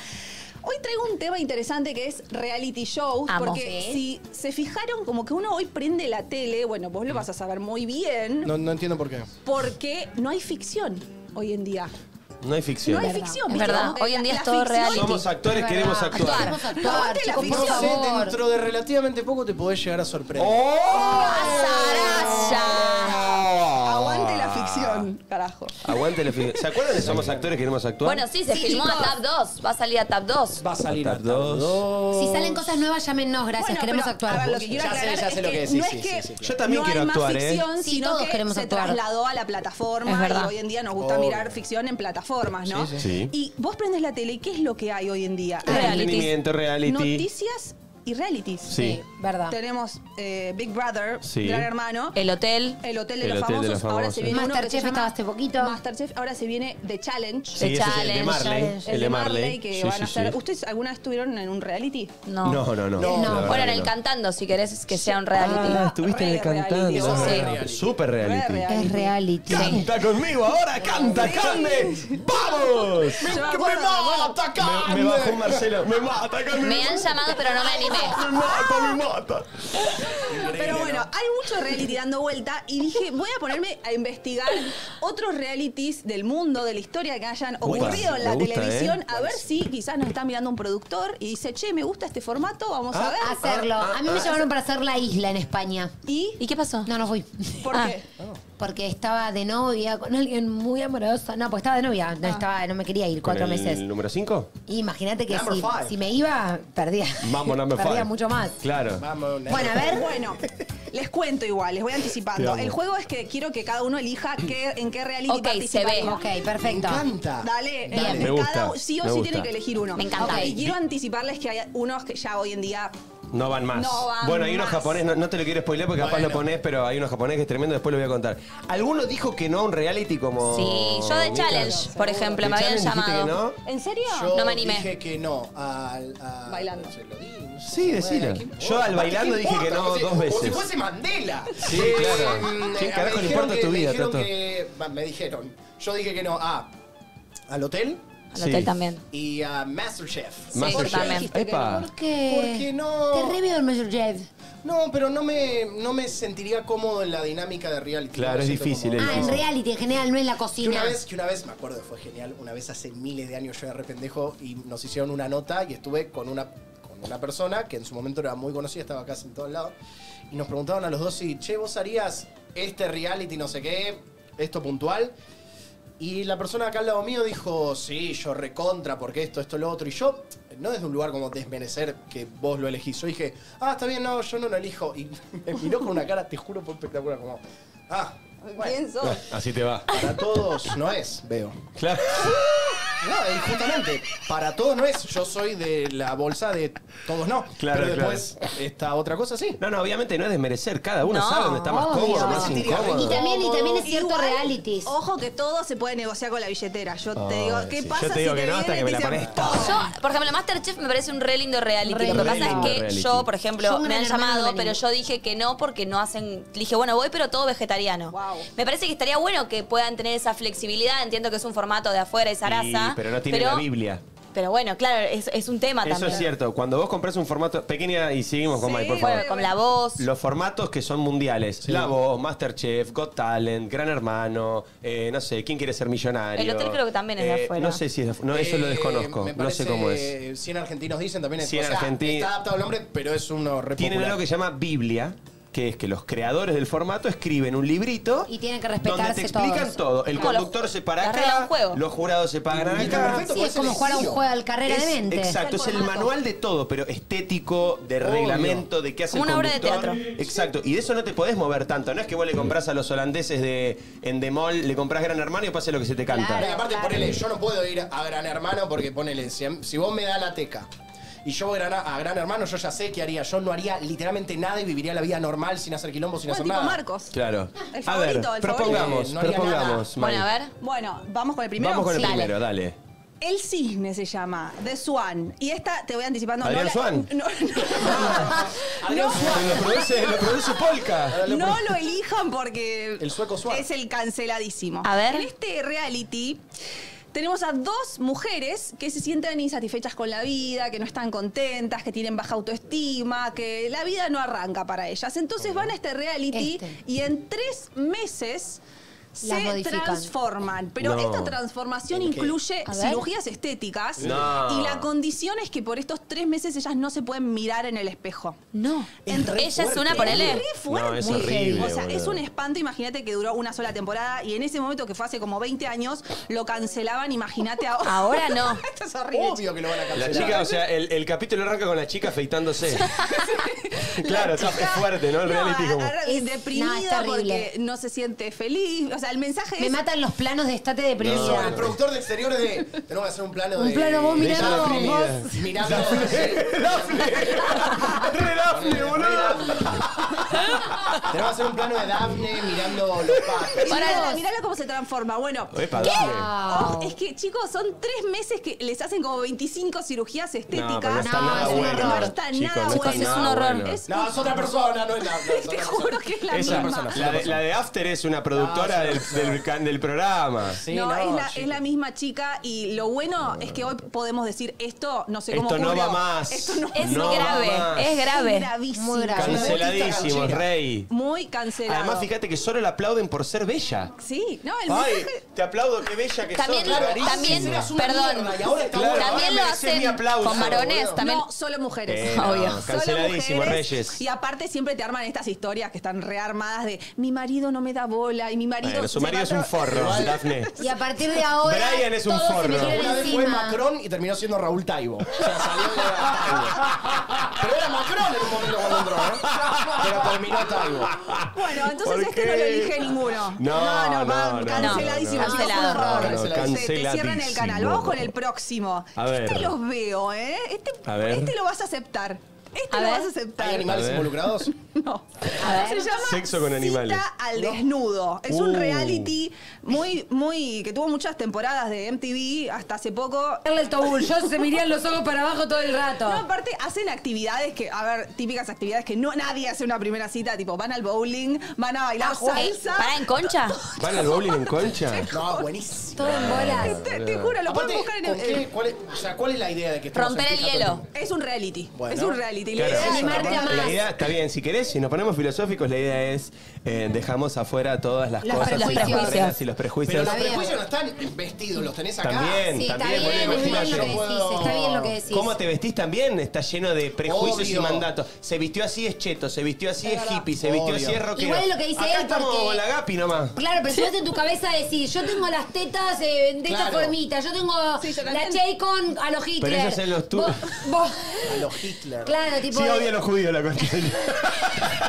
[SPEAKER 12] Hoy traigo un tema interesante que es reality shows,
[SPEAKER 4] Amo.
[SPEAKER 12] porque si se fijaron como que uno hoy prende la tele, bueno, vos lo vas a saber muy bien,
[SPEAKER 6] No, no entiendo por qué.
[SPEAKER 12] porque no hay ficción hoy en día.
[SPEAKER 3] No hay ficción.
[SPEAKER 12] No hay ficción.
[SPEAKER 4] Es
[SPEAKER 12] ¿viste?
[SPEAKER 4] verdad, hoy en día es todo reality.
[SPEAKER 3] Somos actores,
[SPEAKER 2] Es
[SPEAKER 3] queremos actuar.
[SPEAKER 2] Queremos actuar,
[SPEAKER 12] Aguante la
[SPEAKER 2] chicos, por
[SPEAKER 12] ficción.
[SPEAKER 6] No sé,
[SPEAKER 2] favor.
[SPEAKER 6] dentro de relativamente poco te podés llegar a sorprender.
[SPEAKER 3] ¡Oh!
[SPEAKER 12] Aguante la ficción, carajo.
[SPEAKER 3] Aguante la ficción. ¿Se acuerdan de Somos actores, queremos actuar?
[SPEAKER 4] Bueno, sí, se
[SPEAKER 2] Sí,
[SPEAKER 4] filmó a
[SPEAKER 2] chicos.
[SPEAKER 4] Tab 2. Va a salir a Tab 2.
[SPEAKER 6] Va a salir a Tab
[SPEAKER 3] dos.
[SPEAKER 6] dos.
[SPEAKER 2] Si salen cosas nuevas, llámenos, gracias.
[SPEAKER 12] Bueno,
[SPEAKER 2] queremos
[SPEAKER 12] pero,
[SPEAKER 2] actuar.
[SPEAKER 12] a ver, lo que quiero
[SPEAKER 6] Ya sé,
[SPEAKER 12] aclarar
[SPEAKER 6] ya sé lo
[SPEAKER 12] que
[SPEAKER 6] que decís,
[SPEAKER 12] no
[SPEAKER 6] sí,
[SPEAKER 12] es que
[SPEAKER 6] sí, sí, claro.
[SPEAKER 3] Yo también
[SPEAKER 12] no
[SPEAKER 3] quiero
[SPEAKER 12] hay
[SPEAKER 3] actuar,
[SPEAKER 12] más
[SPEAKER 3] ¿eh?
[SPEAKER 12] ficción,
[SPEAKER 2] Sí,
[SPEAKER 12] sino
[SPEAKER 2] todos
[SPEAKER 12] que
[SPEAKER 2] queremos
[SPEAKER 12] se
[SPEAKER 2] actuar.
[SPEAKER 12] trasladó a la plataforma
[SPEAKER 4] Es verdad.
[SPEAKER 12] y hoy en día nos gusta
[SPEAKER 6] Obvio.
[SPEAKER 12] mirar ficción en plataformas, ¿no?
[SPEAKER 6] Sí,
[SPEAKER 3] sí. Sí.
[SPEAKER 12] Y vos prendes la tele y ¿qué es lo que hay hoy en día?
[SPEAKER 3] Entretenimiento, reality.
[SPEAKER 12] Noticias y realities.
[SPEAKER 3] Sí.
[SPEAKER 2] verdad.
[SPEAKER 12] Tenemos eh, Big Brother,
[SPEAKER 3] Sí.
[SPEAKER 12] Gran Hermano.
[SPEAKER 4] El hotel.
[SPEAKER 12] El Hotel de
[SPEAKER 3] El
[SPEAKER 12] los
[SPEAKER 3] Hotel de
[SPEAKER 12] Famosos.
[SPEAKER 3] los
[SPEAKER 12] Ahora
[SPEAKER 3] Famosos.
[SPEAKER 12] se viene uno que se
[SPEAKER 2] Masterchef
[SPEAKER 12] llama
[SPEAKER 2] estaba hace poquito.
[SPEAKER 12] Masterchef. Ahora se viene The Challenge.
[SPEAKER 3] Sí,
[SPEAKER 4] The
[SPEAKER 3] ese es el de
[SPEAKER 4] Challenge,
[SPEAKER 3] Marley.
[SPEAKER 2] Challenge.
[SPEAKER 3] El de Marley.
[SPEAKER 12] que
[SPEAKER 3] Sí,
[SPEAKER 12] van
[SPEAKER 3] sí,
[SPEAKER 12] a hacer.
[SPEAKER 3] sí.
[SPEAKER 12] ¿Ustedes alguna vez estuvieron en un reality?
[SPEAKER 4] No.
[SPEAKER 3] No, no, no.
[SPEAKER 6] No.
[SPEAKER 3] La verdad
[SPEAKER 4] Bueno, en
[SPEAKER 3] que
[SPEAKER 4] el
[SPEAKER 3] no.
[SPEAKER 4] cantando, si querés que sea un reality.
[SPEAKER 3] Ah, estuviste en el
[SPEAKER 12] eso
[SPEAKER 4] sí.
[SPEAKER 3] Super reality.
[SPEAKER 12] Re reality.
[SPEAKER 2] Es reality.
[SPEAKER 3] Canta conmigo ahora, canta, Carmen. ¡Vamos!
[SPEAKER 12] Me acuerdo, bueno,
[SPEAKER 3] Me, me bajó Marcelo. Me mata, Carmen.
[SPEAKER 4] Me han llamado, pero no me animé. <laughs>
[SPEAKER 3] Me mata, me <laughs> mata.
[SPEAKER 12] Pero bueno, hay mucho reality dando vuelta y dije, voy a ponerme a investigar otros realities del mundo, de la historia que hayan ocurrido en la
[SPEAKER 3] gusta,
[SPEAKER 12] televisión,
[SPEAKER 3] ¿eh?
[SPEAKER 12] a ver si quizás nos está mirando un productor y dice, che, me gusta este formato, vamos a
[SPEAKER 3] Ah,
[SPEAKER 12] ver.
[SPEAKER 2] Hacerlo. A mí me llamaron para hacer la isla en España.
[SPEAKER 12] ¿Y
[SPEAKER 4] ¿Y qué pasó?
[SPEAKER 2] No, no fui.
[SPEAKER 12] por
[SPEAKER 4] Ah.
[SPEAKER 12] qué?
[SPEAKER 2] Porque estaba de novia con alguien muy amoroso. No, pues estaba de novia. No, estaba, no me quería ir cuatro
[SPEAKER 3] ¿Con el
[SPEAKER 2] meses.
[SPEAKER 3] número 5?
[SPEAKER 2] Imagínate que
[SPEAKER 6] Number
[SPEAKER 2] si,
[SPEAKER 6] five.
[SPEAKER 2] si me iba, perdía.
[SPEAKER 3] Vamos, number
[SPEAKER 2] Perdía
[SPEAKER 3] five.
[SPEAKER 2] mucho más.
[SPEAKER 3] Claro.
[SPEAKER 6] Vamos,
[SPEAKER 2] Bueno, a ver.
[SPEAKER 12] Bueno, les cuento igual, les voy anticipando. El juego es que quiero que cada uno elija qué, en qué reality
[SPEAKER 4] Ok, se ve.
[SPEAKER 2] Ok,
[SPEAKER 6] Me
[SPEAKER 2] perfecto.
[SPEAKER 6] encanta.
[SPEAKER 12] Dale,
[SPEAKER 2] Bien.
[SPEAKER 12] eh,
[SPEAKER 3] Me gusta,
[SPEAKER 12] cada, sí o
[SPEAKER 3] me
[SPEAKER 12] sí
[SPEAKER 3] gusta.
[SPEAKER 12] tiene que elegir uno.
[SPEAKER 4] Me encanta.
[SPEAKER 12] Ok, Y quiero anticiparles que hay unos que ya hoy en día
[SPEAKER 3] No van más.
[SPEAKER 12] No van
[SPEAKER 3] bueno, hay unos
[SPEAKER 12] más.
[SPEAKER 3] japoneses, no, no te lo quiero spoiler porque capaz
[SPEAKER 6] Bueno.
[SPEAKER 3] lo pones, pero hay unos japoneses que es tremendo, después lo voy a contar. ¿Alguno dijo que no a un reality como.
[SPEAKER 4] Sí, yo de? Challenge, por ejemplo,
[SPEAKER 3] ¿De
[SPEAKER 4] me habían llamado.
[SPEAKER 3] que
[SPEAKER 12] ¿En serio?
[SPEAKER 6] Yo
[SPEAKER 4] No me animé.
[SPEAKER 6] dije que no al. al-
[SPEAKER 12] Bailando.
[SPEAKER 6] Se lo di, no sé.
[SPEAKER 3] Sí, decilo.
[SPEAKER 6] ¿qué?
[SPEAKER 3] Yo al bailando
[SPEAKER 6] ¿Qué
[SPEAKER 3] dije que no dos
[SPEAKER 6] Como si
[SPEAKER 3] veces.
[SPEAKER 6] fuese Mandela.
[SPEAKER 3] Sí, claro.
[SPEAKER 6] Mm,
[SPEAKER 3] ¿Quién
[SPEAKER 6] eh,
[SPEAKER 3] carajo le importa tu vida, Tato?
[SPEAKER 6] Me dijeron. Yo dije que no a. Al hotel
[SPEAKER 4] Al
[SPEAKER 3] Sí.
[SPEAKER 4] hotel también.
[SPEAKER 6] y a Masterchef.
[SPEAKER 3] Masterchef.
[SPEAKER 4] también.
[SPEAKER 12] Dijiste que
[SPEAKER 3] Epa.
[SPEAKER 12] no.
[SPEAKER 2] ¿Por qué?
[SPEAKER 6] ¿Por qué no?
[SPEAKER 2] Te re veo el Jeff.
[SPEAKER 6] No, pero no me, no me sentiría cómodo en la dinámica de reality.
[SPEAKER 3] Claro,
[SPEAKER 6] me
[SPEAKER 3] es
[SPEAKER 6] siento
[SPEAKER 3] difícil, es
[SPEAKER 2] Ah, en reality en general, no en la
[SPEAKER 6] Que
[SPEAKER 2] cocina.
[SPEAKER 6] una vez, que una vez, me acuerdo, fue genial, una vez hace miles de años yo era re pendejo y nos hicieron una nota y estuve con una, con una persona que en su momento era muy conocida, estaba casi en todos lados, y nos preguntaban a los dos si, che, vos harías este reality no sé qué, esto puntual. Y la persona acá al lado mío dijo, sí, yo recontra, porque esto, esto, lo otro. Y yo, no desde un lugar como desmerecer que vos lo elegís. Yo dije, ah, está bien, no, yo no lo elijo. Y <laughs> me miró con una cara, te juro, fue espectacular. Como, ah,
[SPEAKER 12] ¿Quién sos?
[SPEAKER 3] Así te va.
[SPEAKER 6] para todos no es, veo.
[SPEAKER 3] Claro.
[SPEAKER 6] No, y justamente, para todos no es. Yo soy de la bolsa de todos no.
[SPEAKER 3] Claro,
[SPEAKER 6] Pero después, esta otra cosa sí.
[SPEAKER 3] No, no, obviamente no es desmerecer. Cada uno
[SPEAKER 4] No,
[SPEAKER 3] sabe dónde está más cómodo, más incómodo.
[SPEAKER 2] Y también, y también es cierto
[SPEAKER 12] Igual,
[SPEAKER 2] realities.
[SPEAKER 12] Ojo que todo se puede negociar con la billetera. Yo te digo, ¿qué
[SPEAKER 3] sí.
[SPEAKER 12] pasa
[SPEAKER 3] Yo te digo
[SPEAKER 12] si
[SPEAKER 3] que no hasta
[SPEAKER 12] vienen
[SPEAKER 3] que
[SPEAKER 12] y
[SPEAKER 3] me la
[SPEAKER 12] te dicen,
[SPEAKER 3] pones toda.
[SPEAKER 4] Yo, por ejemplo, Masterchef me parece un re lindo reality.
[SPEAKER 2] Re
[SPEAKER 4] Lo que
[SPEAKER 3] lindo
[SPEAKER 4] pasa es que
[SPEAKER 3] reality.
[SPEAKER 4] yo, por ejemplo,
[SPEAKER 2] Yo un
[SPEAKER 4] me han
[SPEAKER 2] hermano
[SPEAKER 4] llamado,
[SPEAKER 2] venía.
[SPEAKER 4] pero yo dije que no porque no hacen. Dije, bueno, voy, pero todo vegetariano.
[SPEAKER 12] Wow.
[SPEAKER 4] Me parece que estaría bueno que puedan tener esa flexibilidad. Entiendo que es un formato de afuera y zaraza.
[SPEAKER 3] Y- pero no tiene
[SPEAKER 4] pero-
[SPEAKER 3] la Biblia.
[SPEAKER 4] Pero bueno, claro, es, es un tema
[SPEAKER 3] Eso
[SPEAKER 4] también.
[SPEAKER 3] es cierto. Cuando vos compras un formato. Pequeña y seguimos con
[SPEAKER 12] Sí,
[SPEAKER 3] Mike, por favor.
[SPEAKER 4] Bueno, con la voz.
[SPEAKER 3] Los formatos que son mundiales. La Voz, Masterchef, Got Talent, Gran Hermano, eh, no sé, ¿quién quiere ser millonario?
[SPEAKER 4] El hotel creo que también es de
[SPEAKER 3] Eh,
[SPEAKER 4] afuera.
[SPEAKER 3] No sé si es de afu- No, eso lo
[SPEAKER 6] Eh,
[SPEAKER 3] desconozco.
[SPEAKER 6] me
[SPEAKER 3] No sé cómo es.
[SPEAKER 6] parece 100 argentinos dicen también. Es,
[SPEAKER 3] 100
[SPEAKER 6] o sea,
[SPEAKER 3] argentinos.
[SPEAKER 6] Está adaptado al nombre, pero es uno
[SPEAKER 3] Tienen algo que se llama Biblia, que es que los creadores del formato escriben un librito
[SPEAKER 2] Y tienen que
[SPEAKER 3] donde
[SPEAKER 2] respetarse
[SPEAKER 3] te explican
[SPEAKER 2] todos.
[SPEAKER 3] todo. El
[SPEAKER 4] Como los-
[SPEAKER 3] conductor se para
[SPEAKER 4] las reglas de
[SPEAKER 3] acá,
[SPEAKER 4] un juego.
[SPEAKER 3] los jurados se pagan acá.
[SPEAKER 2] Sí, es como jugar a un juego de carrera de mente.
[SPEAKER 3] Exacto, es el manual de todo, pero estético, de
[SPEAKER 6] Obvio.
[SPEAKER 3] reglamento, de qué hace
[SPEAKER 4] Como
[SPEAKER 3] el
[SPEAKER 4] una obra de
[SPEAKER 3] conductor.
[SPEAKER 4] teatro.
[SPEAKER 3] Exacto, y de eso no te podés mover tanto. No es que vos le compras a los holandeses de Endemol, le compras Gran Hermano y pase lo que se te canta.
[SPEAKER 2] Claro.
[SPEAKER 6] Aparte, ponele, yo no puedo ir a Gran Hermano porque ponele, si, si vos me das la teca y yo voy a Gran, a Gran Hermano, yo ya sé qué haría. Yo no haría literalmente nada y viviría la vida normal sin hacer quilombo, sin
[SPEAKER 12] Bueno,
[SPEAKER 6] hacer
[SPEAKER 12] tipo
[SPEAKER 6] nada.
[SPEAKER 12] Marcos.
[SPEAKER 3] Claro.
[SPEAKER 12] El
[SPEAKER 3] a ver,
[SPEAKER 12] favorito, el
[SPEAKER 3] propongamos,
[SPEAKER 6] favorito. No haría
[SPEAKER 3] propongamos.
[SPEAKER 4] Bueno, a ver.
[SPEAKER 12] Bueno, vamos con el primero.
[SPEAKER 3] Vamos con el
[SPEAKER 12] Sí.
[SPEAKER 3] primero, dale.
[SPEAKER 12] El cisne se llama, The Swan. Y esta te voy anticipando.
[SPEAKER 3] ¿Adrián
[SPEAKER 12] no la-
[SPEAKER 3] Swan?
[SPEAKER 12] No, <laughs>
[SPEAKER 6] Adrián Suárez.
[SPEAKER 3] Lo produce, lo produce Polka.
[SPEAKER 12] no, no lo elijan porque
[SPEAKER 6] El sueco Swan.
[SPEAKER 12] es el canceladísimo.
[SPEAKER 4] A ver.
[SPEAKER 12] En este reality tenemos a dos mujeres que se sienten insatisfechas con la vida, que no están contentas, que tienen baja autoestima, que la vida no arranca para ellas. Entonces van a este reality
[SPEAKER 2] Este.
[SPEAKER 12] y en tres meses se
[SPEAKER 2] modifican.
[SPEAKER 12] transforman. Pero
[SPEAKER 3] No.
[SPEAKER 12] esta transformación
[SPEAKER 6] ¿En qué?
[SPEAKER 12] incluye
[SPEAKER 2] A ver.
[SPEAKER 12] cirugías estéticas
[SPEAKER 3] No.
[SPEAKER 12] y la condición es que por estos tres meses ellas no se pueden mirar en el espejo.
[SPEAKER 4] No.
[SPEAKER 6] Es re
[SPEAKER 4] Ella es una, ponele.
[SPEAKER 12] re fuerte.
[SPEAKER 3] No, es
[SPEAKER 12] Muy
[SPEAKER 3] horrible,
[SPEAKER 12] heavy. O sea,
[SPEAKER 3] boludo.
[SPEAKER 12] es un espanto. Imagínate que duró una sola temporada y en ese momento, que fue hace como 20 años, lo cancelaban. Imagínate ahora.
[SPEAKER 4] Ahora no. <laughs>
[SPEAKER 12] Esto es horrible.
[SPEAKER 6] Obvio que lo van a
[SPEAKER 3] La
[SPEAKER 6] cancelar.
[SPEAKER 3] chica, o sea, el, el capítulo arranca con la chica afeitándose. <laughs> claro, está- es fuerte, ¿no? El
[SPEAKER 12] No,
[SPEAKER 3] reality como.
[SPEAKER 12] a- a-
[SPEAKER 2] Es-
[SPEAKER 12] deprimida
[SPEAKER 2] no, es terrible.
[SPEAKER 12] porque no se siente feliz. O sea, el mensaje
[SPEAKER 2] Me
[SPEAKER 12] es.
[SPEAKER 2] matan los planos de estate deprimida.
[SPEAKER 6] Eso, el productor de exteriores de. Tenemos que hacer un plano
[SPEAKER 2] Un
[SPEAKER 6] de.
[SPEAKER 2] plano vos mirando, vos.
[SPEAKER 6] Mirando. <laughs>
[SPEAKER 3] ¡Re Daphne, boludo! <laughs>
[SPEAKER 6] Tenemos que hacer un plano de Daphne mirando los pájaros.
[SPEAKER 12] Mirala, mirala cómo se transforma. Bueno,
[SPEAKER 3] Epa, Daphne.
[SPEAKER 12] Oh, es que, chicos, son tres meses que les hacen como 25 cirugías estéticas.
[SPEAKER 3] No, pero no está
[SPEAKER 2] No,
[SPEAKER 3] nada
[SPEAKER 2] es un
[SPEAKER 3] bueno.
[SPEAKER 2] horror.
[SPEAKER 12] No está
[SPEAKER 3] Chicos,
[SPEAKER 12] nada
[SPEAKER 3] no está
[SPEAKER 12] bueno.
[SPEAKER 3] nada
[SPEAKER 4] es un horror.
[SPEAKER 3] bueno.
[SPEAKER 12] Es
[SPEAKER 6] No, es otra persona, no es es <laughs>
[SPEAKER 12] Te
[SPEAKER 6] otra
[SPEAKER 12] juro que es la
[SPEAKER 3] Esa,
[SPEAKER 12] misma.
[SPEAKER 3] la, de, la de After es una productora
[SPEAKER 6] No,
[SPEAKER 3] del, del, can- del programa.
[SPEAKER 6] Sí,
[SPEAKER 12] no, es, la,
[SPEAKER 6] chico.
[SPEAKER 12] es la misma chica y lo bueno es que hoy podemos decir esto, no sé cómo
[SPEAKER 3] Esto no
[SPEAKER 12] ocurrió.
[SPEAKER 3] va más.
[SPEAKER 12] Esto no
[SPEAKER 4] Es
[SPEAKER 3] No
[SPEAKER 4] grave,
[SPEAKER 3] va más.
[SPEAKER 4] es grave.
[SPEAKER 12] gravísimo.
[SPEAKER 2] Muy grave.
[SPEAKER 3] Canceladísimo. Rey.
[SPEAKER 12] Muy cancelado.
[SPEAKER 3] Además, fíjate que solo la aplauden por ser bella.
[SPEAKER 12] Sí, no, el
[SPEAKER 3] Ay,
[SPEAKER 12] mensaje...
[SPEAKER 3] te aplaudo, qué bella que
[SPEAKER 4] También,
[SPEAKER 3] sos. rarísimo.
[SPEAKER 4] también,
[SPEAKER 6] eras una
[SPEAKER 4] perdón.
[SPEAKER 6] mierda y ahora está.
[SPEAKER 4] También lo
[SPEAKER 3] mereces mi
[SPEAKER 4] hacen
[SPEAKER 3] aplauso,
[SPEAKER 4] con varones.
[SPEAKER 3] boludo.
[SPEAKER 4] También.
[SPEAKER 12] No, solo mujeres.
[SPEAKER 3] Eh, no,
[SPEAKER 4] Obvio.
[SPEAKER 12] Solo
[SPEAKER 3] canceladísimo,
[SPEAKER 12] mujeres.
[SPEAKER 3] Reyes.
[SPEAKER 12] Y aparte siempre te arman estas historias que están rearmadas de mi marido no me da bola y mi marido...
[SPEAKER 3] Bueno, su
[SPEAKER 12] se
[SPEAKER 3] marido
[SPEAKER 12] va
[SPEAKER 3] es un
[SPEAKER 12] a-
[SPEAKER 3] forro, Daphne.
[SPEAKER 2] Y a partir de ahora.
[SPEAKER 3] Brian es un
[SPEAKER 2] todos se me
[SPEAKER 3] forro.
[SPEAKER 6] Una vez fue
[SPEAKER 2] encima.
[SPEAKER 6] Macron y terminó siendo Raúl Taibo. O sea, salió de Taibo. <laughs> Pero era Macron en un momento cuando entró, ¿eh? Pero terminó Taibo. <laughs>
[SPEAKER 12] Bueno, entonces
[SPEAKER 3] ¿Por
[SPEAKER 12] este no lo elige ninguno.
[SPEAKER 3] No, no,
[SPEAKER 12] va
[SPEAKER 3] no,
[SPEAKER 12] canceladísimo.
[SPEAKER 4] cancelado.
[SPEAKER 12] Se- te, cierran el
[SPEAKER 3] canceladísimo.
[SPEAKER 12] canal. Vamos con el próximo.
[SPEAKER 3] A ver.
[SPEAKER 12] Este los veo, ¿eh? Este,
[SPEAKER 3] A ver.
[SPEAKER 12] este lo vas a aceptar. Este
[SPEAKER 4] A
[SPEAKER 12] lo
[SPEAKER 4] ver.
[SPEAKER 12] vas a aceptar.
[SPEAKER 6] ¿Hay animales
[SPEAKER 3] A ver.
[SPEAKER 6] involucrados? <laughs>
[SPEAKER 12] No. Se llama
[SPEAKER 3] Sexo con animales.
[SPEAKER 12] Cita al desnudo. Es
[SPEAKER 3] Uh.
[SPEAKER 12] un reality muy, muy. que tuvo muchas temporadas de MTV hasta hace poco.
[SPEAKER 2] El tobul, yo se mirían los ojos para abajo todo el rato.
[SPEAKER 12] No, aparte hacen actividades que, a ver, típicas actividades que no nadie hace una primera cita, tipo van al bowling, van a bailar salsa.
[SPEAKER 4] ¿Para en concha?
[SPEAKER 3] ¿Van al bowling en concha? <laughs>
[SPEAKER 6] No, buenísimo.
[SPEAKER 2] Todo en bolas.
[SPEAKER 12] Te, te juro, lo
[SPEAKER 6] Aparte,
[SPEAKER 12] pueden buscar en
[SPEAKER 6] ¿con
[SPEAKER 12] el.
[SPEAKER 6] qué- cuál es, o sea, ¿cuál es la idea de que estemos
[SPEAKER 4] Romper el hielo.
[SPEAKER 12] Es un reality.
[SPEAKER 6] Bueno.
[SPEAKER 12] Es un reality. La
[SPEAKER 3] Claro,
[SPEAKER 12] idea es
[SPEAKER 2] animarte a más.
[SPEAKER 3] La idea está bien, si querés, si nos ponemos filosóficos, la idea es eh, dejamos afuera todas las
[SPEAKER 2] Los
[SPEAKER 3] cosas y las barreras y los
[SPEAKER 6] Pero
[SPEAKER 3] prejuicios.
[SPEAKER 6] los
[SPEAKER 2] bien.
[SPEAKER 6] prejuicios no están vestidos, los tenés acá.
[SPEAKER 3] También,
[SPEAKER 2] Sí, está
[SPEAKER 3] también,
[SPEAKER 2] bien,
[SPEAKER 3] bueno,
[SPEAKER 2] es bien lo que decís, está bien lo que decís.
[SPEAKER 3] ¿Cómo te vestís también? Está lleno de prejuicios
[SPEAKER 6] Obvio.
[SPEAKER 3] y mandatos. Se vistió así es cheto, se vistió así es, hippie, se vistió
[SPEAKER 6] Obvio.
[SPEAKER 3] así es rockero.
[SPEAKER 2] Igual es lo que dice
[SPEAKER 3] Acá
[SPEAKER 2] él, porque-
[SPEAKER 3] con la Gapi nomás.
[SPEAKER 2] Claro, pero si vos en tu cabeza decís, yo tengo las tetas eh, de esta
[SPEAKER 6] Claro.
[SPEAKER 2] formita, yo tengo
[SPEAKER 12] Sí, yo
[SPEAKER 2] la
[SPEAKER 12] también.
[SPEAKER 2] Chaycon a los Hitler.
[SPEAKER 3] Pero esos son los tu-
[SPEAKER 2] Vos- vos-
[SPEAKER 6] A los Hitler.
[SPEAKER 2] claro, tipo.
[SPEAKER 3] Sí, odia a los judíos la concha. <laughs>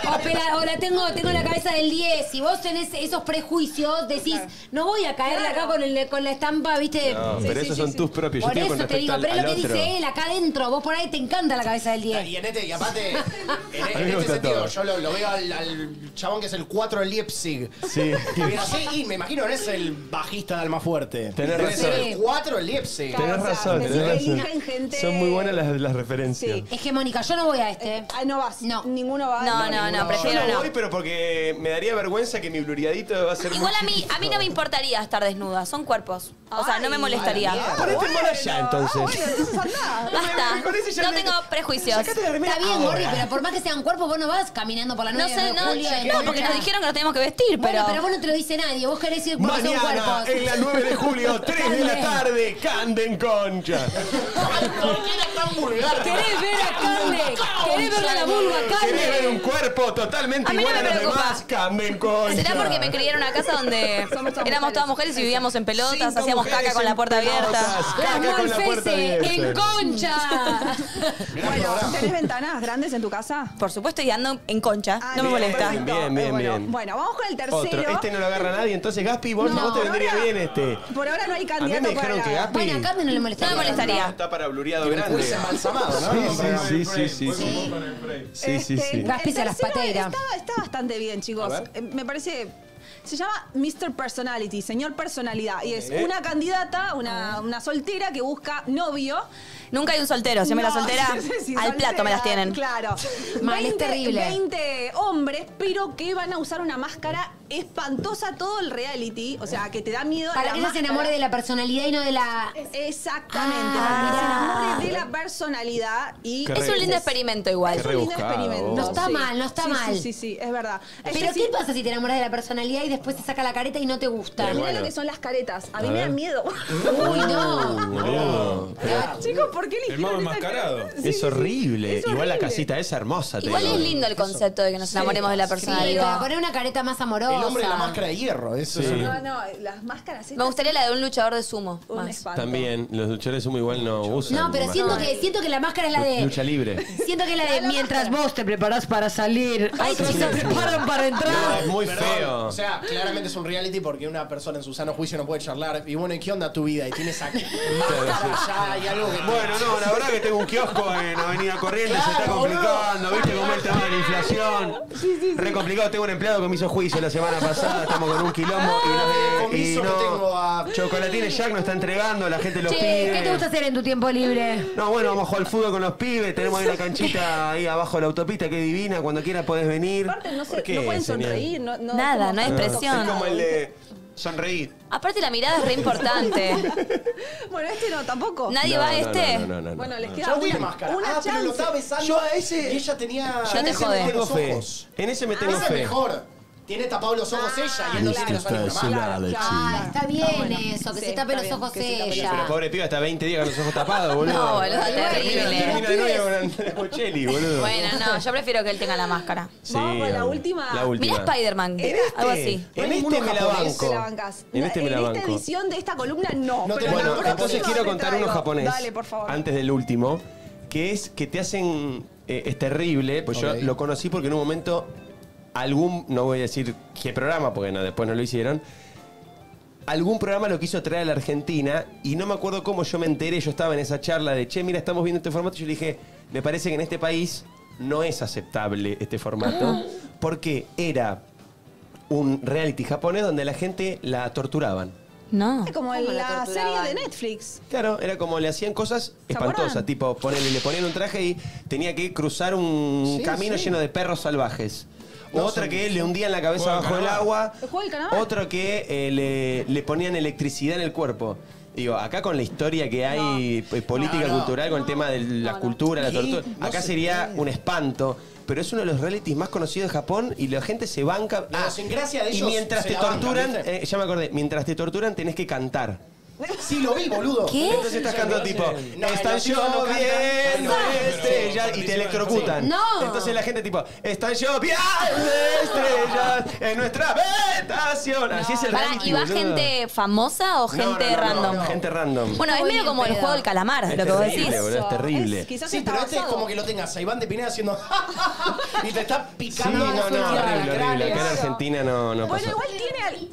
[SPEAKER 2] O, pela- o la tengo, tengo la cabeza del 10. Si vos tenés esos prejuicios, decís, no voy a caerle acá con, el, con la estampa, ¿viste?
[SPEAKER 3] No,
[SPEAKER 12] Sí,
[SPEAKER 3] pero
[SPEAKER 12] sí,
[SPEAKER 3] esos
[SPEAKER 12] sí,
[SPEAKER 3] son
[SPEAKER 12] sí.
[SPEAKER 3] tus propios. Yo
[SPEAKER 2] Por eso te
[SPEAKER 3] respecto
[SPEAKER 2] digo,
[SPEAKER 3] al,
[SPEAKER 2] pero es lo
[SPEAKER 3] al
[SPEAKER 2] que
[SPEAKER 3] otro.
[SPEAKER 2] dice él, acá adentro, vos por ahí te encanta la cabeza del 10.
[SPEAKER 6] Y en este, y aparte, en, <laughs>
[SPEAKER 3] mí
[SPEAKER 6] en
[SPEAKER 3] me
[SPEAKER 6] este
[SPEAKER 3] gusta
[SPEAKER 6] sentido,
[SPEAKER 3] todo.
[SPEAKER 6] yo lo, lo veo al, al chabón que es el 4 de Leipzig.
[SPEAKER 3] Sí.
[SPEAKER 6] Que viene así, y me imagino no es el bajista de Alma Fuerte.
[SPEAKER 3] Tenés
[SPEAKER 6] Debe
[SPEAKER 3] razón.
[SPEAKER 6] ser el 4 de Leipzig.
[SPEAKER 3] Tenés razón,
[SPEAKER 12] que
[SPEAKER 3] tenés razón.
[SPEAKER 12] eligen gente-
[SPEAKER 3] Son muy buenas las, las referencias.
[SPEAKER 12] Sí.
[SPEAKER 2] Hegemónica, yo no voy a este.
[SPEAKER 12] Ah, no vas.
[SPEAKER 2] No.
[SPEAKER 12] Ninguno va.
[SPEAKER 4] No, no, no,
[SPEAKER 3] Yo
[SPEAKER 4] prefiero
[SPEAKER 3] no
[SPEAKER 4] no.
[SPEAKER 3] voy, pero porque me daría vergüenza que mi bluriadito va a ser muy
[SPEAKER 4] Igual a mí, a mí no me importaría estar desnuda, son cuerpos. O sea, no me molestaría.
[SPEAKER 3] Ponete en ya, entonces.
[SPEAKER 12] Bueno, entonces andá.
[SPEAKER 4] Basta, no tengo prejuicios.
[SPEAKER 2] Está bien. Gordi, pero por más que sean cuerpos, vos no vas caminando por la
[SPEAKER 4] No
[SPEAKER 2] 9
[SPEAKER 4] sé, no, no, porque nos dijeron que nos teníamos que vestir,
[SPEAKER 2] Bueno,
[SPEAKER 4] pero...
[SPEAKER 2] pero vos no te lo dice nadie. Vos querés ir porque son cuerpos.
[SPEAKER 3] en la 9 de julio, <laughs> 3 de la tarde, Canden Concha. <laughs>
[SPEAKER 6] ¿Por qué era tan vulgar?
[SPEAKER 2] ¿Querés ver a Cande? ¿Querés ver a la vulva
[SPEAKER 3] ¿Querés ver un cuerpo totalmente
[SPEAKER 4] A mí no
[SPEAKER 3] igual a los
[SPEAKER 4] preocupa.
[SPEAKER 3] demás? Canden Concha.
[SPEAKER 4] ¿Será porque me crié en una casa donde <laughs> éramos todas
[SPEAKER 12] mujeres.
[SPEAKER 4] y vivíamos en pelotas,
[SPEAKER 3] Cinco
[SPEAKER 4] hacíamos
[SPEAKER 3] mujeres
[SPEAKER 4] caca con
[SPEAKER 3] en
[SPEAKER 4] la puerta
[SPEAKER 3] pelotas.
[SPEAKER 4] abierta?
[SPEAKER 2] Las
[SPEAKER 3] Caca con la puerta
[SPEAKER 2] Molfese
[SPEAKER 3] abierta.
[SPEAKER 2] en concha.
[SPEAKER 12] Bueno, ¿tenés ventanas grandes en tu casa?
[SPEAKER 4] Por supuesto, y ando en concha,
[SPEAKER 12] Ah,
[SPEAKER 4] no me
[SPEAKER 12] bien,
[SPEAKER 4] molesta.
[SPEAKER 3] Bien,
[SPEAKER 12] perfecto.
[SPEAKER 3] bien, bien,
[SPEAKER 12] Eh, bueno,
[SPEAKER 3] bien.
[SPEAKER 12] Bueno, vamos con el tercero.
[SPEAKER 3] Otro. Este no lo agarra nadie, entonces Gaspi, vos,
[SPEAKER 2] No.
[SPEAKER 3] vos te vendría
[SPEAKER 12] Ahora-
[SPEAKER 3] bien este.
[SPEAKER 12] Por ahora no hay
[SPEAKER 3] A mí
[SPEAKER 12] candidato
[SPEAKER 3] me dijeron
[SPEAKER 12] para
[SPEAKER 3] que
[SPEAKER 12] nada.
[SPEAKER 3] Gaspi...
[SPEAKER 2] Bueno, a Cande no le molesta.
[SPEAKER 4] No me molestaría.
[SPEAKER 3] Está para
[SPEAKER 6] el
[SPEAKER 3] grande.
[SPEAKER 6] pulso embalsamado, ¿no?
[SPEAKER 3] Sí, sí, sí, sí, sí. Sí, sí,
[SPEAKER 12] Este,
[SPEAKER 3] sí.
[SPEAKER 12] el
[SPEAKER 2] Gaspi se las pateira.
[SPEAKER 12] Está, está bastante bien, chicos.
[SPEAKER 3] A ver.
[SPEAKER 12] Eh, Me parece. Se llama Mr. Personality, señor personalidad. Y es
[SPEAKER 3] Eh.
[SPEAKER 12] una candidata, una, una soltera que busca novio.
[SPEAKER 4] Nunca hay un soltero, siempre la
[SPEAKER 12] No,
[SPEAKER 4] soltera
[SPEAKER 12] sí, <laughs> sí, sí,
[SPEAKER 4] al
[SPEAKER 12] soltera,
[SPEAKER 4] plato me las tienen.
[SPEAKER 12] Claro.
[SPEAKER 2] Mal, es terrible.
[SPEAKER 12] 20 hombres, pero que van a usar una máscara espantosa todo el reality. O sea, que te da miedo.
[SPEAKER 2] Para
[SPEAKER 12] la
[SPEAKER 2] que ella se enamore de la personalidad y no de la...
[SPEAKER 12] Exactamente,
[SPEAKER 2] Ah.
[SPEAKER 12] para que se enamore de la personalidad y.
[SPEAKER 3] Qué
[SPEAKER 4] Es un lindo experimento igual.
[SPEAKER 12] Es un lindo experimento.
[SPEAKER 2] No está
[SPEAKER 12] sí.
[SPEAKER 2] mal, no está
[SPEAKER 12] Sí,
[SPEAKER 2] mal.
[SPEAKER 12] Sí, sí, sí, es verdad. Es
[SPEAKER 2] Pero ¿qué
[SPEAKER 12] sí,
[SPEAKER 2] pasa si te enamoras de la personalidad y después te saca la careta y no te gusta?
[SPEAKER 3] Bueno.
[SPEAKER 12] lo que son las caretas. A mí
[SPEAKER 3] A
[SPEAKER 12] me dan miedo.
[SPEAKER 2] Uy, no.
[SPEAKER 3] Boludo.
[SPEAKER 12] Chicos, ¿por qué
[SPEAKER 5] El mago
[SPEAKER 12] eligieron esa
[SPEAKER 5] enmascarado.
[SPEAKER 12] cara? Sí, sí,
[SPEAKER 3] Es
[SPEAKER 12] sí.
[SPEAKER 3] horrible.
[SPEAKER 12] Es
[SPEAKER 3] Igual la
[SPEAKER 12] horrible.
[SPEAKER 3] casita es hermosa. te
[SPEAKER 4] Igual
[SPEAKER 3] digo.
[SPEAKER 4] es lindo el concepto de que nos enamoremos de la
[SPEAKER 2] Sí, para
[SPEAKER 4] personalidad.
[SPEAKER 2] poner una careta más amorosa.
[SPEAKER 6] El hombre de la máscara de hierro, eso
[SPEAKER 3] Sí.
[SPEAKER 6] es
[SPEAKER 12] No, no, las máscaras estas
[SPEAKER 4] Me gustaría la de un luchador de sumo.
[SPEAKER 12] un
[SPEAKER 4] más.
[SPEAKER 12] espanto.
[SPEAKER 3] También, los luchadores sumo igual no usan.
[SPEAKER 2] No, pero siento que, siento que la máscara es la de...
[SPEAKER 3] Lucha libre.
[SPEAKER 2] Siento que es la de mientras vos te preparás para salir, otros se preparan para
[SPEAKER 3] No,
[SPEAKER 2] entrar.
[SPEAKER 3] es muy
[SPEAKER 6] Perdón,
[SPEAKER 3] feo.
[SPEAKER 6] O sea, claramente es un reality porque una persona en su sano juicio no puede charlar. Y bueno, ¿y qué onda tu vida? Y tienes <laughs> aquí máscara, ya hay algo que.
[SPEAKER 3] Bueno, no, la verdad que tengo un kiosco en Avenida Corrientes, se está complicando, ¿viste cómo es el tema de la inflación? Re complicado, tengo un empleado que me hizo juicio la semana pasada, estamos con un quilombo y, nos- y
[SPEAKER 6] Comiso que tengo a-
[SPEAKER 3] Chocolatines Jack nos está entregando, la gente los
[SPEAKER 2] Che,
[SPEAKER 3] pide.
[SPEAKER 2] ¿qué te gusta hacer en tu tiempo libre?
[SPEAKER 3] No, bueno, vamos a jugar al fútbol con los pibes, tenemos ahí una canchita ahí abajo de la autopista que es divina, cuando quieras podés venir.
[SPEAKER 12] Aparte, no, sé,
[SPEAKER 3] ¿Por qué,
[SPEAKER 12] no pueden
[SPEAKER 3] señor?
[SPEAKER 12] sonreír. No, no,
[SPEAKER 4] Nada,
[SPEAKER 12] como-
[SPEAKER 4] no hay
[SPEAKER 3] No,
[SPEAKER 4] expresión.
[SPEAKER 3] Es como el de sonreír.
[SPEAKER 4] Aparte la mirada es re importante. <laughs>
[SPEAKER 12] Bueno, este no, tampoco.
[SPEAKER 4] Nadie
[SPEAKER 3] No,
[SPEAKER 4] va a este.
[SPEAKER 3] no, no, no, no.
[SPEAKER 12] Bueno, les
[SPEAKER 6] Yo
[SPEAKER 12] queda
[SPEAKER 6] vi
[SPEAKER 12] una,
[SPEAKER 6] máscara.
[SPEAKER 12] una
[SPEAKER 6] ah, pero lo
[SPEAKER 12] chance.
[SPEAKER 6] estaba besando.
[SPEAKER 3] Yo a ese-
[SPEAKER 6] Y ella tenía.
[SPEAKER 4] Ya
[SPEAKER 3] en
[SPEAKER 4] te
[SPEAKER 3] ese
[SPEAKER 4] jode.
[SPEAKER 3] me tengo
[SPEAKER 6] los
[SPEAKER 3] fe.
[SPEAKER 6] ojos.
[SPEAKER 3] En ese me tengo
[SPEAKER 6] Ese es
[SPEAKER 3] fe.
[SPEAKER 6] mejor. Tiene tapados los ojos ella y él no tiene los ojos
[SPEAKER 12] Claro, claro.
[SPEAKER 2] Ah, está bien eso, que
[SPEAKER 12] Sí,
[SPEAKER 2] se tape
[SPEAKER 12] está
[SPEAKER 2] los
[SPEAKER 12] bien,
[SPEAKER 2] ojos
[SPEAKER 12] que se tape los
[SPEAKER 2] ella.
[SPEAKER 3] Pero pobre piba, hasta 20 días con los ojos tapados, <laughs> boludo.
[SPEAKER 4] No, boludo,
[SPEAKER 3] Termina,
[SPEAKER 4] terrible.
[SPEAKER 3] termina de novia con Andrea Bocelli, boludo. <laughs>
[SPEAKER 4] Bueno, no, yo prefiero que él tenga la máscara.
[SPEAKER 3] Sí,
[SPEAKER 12] Vamos con la última.
[SPEAKER 3] La última.
[SPEAKER 4] Mira Spider-Man,
[SPEAKER 3] En este,
[SPEAKER 4] algo así.
[SPEAKER 3] En
[SPEAKER 6] ¿No hay
[SPEAKER 3] este me la
[SPEAKER 6] japonés?
[SPEAKER 3] banco.
[SPEAKER 12] Te la bancás.
[SPEAKER 3] En este me la
[SPEAKER 12] esta
[SPEAKER 3] banco.
[SPEAKER 12] edición de esta columna no.
[SPEAKER 6] No te
[SPEAKER 12] pero
[SPEAKER 6] la
[SPEAKER 12] la
[SPEAKER 3] Bueno,
[SPEAKER 6] banco.
[SPEAKER 3] entonces
[SPEAKER 12] próxima
[SPEAKER 3] quiero
[SPEAKER 12] te
[SPEAKER 3] contar
[SPEAKER 12] traigo.
[SPEAKER 3] uno japonés.
[SPEAKER 12] Dale, por favor.
[SPEAKER 3] Antes del último, que es que te hacen. eh, es terrible, pues
[SPEAKER 6] Ok.
[SPEAKER 3] yo lo conocí porque en un momento. Algún. No voy a decir qué programa, porque no, después no lo hicieron. Algún programa lo quiso traer a la Argentina y no me acuerdo cómo yo me enteré. Yo estaba en esa charla de che, mira, estamos viendo este formato. Y yo le dije, me parece que en este país no es aceptable este formato Porque era un reality japonés donde la gente la torturaban.
[SPEAKER 4] No.
[SPEAKER 12] Como
[SPEAKER 2] ¿Cómo la
[SPEAKER 12] la serie de Netflix.
[SPEAKER 3] Claro, era como le hacían cosas espantosas, tipo ponerle, le ponían un traje y tenía que cruzar un
[SPEAKER 6] Sí,
[SPEAKER 3] camino
[SPEAKER 6] sí.
[SPEAKER 3] lleno de perros salvajes. Otra que le hundían la cabeza bajo el agua. Otro que eh, le, le ponían electricidad en el cuerpo. Digo, acá con la historia que hay eh, política
[SPEAKER 6] No, no.
[SPEAKER 3] cultural, con el tema de la cultura, la
[SPEAKER 6] ¿Qué?
[SPEAKER 3] tortura,
[SPEAKER 6] No
[SPEAKER 3] acá
[SPEAKER 6] se
[SPEAKER 3] sería
[SPEAKER 6] puede.
[SPEAKER 3] un espanto. Pero es uno de los realities más conocidos de Japón y la gente se banca.
[SPEAKER 6] La idiosincrasia de
[SPEAKER 3] y
[SPEAKER 6] ellos
[SPEAKER 3] mientras
[SPEAKER 6] se
[SPEAKER 3] te
[SPEAKER 6] la bancan,
[SPEAKER 3] torturan,
[SPEAKER 6] ¿viste?
[SPEAKER 3] eh, ya me acordé, mientras te torturan tenés que cantar.
[SPEAKER 6] Sí, lo vi, boludo.
[SPEAKER 4] ¿Qué?
[SPEAKER 3] Entonces estás cantando tipo,
[SPEAKER 6] No,
[SPEAKER 3] están
[SPEAKER 6] los hijos no cantan.
[SPEAKER 3] lloviendo estrellas y te electrocutan.
[SPEAKER 2] No.
[SPEAKER 3] Entonces la gente tipo, están lloviendo estrellas en nuestra habitación. Así es el
[SPEAKER 4] Pará,
[SPEAKER 3] reality,
[SPEAKER 4] ¿Y va
[SPEAKER 3] boludo.
[SPEAKER 4] gente famosa o
[SPEAKER 3] No,
[SPEAKER 4] gente
[SPEAKER 3] no, no,
[SPEAKER 4] random?
[SPEAKER 3] no, gente random.
[SPEAKER 4] Bueno, es
[SPEAKER 2] Muy
[SPEAKER 4] medio
[SPEAKER 2] bien
[SPEAKER 4] como el
[SPEAKER 2] pedo.
[SPEAKER 4] juego del calamar,
[SPEAKER 3] Es
[SPEAKER 4] lo que vos
[SPEAKER 3] terrible,
[SPEAKER 4] decís.
[SPEAKER 3] boludo, es terrible.
[SPEAKER 12] Es- quizás
[SPEAKER 6] Sí,
[SPEAKER 12] está
[SPEAKER 6] pero este es
[SPEAKER 12] basado.
[SPEAKER 6] como que lo tengas a Iván de Pineda haciendo <laughs> y te está
[SPEAKER 3] Sí,
[SPEAKER 6] picando.
[SPEAKER 3] no, no, horrible, horrible. Acá en Argentina no, no
[SPEAKER 12] Bueno,
[SPEAKER 3] pasó.
[SPEAKER 12] igual tiene al-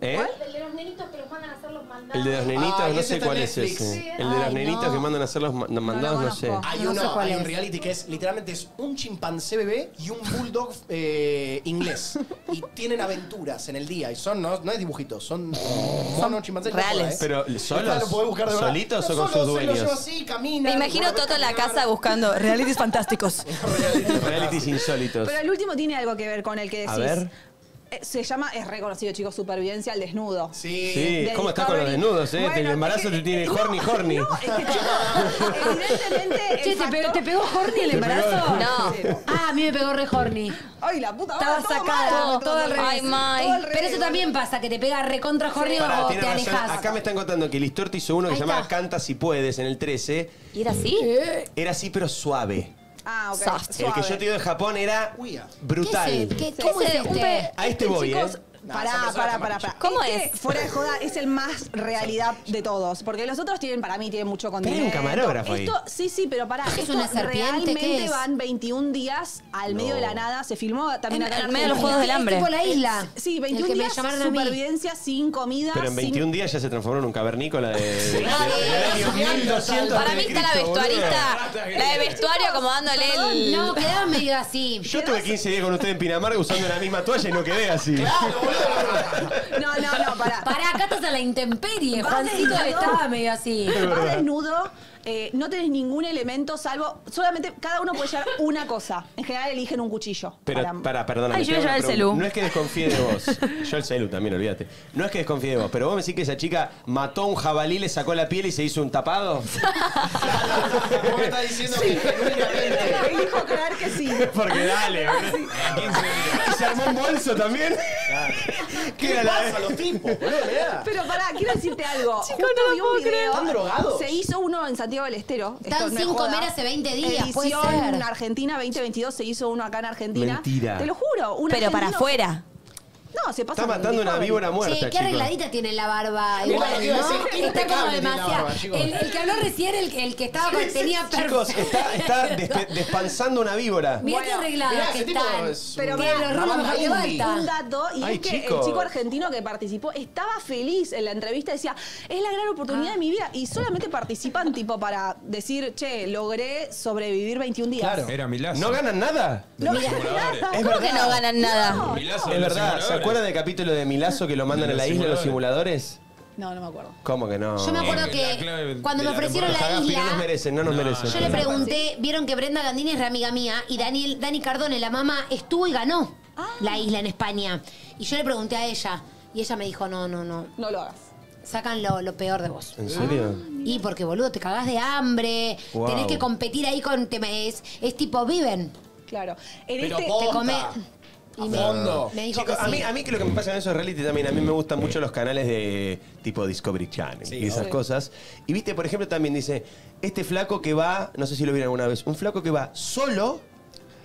[SPEAKER 3] ¿Eh?
[SPEAKER 13] El de los nenitos que los mandan a hacer los mandados.
[SPEAKER 3] El de los nenitos,
[SPEAKER 6] Ay,
[SPEAKER 3] no
[SPEAKER 6] ese
[SPEAKER 3] sé
[SPEAKER 6] está en
[SPEAKER 3] cuál es
[SPEAKER 6] Netflix.
[SPEAKER 3] ese. El de los
[SPEAKER 2] Ay,
[SPEAKER 3] nenitos
[SPEAKER 2] no.
[SPEAKER 3] que mandan a hacer los ma- mandados, no sé.
[SPEAKER 12] conozco.
[SPEAKER 6] Hay
[SPEAKER 2] No sé
[SPEAKER 6] uno,
[SPEAKER 2] cuál
[SPEAKER 6] hay un
[SPEAKER 2] es.
[SPEAKER 6] reality que es literalmente es un chimpancé bebé y un bulldog eh, inglés. Y tienen aventuras en el día. Y son, no, no es dibujitos, son monos chimpancés.
[SPEAKER 4] reales.
[SPEAKER 3] Pero solos,
[SPEAKER 6] Lo podés buscar de verdad.
[SPEAKER 3] solitos o con sus dueños.
[SPEAKER 6] así, camina.
[SPEAKER 4] Me imagino Toto en la casa buscando realities fantásticos. <laughs>
[SPEAKER 3] Realities insólitos.
[SPEAKER 12] Pero el último tiene algo que ver con el que decís.
[SPEAKER 3] A ver.
[SPEAKER 12] Eh, Se llama, es reconocido, chicos, supervivencia al desnudo.
[SPEAKER 6] Sí.
[SPEAKER 3] Sí,
[SPEAKER 12] de
[SPEAKER 3] ¿cómo estás con los desnudos, eh?
[SPEAKER 12] Bueno,
[SPEAKER 3] el embarazo
[SPEAKER 12] es que-
[SPEAKER 3] te tiene
[SPEAKER 12] no,
[SPEAKER 3] horny, horny.
[SPEAKER 12] No, es que, chicos, evidentemente. el
[SPEAKER 2] Che, ¿te, pe-
[SPEAKER 12] factor-
[SPEAKER 2] te pegó horny el embarazo?
[SPEAKER 4] No.
[SPEAKER 2] Ah, a mí me pegó re horny.
[SPEAKER 12] Ay, la puta
[SPEAKER 2] Estaba
[SPEAKER 12] madre, todo
[SPEAKER 2] sacada,
[SPEAKER 12] mal,
[SPEAKER 2] todo al revés.
[SPEAKER 4] Ay, Mai.
[SPEAKER 12] Todo al revés,
[SPEAKER 2] Pero eso también pasa, que te pega recontra horny
[SPEAKER 3] Pará,
[SPEAKER 2] o
[SPEAKER 3] tiene
[SPEAKER 2] te
[SPEAKER 3] razón.
[SPEAKER 2] alejas.
[SPEAKER 3] Acá me están contando que Listorti hizo uno que
[SPEAKER 2] Ahí
[SPEAKER 3] se llama
[SPEAKER 2] está.
[SPEAKER 3] Canta si puedes en el 13.
[SPEAKER 4] ¿Y era así?
[SPEAKER 3] Era así, pero suave.
[SPEAKER 12] Ah, ok.
[SPEAKER 4] Soft.
[SPEAKER 3] El que yo te digo de Japón era brutal.
[SPEAKER 2] ¿Qué es, qué- ¿Cómo es este?
[SPEAKER 3] A este voy,
[SPEAKER 12] chicos,
[SPEAKER 3] ¿eh?
[SPEAKER 12] Pará,
[SPEAKER 6] persona
[SPEAKER 12] pará,
[SPEAKER 6] está
[SPEAKER 12] pará.
[SPEAKER 4] ¿Cómo
[SPEAKER 12] Este,
[SPEAKER 4] es?
[SPEAKER 12] Fuera de joda, es el más realidad de todos. Porque los otros tienen, para mí, tienen mucho
[SPEAKER 3] hay
[SPEAKER 12] condimento.
[SPEAKER 3] un camarógrafo ahí.
[SPEAKER 12] Esto, sí, sí, pero pará.
[SPEAKER 2] ¿Es
[SPEAKER 12] esto
[SPEAKER 2] una serpiente? ¿Qué
[SPEAKER 12] Realmente
[SPEAKER 2] es?
[SPEAKER 12] van 21 días al medio de la nada. Se filmó también
[SPEAKER 4] En-
[SPEAKER 12] acá en
[SPEAKER 4] medio de los. Juegos del Hambre.
[SPEAKER 2] tipo la isla.
[SPEAKER 12] Sí,
[SPEAKER 2] El
[SPEAKER 12] 21
[SPEAKER 2] que me
[SPEAKER 12] días
[SPEAKER 2] llamaron a mí.
[SPEAKER 12] supervivencia sin comida.
[SPEAKER 3] Pero en
[SPEAKER 12] sin-
[SPEAKER 3] 21 días ya se transformó en un cavernícola de, de- de- del año 1200
[SPEAKER 4] Para mí está la
[SPEAKER 3] Cristo, boludo.
[SPEAKER 4] vestuarista, la de vestuario acomodándole el...
[SPEAKER 2] No, quedaba medio así.
[SPEAKER 3] Yo estuve 15 días con usted en Pinamarca usando la misma toalla y no quedé así.
[SPEAKER 12] No, no, no, pará.
[SPEAKER 2] Pará, acá estás a la intemperie.
[SPEAKER 12] Va
[SPEAKER 2] Juancito
[SPEAKER 12] desnudo.
[SPEAKER 2] estaba medio así.
[SPEAKER 12] Vas desnudo, eh, no tenés ningún elemento salvo. Solamente cada uno puede llevar una cosa. En general eligen un cuchillo.
[SPEAKER 3] Pero,
[SPEAKER 12] para-
[SPEAKER 3] para, perdóname.
[SPEAKER 4] Ay, yo
[SPEAKER 3] te hago
[SPEAKER 4] ya
[SPEAKER 3] una
[SPEAKER 4] el
[SPEAKER 3] pregunta.
[SPEAKER 4] celu.
[SPEAKER 3] No es que desconfíe de vos. Yo el celu también, olvídate. No es que desconfíe de vos, pero vos me decís que esa chica mató a un jabalí, le sacó la piel y se hizo un tapado. <laughs>
[SPEAKER 6] Vos me estás diciendo que genuinamente. <laughs>
[SPEAKER 12] Elijo creer que sí. <laughs>
[SPEAKER 3] Porque dale, boludo. ¿Y se armó un bolso también? ¿Qué
[SPEAKER 6] ¿Qué
[SPEAKER 3] era la
[SPEAKER 6] pasa a los tipos, boludo? Mirá.
[SPEAKER 12] Pero pará, quiero decirte algo. Justo
[SPEAKER 4] no
[SPEAKER 12] vi
[SPEAKER 4] puedo
[SPEAKER 12] un video.
[SPEAKER 4] creer.
[SPEAKER 6] ¿Están drogados?
[SPEAKER 12] Se hizo uno en Santiago del Estero.
[SPEAKER 2] Están
[SPEAKER 12] Esto no es
[SPEAKER 2] sin
[SPEAKER 12] joda.
[SPEAKER 2] comer hace 20 días, puede
[SPEAKER 12] Edición
[SPEAKER 2] ser.
[SPEAKER 12] Argentina 2022 se hizo uno acá en Argentina.
[SPEAKER 3] Mentira.
[SPEAKER 12] Te lo juro. un
[SPEAKER 4] Pero para
[SPEAKER 12] argentino-
[SPEAKER 4] afuera.
[SPEAKER 12] No, se pasa
[SPEAKER 3] Está matando una víbora muerta,
[SPEAKER 2] Che, qué
[SPEAKER 3] chicos.
[SPEAKER 2] arregladita tiene la barba. Igual, ¿no? Está como demasiado.
[SPEAKER 6] barba.
[SPEAKER 2] El, el que habló recién, el, el que estaba tenía
[SPEAKER 3] Chicos, está, está <laughs> despe- despansando una víbora.
[SPEAKER 2] Mirá qué
[SPEAKER 6] mirá,
[SPEAKER 2] que están.
[SPEAKER 6] es
[SPEAKER 12] Pero
[SPEAKER 6] un-
[SPEAKER 12] mirá,
[SPEAKER 2] los rulos.
[SPEAKER 12] Un dato, y
[SPEAKER 3] Ay,
[SPEAKER 12] es que
[SPEAKER 3] chico.
[SPEAKER 12] el chico argentino que participó estaba feliz en la entrevista, decía, es la gran oportunidad de mi vida, y solamente participan tipo para decir, che, logré sobrevivir 21 días.
[SPEAKER 6] Claro.
[SPEAKER 5] Era Milazo.
[SPEAKER 3] ¿No ganan nada?
[SPEAKER 12] No,
[SPEAKER 5] simuladores.
[SPEAKER 3] Es
[SPEAKER 4] ¿Cómo que no ganan nada?
[SPEAKER 3] Es verdad. ¿Se
[SPEAKER 5] simuladores.
[SPEAKER 3] acuerdan del capítulo de Milazo que lo mandan
[SPEAKER 5] De
[SPEAKER 3] a la isla los
[SPEAKER 5] simuladores.
[SPEAKER 12] no, no me acuerdo.
[SPEAKER 3] ¿Cómo que no?
[SPEAKER 2] Yo me acuerdo
[SPEAKER 5] Eh,
[SPEAKER 2] que cuando
[SPEAKER 5] de
[SPEAKER 2] me
[SPEAKER 5] la
[SPEAKER 2] ofrecieron la
[SPEAKER 3] Gaddafi no nos
[SPEAKER 2] isla,
[SPEAKER 3] merecen, no nos merecen.
[SPEAKER 2] yo le pregunté, vieron que Brenda Gandini es amiga mía y Daniel, Dani Cardone, la mamá, estuvo y ganó la isla en España. Y yo le pregunté a ella y ella me dijo, no, no, no,
[SPEAKER 12] No lo hagas.
[SPEAKER 2] sacan lo, lo peor de vos.
[SPEAKER 3] ¿En serio?
[SPEAKER 2] Y porque, boludo, te cagás de hambre,
[SPEAKER 3] Wow.
[SPEAKER 2] tenés que competir ahí con... te- es, es tipo, viven,
[SPEAKER 12] Claro. En
[SPEAKER 6] Pero
[SPEAKER 12] este,
[SPEAKER 6] posta.
[SPEAKER 2] te come... Y me,
[SPEAKER 6] fondo.
[SPEAKER 2] me dijo
[SPEAKER 3] Chicos,
[SPEAKER 2] que
[SPEAKER 3] a mí, a mí que lo que me pasa en esos reality también, a mí me gustan mucho los canales de tipo Discovery Channel
[SPEAKER 6] Sí,
[SPEAKER 3] y esas
[SPEAKER 6] obvio.
[SPEAKER 3] cosas. Y viste, por ejemplo, también dice, este flaco que va, no sé si lo vieron alguna vez, un flaco que va solo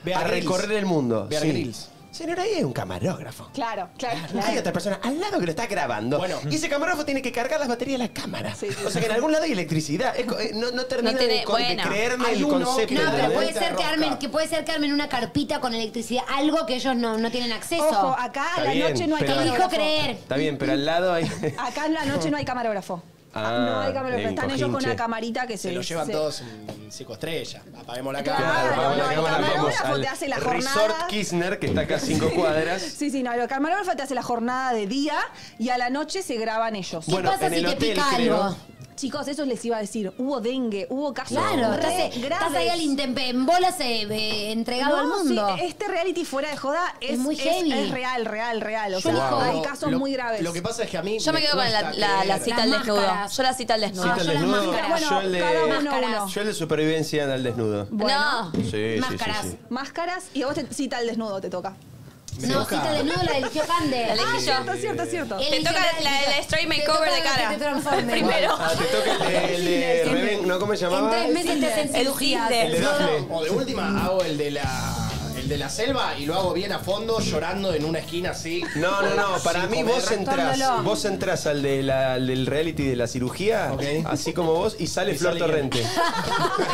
[SPEAKER 6] Bear
[SPEAKER 3] a
[SPEAKER 6] Grylls.
[SPEAKER 3] recorrer el mundo.
[SPEAKER 6] Bear. Grylls.
[SPEAKER 3] Señora, ahí hay un camarógrafo.
[SPEAKER 12] Claro, claro.
[SPEAKER 3] Hay otra persona al lado que lo está grabando.
[SPEAKER 6] Bueno.
[SPEAKER 3] y ese camarógrafo tiene que cargar las baterías de la cámara.
[SPEAKER 12] Sí, sí,
[SPEAKER 3] o sea que en algún lado hay electricidad. Es co- eh, no, no termina
[SPEAKER 4] No tiene-
[SPEAKER 3] de, con- de
[SPEAKER 4] bueno.
[SPEAKER 3] creerme
[SPEAKER 6] Hay
[SPEAKER 3] el
[SPEAKER 6] uno
[SPEAKER 3] concepto.
[SPEAKER 6] que-
[SPEAKER 2] No, pero puede ser, que armen, que puede ser que armen una carpita con electricidad, algo que ellos no, no tienen acceso.
[SPEAKER 12] Ojo, acá a
[SPEAKER 3] Está
[SPEAKER 12] la
[SPEAKER 3] bien,
[SPEAKER 12] noche no hay
[SPEAKER 3] pero-
[SPEAKER 2] Elijo
[SPEAKER 12] camarógrafo.
[SPEAKER 2] creer.
[SPEAKER 3] Está bien, pero al lado hay...
[SPEAKER 12] Acá en la noche no hay camarógrafo.
[SPEAKER 3] Ah,
[SPEAKER 12] no hay camarógrafo.
[SPEAKER 3] en
[SPEAKER 12] Están ellos con una camarita que se,
[SPEAKER 6] Se lo llevan
[SPEAKER 12] se-
[SPEAKER 6] todos en psicoestrella. Apaguemos la
[SPEAKER 12] Claro,
[SPEAKER 6] cámara.
[SPEAKER 3] Vamos a la
[SPEAKER 12] no, el
[SPEAKER 3] cámara,
[SPEAKER 12] camarógrafo te hace la
[SPEAKER 3] Resort
[SPEAKER 12] jornada.
[SPEAKER 3] Kirchner, que está acá a cinco cuadras. <laughs>
[SPEAKER 12] Sí, sí, no, el camarógrafo te hace la jornada de día y a la noche se graban ellos.
[SPEAKER 2] ¿Qué pasa si te pica algo?
[SPEAKER 12] Chicos, eso les iba a decir. Hubo dengue, hubo casos
[SPEAKER 2] Claro,
[SPEAKER 12] re
[SPEAKER 2] estás, estás
[SPEAKER 12] graves.
[SPEAKER 2] ahí al intempe, en bolas eh, eh, entregado
[SPEAKER 12] No,
[SPEAKER 2] al mundo.
[SPEAKER 12] sí, este reality fuera de joda es,
[SPEAKER 2] muy heavy.
[SPEAKER 12] Es, real, real, real. O
[SPEAKER 2] Yo
[SPEAKER 12] sea,
[SPEAKER 2] elijo-
[SPEAKER 12] hay casos
[SPEAKER 6] Lo-
[SPEAKER 12] muy graves.
[SPEAKER 6] Lo que pasa es que a mí.
[SPEAKER 4] Yo me quedo con la,
[SPEAKER 6] cuesta
[SPEAKER 4] la- la
[SPEAKER 6] creer.
[SPEAKER 4] cita al
[SPEAKER 2] Las
[SPEAKER 4] desnudo.
[SPEAKER 2] máscaras.
[SPEAKER 4] Yo la cita al desnudo.
[SPEAKER 3] Cita al
[SPEAKER 2] yo las
[SPEAKER 3] desnudo,
[SPEAKER 2] máscaras.
[SPEAKER 12] Bueno,
[SPEAKER 3] yo el de,
[SPEAKER 12] cada uno
[SPEAKER 2] Máscaras.
[SPEAKER 12] uno.
[SPEAKER 3] yo el de supervivencia al desnudo.
[SPEAKER 12] Bueno,
[SPEAKER 3] Sí, sí, sí,
[SPEAKER 2] Máscaras.
[SPEAKER 3] sí.
[SPEAKER 12] máscaras y a vos te cita al desnudo te toca.
[SPEAKER 6] Me
[SPEAKER 2] No,
[SPEAKER 6] toca.
[SPEAKER 2] cita de nudo la eligió Cande.
[SPEAKER 4] La elegí
[SPEAKER 12] Ah,
[SPEAKER 4] yo.
[SPEAKER 12] cierto, cierto, cierto.
[SPEAKER 2] Él
[SPEAKER 4] Te
[SPEAKER 2] eligió
[SPEAKER 4] toca la, la straight makeover de cara. <laughs> Primero.
[SPEAKER 3] Ah, te toca el de, el de Reven, ¿no? ¿Cómo se
[SPEAKER 2] En
[SPEAKER 3] llamaba?
[SPEAKER 2] tres meses te cirugías.
[SPEAKER 4] Tinder.
[SPEAKER 3] El de Dafne.
[SPEAKER 6] O de última hago el de la. De la selva y lo hago bien a fondo, llorando en una esquina así.
[SPEAKER 3] No, no, no. Para mí vos
[SPEAKER 12] Tómalo.
[SPEAKER 3] vos entrás al, de la- al del reality de la cirugía, así como vos, y sale
[SPEAKER 6] Y
[SPEAKER 3] Flor
[SPEAKER 6] sale.
[SPEAKER 3] Torrente. <laughs>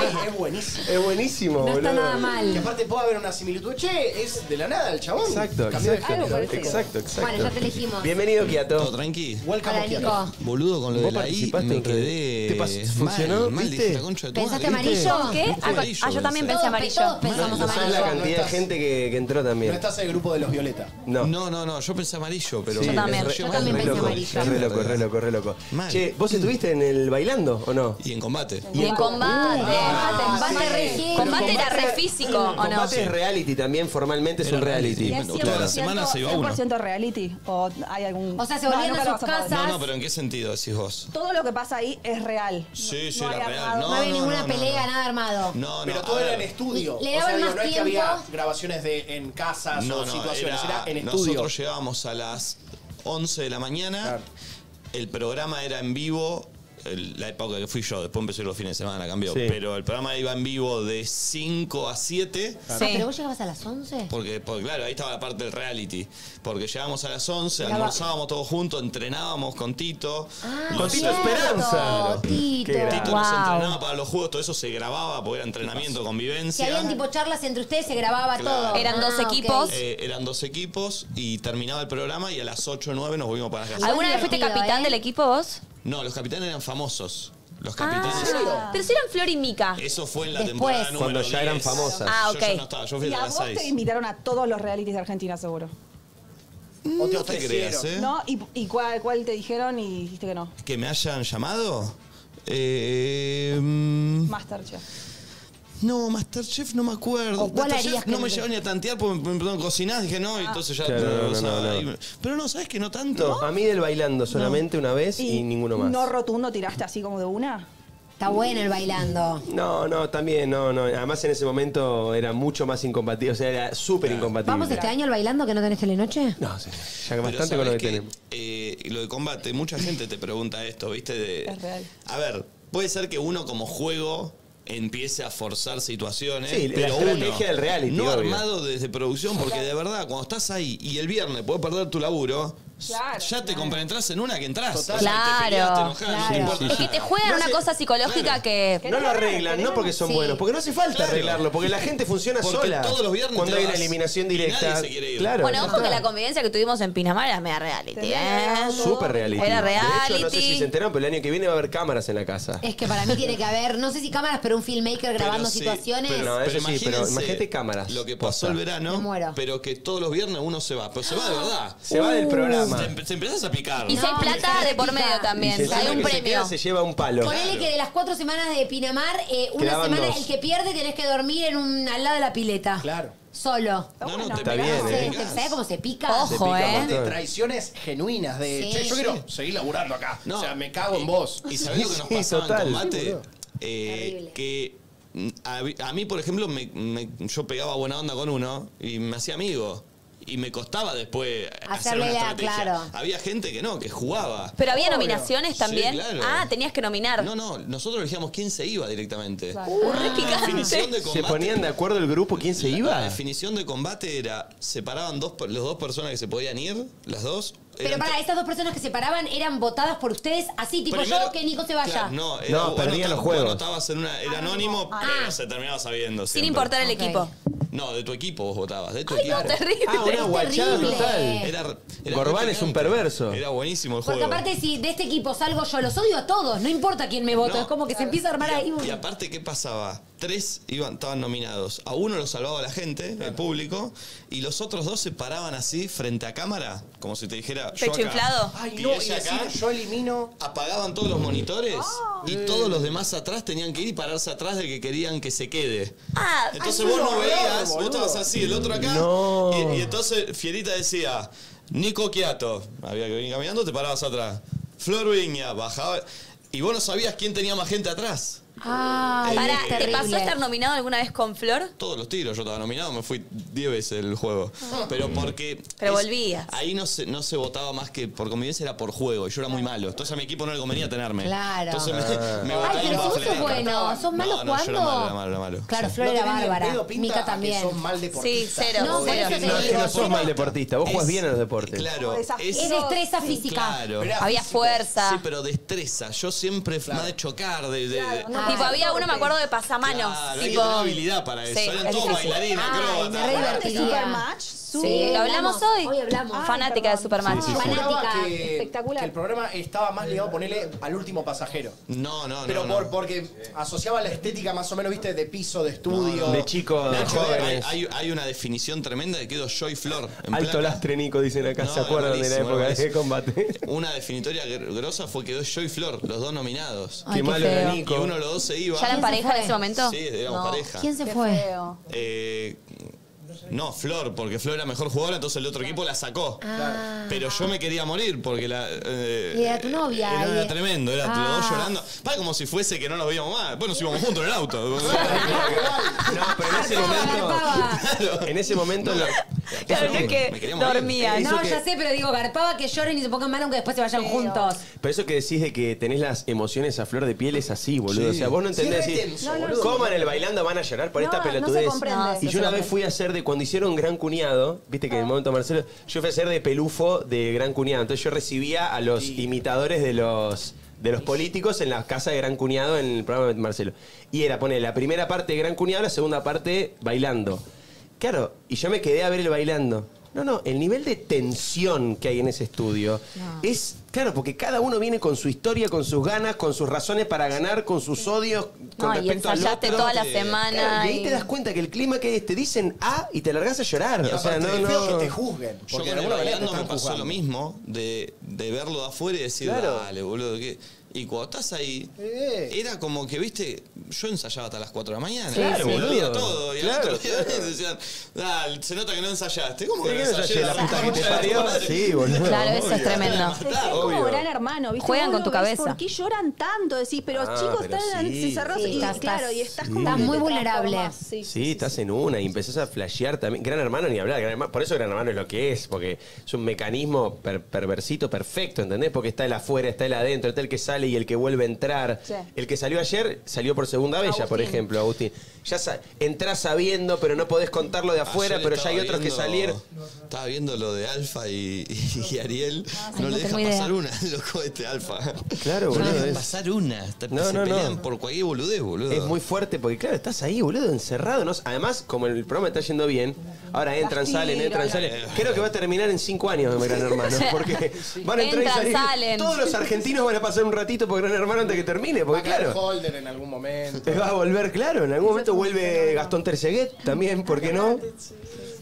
[SPEAKER 6] Es, es buenísimo.
[SPEAKER 3] Es buenísimo,
[SPEAKER 2] No
[SPEAKER 3] boludo.
[SPEAKER 2] está nada
[SPEAKER 6] Y
[SPEAKER 2] mal.
[SPEAKER 6] aparte puede haber una similitud. Che, es de la nada el chabón.
[SPEAKER 3] Exacto,
[SPEAKER 6] Cambió de
[SPEAKER 3] exacto.
[SPEAKER 6] género.
[SPEAKER 3] Exacto, exacto.
[SPEAKER 2] Bueno, ya te elegimos.
[SPEAKER 3] Bienvenido, Kiato.
[SPEAKER 5] ¿Todo tranqui?
[SPEAKER 6] Welcome
[SPEAKER 2] Hola. Nico.
[SPEAKER 5] Boludo, con lo de
[SPEAKER 3] ¿Vos
[SPEAKER 5] la I
[SPEAKER 3] participaste
[SPEAKER 5] me
[SPEAKER 3] en
[SPEAKER 5] quedé
[SPEAKER 3] ¿Te pas-
[SPEAKER 5] mal,
[SPEAKER 3] funcionó?
[SPEAKER 5] mal,
[SPEAKER 3] ¿Viste?
[SPEAKER 5] dije, la concha de tu
[SPEAKER 2] ¿Pensaste
[SPEAKER 5] madre, ¿viste?
[SPEAKER 2] amarillo?
[SPEAKER 4] ¿Qué? Ah,
[SPEAKER 5] amarillo,
[SPEAKER 4] ah, yo también
[SPEAKER 5] pensé.
[SPEAKER 4] amarillo.
[SPEAKER 2] todos pensamos
[SPEAKER 3] No sabes
[SPEAKER 2] amarillo.
[SPEAKER 3] la cantidad de gente que, que entró
[SPEAKER 6] No
[SPEAKER 3] también.
[SPEAKER 6] estás en el grupo de los Violeta.
[SPEAKER 3] No.
[SPEAKER 5] No, no, no, yo pensé amarillo, pero.
[SPEAKER 3] Sí,
[SPEAKER 4] Yo también. Yo
[SPEAKER 2] también pensé
[SPEAKER 3] loco,
[SPEAKER 2] amarillo.
[SPEAKER 3] Re loco, re loco, re loco.
[SPEAKER 5] Mal.
[SPEAKER 3] Che, ¿vos estuviste en el bailando o no?
[SPEAKER 5] Y en combate.
[SPEAKER 4] Y en combate.
[SPEAKER 2] Combate, combate.
[SPEAKER 4] Combate era re físico, ¿o no?
[SPEAKER 3] Combate es reality también, formalmente es
[SPEAKER 5] Era
[SPEAKER 3] un reality.
[SPEAKER 5] reality.
[SPEAKER 12] ¿Y es
[SPEAKER 5] Bueno, toda la
[SPEAKER 12] 100%,
[SPEAKER 5] semana se iba uno.
[SPEAKER 12] 100% reality? ¿O hay algún.?
[SPEAKER 2] O sea, se volvían
[SPEAKER 12] No,
[SPEAKER 2] a sus casas.
[SPEAKER 5] No, no, pero ¿en qué sentido decís vos?
[SPEAKER 12] Todo lo que pasa ahí es real.
[SPEAKER 5] Sí, sí,
[SPEAKER 12] no
[SPEAKER 5] era real.
[SPEAKER 2] No,
[SPEAKER 5] No,
[SPEAKER 2] había
[SPEAKER 5] no,
[SPEAKER 2] ninguna
[SPEAKER 5] no, no,
[SPEAKER 2] pelea,
[SPEAKER 5] no.
[SPEAKER 2] nada armado.
[SPEAKER 5] No, no.
[SPEAKER 6] Pero todo era en estudio.
[SPEAKER 2] Le daban más
[SPEAKER 6] no
[SPEAKER 2] tiempo.
[SPEAKER 6] Grabaciones de, en casas
[SPEAKER 5] No,
[SPEAKER 6] o
[SPEAKER 5] no,
[SPEAKER 6] situaciones, era,
[SPEAKER 5] era,
[SPEAKER 6] en estudio.
[SPEAKER 5] nosotros llegábamos a las 11 de la mañana, el programa era en vivo, el- la época que fui yo, después empecé los fines de semana, cambió,
[SPEAKER 3] Sí.
[SPEAKER 5] pero el programa iba en vivo de 5 a 7.
[SPEAKER 2] Ah,
[SPEAKER 4] Sí.
[SPEAKER 2] ¿Pero vos llegabas a las 11?
[SPEAKER 5] Porque, porque, claro, ahí estaba la parte del reality. Porque llegábamos a las 11,
[SPEAKER 2] Graba-
[SPEAKER 5] almorzábamos todos juntos, entrenábamos con Tito.
[SPEAKER 2] Ah,
[SPEAKER 3] Con Tito Esperanza.
[SPEAKER 2] Tito.
[SPEAKER 3] Qué grande.
[SPEAKER 5] Tito
[SPEAKER 4] Wow.
[SPEAKER 5] nos entrenaba para los juegos, todo eso se grababa porque era entrenamiento,
[SPEAKER 2] Si
[SPEAKER 5] convivencia.
[SPEAKER 2] habían tipo charlas entre ustedes, se grababa
[SPEAKER 5] Claro.
[SPEAKER 2] todo.
[SPEAKER 4] Eran dos
[SPEAKER 2] Ah, ok.
[SPEAKER 4] equipos.
[SPEAKER 5] Eh, eran dos equipos y terminaba el programa y a las 8 o 9 nos volvimos para casa.
[SPEAKER 4] ¿Alguna vez fuiste capitán
[SPEAKER 2] ¿eh?
[SPEAKER 4] del equipo vos?
[SPEAKER 5] No, los capitanes eran famosos. Los capitanes.
[SPEAKER 4] Ah, pero si eran Flor y Mica.
[SPEAKER 5] Eso fue en la
[SPEAKER 2] Después.
[SPEAKER 5] temporada número
[SPEAKER 3] Cuando ya eran
[SPEAKER 5] 10.
[SPEAKER 3] famosas.
[SPEAKER 4] Ah,
[SPEAKER 5] Yo
[SPEAKER 4] ok.
[SPEAKER 5] ya no estaba, yo fui
[SPEAKER 12] Y a
[SPEAKER 5] las
[SPEAKER 12] vos te
[SPEAKER 5] 6.
[SPEAKER 12] invitaron a todos los realities de Argentina, seguro.
[SPEAKER 6] O te
[SPEAKER 5] No te creas. ¿eh?
[SPEAKER 12] ¿No? ¿Y, y cuál, cuál te dijeron y dijiste que no?
[SPEAKER 5] ¿Que me hayan llamado? Eh,
[SPEAKER 12] Masterchef.
[SPEAKER 5] No, Masterchef no me acuerdo.
[SPEAKER 2] ¿O cuál
[SPEAKER 5] Masterchef
[SPEAKER 2] que
[SPEAKER 5] no me
[SPEAKER 2] te-
[SPEAKER 5] llevó ni a tantear porque me empezaron a cocinar. Dije, no, y entonces ya...
[SPEAKER 3] Claro, no,
[SPEAKER 5] o sea,
[SPEAKER 3] no, no,
[SPEAKER 5] ahí
[SPEAKER 3] no.
[SPEAKER 5] me- Pero no, ¿sabes que no tanto?
[SPEAKER 3] No, a mí del bailando solamente una vez y, ninguno más.
[SPEAKER 12] ¿No rotundo tiraste así como de una?
[SPEAKER 2] Está bueno el bailando.
[SPEAKER 3] No, no, también, no, no. Además en ese momento era mucho más incompatible, o sea, era súper incompatible.
[SPEAKER 2] ¿Vamos este año al bailando que no tenés telenoche?
[SPEAKER 3] No, sí, ya que
[SPEAKER 5] Pero
[SPEAKER 3] bastante con lo
[SPEAKER 5] ¿sabes
[SPEAKER 3] que
[SPEAKER 5] qué?
[SPEAKER 3] tenemos.
[SPEAKER 5] Eh, lo de combate, mucha gente te pregunta esto, ¿viste? De,
[SPEAKER 12] Es real.
[SPEAKER 5] A ver, puede ser que uno como juego empiece a forzar situaciones,
[SPEAKER 3] Sí, la
[SPEAKER 5] pero
[SPEAKER 3] estrategia
[SPEAKER 5] uno,
[SPEAKER 3] del reality,
[SPEAKER 5] no
[SPEAKER 3] obvio.
[SPEAKER 5] armado desde producción, porque de verdad, cuando estás ahí y el viernes puedes perder tu laburo,
[SPEAKER 12] Claro,
[SPEAKER 5] ya te compenetras en una que entras.
[SPEAKER 6] Total.
[SPEAKER 5] O sea, te peleas,
[SPEAKER 4] Claro.
[SPEAKER 5] enojás,
[SPEAKER 2] Claro.
[SPEAKER 4] Es que te juegan
[SPEAKER 3] No
[SPEAKER 4] una cosa psicológica que...
[SPEAKER 3] No lo arreglan, no porque son
[SPEAKER 2] Sí.
[SPEAKER 3] buenos, porque no hace falta
[SPEAKER 5] Claro.
[SPEAKER 3] arreglarlo, porque la gente funciona
[SPEAKER 5] Porque
[SPEAKER 3] sola.
[SPEAKER 5] todos los viernes
[SPEAKER 3] Cuando
[SPEAKER 5] te
[SPEAKER 3] hay una
[SPEAKER 5] vas
[SPEAKER 3] eliminación
[SPEAKER 5] y
[SPEAKER 3] directa.
[SPEAKER 5] nadie se quiere ir.
[SPEAKER 3] Claro,
[SPEAKER 4] Bueno, ojo que la convivencia que tuvimos en Pinamar era mega reality, ¿eh?
[SPEAKER 3] Súper reality.
[SPEAKER 4] Era
[SPEAKER 3] De hecho, no sé
[SPEAKER 4] reality.
[SPEAKER 3] si se enteraron, pero el año que viene va a haber cámaras en la casa.
[SPEAKER 2] Es que para mí tiene que haber, no sé si cámaras, pero un filmmaker grabando
[SPEAKER 5] sí,
[SPEAKER 2] situaciones.
[SPEAKER 3] pero no, eso sí, pero
[SPEAKER 5] imagínense
[SPEAKER 3] imagínate cámaras.
[SPEAKER 5] Lo que pasó el verano,
[SPEAKER 2] Me muero.
[SPEAKER 5] pero que todos los viernes uno se va. Pero se va de verdad.
[SPEAKER 3] Se va del programa.
[SPEAKER 5] Empe- te empezás a picar.
[SPEAKER 4] Y si hay plata de por
[SPEAKER 2] pica.
[SPEAKER 4] medio
[SPEAKER 3] Y
[SPEAKER 4] también.
[SPEAKER 3] se
[SPEAKER 4] hay un
[SPEAKER 3] que se
[SPEAKER 4] premio.
[SPEAKER 3] queda, se lleva un palo.
[SPEAKER 2] Ponele que de las cuatro semanas de Pinamar, eh, una
[SPEAKER 3] Quedaban
[SPEAKER 2] semana
[SPEAKER 3] dos.
[SPEAKER 2] el que pierde tenés que dormir en un, al lado de la pileta.
[SPEAKER 6] Claro.
[SPEAKER 2] Solo.
[SPEAKER 5] No, no, te
[SPEAKER 3] Está bien, ¿eh?
[SPEAKER 5] picás.
[SPEAKER 2] ¿Sabés cómo se pica?
[SPEAKER 4] Ojo,
[SPEAKER 3] Se pica
[SPEAKER 4] ¿eh?
[SPEAKER 3] un montón.
[SPEAKER 6] traiciones genuinas, de
[SPEAKER 2] Sí,
[SPEAKER 6] che, yo
[SPEAKER 2] sí.
[SPEAKER 6] quiero seguir laburando acá.
[SPEAKER 5] No.
[SPEAKER 6] O sea, me cago en vos.
[SPEAKER 5] ¿Y sabés lo que nos
[SPEAKER 3] Sí,
[SPEAKER 5] pasaba
[SPEAKER 3] total.
[SPEAKER 5] en combate?
[SPEAKER 3] Sí, boludo.
[SPEAKER 5] Eh,
[SPEAKER 2] Terrible.
[SPEAKER 5] que mm, a, a mí, por ejemplo, me- me- yo pegaba buena onda con uno y me hacía amigo. Y me costaba después hacer
[SPEAKER 2] Hacerle
[SPEAKER 5] una
[SPEAKER 2] la-
[SPEAKER 5] estrategia.
[SPEAKER 2] claro.
[SPEAKER 5] Había gente que no, que jugaba.
[SPEAKER 4] Pero había nominaciones también.
[SPEAKER 5] Sí, claro.
[SPEAKER 4] Ah, tenías que nominar.
[SPEAKER 5] No, no, nosotros elegíamos quién se iba directamente.
[SPEAKER 4] Uh, re
[SPEAKER 5] La definición de
[SPEAKER 3] ¿Se
[SPEAKER 5] combate.
[SPEAKER 3] ponían de acuerdo el grupo quién se
[SPEAKER 5] La
[SPEAKER 3] iba?
[SPEAKER 5] definición de combate era, separaban dos, los dos personas que se podían ir, las dos.
[SPEAKER 2] Pero para, estas dos personas que se paraban eran votadas por ustedes, así, tipo
[SPEAKER 5] Primero-
[SPEAKER 2] yo, que Nico se vaya.
[SPEAKER 5] Claro, no,
[SPEAKER 3] No,
[SPEAKER 5] vos
[SPEAKER 3] perdían los juegos.
[SPEAKER 5] anotabas en una, era anónimo,
[SPEAKER 2] Ah.
[SPEAKER 5] pero se terminaba sabiendo.
[SPEAKER 4] Sin importar el equipo.
[SPEAKER 5] No, de tu equipo vos votabas, de tu
[SPEAKER 4] Ay, no,
[SPEAKER 5] equipo.
[SPEAKER 4] terrible.
[SPEAKER 3] Ah, una guachada
[SPEAKER 2] terrible.
[SPEAKER 3] total.
[SPEAKER 5] Era, era
[SPEAKER 3] Gorbán es un perverso.
[SPEAKER 5] Era buenísimo el
[SPEAKER 2] Porque
[SPEAKER 5] juego.
[SPEAKER 2] aparte, si de este equipo salgo yo, los odio a todos. No importa quién me vote.
[SPEAKER 5] No.
[SPEAKER 2] es como que se empieza a armar
[SPEAKER 5] Y, a-
[SPEAKER 2] ahí.
[SPEAKER 5] y aparte, ¿qué pasaba? Tres iban, estaban nominados. A uno lo salvaba la gente, el público, y los otros dos se paraban así frente a cámara, como si te dijera. yo acá,
[SPEAKER 4] inflado.
[SPEAKER 6] Ay,
[SPEAKER 5] y
[SPEAKER 6] no, y
[SPEAKER 5] ella
[SPEAKER 6] decir,
[SPEAKER 5] acá,
[SPEAKER 6] yo elimino.
[SPEAKER 5] apagaban todos los monitores y todos los demás atrás tenían que ir y pararse atrás del que querían que se quede.
[SPEAKER 4] Ah,
[SPEAKER 5] Entonces
[SPEAKER 6] ay,
[SPEAKER 5] vos no
[SPEAKER 6] horror,
[SPEAKER 5] veías, vos estabas así, el otro acá.
[SPEAKER 3] No.
[SPEAKER 5] Y, y entonces Fierita decía, Nico Quiato, había que venir caminando, te parabas atrás. Flor Viña, bajaba. Y vos no sabías quién tenía más gente atrás.
[SPEAKER 2] Ay,
[SPEAKER 4] Para,
[SPEAKER 2] es
[SPEAKER 4] ¿te
[SPEAKER 2] terrible.
[SPEAKER 4] pasó estar nominado alguna vez con Flor?
[SPEAKER 5] Todos los tiros, yo estaba nominado, me fui 10 veces el juego. Pero porque.
[SPEAKER 4] Pero volvías.
[SPEAKER 5] Ahí no se, no se votaba más que por convivencia, era por juego. Y yo era muy malo. Entonces a mi equipo no le convenía tenerme.
[SPEAKER 2] Claro.
[SPEAKER 5] Entonces me, me
[SPEAKER 2] Ay, pero
[SPEAKER 5] para
[SPEAKER 2] vos sos bueno. ¿Sos malo
[SPEAKER 5] no, no, yo
[SPEAKER 2] cuándo?
[SPEAKER 5] era malo, era malo, era malo.
[SPEAKER 2] Claro,
[SPEAKER 5] Sí.
[SPEAKER 2] Flor era
[SPEAKER 6] tenés ni en
[SPEAKER 2] bárbara.
[SPEAKER 6] pedo pinta
[SPEAKER 2] Mica
[SPEAKER 6] que
[SPEAKER 2] también.
[SPEAKER 6] sos mal
[SPEAKER 4] Sí,
[SPEAKER 6] deportista.
[SPEAKER 4] cero.
[SPEAKER 2] No, por
[SPEAKER 4] cero.
[SPEAKER 2] eso te
[SPEAKER 3] No, es que
[SPEAKER 2] digo.
[SPEAKER 3] no sos mal deportista. Vos jugás bien a los deportes.
[SPEAKER 5] Claro. Es,
[SPEAKER 2] Es destreza física.
[SPEAKER 5] Claro.
[SPEAKER 4] Había fuerza.
[SPEAKER 5] Sí, pero destreza. Yo siempre más de chocar, de. de- de-
[SPEAKER 2] Ah,
[SPEAKER 4] tipo, había uno, me acuerdo, de pasamanos.
[SPEAKER 5] Claro, hay que
[SPEAKER 4] tipo,
[SPEAKER 5] tener habilidad para eso.
[SPEAKER 4] Sí,
[SPEAKER 5] Eran
[SPEAKER 4] es
[SPEAKER 5] todos
[SPEAKER 4] difícil.
[SPEAKER 5] bailarines,
[SPEAKER 2] Ay,
[SPEAKER 5] acróbatas.
[SPEAKER 2] me re
[SPEAKER 12] ¿Hablaron de
[SPEAKER 2] divertía.
[SPEAKER 12] Supermatch?
[SPEAKER 4] Sí, lo hablamos hoy.
[SPEAKER 2] Hoy hablamos.
[SPEAKER 12] Ay,
[SPEAKER 4] Fanática de.
[SPEAKER 6] Yo juraba
[SPEAKER 2] Fanática.
[SPEAKER 6] que,
[SPEAKER 12] Espectacular.
[SPEAKER 6] que el programa estaba más ligado a ponerle al último pasajero.
[SPEAKER 5] No, no,
[SPEAKER 6] Pero
[SPEAKER 5] no. no.
[SPEAKER 6] por, porque asociaba la estética más o menos, viste, de piso, de estudio.
[SPEAKER 3] De chicos, de
[SPEAKER 5] Nacho,
[SPEAKER 3] jóvenes.
[SPEAKER 5] hay- hay una definición tremenda de quedó yo y Flor. en
[SPEAKER 3] Alto
[SPEAKER 5] placa.
[SPEAKER 3] lastre, Nico, dicen acá.
[SPEAKER 5] No,
[SPEAKER 3] ¿Se acuerdan de la época de combate? <laughs>
[SPEAKER 5] Una definitoria gr- grosa fue quedó yo y Flor, los dos nominados.
[SPEAKER 2] Ay,
[SPEAKER 3] Qué
[SPEAKER 2] qué
[SPEAKER 3] malo era
[SPEAKER 2] feo.
[SPEAKER 5] Y
[SPEAKER 3] Nico.
[SPEAKER 5] uno de los dos se iba.
[SPEAKER 4] ¿Ya eran
[SPEAKER 2] ¿Quién se
[SPEAKER 4] pareja en ese momento?
[SPEAKER 5] Sí, éramos
[SPEAKER 4] No.
[SPEAKER 5] pareja.
[SPEAKER 2] ¿Quién se fue?
[SPEAKER 5] Eh, no, Flor, porque Flor era mejor jugadora, entonces el otro equipo la sacó.
[SPEAKER 2] Ah.
[SPEAKER 5] Pero yo me quería morir porque la. eh,
[SPEAKER 2] Y era tu novia,
[SPEAKER 5] Era,
[SPEAKER 2] y-
[SPEAKER 5] tremendo, era los dos
[SPEAKER 2] Ah.
[SPEAKER 5] llorando. Para como si fuese que no nos veíamos más. Después nos íbamos juntos en el auto. <laughs>
[SPEAKER 3] No, pero en ese momento. En ese momento. lo-
[SPEAKER 4] Claro, no es
[SPEAKER 5] Me
[SPEAKER 4] que
[SPEAKER 5] quería morir.
[SPEAKER 4] dormían.
[SPEAKER 3] Eso
[SPEAKER 2] No,
[SPEAKER 3] que-
[SPEAKER 2] ya sé, pero digo, garpaba que lloren y se pongan mal aunque después se vayan juntos.
[SPEAKER 3] Pero eso que decís de que tenés las emociones a flor de piel es así, boludo.
[SPEAKER 5] Sí.
[SPEAKER 3] O sea, vos no entendés
[SPEAKER 6] Sí,
[SPEAKER 3] decís,
[SPEAKER 6] re tenso, boludo.
[SPEAKER 3] ¿cómo en el bailando van a llorar por
[SPEAKER 12] No,
[SPEAKER 3] esta
[SPEAKER 12] no se
[SPEAKER 3] pelotudez?
[SPEAKER 12] comprende.
[SPEAKER 3] y yo una vez fui a hacer de, cuando hicieron Gran Cuñado, viste que en el momento Marcelo, yo fui a hacer de pelufo de Gran Cuñado. Entonces yo recibía a los imitadores de los de los políticos en la casa de Gran Cuñado en el programa de Marcelo. Y era poner la primera parte de Gran Cuñado, la segunda parte bailando. Claro, y yo me quedé a ver el bailando. No, no, el nivel de tensión que hay en ese estudio es, claro, porque cada uno viene con su historia, con sus ganas, con sus razones para ganar, con sus odios, con
[SPEAKER 4] No, y
[SPEAKER 3] respecto al
[SPEAKER 4] ensayaste
[SPEAKER 3] otro.
[SPEAKER 4] toda la semana
[SPEAKER 3] claro, y ahí
[SPEAKER 4] y-
[SPEAKER 3] te das cuenta que el clima que es, te dicen A y te largas a llorar.
[SPEAKER 6] Y
[SPEAKER 3] o sea, no,
[SPEAKER 6] feo
[SPEAKER 3] no.
[SPEAKER 6] que te juzguen.
[SPEAKER 5] Yo
[SPEAKER 6] Porque
[SPEAKER 5] con
[SPEAKER 6] de alguna manera
[SPEAKER 5] me pasó
[SPEAKER 6] juzgando.
[SPEAKER 5] lo mismo de, de verlo de afuera y decir,
[SPEAKER 6] Claro.
[SPEAKER 5] dale, boludo. ¿qué? Y cuando estás ahí,
[SPEAKER 6] Eh.
[SPEAKER 5] era como que, viste, yo ensayaba hasta las 4 de la mañana.
[SPEAKER 3] Claro,
[SPEAKER 5] me
[SPEAKER 3] boludo.
[SPEAKER 5] todo. Y al
[SPEAKER 3] Claro,
[SPEAKER 5] otro día <laughs> decían, dale, se nota que no ensayaste. ¿Cómo que
[SPEAKER 3] ¿Qué
[SPEAKER 5] no
[SPEAKER 3] ensayé? La puta que te
[SPEAKER 5] concha de tu
[SPEAKER 3] parió.
[SPEAKER 5] madre.
[SPEAKER 3] Sí, boludo.
[SPEAKER 4] Claro, eso es tremendo.
[SPEAKER 12] Es como
[SPEAKER 3] Obvio.
[SPEAKER 12] gran hermano, ¿viste?
[SPEAKER 4] Juegan
[SPEAKER 12] Vos
[SPEAKER 4] con tu
[SPEAKER 12] ves,
[SPEAKER 4] cabeza.
[SPEAKER 12] ¿Por qué lloran tanto? Decís, pero
[SPEAKER 3] Ah,
[SPEAKER 12] chicos,
[SPEAKER 3] pero
[SPEAKER 12] están
[SPEAKER 3] sí.
[SPEAKER 12] encerrados
[SPEAKER 2] Sí,
[SPEAKER 12] y
[SPEAKER 2] estás-
[SPEAKER 12] claro, y estás
[SPEAKER 3] sí.
[SPEAKER 12] como.
[SPEAKER 2] Estás
[SPEAKER 12] que
[SPEAKER 2] muy
[SPEAKER 12] te
[SPEAKER 2] vulnerable.
[SPEAKER 12] transformás. Sí,
[SPEAKER 3] Sí, estás en una y empezás a flashear también. Gran Hermano ni hablar. Gran Hermano- por eso Gran Hermano es lo que es, porque es un mecanismo per- perversito perfecto, ¿entendés? Porque está el afuera, está el adentro, está el que sale y el que vuelve a entrar.
[SPEAKER 12] Sí.
[SPEAKER 3] El que salió ayer salió por segunda vez ya, por
[SPEAKER 12] Agustín.
[SPEAKER 3] ejemplo, Agustín. Ya sa- entrás sabiendo, pero no podés contarlo de afuera,
[SPEAKER 5] Ayer
[SPEAKER 3] pero ya hay
[SPEAKER 5] estaba
[SPEAKER 3] otros que
[SPEAKER 5] viendo-
[SPEAKER 3] salieron.
[SPEAKER 5] Estaba viendo lo de Alfa y, y Ariel. no
[SPEAKER 4] no
[SPEAKER 5] le deja
[SPEAKER 4] tengo idea.
[SPEAKER 5] pasar una, <laughs> loco, este Alfa.
[SPEAKER 3] Claro,
[SPEAKER 5] No
[SPEAKER 3] boludo,
[SPEAKER 5] le deja
[SPEAKER 3] es-
[SPEAKER 5] pasar una.
[SPEAKER 3] No,
[SPEAKER 5] se
[SPEAKER 3] no, no.
[SPEAKER 5] pelean por cualquier boludez, boludo.
[SPEAKER 3] Es muy fuerte porque, claro, estás ahí, boludo, encerrado. ¿no? Además, como el programa está yendo bien, ahora entran, salen, entran, salen. Creo que va a terminar en cinco años, Gran Hermano. <laughs> Porque van a entrar y
[SPEAKER 4] Entran,
[SPEAKER 3] salir.
[SPEAKER 4] salen.
[SPEAKER 3] Todos los argentinos van a pasar un ratito por Gran Hermano antes que termine, porque,
[SPEAKER 6] Va a quedar
[SPEAKER 3] claro.
[SPEAKER 6] Holder en algún momento.
[SPEAKER 3] Va a volver, claro, en algún momento vuelve Gastón Terceguet también, ¿por qué no?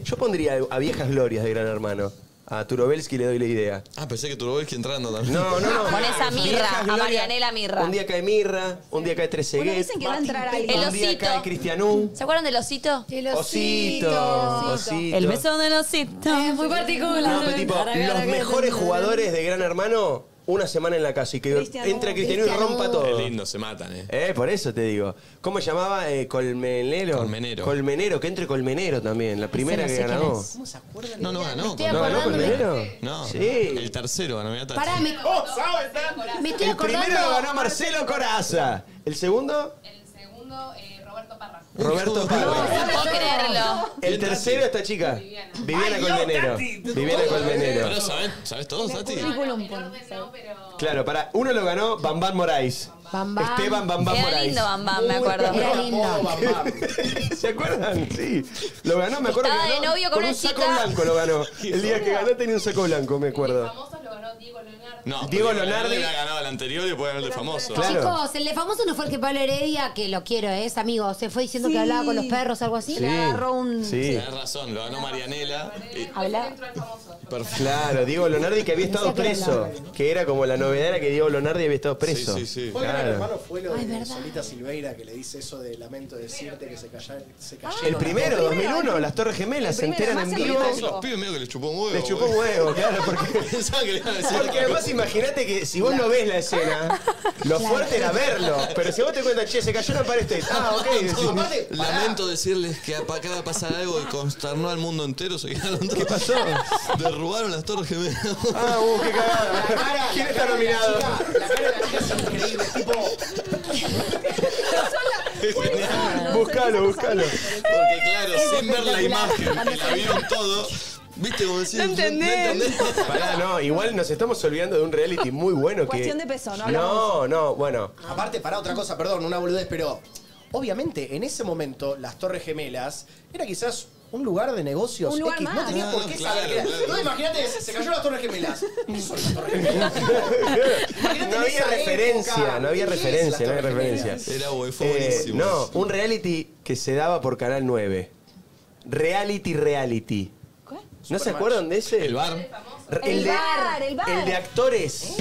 [SPEAKER 3] Yo pondría a viejas glorias de Gran Hermano. A Turobelski le doy la idea.
[SPEAKER 5] Ah, pensé que Turbovelski entrando también.
[SPEAKER 3] No, no, no. <laughs>
[SPEAKER 4] Pones a Mirra, a. Marianela Mirra.
[SPEAKER 3] Un día cae Mirra, un día cae Trezeguet.
[SPEAKER 12] Bueno, dicen que va a entrar alguien.
[SPEAKER 4] El
[SPEAKER 3] un día
[SPEAKER 4] osito.
[SPEAKER 3] cae Cristianú.
[SPEAKER 4] ¿Se acuerdan del osito?
[SPEAKER 2] El
[SPEAKER 3] Osito, osito.
[SPEAKER 4] El beso del osito.
[SPEAKER 2] Es muy particular.
[SPEAKER 3] No, pero tipo, los mejores jugadores de Gran Hermano, una semana en la casa y que
[SPEAKER 12] Cristiano.
[SPEAKER 3] entre Cristiano y rompa todo.
[SPEAKER 5] Es lindo, se matan, eh.
[SPEAKER 3] Eh, por eso te digo. ¿Cómo se llamaba? Eh, Colmenero.
[SPEAKER 5] Colmenero.
[SPEAKER 3] Colmenero, que entre Colmenero también, la primera
[SPEAKER 2] no
[SPEAKER 3] que
[SPEAKER 2] sé quién
[SPEAKER 3] ganó.
[SPEAKER 2] es.
[SPEAKER 5] No, no ganó.
[SPEAKER 2] estoy
[SPEAKER 3] ¿No ganó
[SPEAKER 2] acordándome.
[SPEAKER 3] Colmenero?
[SPEAKER 5] No,
[SPEAKER 3] Sí.
[SPEAKER 5] el tercero ganó. mirá,
[SPEAKER 2] Pará, me, me estoy
[SPEAKER 3] El primero lo ganó. Marcelo Coraza. ¿El segundo?
[SPEAKER 14] El segundo, eh, Roberto
[SPEAKER 3] Roberto Parra.
[SPEAKER 4] No puedo creerlo.
[SPEAKER 3] El tercero, esta chica. Viviana Colmenero. Viviana Colmenero.
[SPEAKER 5] Pero ¿sabes, ¿sabes todo, Tati?
[SPEAKER 13] Currículum, pon.
[SPEAKER 3] Claro, para uno lo ganó Bambán Moraes.
[SPEAKER 2] Bam, bam.
[SPEAKER 3] Esteban Bambán
[SPEAKER 4] Era
[SPEAKER 3] Moraes.
[SPEAKER 4] lindo Bam Bam, me acuerdo.
[SPEAKER 2] Era lindo. <laughs>
[SPEAKER 3] ¿Se acuerdan? Sí. Lo ganó, me acuerdo
[SPEAKER 4] Estaba
[SPEAKER 3] que
[SPEAKER 4] de
[SPEAKER 3] ganó
[SPEAKER 4] novio con
[SPEAKER 3] un
[SPEAKER 4] una
[SPEAKER 3] saco
[SPEAKER 4] chica.
[SPEAKER 3] blanco lo ganó. <laughs> El día que ganó tenía un saco blanco, me acuerdo.
[SPEAKER 5] No,
[SPEAKER 3] Diego
[SPEAKER 5] porque
[SPEAKER 3] Leonardi-
[SPEAKER 5] había ganado el anterior y después ganó el de famoso.
[SPEAKER 3] Claro.
[SPEAKER 2] Chicos, el de famoso no fue el que Pablo Heredia, que lo quiero, es amigo. Se fue diciendo que hablaba con los perros, algo así.
[SPEAKER 3] Sí. Sí.
[SPEAKER 5] Tenés razón, lo ganó Marianela. y-
[SPEAKER 2] Habla.
[SPEAKER 5] Perfecto.
[SPEAKER 3] Claro, Diego Lonardi que había estado preso. Que era como la novedad era que Diego Lonardi había estado preso.
[SPEAKER 5] Sí, sí, sí.
[SPEAKER 6] ¿Fue el gran
[SPEAKER 3] Claro.
[SPEAKER 6] hermano fue lo
[SPEAKER 2] Ay,
[SPEAKER 6] de
[SPEAKER 2] verdad.
[SPEAKER 6] Solita Silveira que le dice eso de lamento decirte que se, calla- se cayeron?
[SPEAKER 3] El primero,
[SPEAKER 6] las
[SPEAKER 3] 2001, las Torres Gemelas se enteran en vivo.
[SPEAKER 5] Los pibes medio que le chupó un huevo.
[SPEAKER 3] Le chupó un huevo, claro, porque. <laughs>
[SPEAKER 5] Pensaban que le iban a decir
[SPEAKER 3] Porque
[SPEAKER 5] otra
[SPEAKER 3] además imagínate que si vos no ves la escena, <laughs> lo fuerte era verlo. Pero si vos te cuentas, che, se cayó la pared. Ah, ok. <laughs>
[SPEAKER 6] Aparte,
[SPEAKER 5] Lamento decirles que acaba de pasar algo que consternó al mundo entero. Se quedaron
[SPEAKER 3] ¿Qué pasó?
[SPEAKER 5] Derrubaron las torres gemelas.
[SPEAKER 3] Ah, uh, qué cagada. ¿Quién está nominado?
[SPEAKER 6] La cara de la chica es increíble, tipo.
[SPEAKER 3] Buscalo, buscalo.
[SPEAKER 5] Porque claro, sin ver la imagen, que la vieron todo, viste como decir,
[SPEAKER 4] No entendés.
[SPEAKER 3] Pará, no, igual nos estamos olvidando de un reality muy bueno que.
[SPEAKER 12] Cuestión de peso, no
[SPEAKER 3] No,
[SPEAKER 12] hablamos.
[SPEAKER 3] no, bueno.
[SPEAKER 6] Aparte, para otra cosa, perdón, una boludez, pero obviamente en ese momento las Torres Gemelas era quizás un lugar de negocios
[SPEAKER 12] Un lugar
[SPEAKER 6] X. No
[SPEAKER 12] más.
[SPEAKER 6] tenía por
[SPEAKER 5] no,
[SPEAKER 6] qué
[SPEAKER 5] claro,
[SPEAKER 6] saber era.
[SPEAKER 5] claro.
[SPEAKER 6] No, imagínate, se, se cayó las Torres Gemelas. ¿Qué son las Torres <laughs> Gemelas? Imagínate
[SPEAKER 3] No
[SPEAKER 6] en
[SPEAKER 3] había
[SPEAKER 6] esa
[SPEAKER 3] referencia,
[SPEAKER 6] época,
[SPEAKER 3] no había
[SPEAKER 6] ¿qué es
[SPEAKER 3] referencia, no había
[SPEAKER 6] Torres
[SPEAKER 3] referencia.
[SPEAKER 6] Gemelas?
[SPEAKER 5] Era fue
[SPEAKER 3] Eh,
[SPEAKER 5] buenísimo.
[SPEAKER 3] no, un reality que se daba por Canal 9. Reality, reality. ¿No se acuerdan de ese?
[SPEAKER 5] El bar.
[SPEAKER 3] El,
[SPEAKER 12] El
[SPEAKER 3] de,
[SPEAKER 12] bar, el bar.
[SPEAKER 3] el de actores.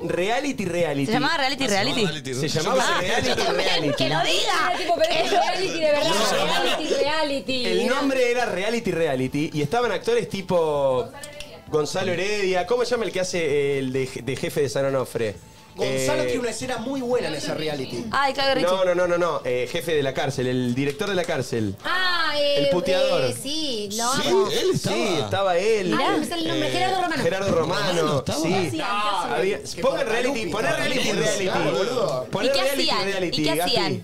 [SPEAKER 3] Reality, reality.
[SPEAKER 4] ¿Se llamaba Reality Reality?
[SPEAKER 3] Se llamaba Reality, <laughs> reality.
[SPEAKER 4] ¡Que lo diga! <laughs>
[SPEAKER 13] Tipo, pero es reality de verdad. Reality, reality.
[SPEAKER 3] El nombre era Reality Reality y estaban actores tipo Gonzalo Heredia. ¿Cómo se llama el que hace el de, de jefe de San Onofre?
[SPEAKER 6] Gonzalo
[SPEAKER 3] Eh,
[SPEAKER 6] tiene una escena muy buena en ese reality.
[SPEAKER 4] Ay, claro, Richie.
[SPEAKER 3] No, no, no, no, no. eh, jefe de la cárcel, el director de la cárcel.
[SPEAKER 2] Ah, eh,
[SPEAKER 3] El puteador.
[SPEAKER 2] eh, sí, lo
[SPEAKER 5] Sí,
[SPEAKER 2] amo.
[SPEAKER 5] él estaba.
[SPEAKER 3] Sí, estaba él.
[SPEAKER 2] Mirá, me sale el nombre, Gerardo Romano.
[SPEAKER 3] Gerardo Romano,
[SPEAKER 5] estaba.
[SPEAKER 3] sí. Había- pongan reality, poner reality, reality. Poner
[SPEAKER 4] ¿Y qué
[SPEAKER 3] reality,
[SPEAKER 4] hacían?
[SPEAKER 3] reality,
[SPEAKER 4] ¿Y qué
[SPEAKER 3] Gaspi.
[SPEAKER 4] hacían?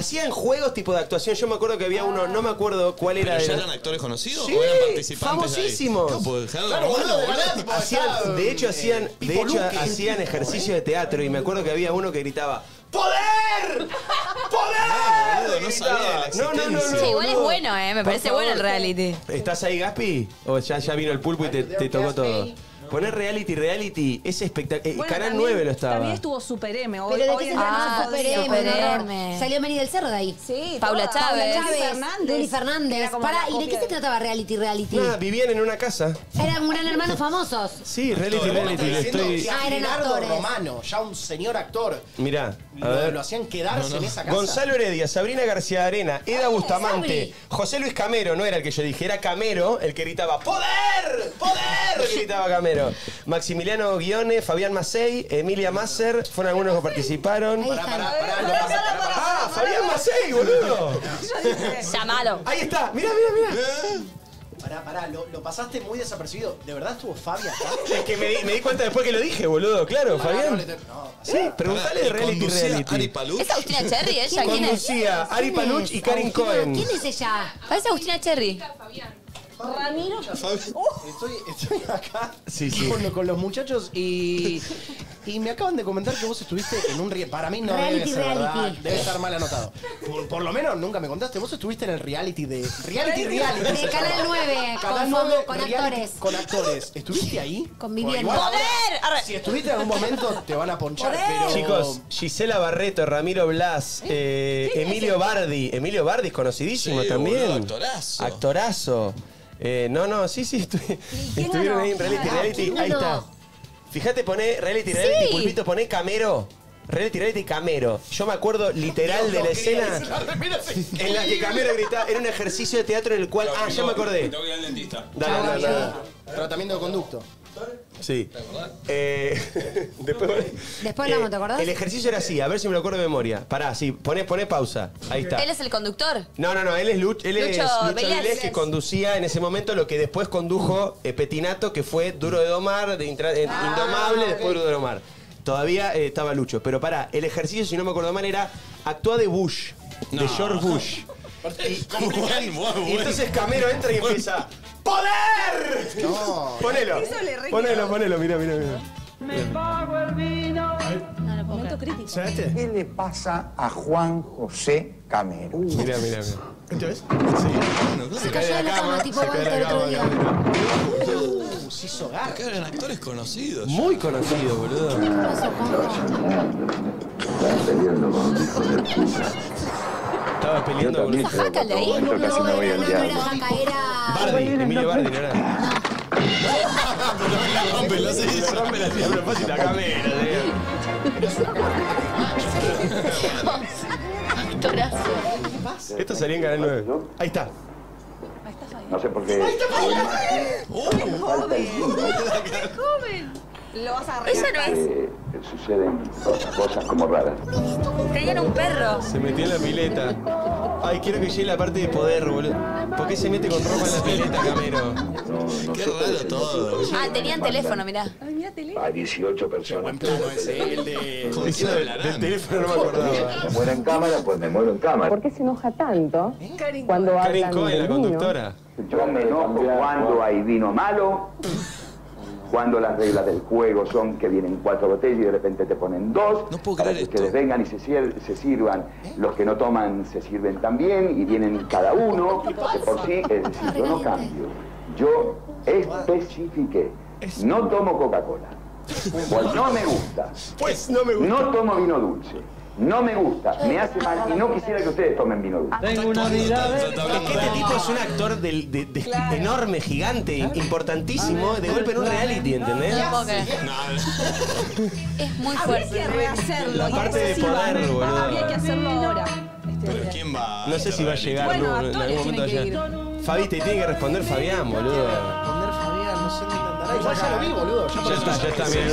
[SPEAKER 3] Hacían juegos tipo de actuación. Yo me acuerdo que había uno, no me acuerdo cuál era.
[SPEAKER 5] ¿Pero ya
[SPEAKER 3] de-
[SPEAKER 5] eran actores conocidos
[SPEAKER 3] Sí,
[SPEAKER 5] o eran participantes?
[SPEAKER 3] famosísimos.
[SPEAKER 5] De
[SPEAKER 6] Claro, boludo, de verdad, tipo,
[SPEAKER 3] Hacían, de hecho
[SPEAKER 6] eh,
[SPEAKER 3] hacían, de
[SPEAKER 6] Pipo
[SPEAKER 3] hecho
[SPEAKER 6] Luque.
[SPEAKER 3] hacían ejercicio de teatro y me acuerdo que había uno que gritaba ¡Poder! ¡Poder!
[SPEAKER 5] boludo, no sabía de la
[SPEAKER 3] No, no, no, no.
[SPEAKER 4] Che, igual es bueno, ¿eh? Me
[SPEAKER 3] Por
[SPEAKER 4] parece bueno el reality.
[SPEAKER 3] ¿Estás ahí, Gaspi? ¿O ya, ya vino el pulpo y te, te tocó todo? Poner reality, reality, es espectacular.
[SPEAKER 12] Bueno,
[SPEAKER 3] Canal
[SPEAKER 12] también-
[SPEAKER 3] 9 lo estaba.
[SPEAKER 12] También estuvo Super M. Hoy,
[SPEAKER 2] Pero de
[SPEAKER 12] hoy
[SPEAKER 2] qué se trata
[SPEAKER 4] Ah,
[SPEAKER 2] Super. M,
[SPEAKER 4] Super. M.
[SPEAKER 2] Salió Mary del Cerro de ahí.
[SPEAKER 12] Sí,
[SPEAKER 4] Paula
[SPEAKER 12] todas.
[SPEAKER 4] Chávez.
[SPEAKER 12] Paula
[SPEAKER 2] Chávez,
[SPEAKER 12] Fernández.
[SPEAKER 2] Luli Fernández.
[SPEAKER 12] Era como
[SPEAKER 2] Pará,
[SPEAKER 12] la
[SPEAKER 2] ¿y de qué
[SPEAKER 12] copia
[SPEAKER 2] se trataba reality, reality?
[SPEAKER 3] Nada, vivían en una casa.
[SPEAKER 2] Eran gran hermanos famosos.
[SPEAKER 3] Sí, reality, reality.
[SPEAKER 6] Estoy
[SPEAKER 3] le
[SPEAKER 6] diciendo
[SPEAKER 3] estoy...
[SPEAKER 6] que a
[SPEAKER 2] Ah, eran
[SPEAKER 6] Gerardo
[SPEAKER 2] actores.
[SPEAKER 6] Romano, ya un señor actor,
[SPEAKER 3] Mirá, a
[SPEAKER 6] lo,
[SPEAKER 3] ver.
[SPEAKER 6] lo hacían quedarse en esa casa.
[SPEAKER 3] Gonzalo Heredia, Sabrina García Arena, Eda Bustamante,
[SPEAKER 2] Sabri.
[SPEAKER 3] José Luis Camero, no era el que yo dije, era Camero el que gritaba ¡Poder! ¡Poder! <laughs> gritaba Camero. Maximiliano Guione, Fabián Macei, Emilia Masser, fueron algunos que participaron.
[SPEAKER 6] Pará, pará, pará, pasa-.
[SPEAKER 3] ¡Ah! ¡Fabián Macei, boludo!
[SPEAKER 4] Llamalo.
[SPEAKER 3] Ahí está, mirá, mirá, mirá.
[SPEAKER 6] Pará, pará, lo, lo pasaste muy desapercibido. ¿De verdad estuvo Fabi acá? <laughs>
[SPEAKER 3] Es que me di, me di cuenta después que lo dije, boludo, claro, Fabián. Sí, preguntale de
[SPEAKER 5] Pará, ¿y
[SPEAKER 3] reality, reality.
[SPEAKER 5] Paluch?
[SPEAKER 4] ¿Es Agustina Cherry ella? ¿Quién es?
[SPEAKER 3] Conducía Ari
[SPEAKER 2] ¿Quién
[SPEAKER 3] Paluch
[SPEAKER 2] es?
[SPEAKER 3] y Karin
[SPEAKER 2] Agustina,
[SPEAKER 3] Cohen.
[SPEAKER 2] ¿Quién es ella?
[SPEAKER 4] Parece Agustina Cherry.
[SPEAKER 12] Ramiro.
[SPEAKER 6] Estoy, estoy acá
[SPEAKER 3] Sí, sí.
[SPEAKER 6] Con, con los muchachos y, y me acaban de comentar que vos estuviste en un reality. Para mí no
[SPEAKER 2] Reality,
[SPEAKER 6] debe ser verdad,
[SPEAKER 2] reality.
[SPEAKER 6] debe estar mal anotado. Por, por lo menos nunca me contaste. Vos estuviste en el reality de. Reality, reality.
[SPEAKER 2] De
[SPEAKER 6] se
[SPEAKER 2] Canal
[SPEAKER 6] llama.
[SPEAKER 2] 9,
[SPEAKER 6] Canal
[SPEAKER 2] con
[SPEAKER 6] 9,
[SPEAKER 2] famo- con
[SPEAKER 6] reality
[SPEAKER 2] actores.
[SPEAKER 6] Con actores. ¿Estuviste ahí?
[SPEAKER 2] Conviviendo.
[SPEAKER 6] Igual
[SPEAKER 4] ¡Poder! Arre.
[SPEAKER 6] Si estuviste en algún momento, te van a ponchar. Pero.
[SPEAKER 3] Chicos, Gisela Barreto, Ramiro Blas, eh, Emilio Bardi. Emilio Bardi es conocidísimo
[SPEAKER 5] Sí,
[SPEAKER 3] también.
[SPEAKER 5] boludo, actorazo.
[SPEAKER 3] Actorazo. Eh, no, no, sí, sí, estu- estuvieron ahí en Reality
[SPEAKER 2] ¿Quién
[SPEAKER 3] Reality. Ahí
[SPEAKER 2] ¿Quién
[SPEAKER 3] está. Fíjate, poné Reality Reality,
[SPEAKER 4] Sí.
[SPEAKER 3] Pulpito, poné Camero. Reality Reality Camero. Yo me acuerdo literal de la escena <laughs> en la que Camero gritaba. Era un ejercicio de teatro en el cual. Ah, ya me acordé.
[SPEAKER 11] Tengo que ir al dentista.
[SPEAKER 3] Dale, dale, dale.
[SPEAKER 6] Tratamiento de conducto.
[SPEAKER 3] Sí. Eh, <laughs> después,
[SPEAKER 2] Después hablamos, ¿te acordás?
[SPEAKER 3] El ejercicio era así, a ver si me lo acuerdo de memoria. Pará, sí, poné, poné pausa. Ahí está.
[SPEAKER 4] Él es el conductor.
[SPEAKER 3] No, no, no, él es Luch, él es
[SPEAKER 4] Lucho
[SPEAKER 3] Lucho
[SPEAKER 4] Vélez.
[SPEAKER 3] Vélez, que conducía en ese momento lo que después condujo eh, Petinato, que fue Duro de Domar, de Intra- eh,
[SPEAKER 4] Ah,
[SPEAKER 3] Indomable, después Duro de Domar. todavía eh, estaba Lucho. Pero pará, el ejercicio, si no me acuerdo mal, era actúa de Bush, de
[SPEAKER 5] No.
[SPEAKER 3] George Bush.
[SPEAKER 5] Muy
[SPEAKER 3] Y <laughs>
[SPEAKER 5] bueno.
[SPEAKER 3] entonces Camero entra y empieza. ¡Poder!
[SPEAKER 6] No.
[SPEAKER 3] Ponelo.
[SPEAKER 12] Eso le re
[SPEAKER 3] Ponelo, ponelo, mira, mira, mira.
[SPEAKER 12] Momento crítico.
[SPEAKER 14] ¿Sabes?
[SPEAKER 15] ¿Qué le pasa a Juan José Camero?
[SPEAKER 3] Mira, mira, mira.
[SPEAKER 14] ¿Entonces?
[SPEAKER 2] Se cayó de la cama, tipo Walter el otro día.
[SPEAKER 14] Uh, se hizo garra.
[SPEAKER 5] Acá eran actores conocidos.
[SPEAKER 3] Muy conocido, boludo. Estaba peleando con
[SPEAKER 4] Sácale ahí.
[SPEAKER 2] No, no, era, no, no era Jaca, era...
[SPEAKER 3] Bardi, Emilio Bardi, ¿no era?
[SPEAKER 5] Rompe, lo sé.
[SPEAKER 3] Rompe la tía a propósito a Camero,
[SPEAKER 4] Actorazo.
[SPEAKER 3] tío. Esto salía en Canal 9. Ahí está.
[SPEAKER 15] No sé por qué.
[SPEAKER 12] ¡Joven! Lo vas a
[SPEAKER 4] Eso
[SPEAKER 12] arreglar.
[SPEAKER 4] no es.
[SPEAKER 15] Eh, suceden cosas como raras.
[SPEAKER 4] Tenían un perro.
[SPEAKER 3] Se metió en la pileta. Ay, quiero que llegue la parte de poder, boludo. ¿Por qué se mete con ropa en la pileta, Camero?
[SPEAKER 5] Qué raro todo.
[SPEAKER 4] Ah, tenían teléfono, mirá.
[SPEAKER 12] Ay, mira, tele.
[SPEAKER 15] Hay 18 personas.
[SPEAKER 6] Buen plano ese, el de.
[SPEAKER 5] ¿Con
[SPEAKER 3] Eso
[SPEAKER 5] quién
[SPEAKER 3] del, teléfono no me acordaba.
[SPEAKER 15] Me muero en cámara, pues me muero en cámara.
[SPEAKER 16] ¿Por qué se enoja tanto
[SPEAKER 12] Karin
[SPEAKER 16] cuando
[SPEAKER 3] Karin
[SPEAKER 16] hablan
[SPEAKER 3] Cohen, la conductora.
[SPEAKER 15] Yo me enojo cuando hay vino malo, <laughs> cuando las reglas del juego son que vienen cuatro botellas y de repente te ponen dos,
[SPEAKER 5] No puedo
[SPEAKER 15] para que ustedes
[SPEAKER 5] esto.
[SPEAKER 15] vengan y se, sirvan. Los que no toman se sirven también y vienen cada uno, de por sí, es decir, yo no cambio. Yo especifiqué, no tomo Coca-Cola, <laughs> pues no me gusta.
[SPEAKER 3] Pues no me gusta.
[SPEAKER 15] No tomo vino dulce. No me gusta, me hace mal y no quisiera que ustedes tomen vino dulce.
[SPEAKER 5] Tengo una vida
[SPEAKER 3] Es que este tipo es un actor del- de- de- enorme, gigante, importantísimo, de golpe en un reality, ¿entendés?
[SPEAKER 4] No. Es muy
[SPEAKER 12] Habría que
[SPEAKER 4] fuerte.
[SPEAKER 12] rehacerlo.
[SPEAKER 3] La parte de poder, boludo.
[SPEAKER 12] Habría que hacerlo ahora.
[SPEAKER 5] Pero ¿quién va?
[SPEAKER 3] No sé si va a llegar,
[SPEAKER 12] Bueno,
[SPEAKER 3] no, en algún momento va a
[SPEAKER 12] tienen que
[SPEAKER 3] llegar. Fabi, te tiene que responder Fabián, boludo.
[SPEAKER 6] Responder Fabián, no sé. Igual ya lo vi, boludo. Ya
[SPEAKER 3] está, ya está, bien,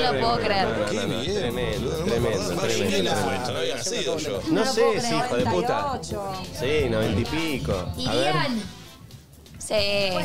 [SPEAKER 4] No lo puedo creer.
[SPEAKER 5] Qué bien,
[SPEAKER 3] Tremendo,
[SPEAKER 5] boludo,
[SPEAKER 3] tremendo.
[SPEAKER 5] No
[SPEAKER 3] sé, sí, hijo de puta.
[SPEAKER 12] 98.
[SPEAKER 3] Sí, noventa y pico. A ver.
[SPEAKER 2] Irían.
[SPEAKER 4] Sí,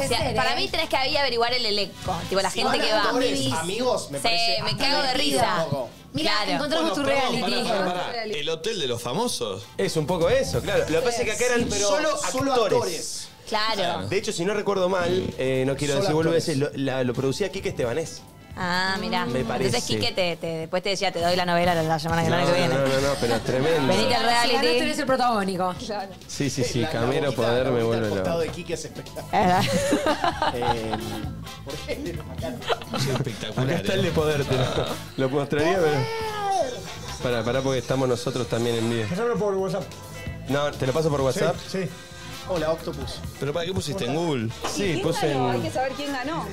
[SPEAKER 4] sí,
[SPEAKER 2] ser,
[SPEAKER 4] para
[SPEAKER 2] ¿eh?
[SPEAKER 4] mí tenés que ahí averiguar el elenco. Tipo, la
[SPEAKER 6] Si
[SPEAKER 4] gente que va.
[SPEAKER 6] actores, amigos, me
[SPEAKER 4] Sí,
[SPEAKER 6] parece.
[SPEAKER 4] me cago de risa.
[SPEAKER 6] un poco.
[SPEAKER 2] Mira,
[SPEAKER 4] Claro.
[SPEAKER 2] encontramos tu
[SPEAKER 5] Perdón,
[SPEAKER 2] reality.
[SPEAKER 5] pará, pará, pará. El hotel de los famosos.
[SPEAKER 3] Es un poco eso, claro. Lo que pasa es que acá eran
[SPEAKER 6] Pero
[SPEAKER 3] solo
[SPEAKER 6] solo
[SPEAKER 3] actores.
[SPEAKER 4] Claro.
[SPEAKER 3] De hecho, si no recuerdo mal, eh, no quiero
[SPEAKER 6] Solo
[SPEAKER 3] decir vuelvo a
[SPEAKER 6] actores.
[SPEAKER 3] decir, lo, la- lo producía Quique Estebanés.
[SPEAKER 4] Ah, mira.
[SPEAKER 3] Me parece.
[SPEAKER 4] Entonces Quique te, te- después te decía, te doy la novela la semana que,
[SPEAKER 3] No,
[SPEAKER 4] que viene.
[SPEAKER 3] no, no, no, pero es tremendo.
[SPEAKER 4] Venite al
[SPEAKER 2] Si ganás,
[SPEAKER 4] reality.
[SPEAKER 2] tenés el protagónico.
[SPEAKER 12] Claro.
[SPEAKER 3] Sí, sí, sí,
[SPEAKER 6] La- la
[SPEAKER 3] Camero
[SPEAKER 6] boquita-
[SPEAKER 3] Poder
[SPEAKER 6] la
[SPEAKER 3] me
[SPEAKER 6] boquita
[SPEAKER 3] vuelve
[SPEAKER 6] al costado
[SPEAKER 3] loco.
[SPEAKER 6] de Quique es espectacular.
[SPEAKER 4] Eh, <laughs>
[SPEAKER 6] Eh, ¿Por qué? <laughs> Acá.
[SPEAKER 5] Espectacular.
[SPEAKER 3] Acá está el de Poder, te lo, lo mostraría, pero... Pará, pará, porque estamos nosotros también en vivo.
[SPEAKER 14] Pásamelo por WhatsApp.
[SPEAKER 3] No, ¿te lo paso por WhatsApp?
[SPEAKER 14] Sí, sí.
[SPEAKER 6] Hola, Octopus.
[SPEAKER 5] ¿Pero para qué pusiste en Google?
[SPEAKER 3] Sí,
[SPEAKER 12] ¿Quién
[SPEAKER 3] puse
[SPEAKER 12] ganó? Hay
[SPEAKER 3] en...
[SPEAKER 12] que saber quién ganó.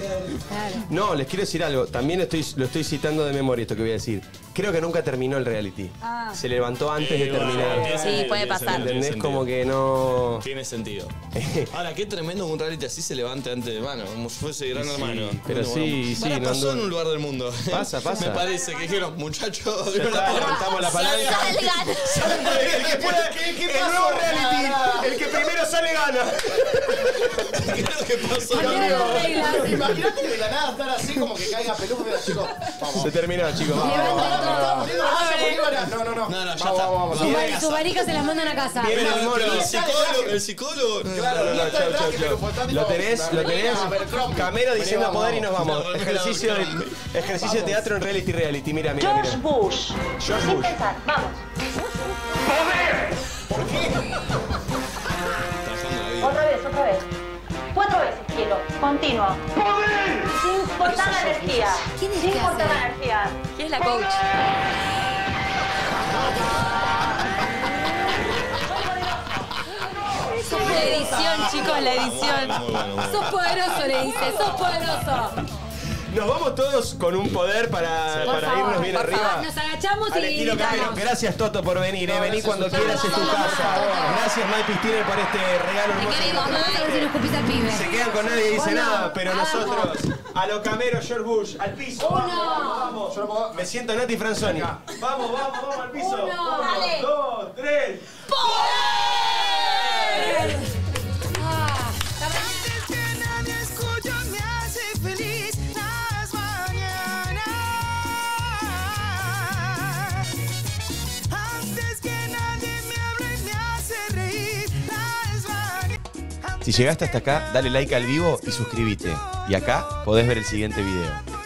[SPEAKER 3] No, les quiero decir algo. También estoy, lo estoy citando de memoria esto que voy a decir. Creo que nunca terminó el reality.
[SPEAKER 12] Ah.
[SPEAKER 3] Se levantó antes de
[SPEAKER 5] Eh,
[SPEAKER 3] terminar.
[SPEAKER 4] Sí,
[SPEAKER 5] sentido,
[SPEAKER 4] puede pasar.
[SPEAKER 3] ¿Entendés? Como que no...
[SPEAKER 5] Tiene sentido. <laughs> Ahora, qué tremendo que un reality así se levante antes de mano, como si fuese gran
[SPEAKER 3] Sí,
[SPEAKER 5] hermano.
[SPEAKER 3] pero
[SPEAKER 5] Bueno,
[SPEAKER 3] sí,
[SPEAKER 5] bueno.
[SPEAKER 3] sí,
[SPEAKER 5] pasó
[SPEAKER 3] ando-
[SPEAKER 5] en un lugar del mundo.
[SPEAKER 3] Pasa, <laughs> pasa.
[SPEAKER 5] Me parece que dijeron, muchachos,
[SPEAKER 3] levantamos la palanca.
[SPEAKER 4] Salgan. <laughs>
[SPEAKER 3] El que el nuevo reality, el que primero sale gana.
[SPEAKER 5] ¿Qué es lo que pasó?
[SPEAKER 6] Imagínate que de la nada estar así como que caiga peluco y chicos, vamos.
[SPEAKER 3] Se terminó, chicos. vamos.
[SPEAKER 6] No, no, no.
[SPEAKER 5] No, no, ya
[SPEAKER 6] Vamos,
[SPEAKER 5] está.
[SPEAKER 6] vamos, vamos.
[SPEAKER 2] Sus maricas se las mandan a casa.
[SPEAKER 3] Viene el mono.
[SPEAKER 5] El psicólogo, el psicólogo.
[SPEAKER 3] No, no, no, chau, chau, chau. Lo tenés, lo tenés. Camero diciendo poder y nos vamos. Ejercicio de, teatro en reality reality. Mira, mira,
[SPEAKER 16] George. Bush.
[SPEAKER 3] George
[SPEAKER 16] Sin
[SPEAKER 3] Bush.
[SPEAKER 16] pensar, vamos.
[SPEAKER 5] Trabajando la
[SPEAKER 16] Continuo. Sin importar la energía.
[SPEAKER 2] ¿Quién es
[SPEAKER 16] Sin la energía.
[SPEAKER 4] ¿Quién es la coach? La edición, chicos, la edición.
[SPEAKER 2] Sos poderoso, le dice. Sos poderoso.
[SPEAKER 3] Nos vamos todos con un poder para,
[SPEAKER 2] Por
[SPEAKER 3] para
[SPEAKER 2] favor,
[SPEAKER 3] irnos bien arriba.
[SPEAKER 2] favor. Nos agachamos
[SPEAKER 3] Al
[SPEAKER 2] y gritamos.
[SPEAKER 3] Gracias Toto por venir, eh. Vení cuando quieras, es tu casa. Gracias Mike Pistine por este regalo
[SPEAKER 4] Te
[SPEAKER 3] hermoso.
[SPEAKER 4] queremos,
[SPEAKER 2] nos escupís al pibe.
[SPEAKER 3] Se quedan con nadie y dice nada, pero
[SPEAKER 2] Abajo.
[SPEAKER 3] nosotros, a lo Camero, George Bush, al piso.
[SPEAKER 2] Uno.
[SPEAKER 3] Vamos, vamos. Me siento Nati Franzoni. Vamos, vamos, vamos al piso.
[SPEAKER 2] Uno.
[SPEAKER 3] Dos, tres.
[SPEAKER 2] Ah,
[SPEAKER 3] Si llegaste hasta acá, dale like al vivo y suscríbete. Y acá podés ver el siguiente video.